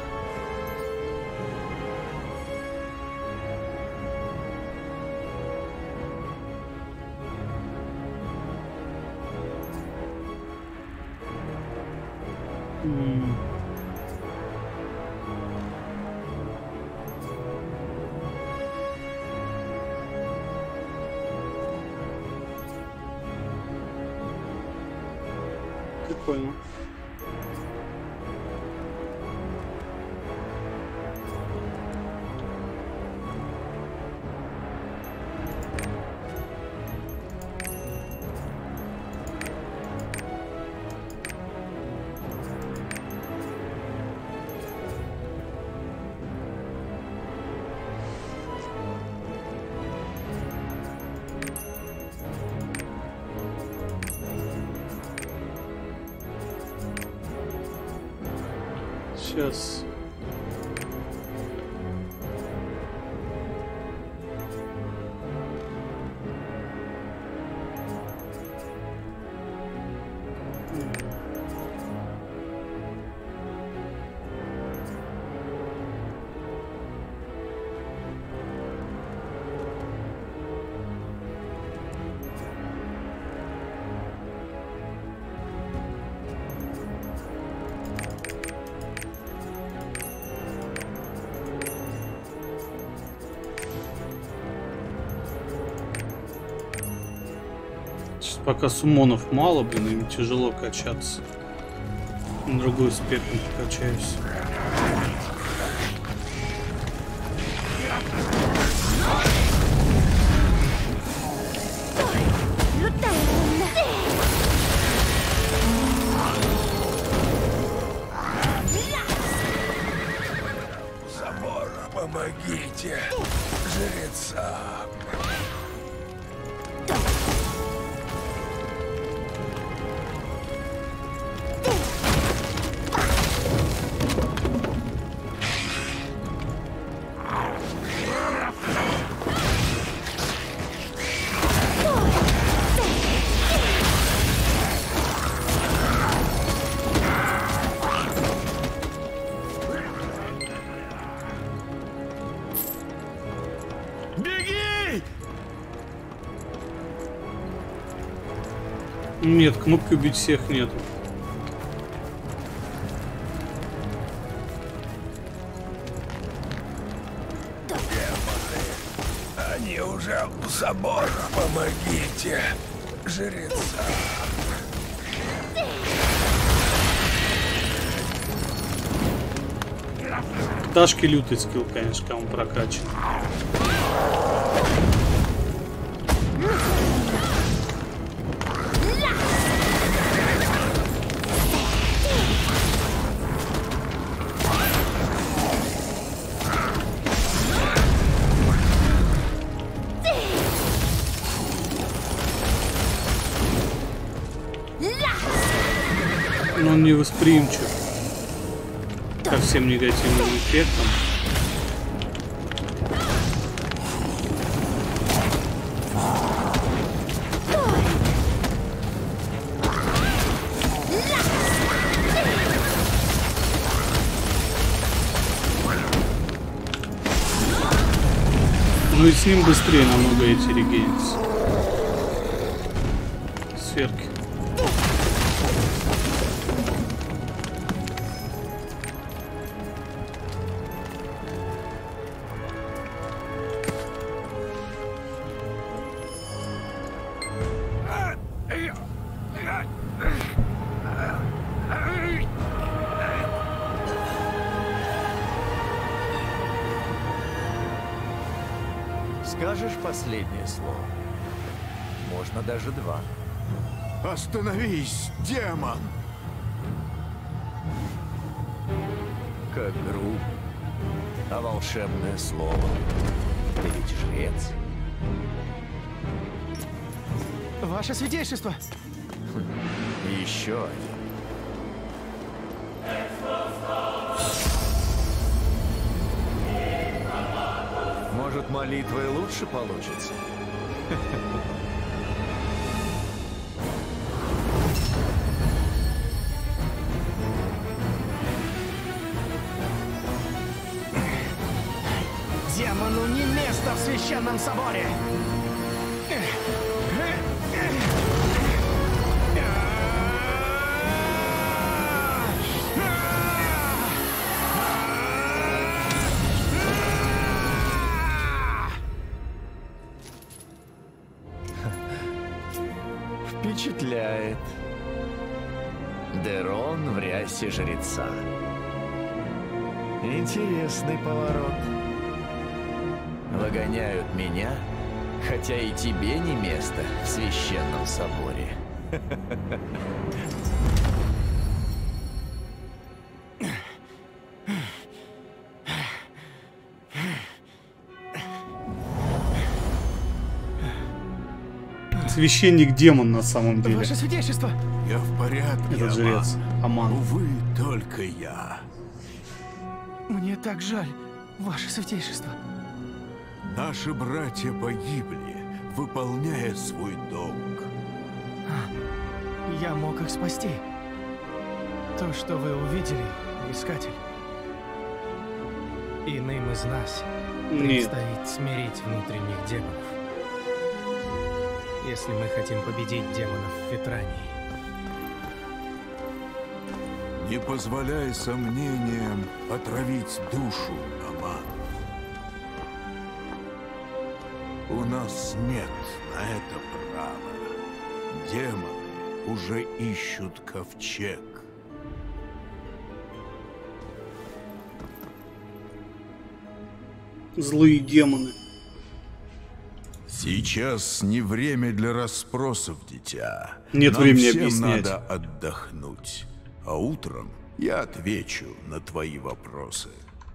Пока сумонов мало, блин, им тяжело качаться. На другой спектр качаюсь. Кнопки убить всех нету. Они уже у забора, помогите жрецам. Пташки лютый скилл, конечно, он прокачан. Всем негативным эффектам. Ну и с ним быстрее намного эти регенятся. Сверки. Остановись, демон! Как грубо. А волшебное слово? Ты ведь жрец. Ваше! И еще один. Может, молитвой лучше получится? Священном соборе! Впечатляет. Дерон в рясе жреца. Интересный поворот. Выгоняют меня, хотя и тебе не место в священном соборе. Священник-демон на самом деле. Ваше святейшество! Я в порядке, Это жрец. Аман. Увы, только я. Мне так жаль, ваше святейшество. Наши братья погибли, выполняя свой долг. Я мог их спасти. То, что вы увидели, Искатель. Иным из нас Нет. предстоит смирить внутренних демонов. Если мы хотим победить демонов в Ветрании. Не позволяй сомнениям отравить душу, У нас нет на это права. Демоны уже ищут ковчег. Злые демоны. Сейчас не время для расспросов, дитя. Нет Нам времени всем объяснять. надо отдохнуть. А утром я отвечу на твои вопросы.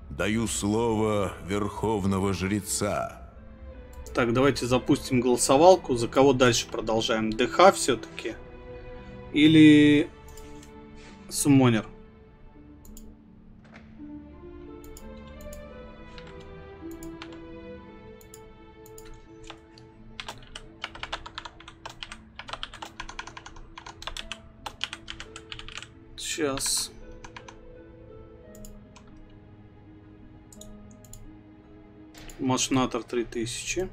Даю слово Верховного Жреца. Так, давайте запустим голосовалку. За кого дальше продолжаем? ДХ все-таки? Или Суммонер? Сейчас. Машинатор 3000.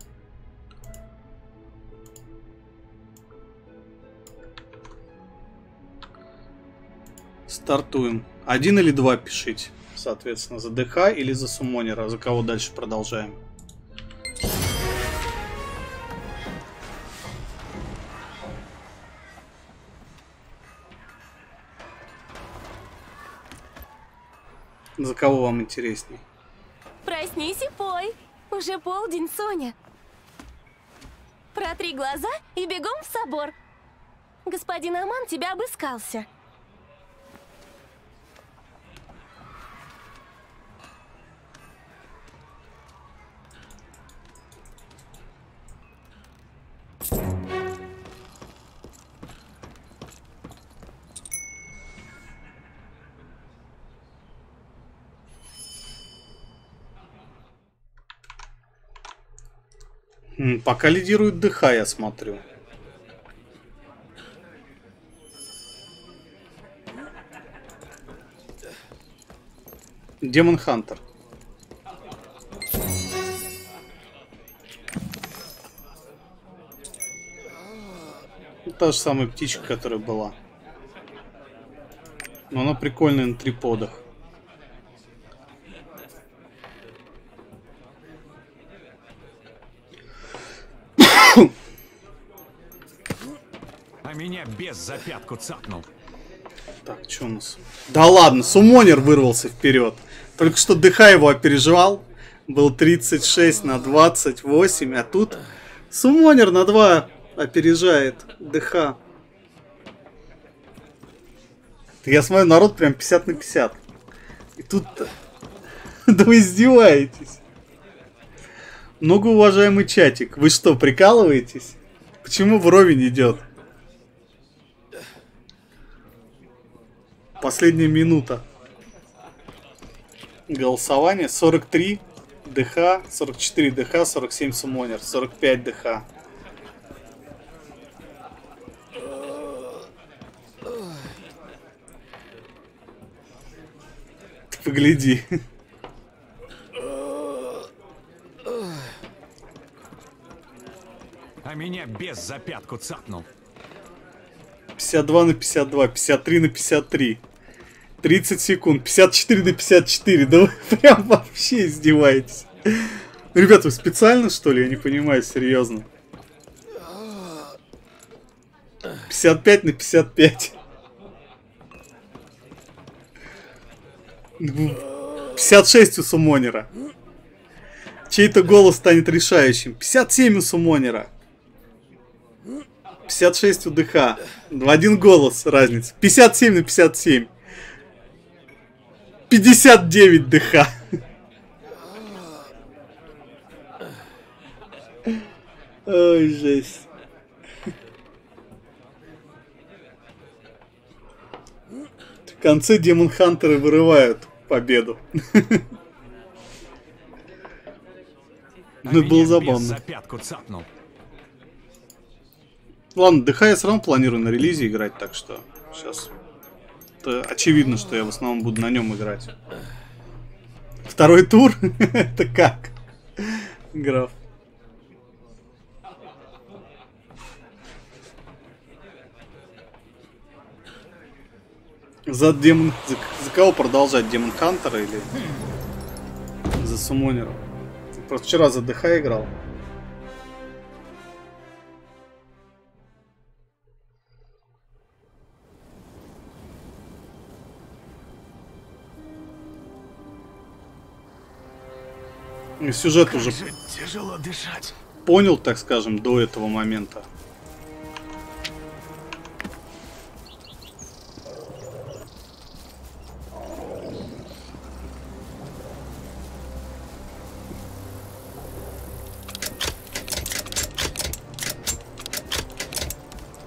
Стартуем. Один или два пишите. Соответственно, за ДХ или за Суммонера. За кого дальше продолжаем. За кого вам интересней? Проснись и пой. Уже полдень, Соня. Протри глаза и бегом в собор. Господин Аман тебя обыскался. Пока лидирует ДХ, я смотрю. Демон Хантер. Та же самая птичка, которая была. Но она прикольная на триподах. А меня без за пятку цапнул. Так, что у нас? Да ладно, Сумонер вырвался вперед. Только что ДХ его опережал. Был 36 на 28, а тут Сумонер на 2 опережает ДХ. Я смотрю, народ прям 50 на 50. И тут... Да вы издеваетесь. Многоуважаемый чатик, вы что, прикалываетесь? Почему вровень идет? Последняя минута. Голосование 43 ДХ, 44 ДХ, 47 Сумонер, 45 ДХ. Ты погляди. А меня без за пятку цапнул. 52 на 52, 53 на 53. 30 секунд, 54 на 54. Да вы прям вообще издеваетесь. Ребята, вы специально что ли? Я не понимаю, серьезно. 55 на 55. 56 у Сумонера. Чей-то голос станет решающим. 57 у Сумонера. 56 у ДХ. В один голос разница. 57 на 57. 59 ДХ. Ой, жесть. В конце Демон Хантеры вырывают победу. Ну, было забавно. За пятку цапнул. Ладно, ДХ я все равно планирую на релизе играть, так что сейчас. Это очевидно, что я в основном буду на нем играть. Второй тур? Это как? Граф. За демон... За, за кого продолжать? Демон Хантера или за Сумонера? Просто вчера за ДХ играл. Сюжет уже Тяжело дышать. понял, так скажем, до этого момента.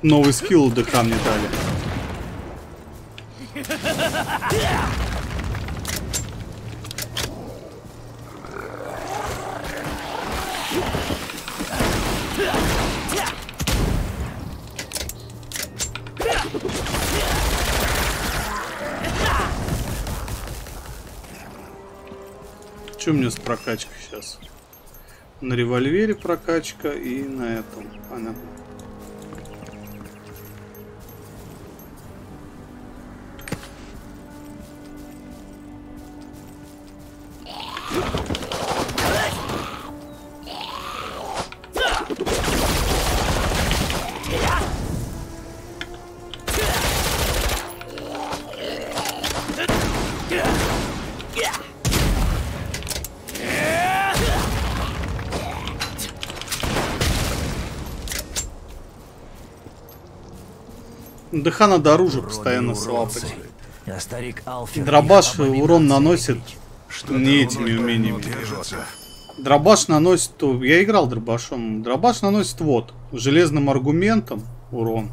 Новый скилл ДК мне дали. Что у меня с прокачкой сейчас? На револьвере прокачка и на этом. Понятно. ДХ надо оружие постоянно слапать. А старик Алфер Дробаш урон наносит не этими умениями. Дробаш наносит... Я играл дробашом. Дробаш наносит вот. Железным аргументом урон.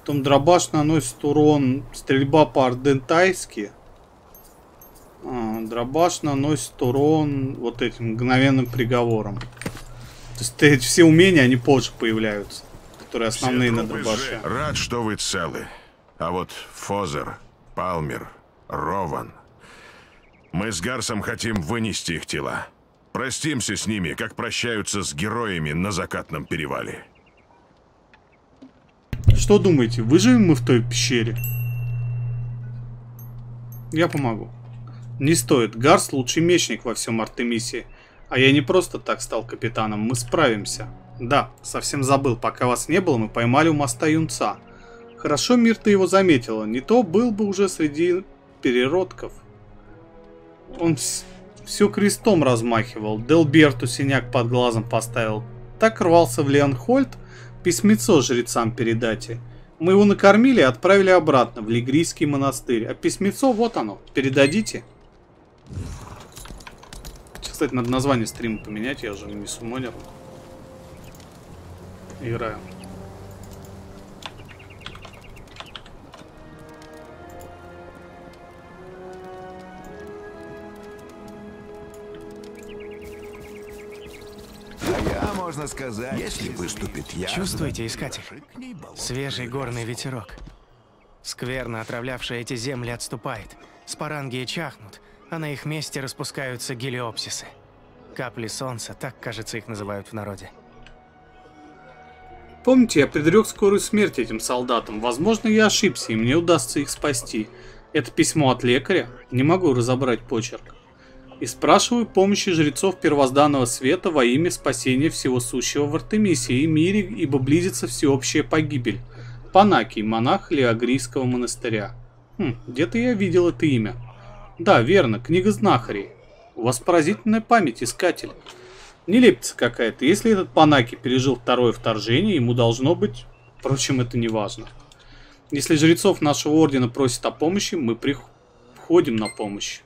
Потом дробаш наносит урон стрельба по-ардентайски. А, дробаш наносит урон вот этим мгновенным приговором. То есть эти все умения, они позже появляются. Которые основные на дробаше. Рад, что вы целы. А вот Фозер, Палмер, Рован. Мы с Гарсом хотим вынести их тела. Простимся с ними, как прощаются с героями на закатном перевале. Что думаете, выживем мы в той пещере? Я помогу. Не стоит. Гарс лучший мечник во всем Артемисе. А я не просто так стал капитаном. Мы справимся. Да, совсем забыл. Пока вас не было, мы поймали у моста юнца. Хорошо Мирта его заметила. Не то был бы уже среди переродков. Он вс- Все крестом размахивал, Делберту синяк под глазом поставил. Так рвался в Леонхольд письмецо жрецам передать. Мы его накормили и отправили обратно в Лигрийский монастырь. А письмецо вот оно, передадите. Кстати, надо название стрима поменять, я уже не сумонер. Играю. А я, можно сказать, если выступит я... Чувствуете, искатель? Свежий горный ветерок. Скверно отравлявшая эти земли отступает. Спарангии чахнут, а на их месте распускаются гелиопсисы. Капли солнца, так, кажется, их называют в народе. Помните, я предрек скорую смерть этим солдатам. Возможно, я ошибся, и мне удастся их спасти. Это письмо от лекаря? Не могу разобрать почерк. И спрашиваю помощи жрецов первозданного света во имя спасения всего сущего в Артемисе и мире, ибо близится всеобщая погибель. Панакий, монах Леогрийского монастыря. Хм, где-то я видел это имя. Да, верно, книга знахарей. У вас поразительная память, искатель. Нелепица какая-то. Если этот Панаки пережил второе вторжение, ему должно быть... Впрочем, это не важно. Если жрецов нашего ордена просят о помощи, мы приходим на помощь.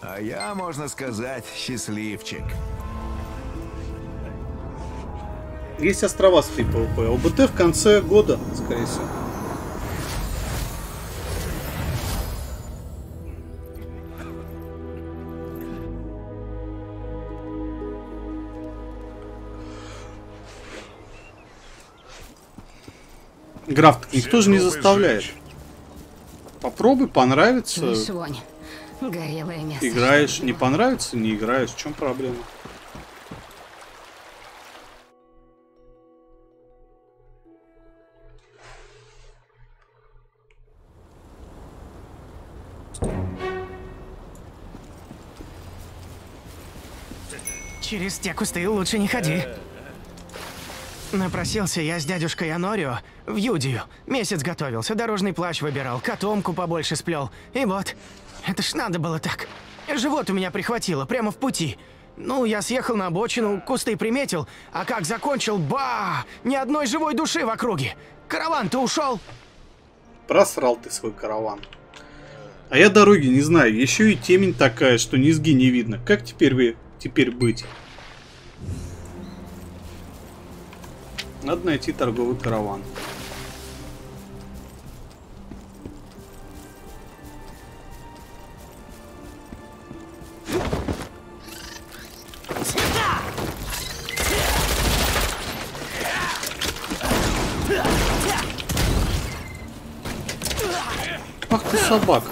А я, можно сказать, счастливчик. Есть острова с PvP. ОБТ в конце года, скорее всего. Граф, никто же не заставляет. Попробуй, понравится. Вонь? Горелое мясо. Играешь, не понравится, не играешь. В чем проблема? Через те кусты лучше не ходи. Напросился я с дядюшкой Анорио в Юдию. Месяц готовился, дорожный плащ выбирал, котомку побольше сплел. И вот, это ж надо было так. Живот у меня прихватило прямо в пути. Ну, я съехал на обочину, кусты приметил, а как закончил, ба! Ни одной живой души в округе. Караван-то ушел. Просрал ты свой караван. А я дороги не знаю, еще и темень такая, что низги не видно. Как теперь вы теперь быть? Надо найти торговый караван. Ах ты собака.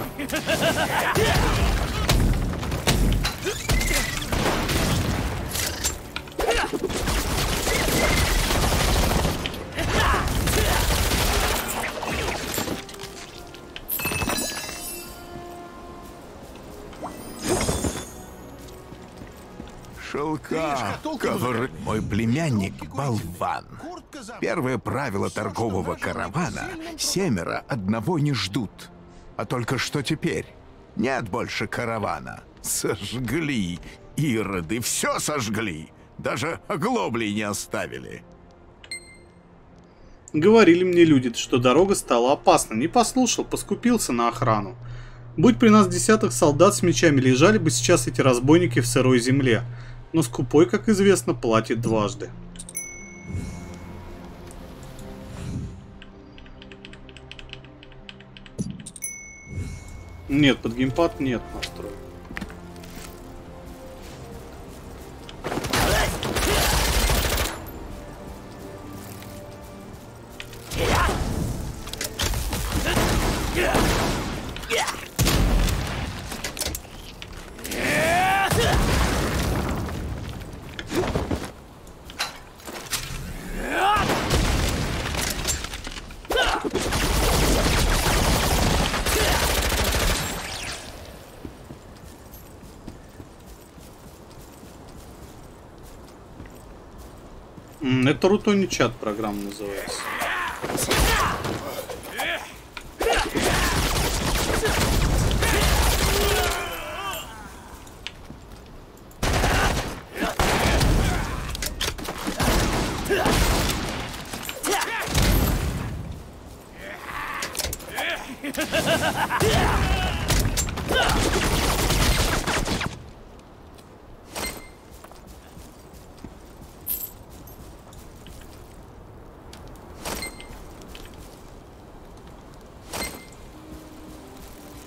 Шелка, ковры. Мой племянник — болван. Первое правило торгового каравана — семеро одного не ждут. А только что теперь? Нет больше каравана. Сожгли. Ироды все сожгли. Даже оглоблей не оставили. Говорили мне люди, что дорога стала опасна. Не послушал, поскупился на охрану. Будь при нас десяток солдат с мечами, лежали бы сейчас эти разбойники в сырой земле. Но скупой, как известно, платит дважды. Нет, под геймпад нет настроек. Рутони чат программа называется.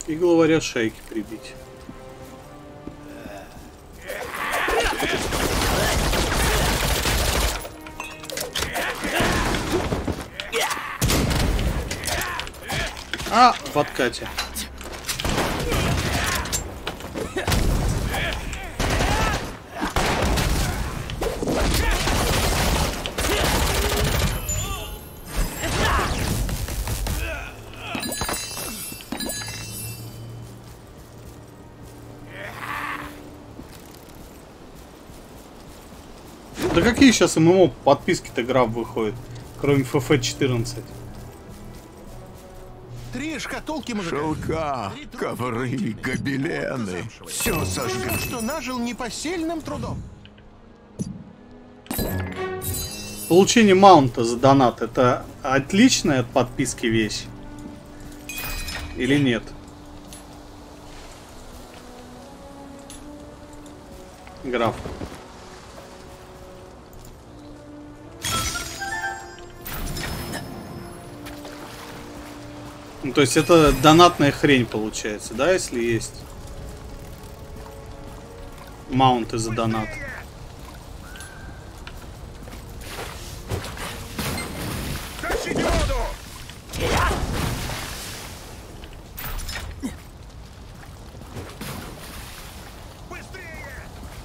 И главаря шайки прибить. А, в откате. Какие сейчас ММО подписки-то граф выходит, кроме FF14? Три шкатулки Шелка, ковры, гобелены. Все сожгли. что нажил непосильным трудом. Получение маунта за донат это отличная от подписки вещь? Или нет? То есть это донатная хрень получается, да, если есть? Маунты за донат.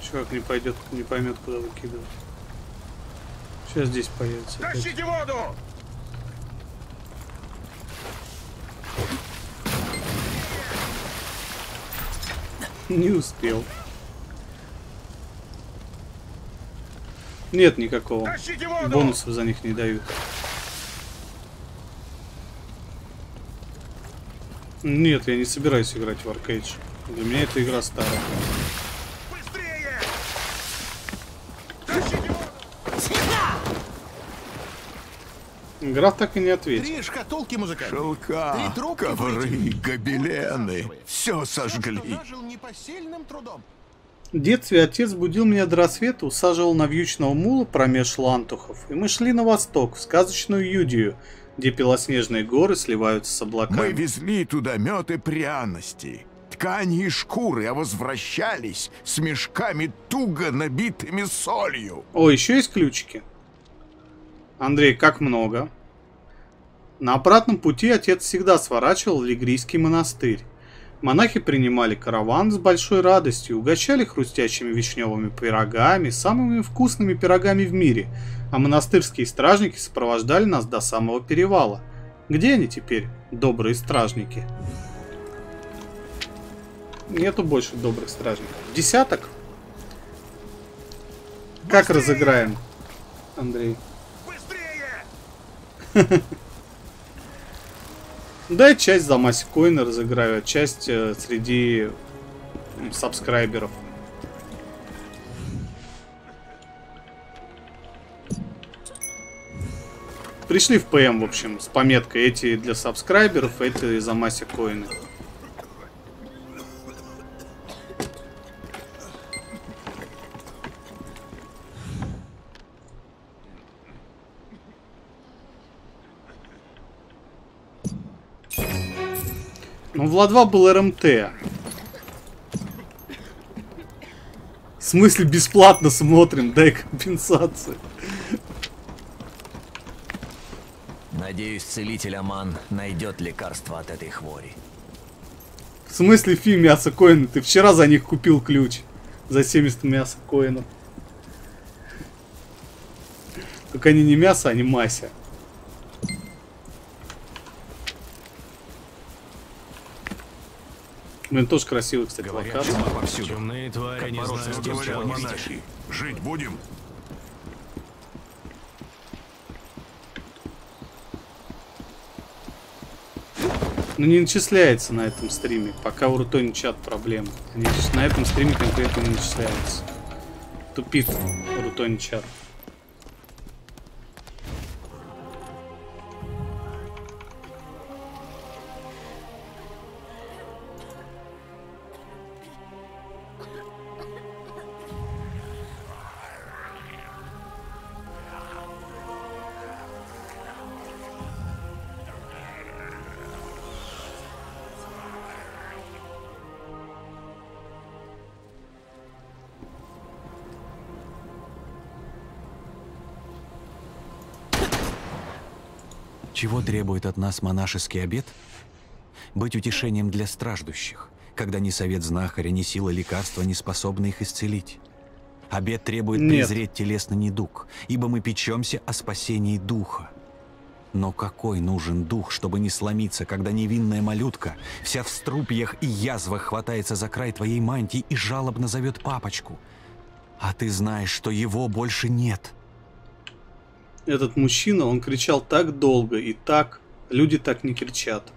Чувак не пойдет, не поймет, куда выкидывать. Сейчас здесь появится. опять. Тащите воду! Не успел. Нет никакого. Бонусов за них не дают. Нет, я не собираюсь играть в Arcade. Для меня эта игра старая. Граф так и не ответил. Три шкатулки музыка. Шелка, Три трубки ковры, гобелены. Все сожгли. В детстве отец будил меня до рассвета, усаживал на вьючного мула промеж лантухов, и мы шли на восток, в сказочную Юдию, где белоснежные горы сливаются с облаками. Мы везли туда мед и пряности, ткани и шкуры, а возвращались с мешками туго набитыми солью. О, еще есть ключики. Андрей, как много? На обратном пути отец всегда сворачивал в Лигрийский монастырь. Монахи принимали караван с большой радостью, угощали хрустящими вишневыми пирогами, самыми вкусными пирогами в мире, а монастырские стражники сопровождали нас до самого перевала. Где они теперь, добрые стражники? Нету больше добрых стражников. Десяток? Как разыграем, Андрей? Да, часть за массе коина разыграю, а часть э, среди сабскрайберов. Пришли в ПМ, в общем, с пометкой эти для сабскрайберов, эти за массе коины. Ну, в Ла-2 был РМТ. В смысле бесплатно смотрим, дай компенсацию. Надеюсь, целитель Аман найдет лекарство от этой хвори. В смысле фи мясо коины? Ты вчера за них купил ключ. За 70 мяса коинов. Только они не мясо, они мася. Блин, тоже красивый, кстати, локация. Темные твари не знают говорят жалости. монахи. Жить будем? Ну не начисляется на этом стриме, пока у Рутони чат проблема. Они на этом стриме конкретно не начисляется. Тупит Рутони чат. Чего требует от нас монашеский обет? Быть утешением для страждущих, когда ни совет знахаря, ни сила лекарства не способны их исцелить. Обет требует Нет. презреть телесный недуг, ибо мы печемся о спасении духа. Но какой нужен дух, чтобы не сломиться, когда невинная малютка, вся в струпьях и язвах, хватается за край твоей мантии и жалобно зовет папочку? А ты знаешь, что его больше нет. Этот мужчина, он кричал так долго и так, люди так не кричат.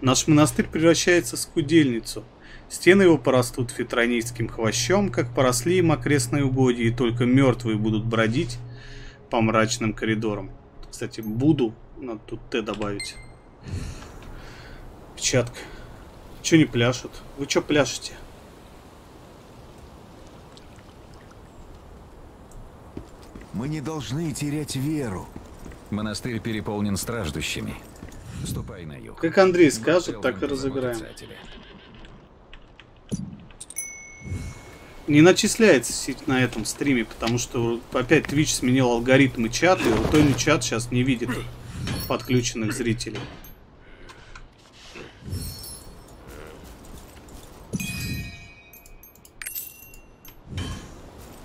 Наш монастырь превращается в скудельницу. Стены его порастут фитронийским хвощом, как поросли им окрестные угодья, и только мертвые будут бродить по мрачным коридорам. Кстати, буду, надо тут Т добавить. Печатка. Че не пляшут? Вы че пляшете? Мы не должны терять веру. Монастырь переполнен страждущими. Ступай на юг. Как Андрей скажет, так и разыграем. Не начисляется сеть на этом стриме, потому что опять Twitch сменил алгоритмы чата, и рутойный чат сейчас не видит подключенных зрителей.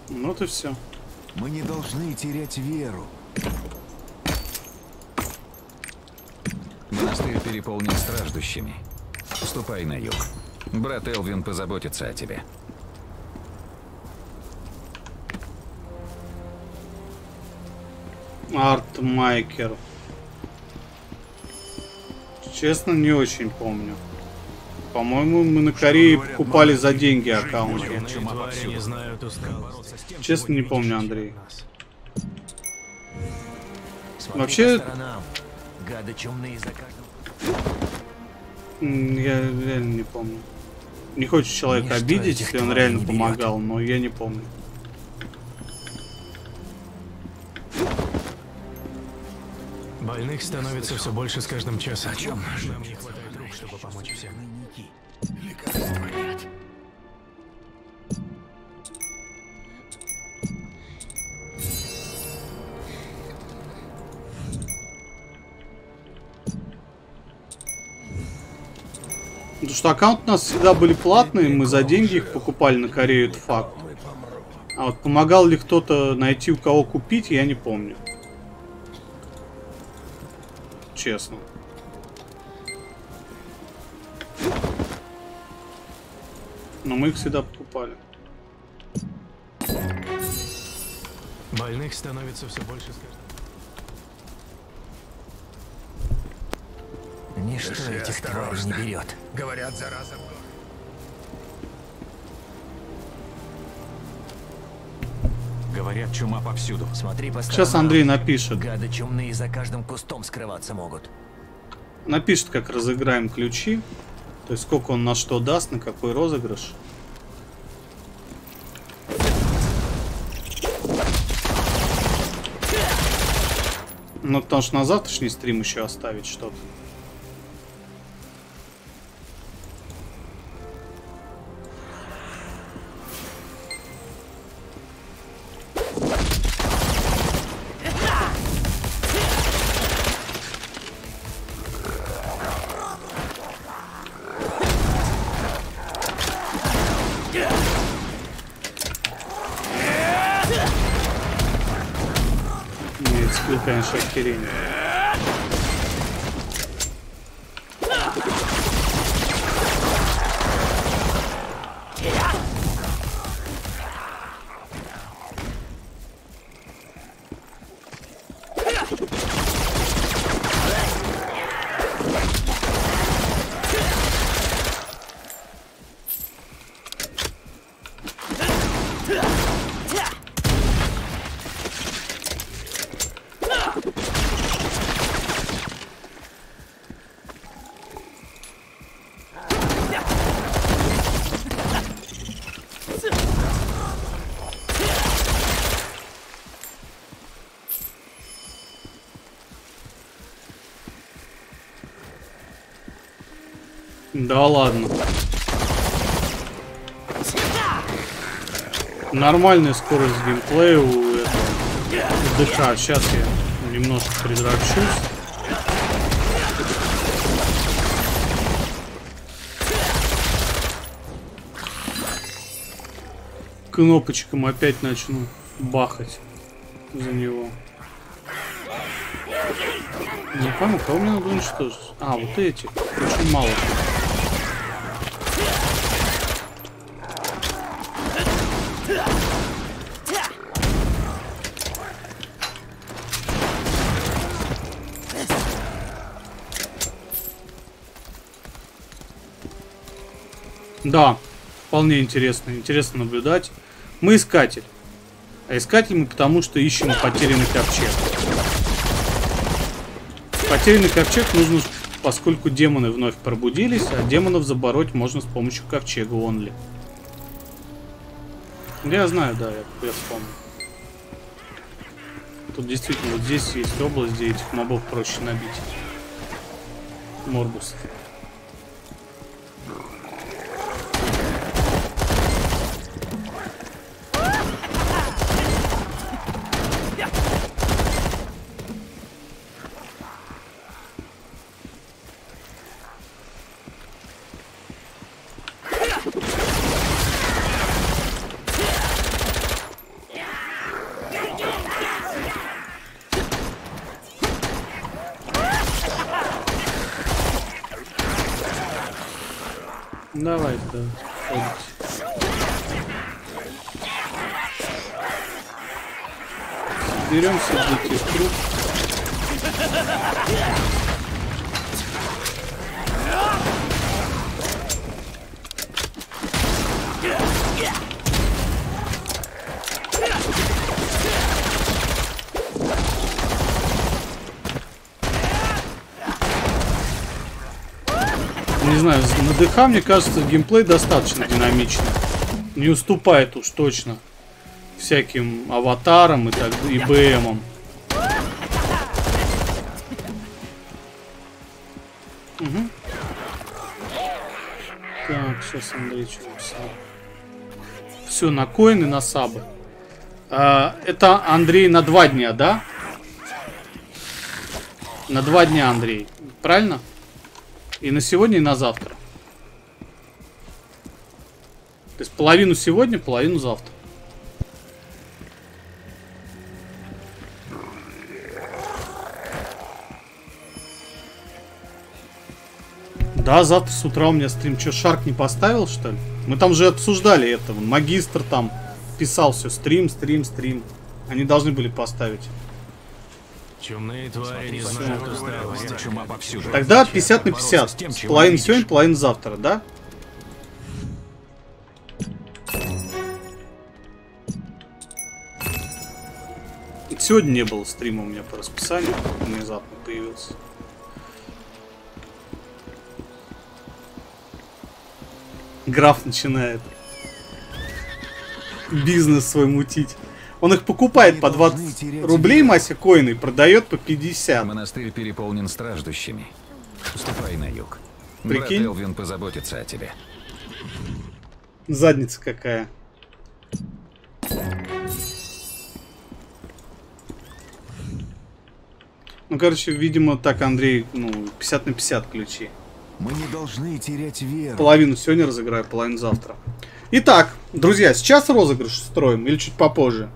Ну вот и все. Мы не должны терять веру. Монастырь переполнен страждущими. Ступай на юг. Брат Элвин позаботится о тебе. Артмайкер. Честно, не очень помню. По-моему, мы на Корее покупали за деньги усталости. Честно, не помню, Андрей. Вообще, я реально не помню. Не хочет человека обидеть, если он реально помогал, но я не помню. Больных становится все больше с каждым часом. О чем? Нам не хватает рук, чтобы помочь всем. Потому что аккаунты у нас всегда были платные, мы за деньги их покупали на Корею, это факт. А вот помогал ли кто-то найти у кого купить, я не помню. Честно. Но мы их всегда покупали. Больных становится все больше с Ничто Держи этих тварей не осторожно. берет. Говорят, зараза. Говорят, чума повсюду. Смотри по Сейчас. Андрей напишет. Гады чумные за каждым кустом скрываться могут. Напишет, как разыграем ключи. То есть сколько он на что даст, на какой розыгрыш. Ну, потому что на завтрашний стрим еще оставить что-то. Нет, скилл, конечно, охерение. Да ладно. Нормальная скорость геймплея у, этого, у Сейчас я немножко придрачусь. Кнопочкам опять начну бахать за него. Не помню, кого мне надо уничтожить? А, вот эти. Очень мало. -то. Да, вполне интересно. Интересно наблюдать. Мы искатель. А искатель мы потому, что ищем потерянный ковчег. Потерянный ковчег нужно, поскольку демоны вновь пробудились, а демонов забороть можно с помощью ковчега онли. Я знаю, да, я, я вспомнил. Тут действительно вот здесь есть область, где этих мобов проще набить. Морбус. Давай, да. Беремся в круг. Не знаю, ДХ, мне кажется, геймплей достаточно динамичный. Не уступает уж точно всяким аватарам и так и БМам. Угу. Так, сейчас Андрей что написал. Все, на коины, на сабы. А, это Андрей на два дня, да? На два дня, Андрей. Правильно? И на сегодня, и на завтра. Половину сегодня, половину завтра. Да, завтра с утра у меня стрим. Че, Шарк не поставил, что ли? Мы там же обсуждали это. Магистр там писал все. Стрим, стрим, стрим. Они должны были поставить. Чумные твари не знают усталости. Чума повсюду. Тогда 50 на 50. Половина сегодня, половина завтра, да? Сегодня не было стрима у меня по расписанию, внезапно появился. Граф начинает бизнес свой мутить. Он их покупает по 20 рублей Мася коины и продает по 50. Монастырь переполнен страждущими. Ступай на юг. Прикинь? Брат Элвин позаботится о тебе. Задница какая. Ну, короче, видимо, так, Андрей, ну, 50 на 50 ключи. Мы не должны терять веру. Половину сегодня разыграю, половину завтра. Итак, друзья, сейчас розыгрыш строим или чуть попозже?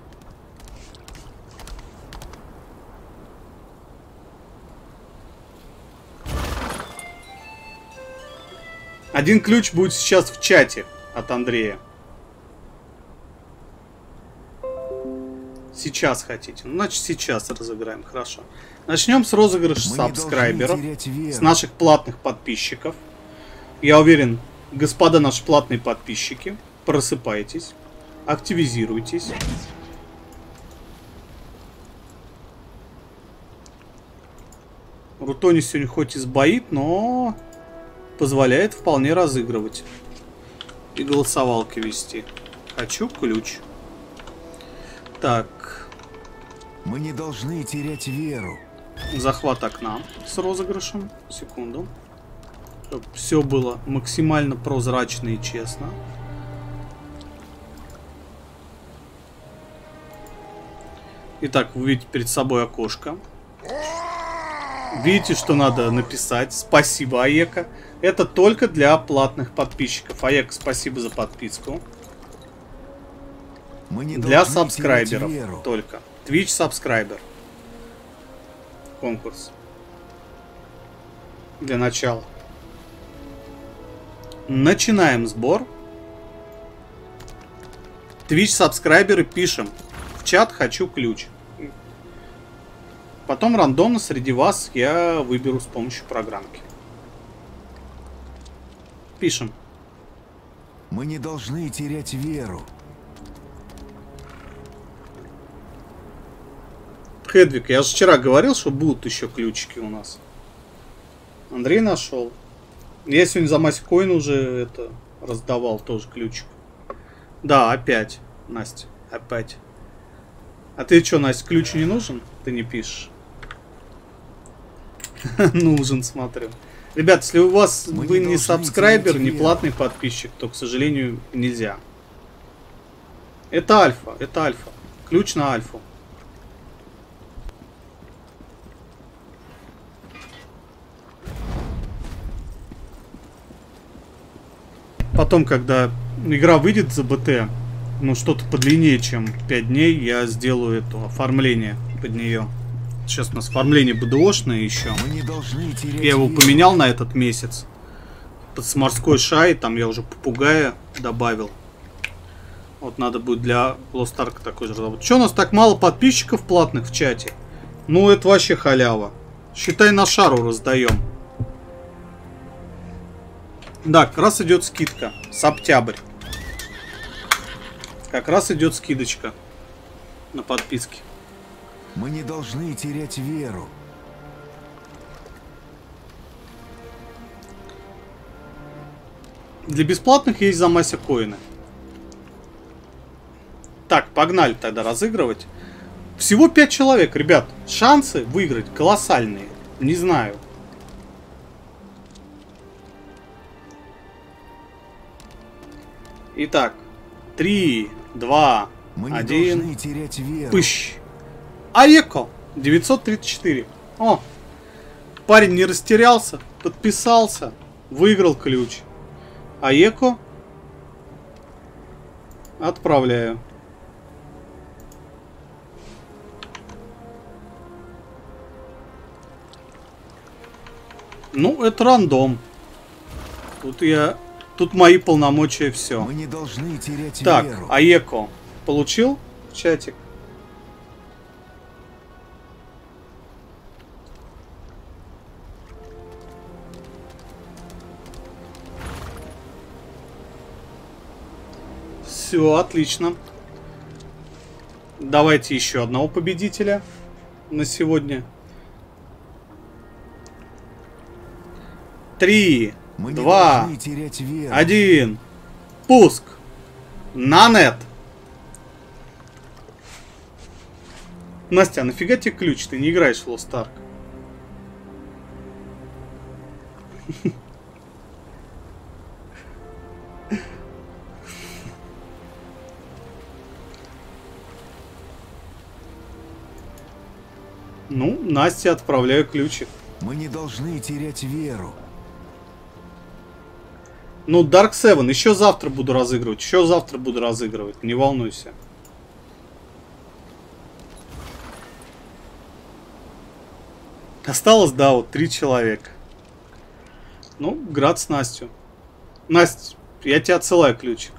Один ключ будет сейчас в чате от Андрея. Сейчас хотите. Ну, значит, сейчас разыграем. Хорошо. Начнем с розыгрыша сабскрайберов. С наших платных подписчиков. Я уверен, господа наши платные подписчики, просыпайтесь, активизируйтесь. Рутони сегодня хоть и сбоит, но позволяет вполне разыгрывать. И голосовалки вести. Хочу ключ. Так. Мы не должны терять веру. Захват окна с розыгрышем. Секунду. Чтобы все было максимально прозрачно и честно. Итак, вы видите перед собой окошко. Видите, что надо написать. Спасибо, Аека. Это только для платных подписчиков. Аека, спасибо за подписку. Мы не Для сабскрайберов только. Twitch сабскрайбер. Конкурс. Для начала. Начинаем сбор. Twitch сабскрайберы пишем. В чат хочу ключ. Потом рандомно среди вас я выберу с помощью программки. Пишем. Мы не должны терять веру. Хедвик, я же вчера говорил, что будут еще ключики у нас. Андрей нашел. Я сегодня за Маськоин уже это раздавал тоже ключик. Да, опять, Настя, опять. А ты что, Настя, ключ не нужен? Ты не пишешь. Нужен, смотрю. Ребят, если у вас Мы вы не сабскрайбер, не платный подписчик, то, к сожалению, нельзя. Это альфа, это альфа. Ключ на альфу. Потом, когда игра выйдет за БТ, ну что-то подлиннее, чем 5 дней, я сделаю это оформление под нее. Сейчас у нас оформление БДОшное еще. Мы не должны терять Я его поменял на этот месяц. Под с морской шай, там я уже попугая добавил. Вот надо будет для Lost Ark такой же разработать. Че у нас так мало подписчиков платных в чате? Ну это вообще халява. Считай на шару раздаем. Да, как раз идет скидка. С октябрь. Как раз идет скидочка на подписки. Мы не должны терять веру. Для бесплатных есть замася коины. Так, погнали тогда разыгрывать. Всего 5 человек, ребят. Шансы выиграть колоссальные. Не знаю. Итак, 3, 2, Мы не 1. должны терять веру. Пыщ. Аеко 934. О, парень не растерялся, подписался, выиграл ключ. Аеко отправляю. Ну, это рандом. Тут я... Тут мои полномочия все. Мы не должны терять Так, веру. Аеко получил чатик? Все, отлично. Давайте еще одного победителя на сегодня. Три, Мы два, один. Пуск. На нет. Настя, нафига тебе ключ? Ты не играешь в Lost Ark. Ну, Насте отправляю ключик. Мы не должны терять веру. Ну, Dark Seven, еще завтра буду разыгрывать. Еще завтра буду разыгрывать, не волнуйся. Осталось, да, вот три человека. Ну, град с Настю. Настя, я тебе отсылаю ключик.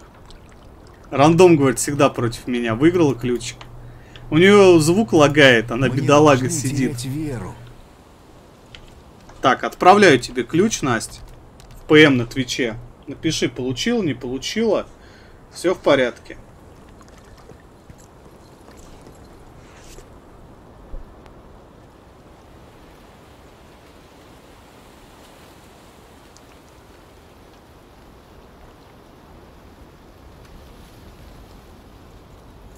Рандом, говорит, всегда против меня. Выиграла ключик. У нее звук лагает, она Мы не бедолага сидит. веру. Так, отправляю тебе ключ, Настя. В ПМ на Твиче. Напиши, получила, не получила. Все в порядке.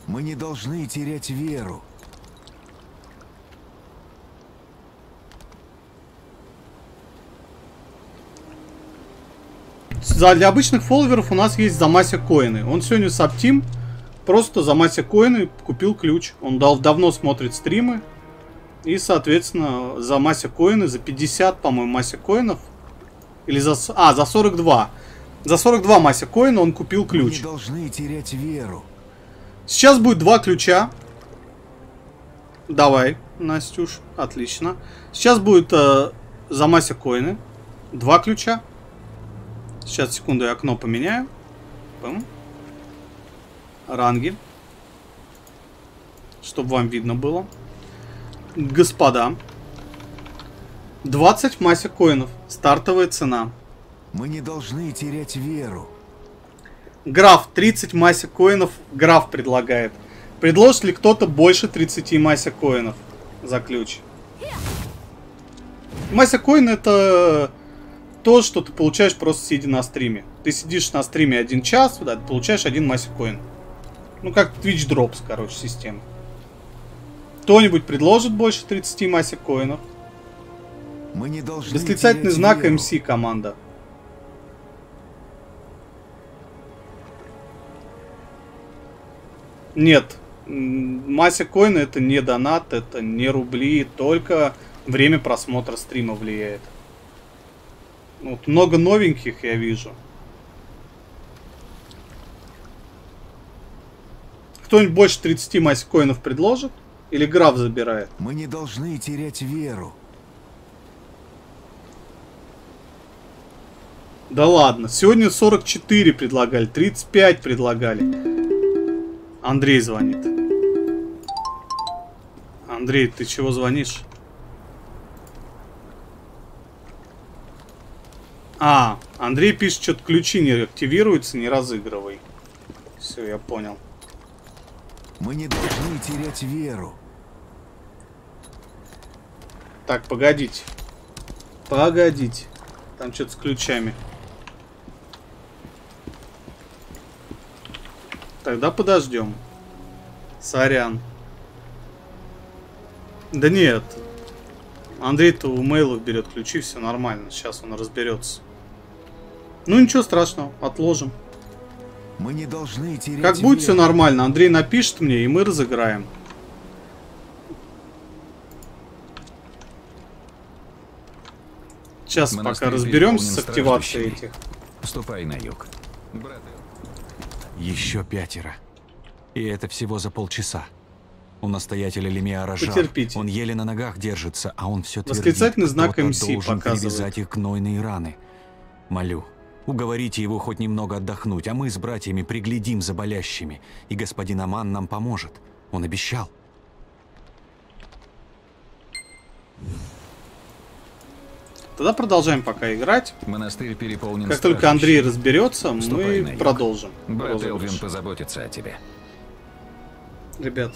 Мы не должны терять веру. Для обычных фолловеров у нас есть Замася коины. Он сегодня с Аптим просто Замася коины купил ключ. Он дал, давно смотрит стримы. И, соответственно, за Мася коины, за 50, по-моему, Мася коинов. Или за... А, за 42. За 42 Мася коина он купил Мы не ключ. должны терять веру. Сейчас будет два ключа. Давай, Настюш, отлично. Сейчас будет э, замася коины. Два ключа. Сейчас, секунду, я окно поменяю. Пым. Ранги. Чтобы вам видно было. Господа. 20 масса коинов. Стартовая цена. Мы не должны терять веру. Граф, 30 масса коинов. Граф предлагает. Предложит ли кто-то больше 30 масса коинов за ключ? Масса коин это то, что ты получаешь просто сидя на стриме. Ты сидишь на стриме один час, да, ты получаешь один масса коин. Ну, как Twitch Drops, короче, система. Кто-нибудь предложит больше 30 масса коинов? Мы не должны Восклицательный знак. MC команда. Нет. Масса коина это не донат, это не рубли, только время просмотра стрима влияет. Вот много новеньких я вижу. Кто-нибудь больше 30 масс коинов предложит? Или граф забирает? Мы не должны терять веру. Да ладно, сегодня 44 предлагали, 35 предлагали. Андрей звонит. Андрей, ты чего звонишь? А, Андрей пишет, что-то ключи не активируются, не разыгрывай. Все, я понял. Мы не должны терять веру. Так, погодите. Погодите. Там что-то с ключами. Тогда подождем. Сорян. Да нет. Андрей-то у мейлов берет ключи, все нормально. Сейчас он разберется. Ну ничего страшного, отложим. Мы не должны терять Как будет все веру. нормально, Андрей напишет мне, и мы разыграем. Сейчас Монастырь пока разберемся с активацией этих. Ступай на юг. Еще пятеро. И это всего за полчаса. У настоятеля Лемиара жар. Потерпите. Он еле на ногах держится, а он все твердит. Восклицательный знак должен показывает. перевязать их гнойные раны. Молю, уговорите его хоть немного отдохнуть, а мы с братьями приглядим за болящими, и господин Аман нам поможет. Он обещал. Тогда продолжаем пока играть. Монастырь переполнен Как только. Андрей разберется, Ступай мы продолжим. Брат. Элвин позаботится о тебе. Ребят.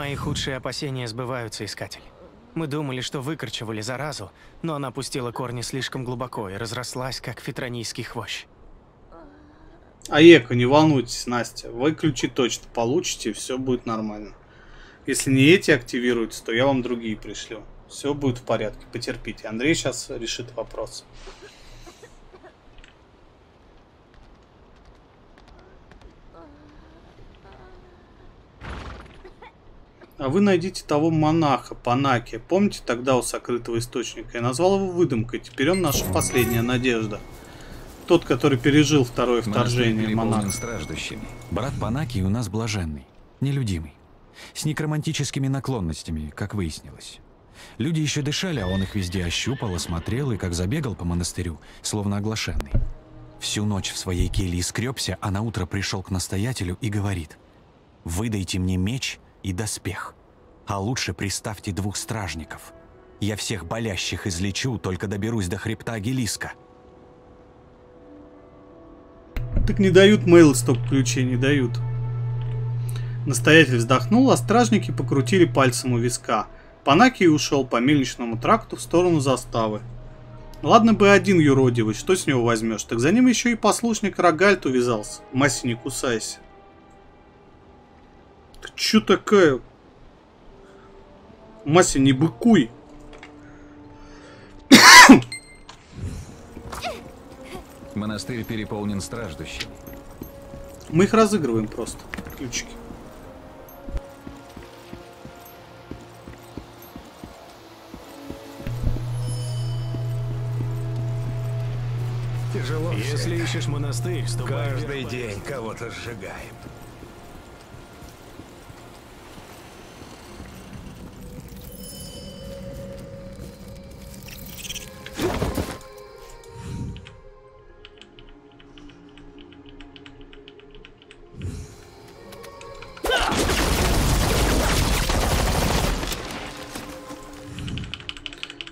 Мои худшие опасения сбываются, Искатель. Мы думали, что выкорчевали заразу, но она пустила корни слишком глубоко и разрослась, как фитронийский хвощ. А не волнуйтесь, Настя. Вы ключи точно получите, все будет нормально. Если не эти активируются, то я вам другие пришлю. Все будет в порядке, потерпите. Андрей сейчас решит вопрос. Вы найдите того монаха, Панаки. Помните тогда у сокрытого источника? Я назвал его выдумкой. Теперь он наша последняя надежда. Тот, который пережил второе вторжение, переполнен монах. страждущими. Брат Панаки у нас блаженный, нелюдимый. С некромантическими наклонностями, как выяснилось. Люди еще дышали, а он их везде ощупал, осмотрел и как забегал по монастырю, словно оглашенный. Всю ночь в своей келье скребся, а на утро пришел к настоятелю и говорит «Выдайте мне меч и доспех, а лучше приставьте двух стражников. Я всех болящих излечу, только доберусь до хребта Гелиска». Так не дают мейлы столько ключей, не дают. Настоятель вздохнул, а стражники покрутили пальцем у виска. Панаки ушел по мельничному тракту в сторону заставы. Ладно бы один юродивый, что с него возьмешь? Так за ним еще и послушник Рогальт увязался. Масси, не кусайся. Чё такая? Масси, не быкуй. Монастырь переполнен страждущими. Мы их разыгрываем просто. Ключики. Тяжело Если ищешь монастырь, ступай Каждый день кого-то сжигаем.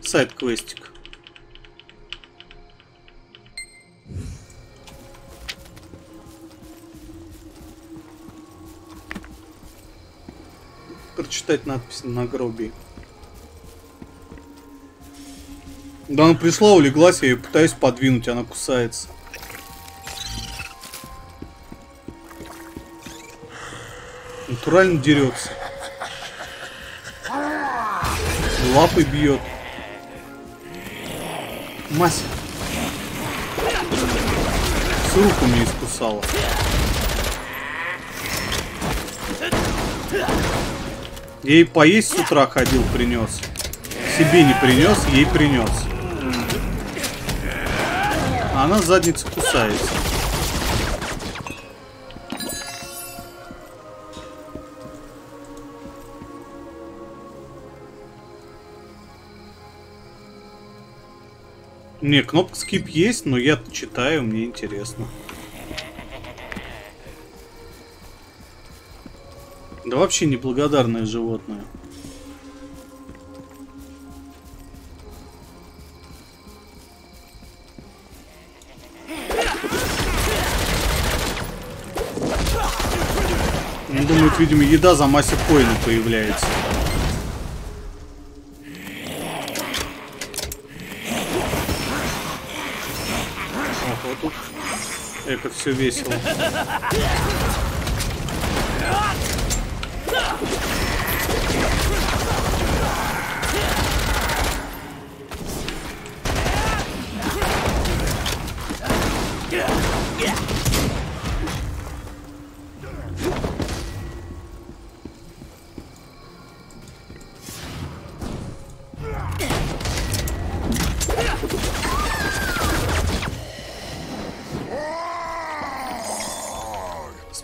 Сайт-квестик. Прочитать надпись на гробе. Да она пришла, улеглась, я ее пытаюсь подвинуть, она кусается. Натурально дерется. Лапой бьет. Мася. Всю руку мне искусала. Ей поесть с утра ходил, принес. Себе не принес, ей принес. Она задница кусается. Не, кнопка скип есть, но я читаю, мне интересно. Да вообще неблагодарное животное. Он думает, видимо, еда за массе коина появляется. Ого, тут это все весело.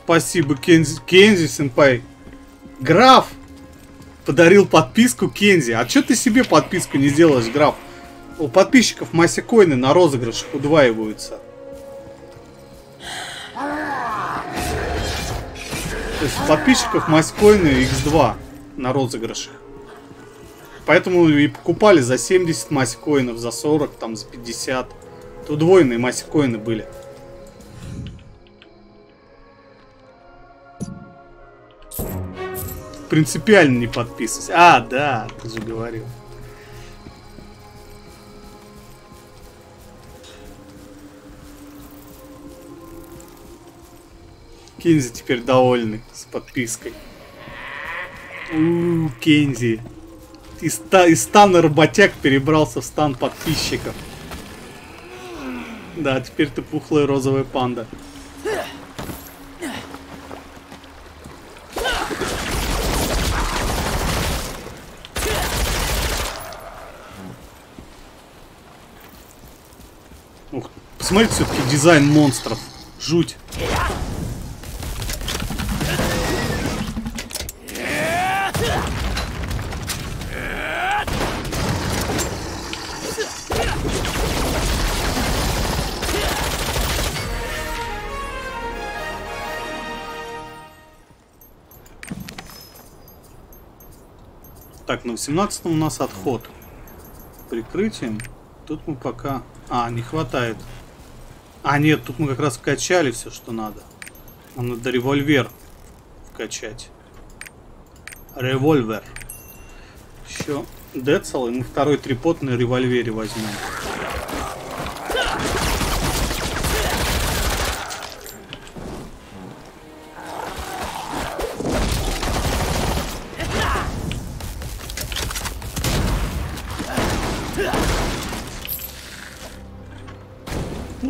Спасибо, Кензи, Кензи, сенпай. Граф подарил подписку Кензи. А что ты себе подписку не сделаешь, граф? У подписчиков массе коины на розыгрышах удваиваются. То есть у подписчиков массе коины x2 на розыгрышах. Поэтому и покупали за 70 массе коинов, за 40, там, за 50. Это удвоенные массе коины были. Принципиально не подписывайся. А, да, ты же говорил. Кензи теперь довольный с подпиской. У, Кензи. Из, ста из стана работяг перебрался в стан подписчиков. Да, теперь ты пухлая розовая панда. Ух, посмотрите все-таки дизайн монстров. Жуть. Так, на 18 у нас отход. Прикрытием. Тут мы пока... А, не хватает. А, нет, тут мы как раз вкачали все, что надо. Нам надо револьвер вкачать. Револьвер. Еще Децл, и мы второй трипод на револьвере возьмем.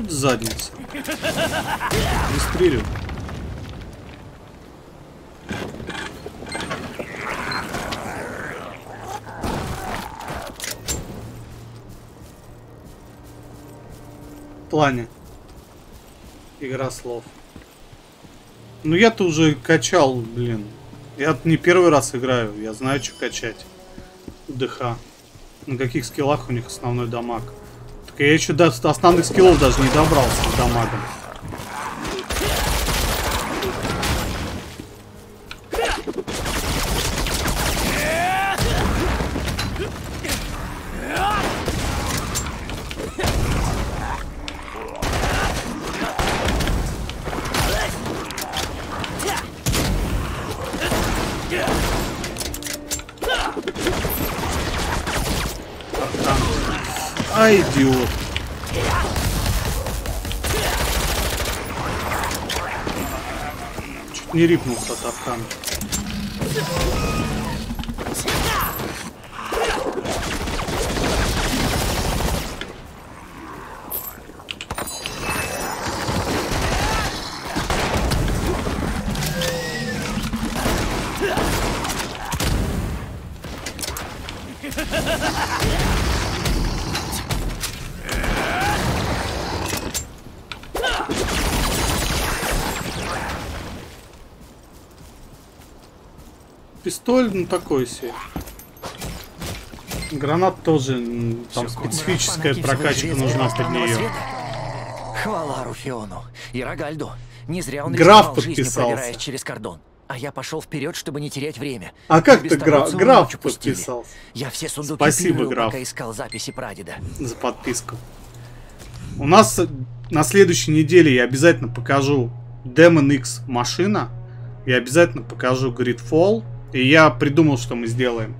Вот задница. Выстрелил. плане. Игра слов. Ну я-то уже качал, блин. Я не первый раз играю, я знаю, что качать. ДХ. На каких скиллах у них основной дамаг. Так я еще до основных скиллов даже не добрался с дамагом. Не рипнулся от аркана. Пистоль, ну такой себе. Гранат тоже, там специфическая прокачка нужна под нее. Хвала Руфиону и Рогальду. Не зря он Граф подписался. через кордон. А я пошел вперед, чтобы не терять время. А как ты гра- граф подписался? Я все сундуки Спасибо, перерыл, граф. пока искал записи прадеда. за подписку. У нас на следующей неделе я обязательно покажу Demon X машина. Я обязательно покажу Gridfall. И я придумал, что мы сделаем.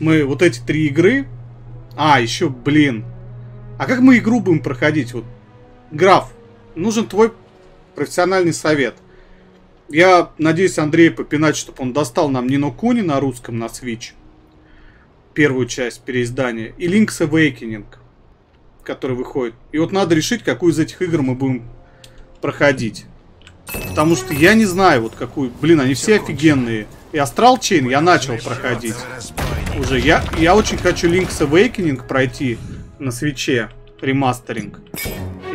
Мы вот эти три игры... А, еще, блин. А как мы игру будем проходить? Вот, граф, нужен твой профессиональный совет. Я надеюсь Андрея попинать, чтобы он достал нам Нино Куни на русском на Switch. Первую часть переиздания. И Link's Awakening, который выходит. И вот надо решить, какую из этих игр мы будем проходить. Потому что я не знаю, вот какую... Блин, они все офигенные. И Astral Chain я начал проходить. Уже. Я, я очень хочу Link's Awakening пройти на свече. Ремастеринг.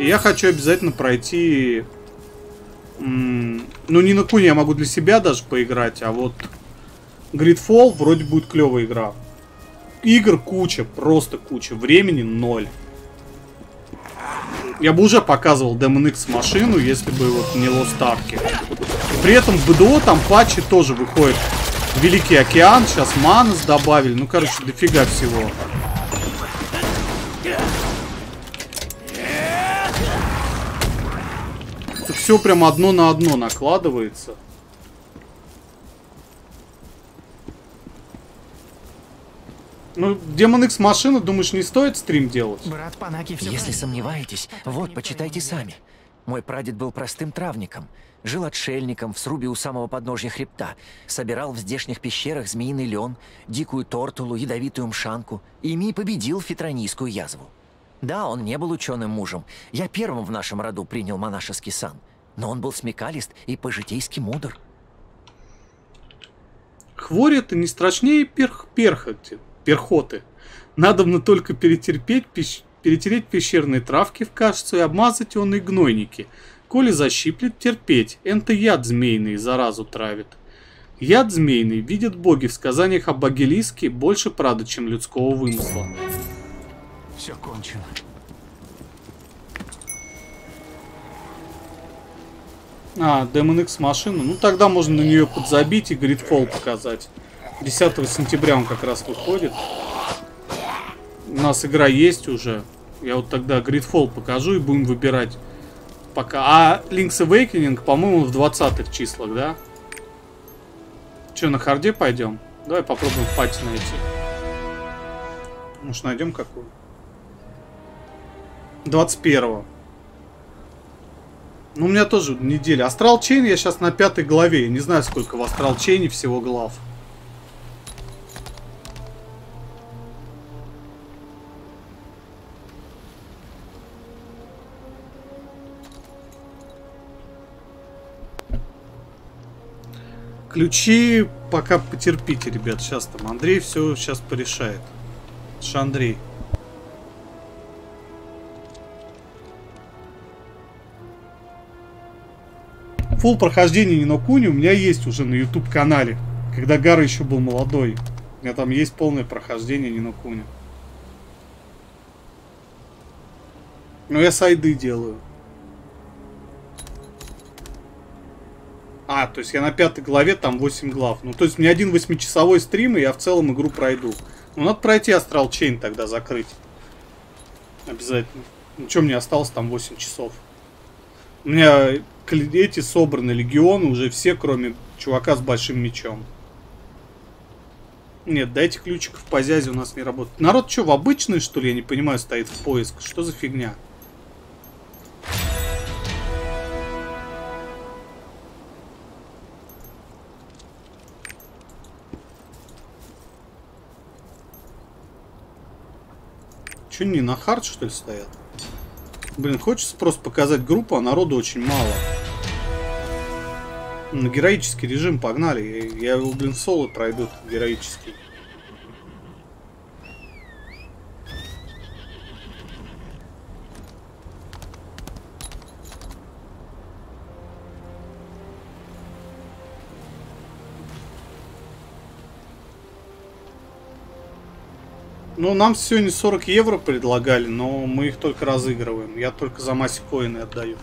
И я хочу обязательно пройти... ну, не на Куни я могу для себя даже поиграть, а вот... Gridfall вроде будет клевая игра. Игр куча, просто куча. Времени ноль. Я бы уже показывал Demon X машину, если бы вот не Lost Ark. При этом в БДО там патчи тоже выходят. Великий океан, сейчас Манус добавили. Ну, короче, дофига всего. Это все прям одно на одно накладывается. Ну, Demon X машина, думаешь, не стоит стрим делать? Брат Панаки Если сомневаетесь, вот, почитайте сами. Мой прадед был простым травником. Жил отшельником в срубе у самого подножья хребта. Собирал в здешних пещерах змеиный лен, дикую тортулу, ядовитую мшанку. Ими и победил фитронийскую язву. Да, он не был ученым мужем. Я первым в нашем роду принял монашеский сан. Но он был смекалист и по-житейски мудр. Хвори это не страшнее перх перхоти, перхоты. Надобно только перетерпеть, пещ- перетереть пещерные травки в кашицу и обмазать он и гнойники. Коли защиплет, терпеть. Энто яд змеиный заразу травит. Яд змеиный видят боги в сказаниях об Агилиске больше правды, чем людского вымысла. Все кончено. А, Demon X машину. Ну тогда можно на нее подзабить и Gridfall показать. 10 сентября он как раз выходит. У нас игра есть уже. Я вот тогда Gridfall покажу и будем выбирать. Пока. А Link's Awakening, по-моему, в 20-х числах, да? Че, на харде пойдем? Давай попробуем пати найти. Может, найдем какую? 21-го. Ну, у меня тоже неделя. Astral Chain я сейчас на пятой главе. Не знаю, сколько в Astral Chain е всего глав. Ключи пока потерпите, ребят. Сейчас там Андрей все сейчас порешает. Ш Андрей. Фул прохождение Нинокуни у меня есть уже на YouTube канале. Когда Гара еще был молодой. У меня там есть полное прохождение Нинокуни. Но я сайды делаю. А, то есть я на пятой главе, там 8 глав. Ну, то есть мне один восьмичасовой стрим, и я в целом игру пройду. Ну, надо пройти Astral Chain тогда закрыть. Обязательно. Ну, что мне осталось там 8 часов? У меня эти собраны легионы уже все, кроме чувака с большим мечом. Нет, дайте ключиков по зязе у нас не работает. Народ что, в обычной, что ли, я не понимаю, стоит в поиск? Что за фигня? Че, не на хард, что ли, стоят? Блин, хочется просто показать группу, а народу очень мало. На героический режим погнали. Я его, блин, соло пройду героический. Ну, нам сегодня 40 евро предлагали, но мы их только разыгрываем. Я только за массе коины отдаю.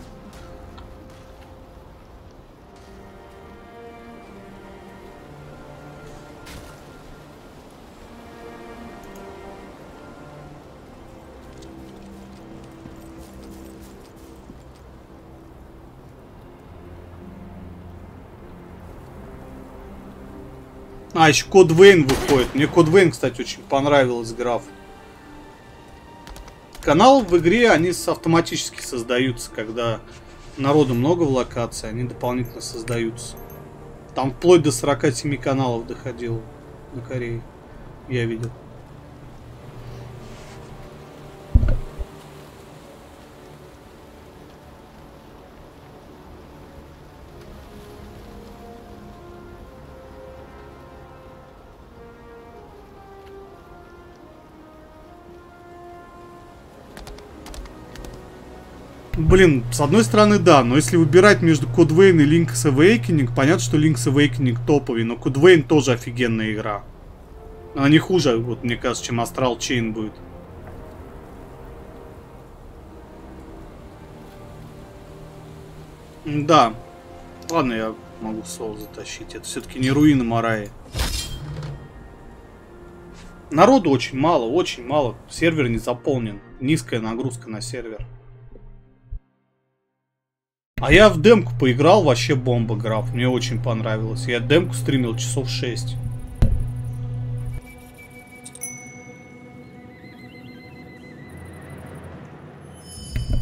А, еще Код Вейн выходит. Мне Код Вейн, кстати, очень понравилась граф. Канал в игре, они автоматически создаются, когда народу много в локации, они дополнительно создаются. Там вплоть до 47 каналов доходило на Корее. Я видел. Блин, с одной стороны, да, но если выбирать между Vein и Link's Awakening, понятно, что Link's Awakening топовый, но Vein тоже офигенная игра. Она не хуже, вот мне кажется, чем Astral Chain будет. Да. Ладно, я могу сол затащить. Это все-таки не руины Мараи. Народу очень мало, очень мало. Сервер не заполнен. Низкая нагрузка на сервер. А я в демку поиграл, вообще бомба граф. Мне очень понравилось. Я демку стримил часов 6.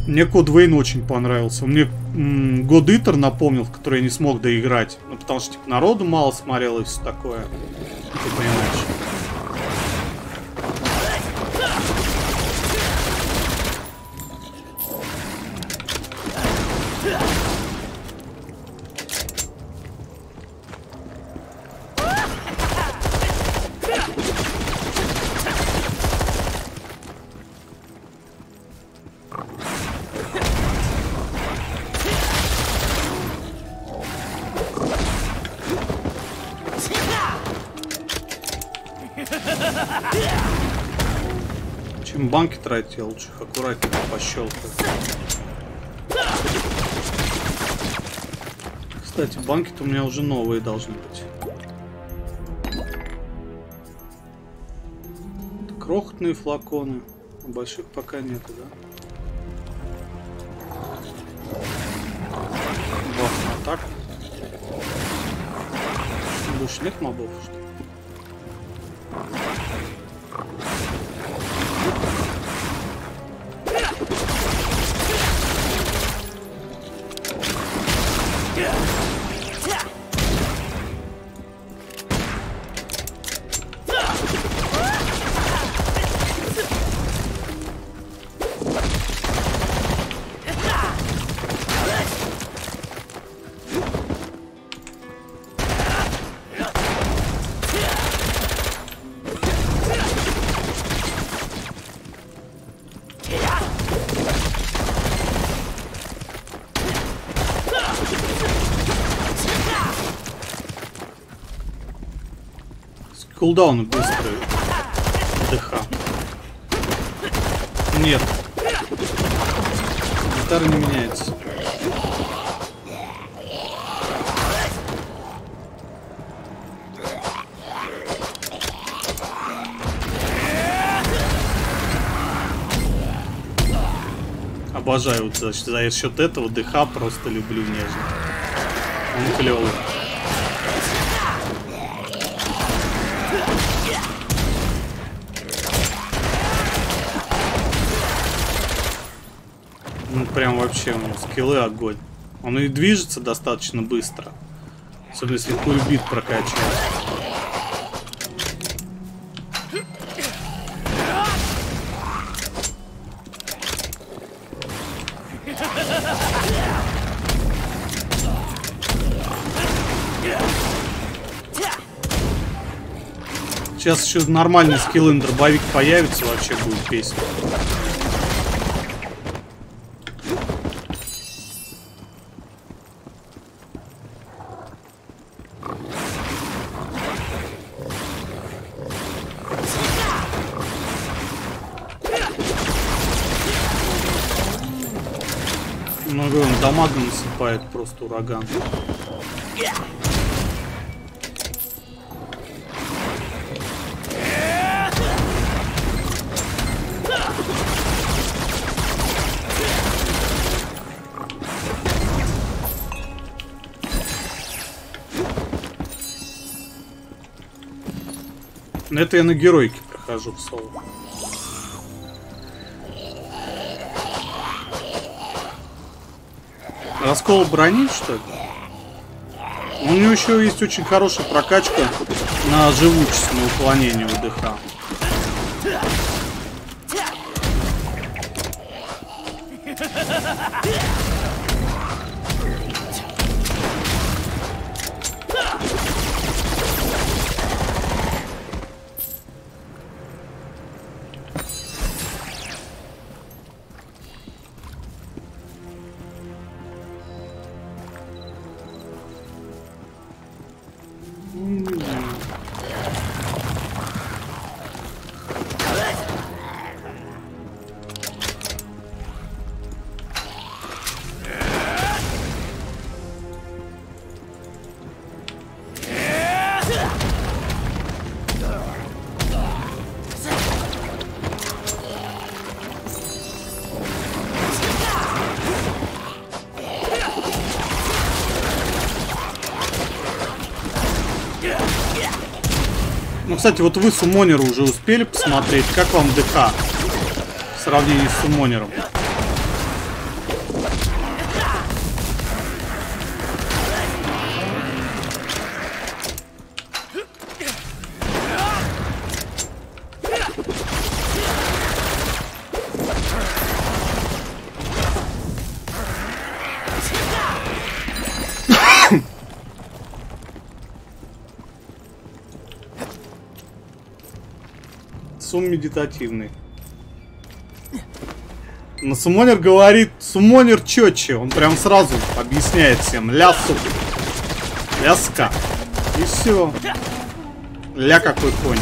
Мне Код Вейн очень понравился. Мне God Eater напомнил, в который я не смог доиграть. Ну, потому что, типа, народу мало смотрел и все такое. Ты понимаешь. Тратить, я лучше их аккуратнее пощелкаю. Кстати, банки-то у меня уже новые должны быть. Крохотные флаконы. А больших пока нету, да? Бах, а так? Больше нет мобов, что ли? Кулдауны быстрые. ДХ. Нет. Гитара не меняется. Обожаю вот за, за счет этого ДХ просто люблю нежно. Он клевый. Прям вообще у него скиллы огонь. Он и движется достаточно быстро. Особенно если кульбит прокачивать. Сейчас еще нормальный скилл дробовик появится, вообще будет песня. Насыпает, просто ураган. Это я на геройке прохожу в соло. Раскол брони, что ли? У него еще есть очень хорошая прокачка на живучесть, на уклонение ВДХ. Ну, кстати, вот вы Сумонера уже успели посмотреть. Как вам ДК в сравнении с Сумонером? Медитативный. Но Сумонер говорит, Сумонер четче, он прям сразу объясняет всем. Лясу. Ляска. И все. Ля какой конь.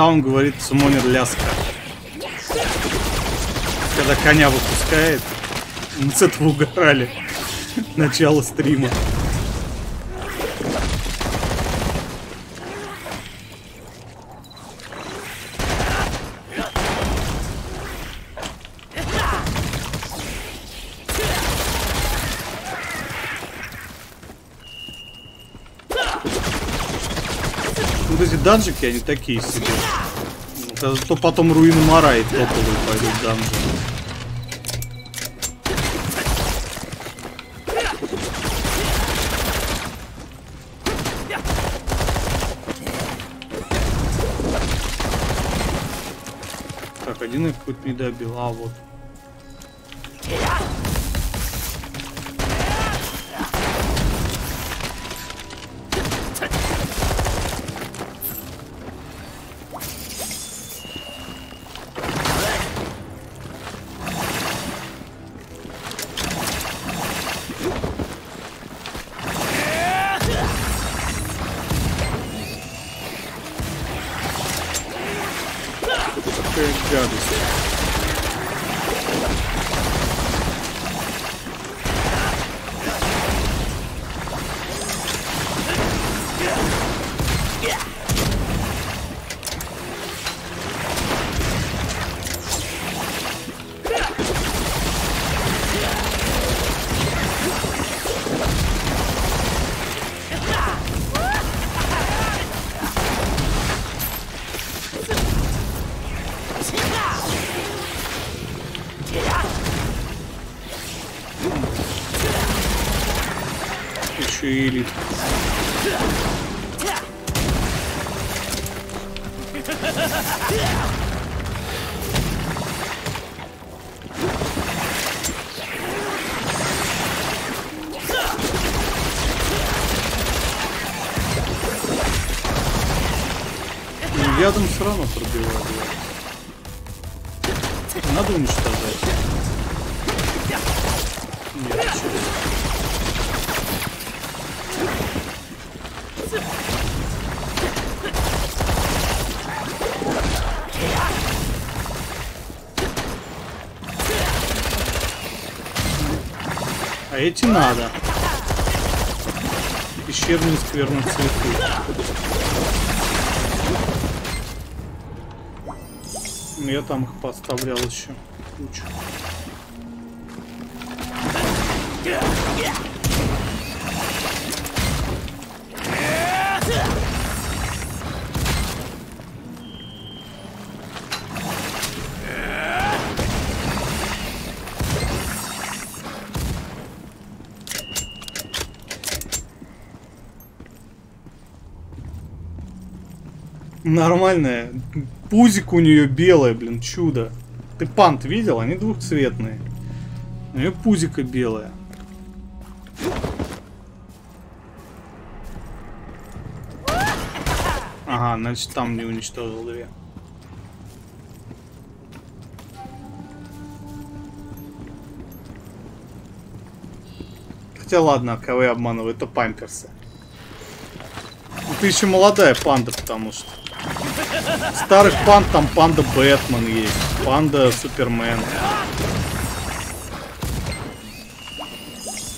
Да, он говорит, сумонер ляска. Когда коня выпускает, мы с этого угорали. Начало стрима. танки, они такие себе. Это, то потом руины Марай топовые пойдут данжи. один их хоть не добил, а вот. Пещерные скверные цветы. Ну, Я там их поставлял еще. Кучу. Нормальная. Пузик у нее белое, блин, чудо. Ты пант видел? Они двухцветные. У нее пузика белая. Ага, значит там не уничтожил две. Хотя ладно, кого я обманываю, это памперсы. Ну, ты еще молодая панда, потому что. Старых панд там панда Бэтмен есть, панда Супермен.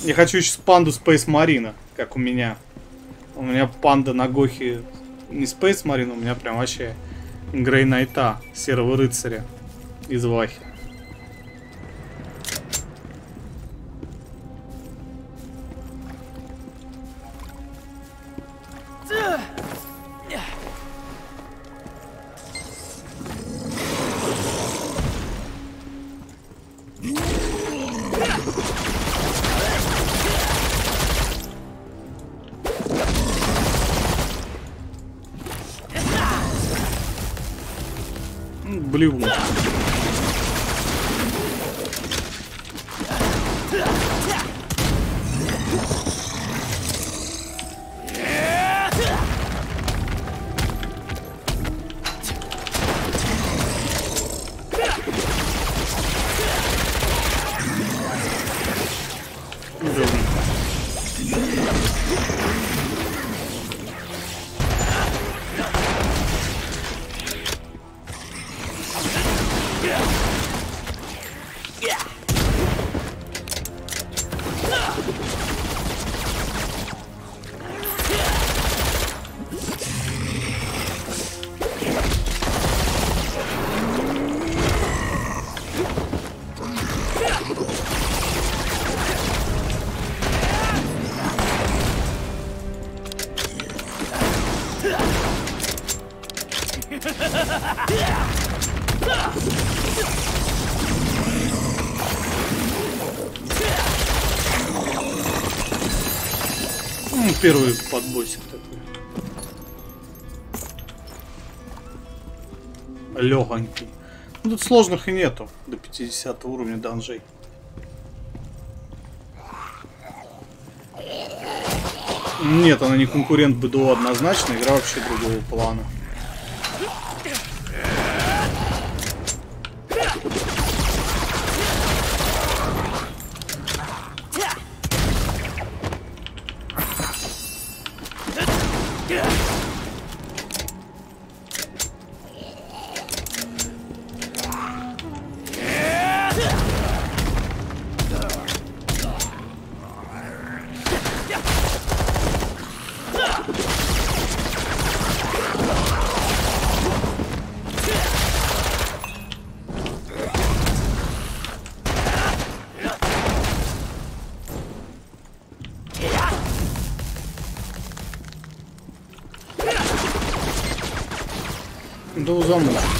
Я хочу сейчас панду Space Marine, как у меня. У меня панда на Гохе не Space Marine, у меня прям вообще Грей Найта, Серого Рыцаря из Вахи. Легонький. Ну, тут сложных и нету до 50 уровня данжей. Нет, она не конкурент БДО однозначно, игра вообще другого плана. Да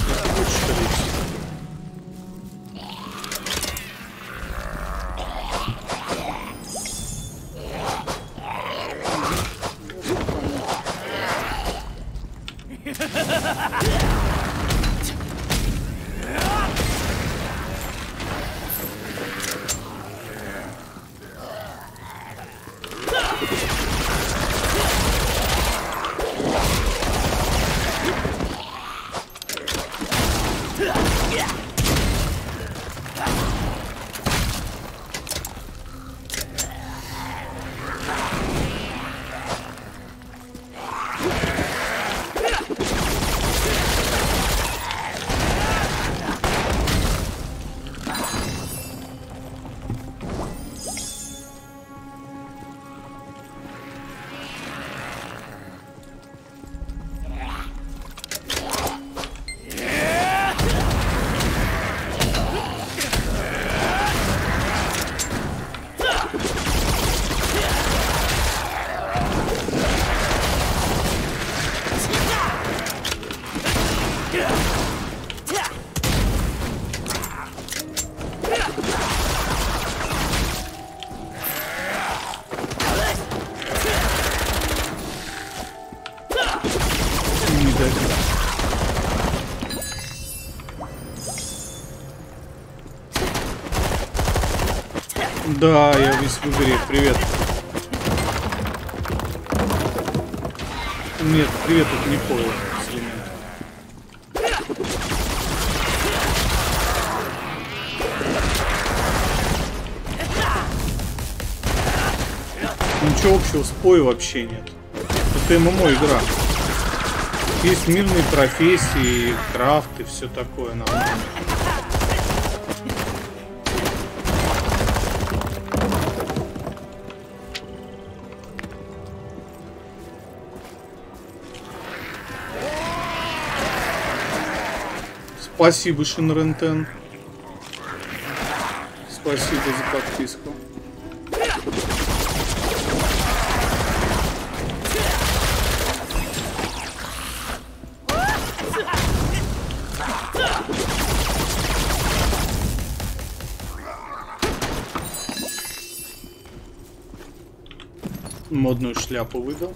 Да, я весь в игре. Привет. Нет, привет, это не пойло. Ничего общего с пой вообще нет. Это ММО игра. Есть мирные профессии, крафт и все такое нормально. Спасибо, Шинрентен. Спасибо за подписку. Модную шляпу выдал.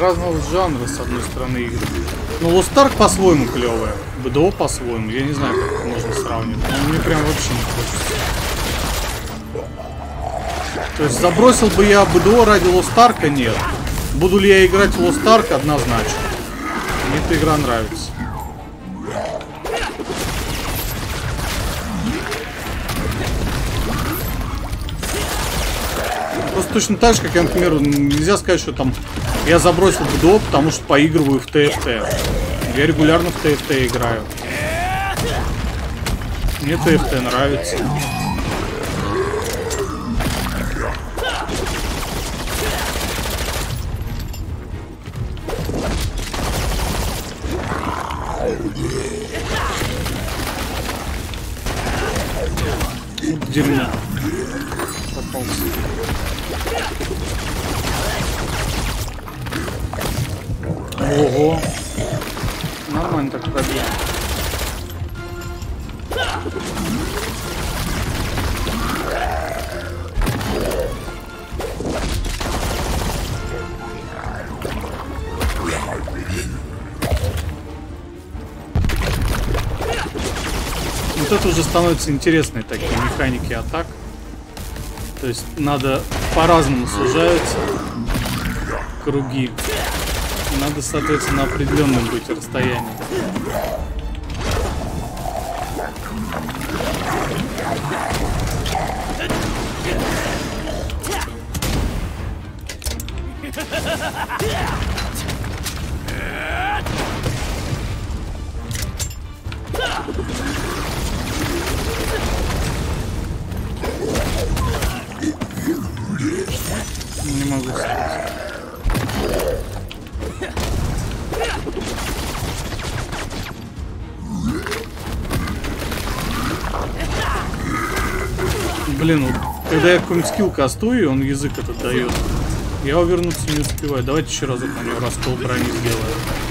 Разного жанра, с одной стороны, игры. Но Lost Ark по-своему клевая. БДО по-своему. Я не знаю, как это можно сравнивать. Но мне прям вообще не хочется. То есть забросил бы я БДО ради Lost Ark? Нет. Буду ли я играть в Lost Ark? Однозначно. Мне эта игра нравится. Просто точно так же, как я, например, нельзя сказать, что там я забросил БДО, потому что поигрываю в ТФТ. Я регулярно в ТФТ играю. Мне ТФТ нравится. Становится интересной такие механики атак. То есть надо по-разному сужаются круги. Надо, соответственно, определенным быть расстоянием. Какой-нибудь скилл кастую, он язык этот дает. Я увернуться не успеваю. Давайте еще разок на него раскол брони сделаем.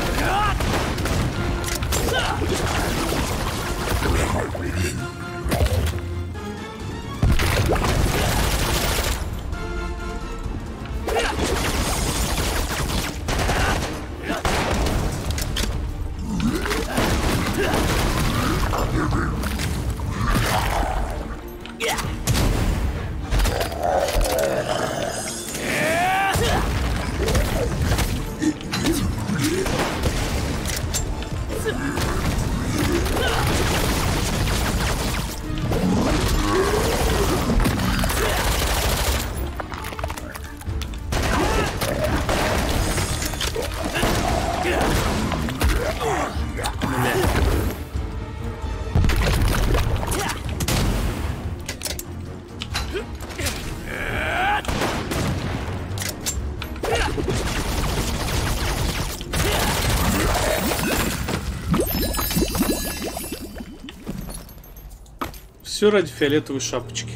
Все ради фиолетовой шапочки.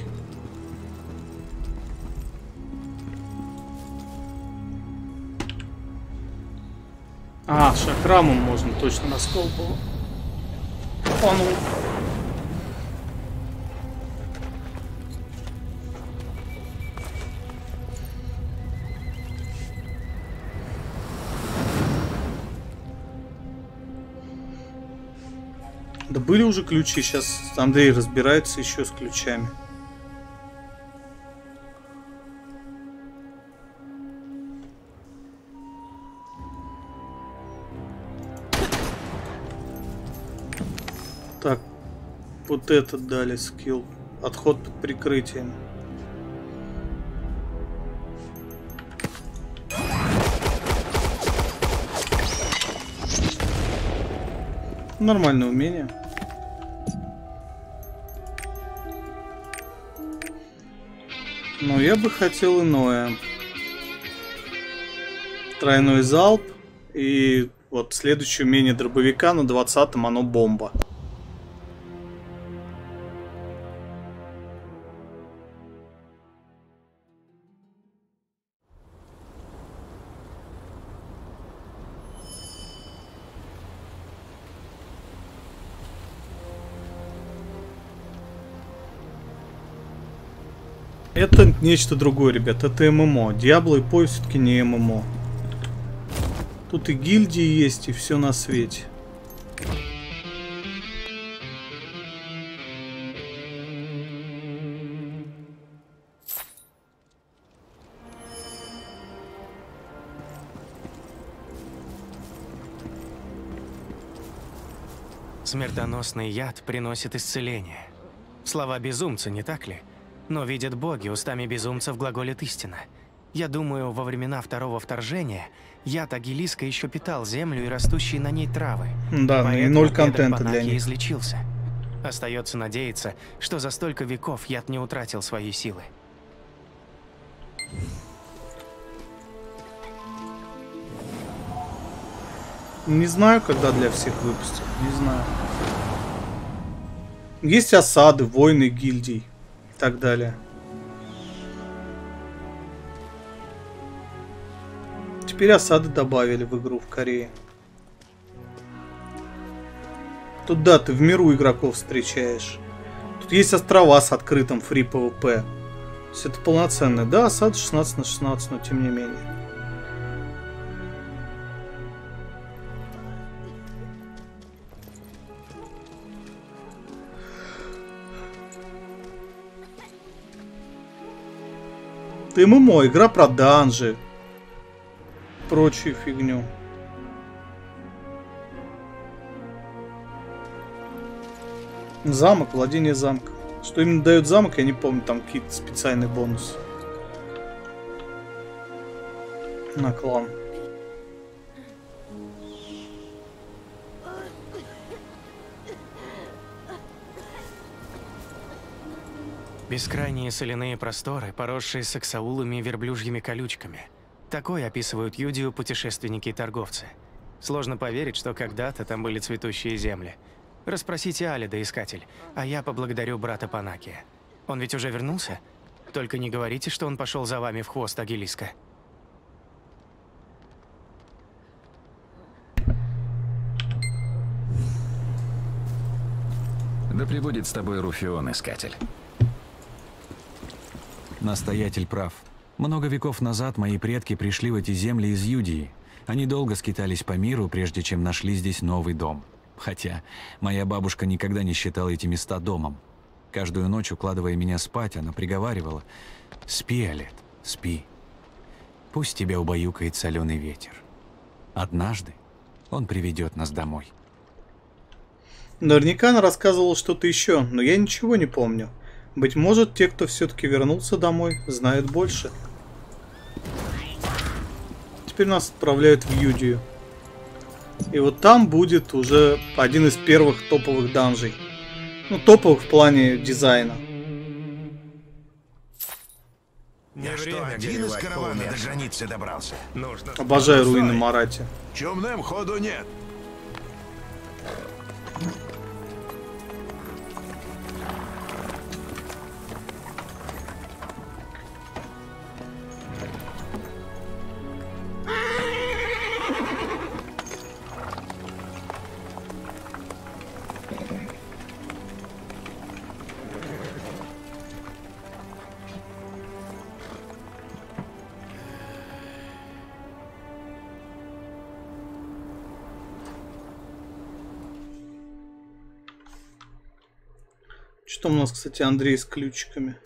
А, шакрамом можно точно раскол был. Он были уже ключи, сейчас Андрей разбирается еще с ключами. Так, вот этот дали скилл. Отход под прикрытием. Нормальное умение. Я бы хотел иное. Тройной залп. И вот следующее умение дробовика на 20-м оно бомба. Нечто другое, ребят. Это ММО. Диабло и Пой все-таки не ММО. Тут и гильдии есть, и все на свете. Смертоносный яд приносит исцеление. Слова безумца, не так ли? Но видят боги, устами безумцев глаголит истина. Я думаю, во времена второго вторжения яд Агилиска еще питал землю и растущие на ней травы. Да, и Поэтому ноль контента для них. излечился. Остается надеяться, что за столько веков яд не утратил своей силы. Не знаю, когда для всех выпустят. Не знаю. Есть осады, войны гильдий и так далее. Теперь осады добавили в игру в Корее. Тут да, ты в миру игроков встречаешь. Тут есть острова с открытым фри PvP. То есть это полноценное. Да, осада 16 на 16, но тем не менее. Это ММО, игра про данжи. Прочую фигню. Замок, владение замком. Что именно дает замок, я не помню, там какие-то специальные бонусы. На клан. Бескрайние соляные просторы, поросшие саксаулами и верблюжьими колючками. Такое описывают Юдию путешественники и торговцы. Сложно поверить, что когда-то там были цветущие земли. Расспросите Алида, искатель, а я поблагодарю брата Панаки. Он ведь уже вернулся? Только не говорите, что он пошел за вами в хвост Агилиска. Да прибудет с тобой Руфион, искатель. Настоятель прав. Много веков назад мои предки пришли в эти земли из Юдии. Они долго скитались по миру, прежде чем нашли здесь новый дом. Хотя моя бабушка никогда не считала эти места домом. Каждую ночь, укладывая меня спать, она приговаривала «Спи, Олет, спи. Пусть тебя убаюкает соленый ветер. Однажды он приведет нас домой». Наверняка она рассказывала что-то еще, но я ничего не помню. Быть может, те, кто все-таки вернулся домой, знают больше. Теперь нас отправляют в Юдию. И вот там будет уже один из первых топовых данжей. Ну, топовых в плане дизайна. Я что, один из каравана до границы добрался? Нужно. Обожаю руины Марати. Чумным ходу нет. Там у нас, кстати, Андрей с ключиками?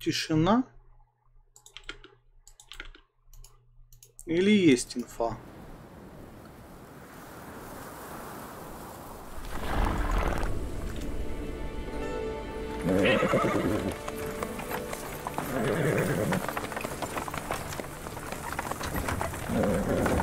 Тишина? Или есть инфа? Секунду.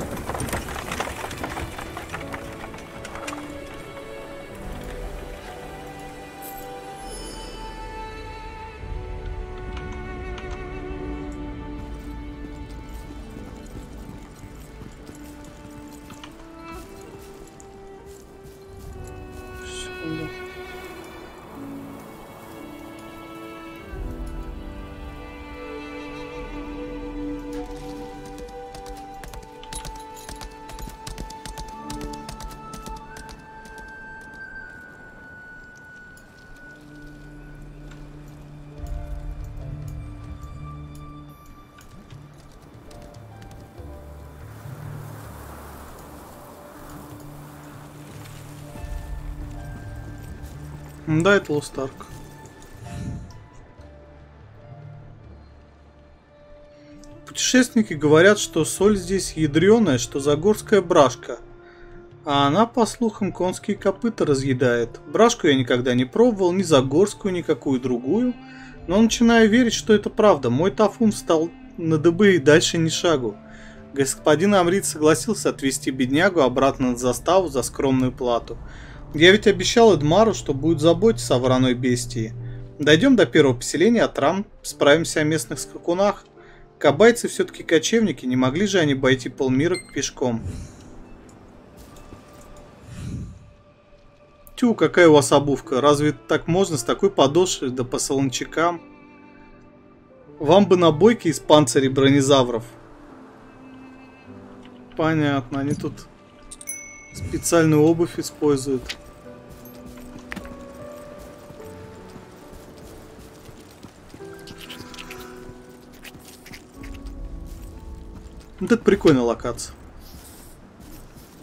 Да, это Лустарк. Путешественники говорят, что соль здесь ядреная, что загорская брашка. А она, по слухам, конские копыта разъедает. Брашку я никогда не пробовал, ни загорскую, ни какую другую. Но начинаю верить, что это правда. Мой тафун встал на дыбы и дальше ни шагу. Господин Амрит согласился отвезти беднягу обратно на заставу за скромную плату. Я ведь обещал Эдмару, что будет заботиться о вороной бестии. Дойдем до первого поселения, а Трам справимся о местных скакунах. Кабайцы все-таки кочевники, не могли же они обойти полмира пешком. Тю, какая у вас обувка. Разве так можно с такой подошвой да по солончакам? Вам бы на бойке из панцирей бронезавров. Понятно, они тут специальную обувь используют. Вот это прикольная локация.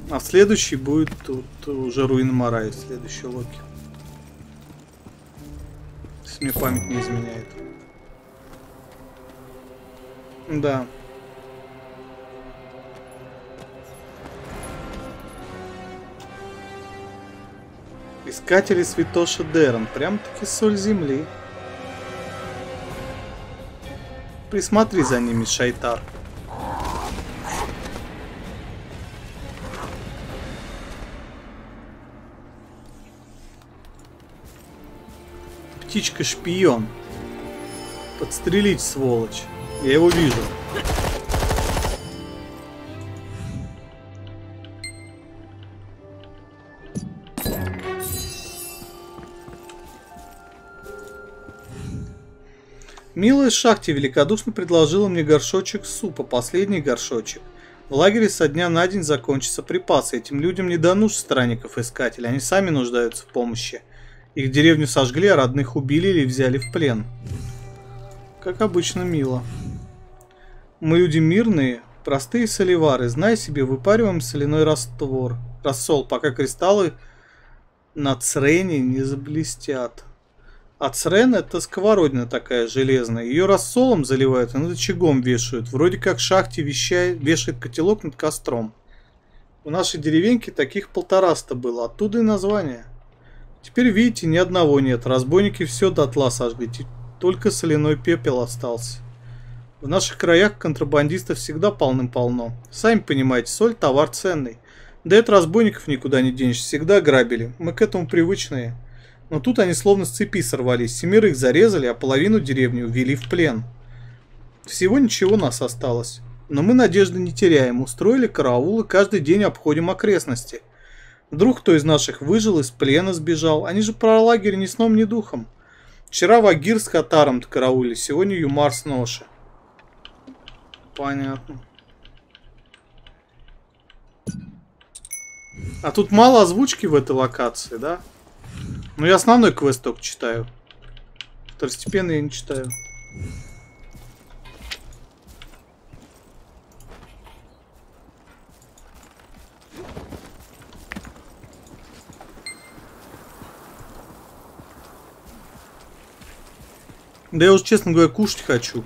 А в следующий будет тут уже руины Марай, следующий Локи. Если мне память не изменяет. Да. Искатели святоши Дерон. Прям-таки соль земли. Присмотри за ними, Шайтар. Птичка-шпион. Подстрелить, сволочь. Я его вижу. Милая Шахти великодушно предложила мне горшочек супа, последний горшочек. В лагере со дня на день закончатся припасы. Этим людям не до нужд странников-искателей, они сами нуждаются в помощи. Их деревню сожгли, а родных убили или взяли в плен. Как обычно, мило. Мы люди мирные, простые соливары. Знай себе, выпариваем соляной раствор. Рассол, пока кристаллы на црене не заблестят. А црен это сковородина такая железная. Ее рассолом заливают и над очагом вешают. Вроде как в шахте вещает, вешает котелок над костром. У нашей деревеньки таких полтораста было. Оттуда и название. Теперь, видите, ни одного нет. Разбойники все дотла сожгли. Только соляной пепел остался. В наших краях контрабандистов всегда полным-полно. Сами понимаете, соль – товар ценный. Да это разбойников никуда не денешь, всегда грабили. Мы к этому привычные. Но тут они словно с цепи сорвались. Семерых зарезали, а половину деревни увели в плен. Всего ничего нас осталось. Но мы надежды не теряем. Устроили караулы, каждый день обходим окрестности – Вдруг кто из наших выжил, из плена сбежал. Они же про лагерь ни сном, ни духом. Вчера Вагир с Катаром караулили, сегодня Юмар с Ноши. Понятно. А тут мало озвучки в этой локации, да? Ну я основной квест только читаю. Второстепенный я не читаю. Да я уже, честно говоря, кушать хочу.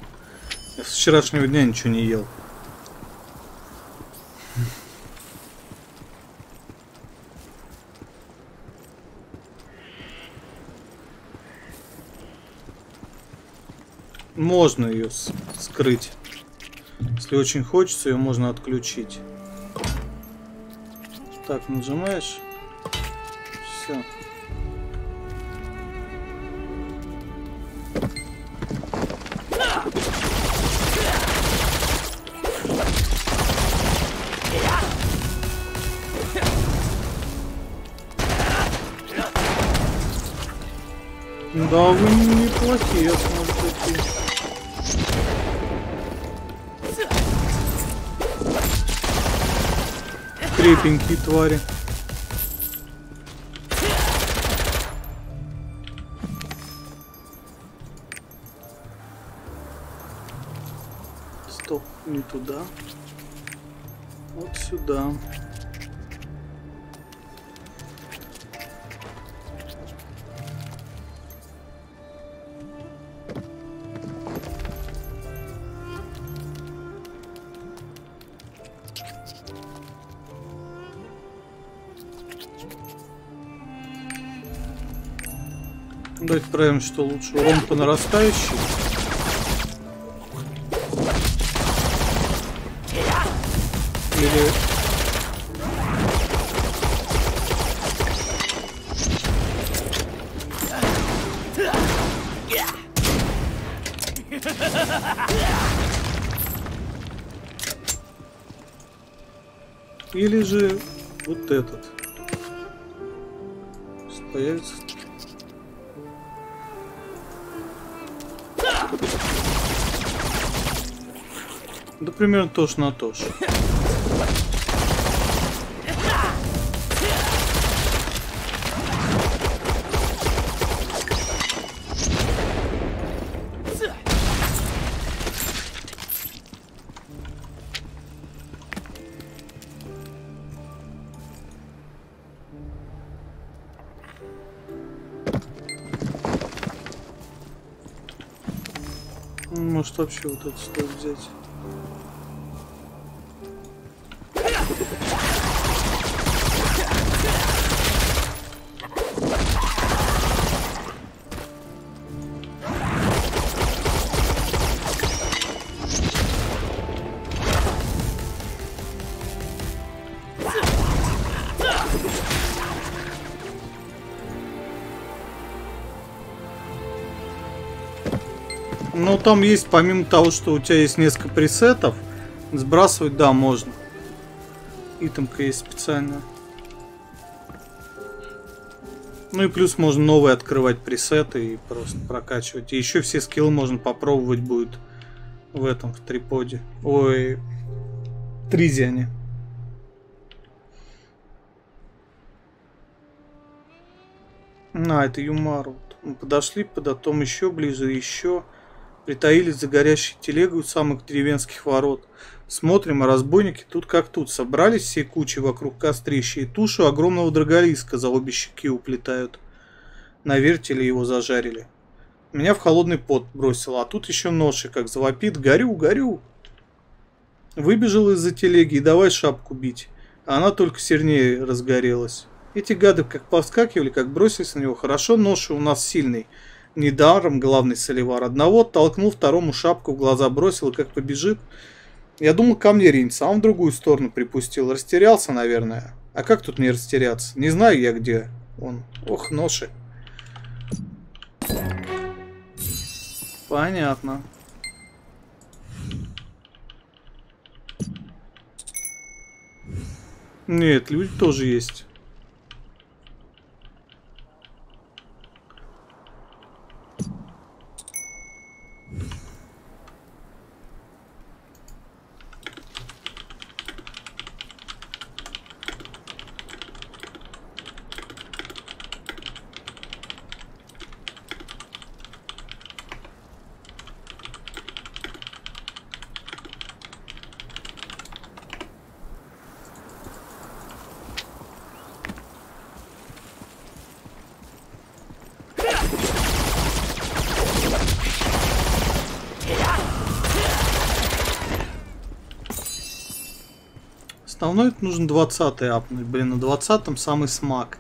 Я с вчерашнего дня ничего не ел. Можно ее скрыть. Если очень хочется, ее можно отключить. Так, нажимаешь. Все. Да, вы неплохие, я смотрю, такие. Крепенькие твари. Не туда. Вот сюда. Давайте проверим, что лучше урон по. Или... Или же вот этот. Появится. Да примерно тоже на то. Может вообще вот это стоит взять. Ну, там есть, помимо того, что у тебя есть несколько пресетов, сбрасывать, да, можно. Итемка есть специальная. Ну и плюс можно новые открывать пресеты и просто прокачивать. И еще все скиллы можно попробовать будет в этом, в триподе. Ой, тризиане. А, это Юмару. Мы подошли, потом еще ближе, еще притаились за горящей телегой у самых деревенских ворот. Смотрим, а разбойники тут как тут. Собрались все кучи вокруг кострища и тушу огромного драголиска за обе щеки уплетают. На вертеле его зажарили. Меня в холодный пот бросило, а тут еще ноши, как завопит. Горю, горю. Выбежал из-за телеги и давай шапку бить. А она только сильнее разгорелась. Эти гады как повскакивали, как бросились на него. Хорошо, ноши у нас сильный. Недаром главный соливар. Одного толкнул, второму шапку в глаза бросил, и как побежит. Я думал, ко мне ринется, а в другую сторону припустил. Растерялся, наверное. А как тут не растеряться? Не знаю я, где он. Ох, ноши. Понятно. Нет, люди тоже есть. Основной нужно 20 апнуть. Блин, на 20 самый смак.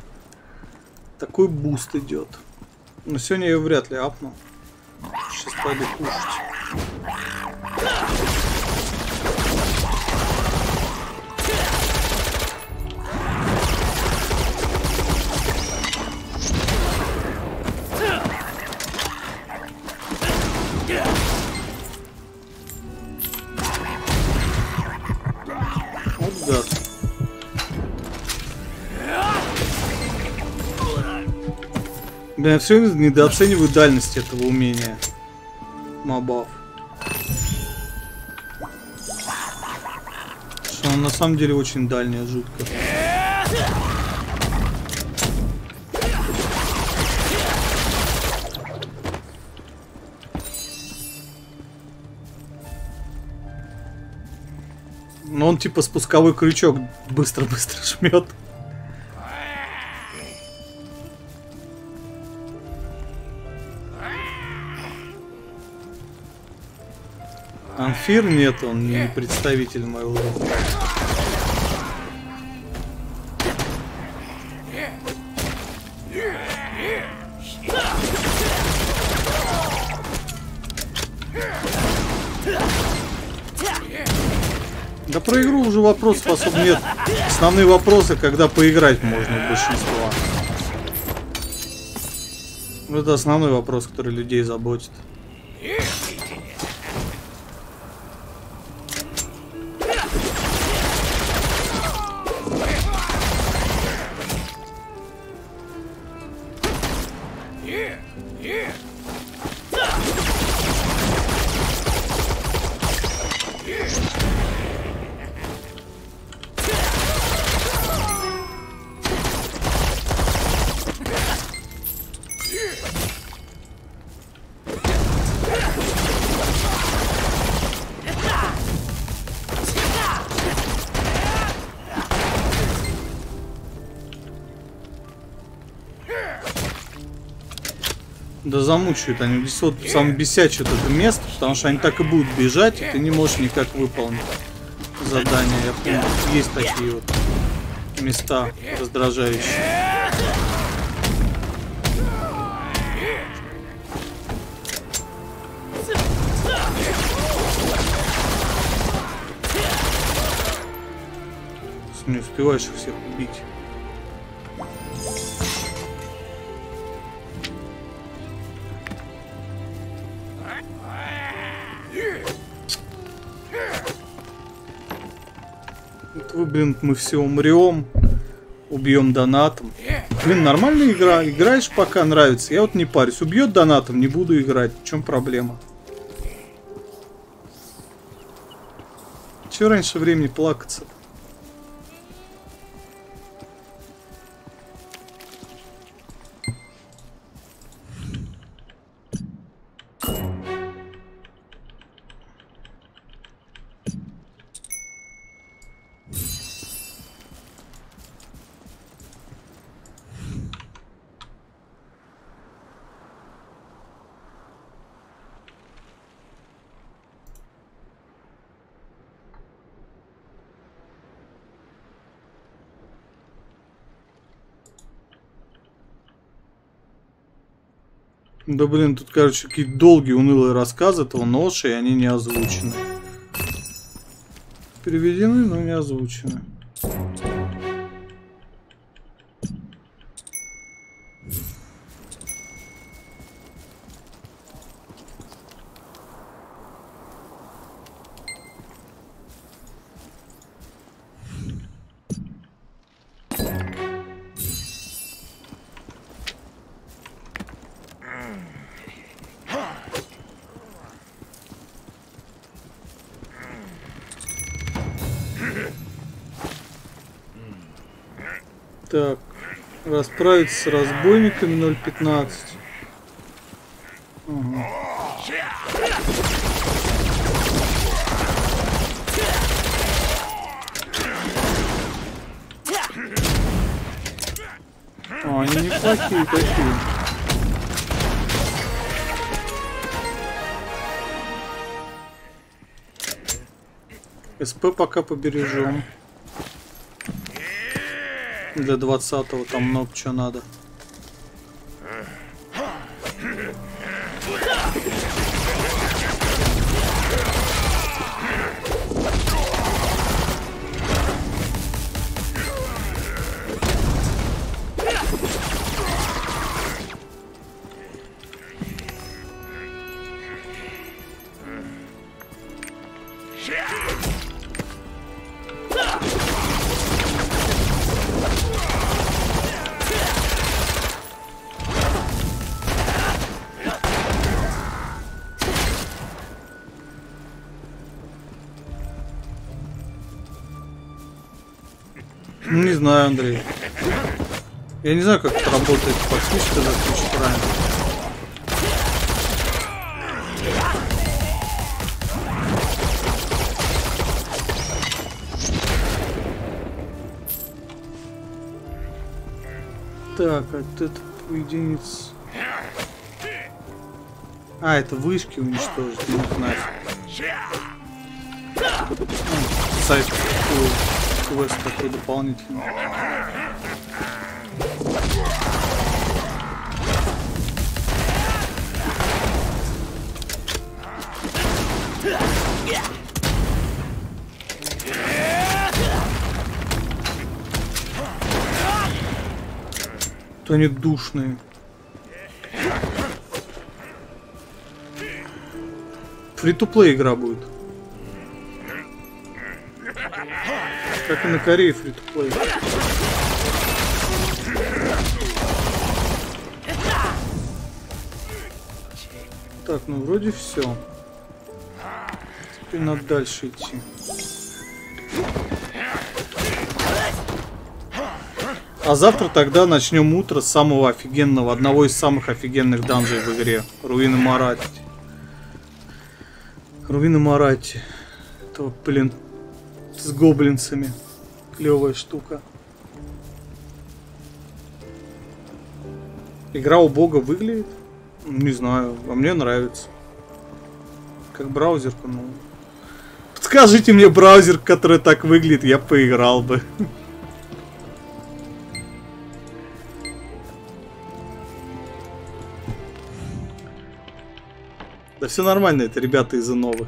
Такой буст идет. Но сегодня я его вряд ли апну. Сейчас пойду кушать. Блин, я все недооцениваю дальность этого умения. Мобов. Что он на самом деле очень дальняя, жутко. Но он типа спусковой крючок быстро-быстро жмет. Амфир? Нет, он не представитель моего рода. Да про игру уже вопрос способ нет. Основные вопросы, когда поиграть можно большинство. Это основной вопрос, который людей заботит. Замучают они. Здесь вот самое бесячее вот это место, потому что они так и будут бежать, и ты не можешь никак выполнить задание. Я помню, есть такие вот места раздражающие. Не успеваешь их всех убить. Блин, мы все умрем, убьем донатом. Блин, нормальная игра. Играешь пока нравится. Я вот не парюсь. Убьет донатом, не буду играть. В чем проблема? Че раньше времени плакаться? -то? Да блин, тут, короче, какие-то долгие, унылые рассказы этого ноши, и они не озвучены. Переведены, но не озвучены. Расправиться с разбойниками 0.15. Ага. А, они неплохие такие. СП пока побережем. Для 20-го там много чего надо. Я не знаю, как это работает подсвечка за ключ правильно. Так, а это единиц. А, это вышки уничтожить. Ну, нафиг. А, сайт такой, квест такой дополнительный. То они душные. Фри-то-плей игра будет. Как и на Корее фри-то-плей. Так, ну вроде все. Теперь надо дальше идти. А завтра тогда начнем утро с самого офигенного, одного из самых офигенных данжей в игре. Руины Марати. Руины Марати. Это, блин, с гоблинцами. Клевая штука. Игра убого выглядит? Не знаю, а мне нравится. Как браузерка, ну... Подскажите мне браузер, который так выглядит, я поиграл бы. Да все нормально, это ребята из новых.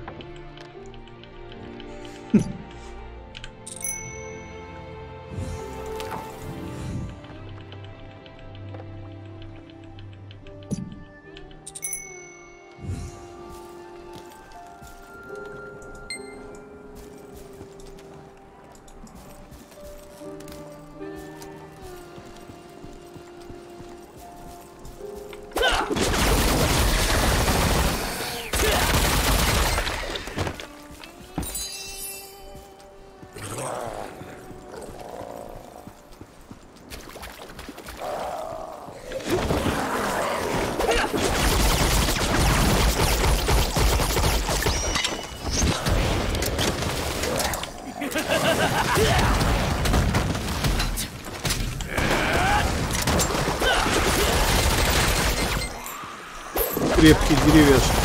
Крепкий деревяшки.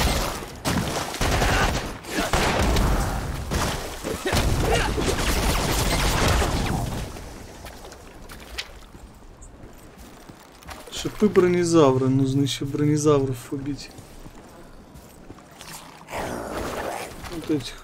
Шипы бронезавра. Нужно еще бронезавров убить. Вот этих.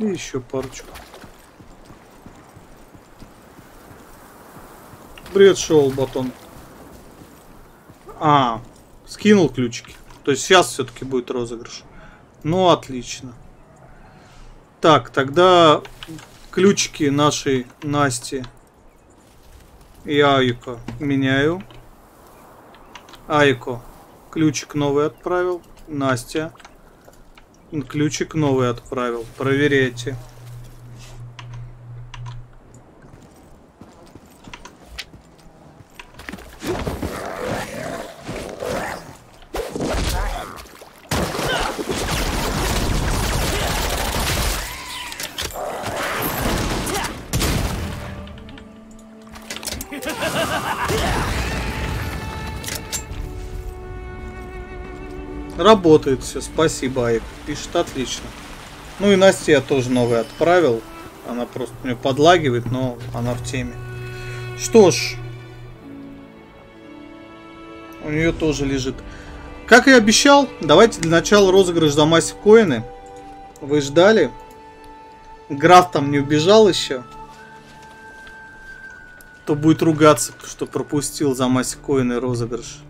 И еще парочку. Привет, шел батон. А, скинул ключики. То есть сейчас все-таки будет розыгрыш. Ну, отлично. Так, тогда ключики нашей Насти и Айко меняю. Айко ключик новый отправил. Настя ключик новый отправил. Проверяйте. Работает все, спасибо, Айк. Пишет отлично. Ну и Насте я тоже новый отправил. Она просто у нее подлагивает, но она в теме. Что ж. У нее тоже лежит. Как и обещал, давайте для начала розыгрыш за массив коины. Вы ждали? Граф там не убежал еще. То будет ругаться, что пропустил за массив коины розыгрыш.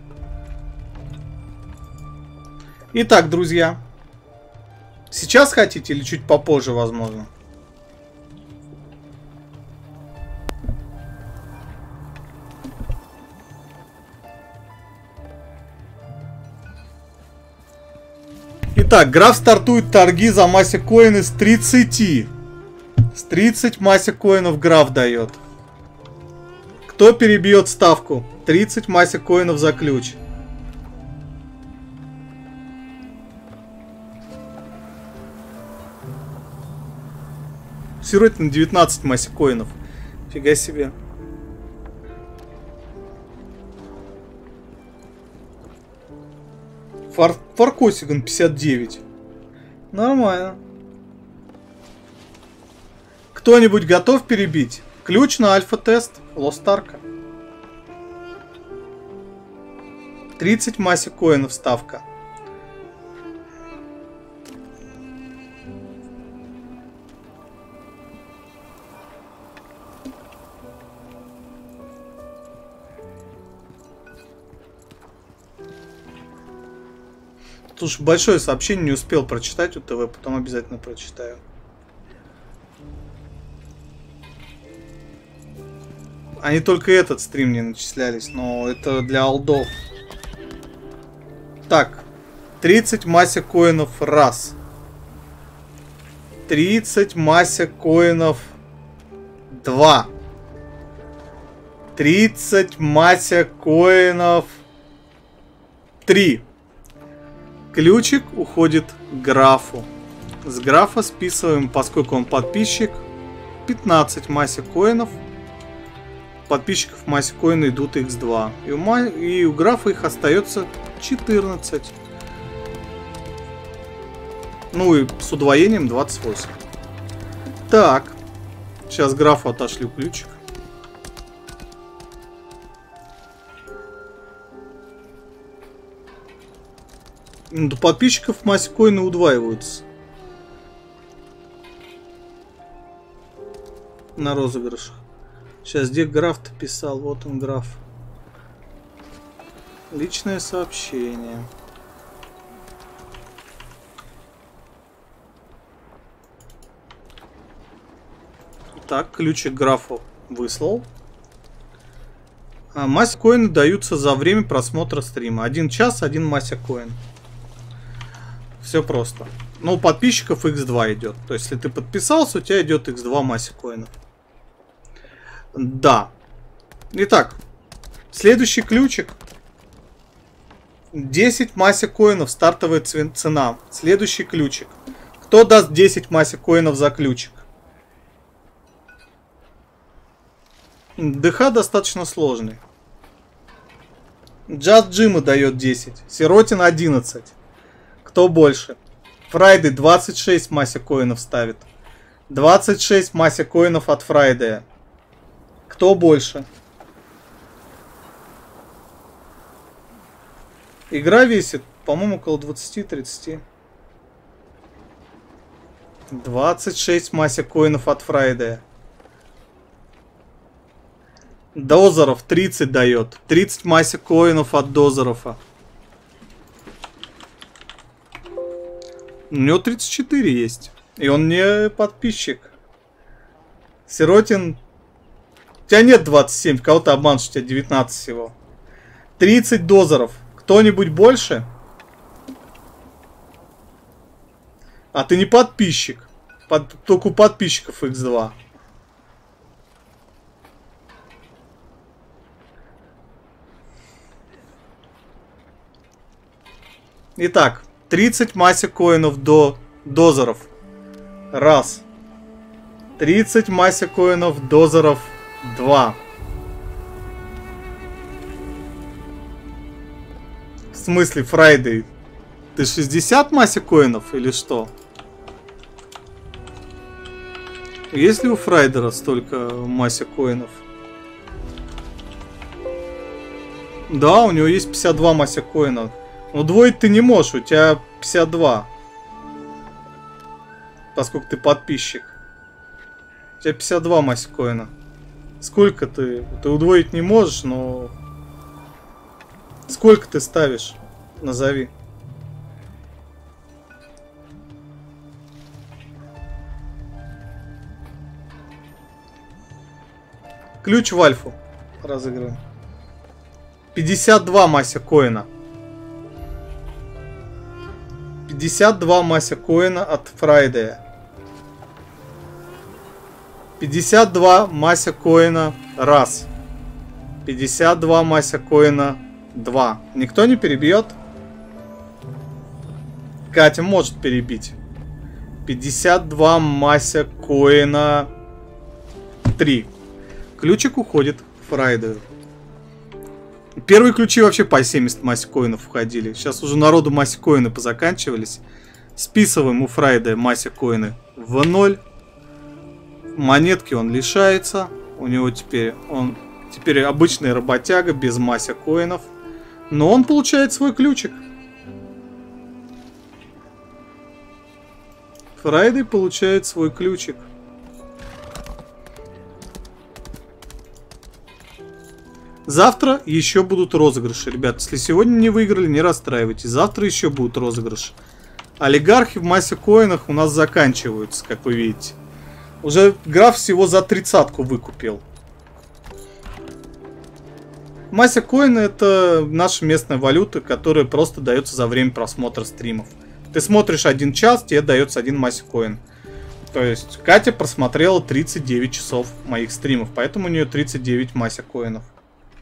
Итак, друзья. Сейчас хотите или чуть попозже, возможно? Итак, граф стартует торги за массе коины с 30. С 30 массе коинов граф дает. Кто перебьет ставку? 30 массе коинов за ключ. Сироте на 19 массе коинов. Фига себе. Фар Фаркосиган 59. Нормально. Кто-нибудь готов перебить? Ключ на альфа-тест Лостарка. 30 массе коинов ставка. Слушай, большое сообщение не успел прочитать у ТВ, потом обязательно прочитаю. Они только этот стрим не начислялись, но это для алдов. Так, 30 массе коинов раз. 30 массе коинов 2. 30 массе коинов 3. Ключик уходит к графу. С графа списываем, поскольку он подписчик, 15 массе коинов. Подписчиков массе коина идут x2. И у, ма... и у графа их остается 14. Ну и с удвоением 28. Так. Сейчас графу отошлю ключик. До подписчиков массе коины удваиваются. На розыгрышах. Сейчас где граф-то писал? Вот он граф. Личное сообщение. Так, ключик графу выслал. А массе коины даются за время просмотра стрима. Один час, один массе коин. Все просто. Ну, подписчиков x2 идет. То есть, если ты подписался, у тебя идет x2 массе коинов. Да. Итак, следующий ключик. 10 массе коинов, стартовая цена. Следующий ключик. Кто даст 10 массе коинов за ключик? ДХ достаточно сложный. Джаз Джима дает 10. Сиротин 11. Кто больше? Фрайды 26 массе коинов ставит. 26 массе коинов от Фрайдея. Кто больше? Игра весит, по-моему, около 20-30. 26 массе коинов от Фрайдея. Дозеров 30 дает. 30 массе коинов от Дозерова. У него 34 есть. И он не подписчик. Сиротин... У тебя нет 27, кого-то обманешь, у тебя 19 всего. 30 дозеров. Кто-нибудь больше? А ты не подписчик. Под, только у подписчиков x2. Итак, 30 массе коинов до дозеров. Раз. 30 массе коинов дозеров. Два. В смысле, Фрайдей? Ты 60 массе коинов или что? Есть ли у Фрайдера столько массе коинов? Да, у него есть 52 массе коина. Удвоить ты не можешь, у тебя 52. Поскольку ты подписчик. У тебя 52 массикоина. Сколько ты? Ты удвоить не можешь, но... Сколько ты ставишь? Назови. Ключ в альфу разыгрываем. 52 масса коина. 52 масса коина от Фрайдея. 52 масса коина раз. 52 масса коина 2. Никто не перебьет? Катя может перебить. 52 масса коина 3. Ключик уходит Фрайдею. Первые ключи вообще по 70 массикоинов входили. Сейчас уже народу массикоины позаканчивались. Списываем у Фрайда массикоины в ноль. Монетки он лишается. У него теперь он теперь обычный работяга без масса коинов. Но он получает свой ключик. Фрайдей получает свой ключик. Завтра еще будут розыгрыши, ребят. Если сегодня не выиграли, не расстраивайтесь. Завтра еще будут розыгрыши. Олигархи в массе коинах у нас заканчиваются, как вы видите. Уже граф всего за тридцатку выкупил. Мася коина это наша местная валюта, которая просто дается за время просмотра стримов. Ты смотришь один час, тебе дается один Мася коин. То есть Катя просмотрела 39 часов моих стримов, поэтому у нее 39 Мася коинов.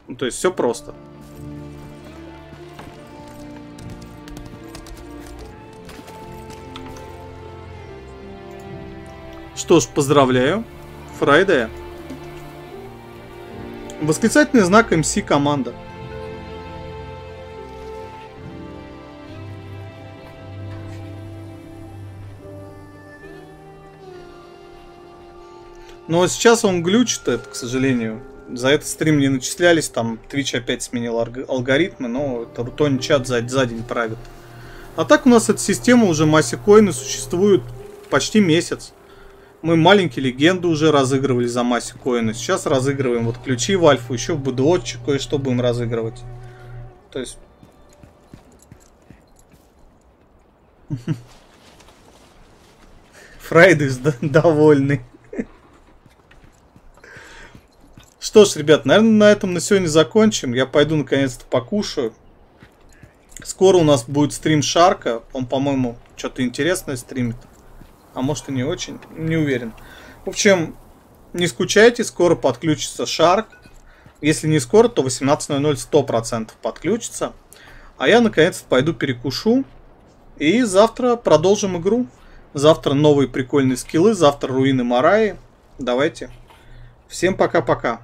Ну, то есть все просто. Что ж, поздравляю. Фрайдая. Восклицательный знак МС команда. Но сейчас он глючит, это, к сожалению. За этот стрим не начислялись, там Twitch опять сменил алгоритмы, но Рутони чат за, за день правит. А так у нас эта система уже массе коины существует почти месяц. Мы маленькие легенды уже разыгрывали за массе коины. Сейчас разыгрываем вот ключи в альфу, еще в БДОчик кое-что будем разыгрывать. То есть... Фрайдес довольный. Что ж, ребят, наверное, на этом на сегодня закончим. Я пойду наконец-то покушаю. Скоро у нас будет стрим Шарка. Он, по-моему, что-то интересное стримит. А может и не очень, не уверен. В общем, не скучайте, скоро подключится Shark. Если не скоро, то 18.00 100% подключится. А я наконец-то пойду перекушу. И завтра продолжим игру. Завтра новые прикольные скиллы, завтра руины Мараи. Давайте. Всем пока-пока.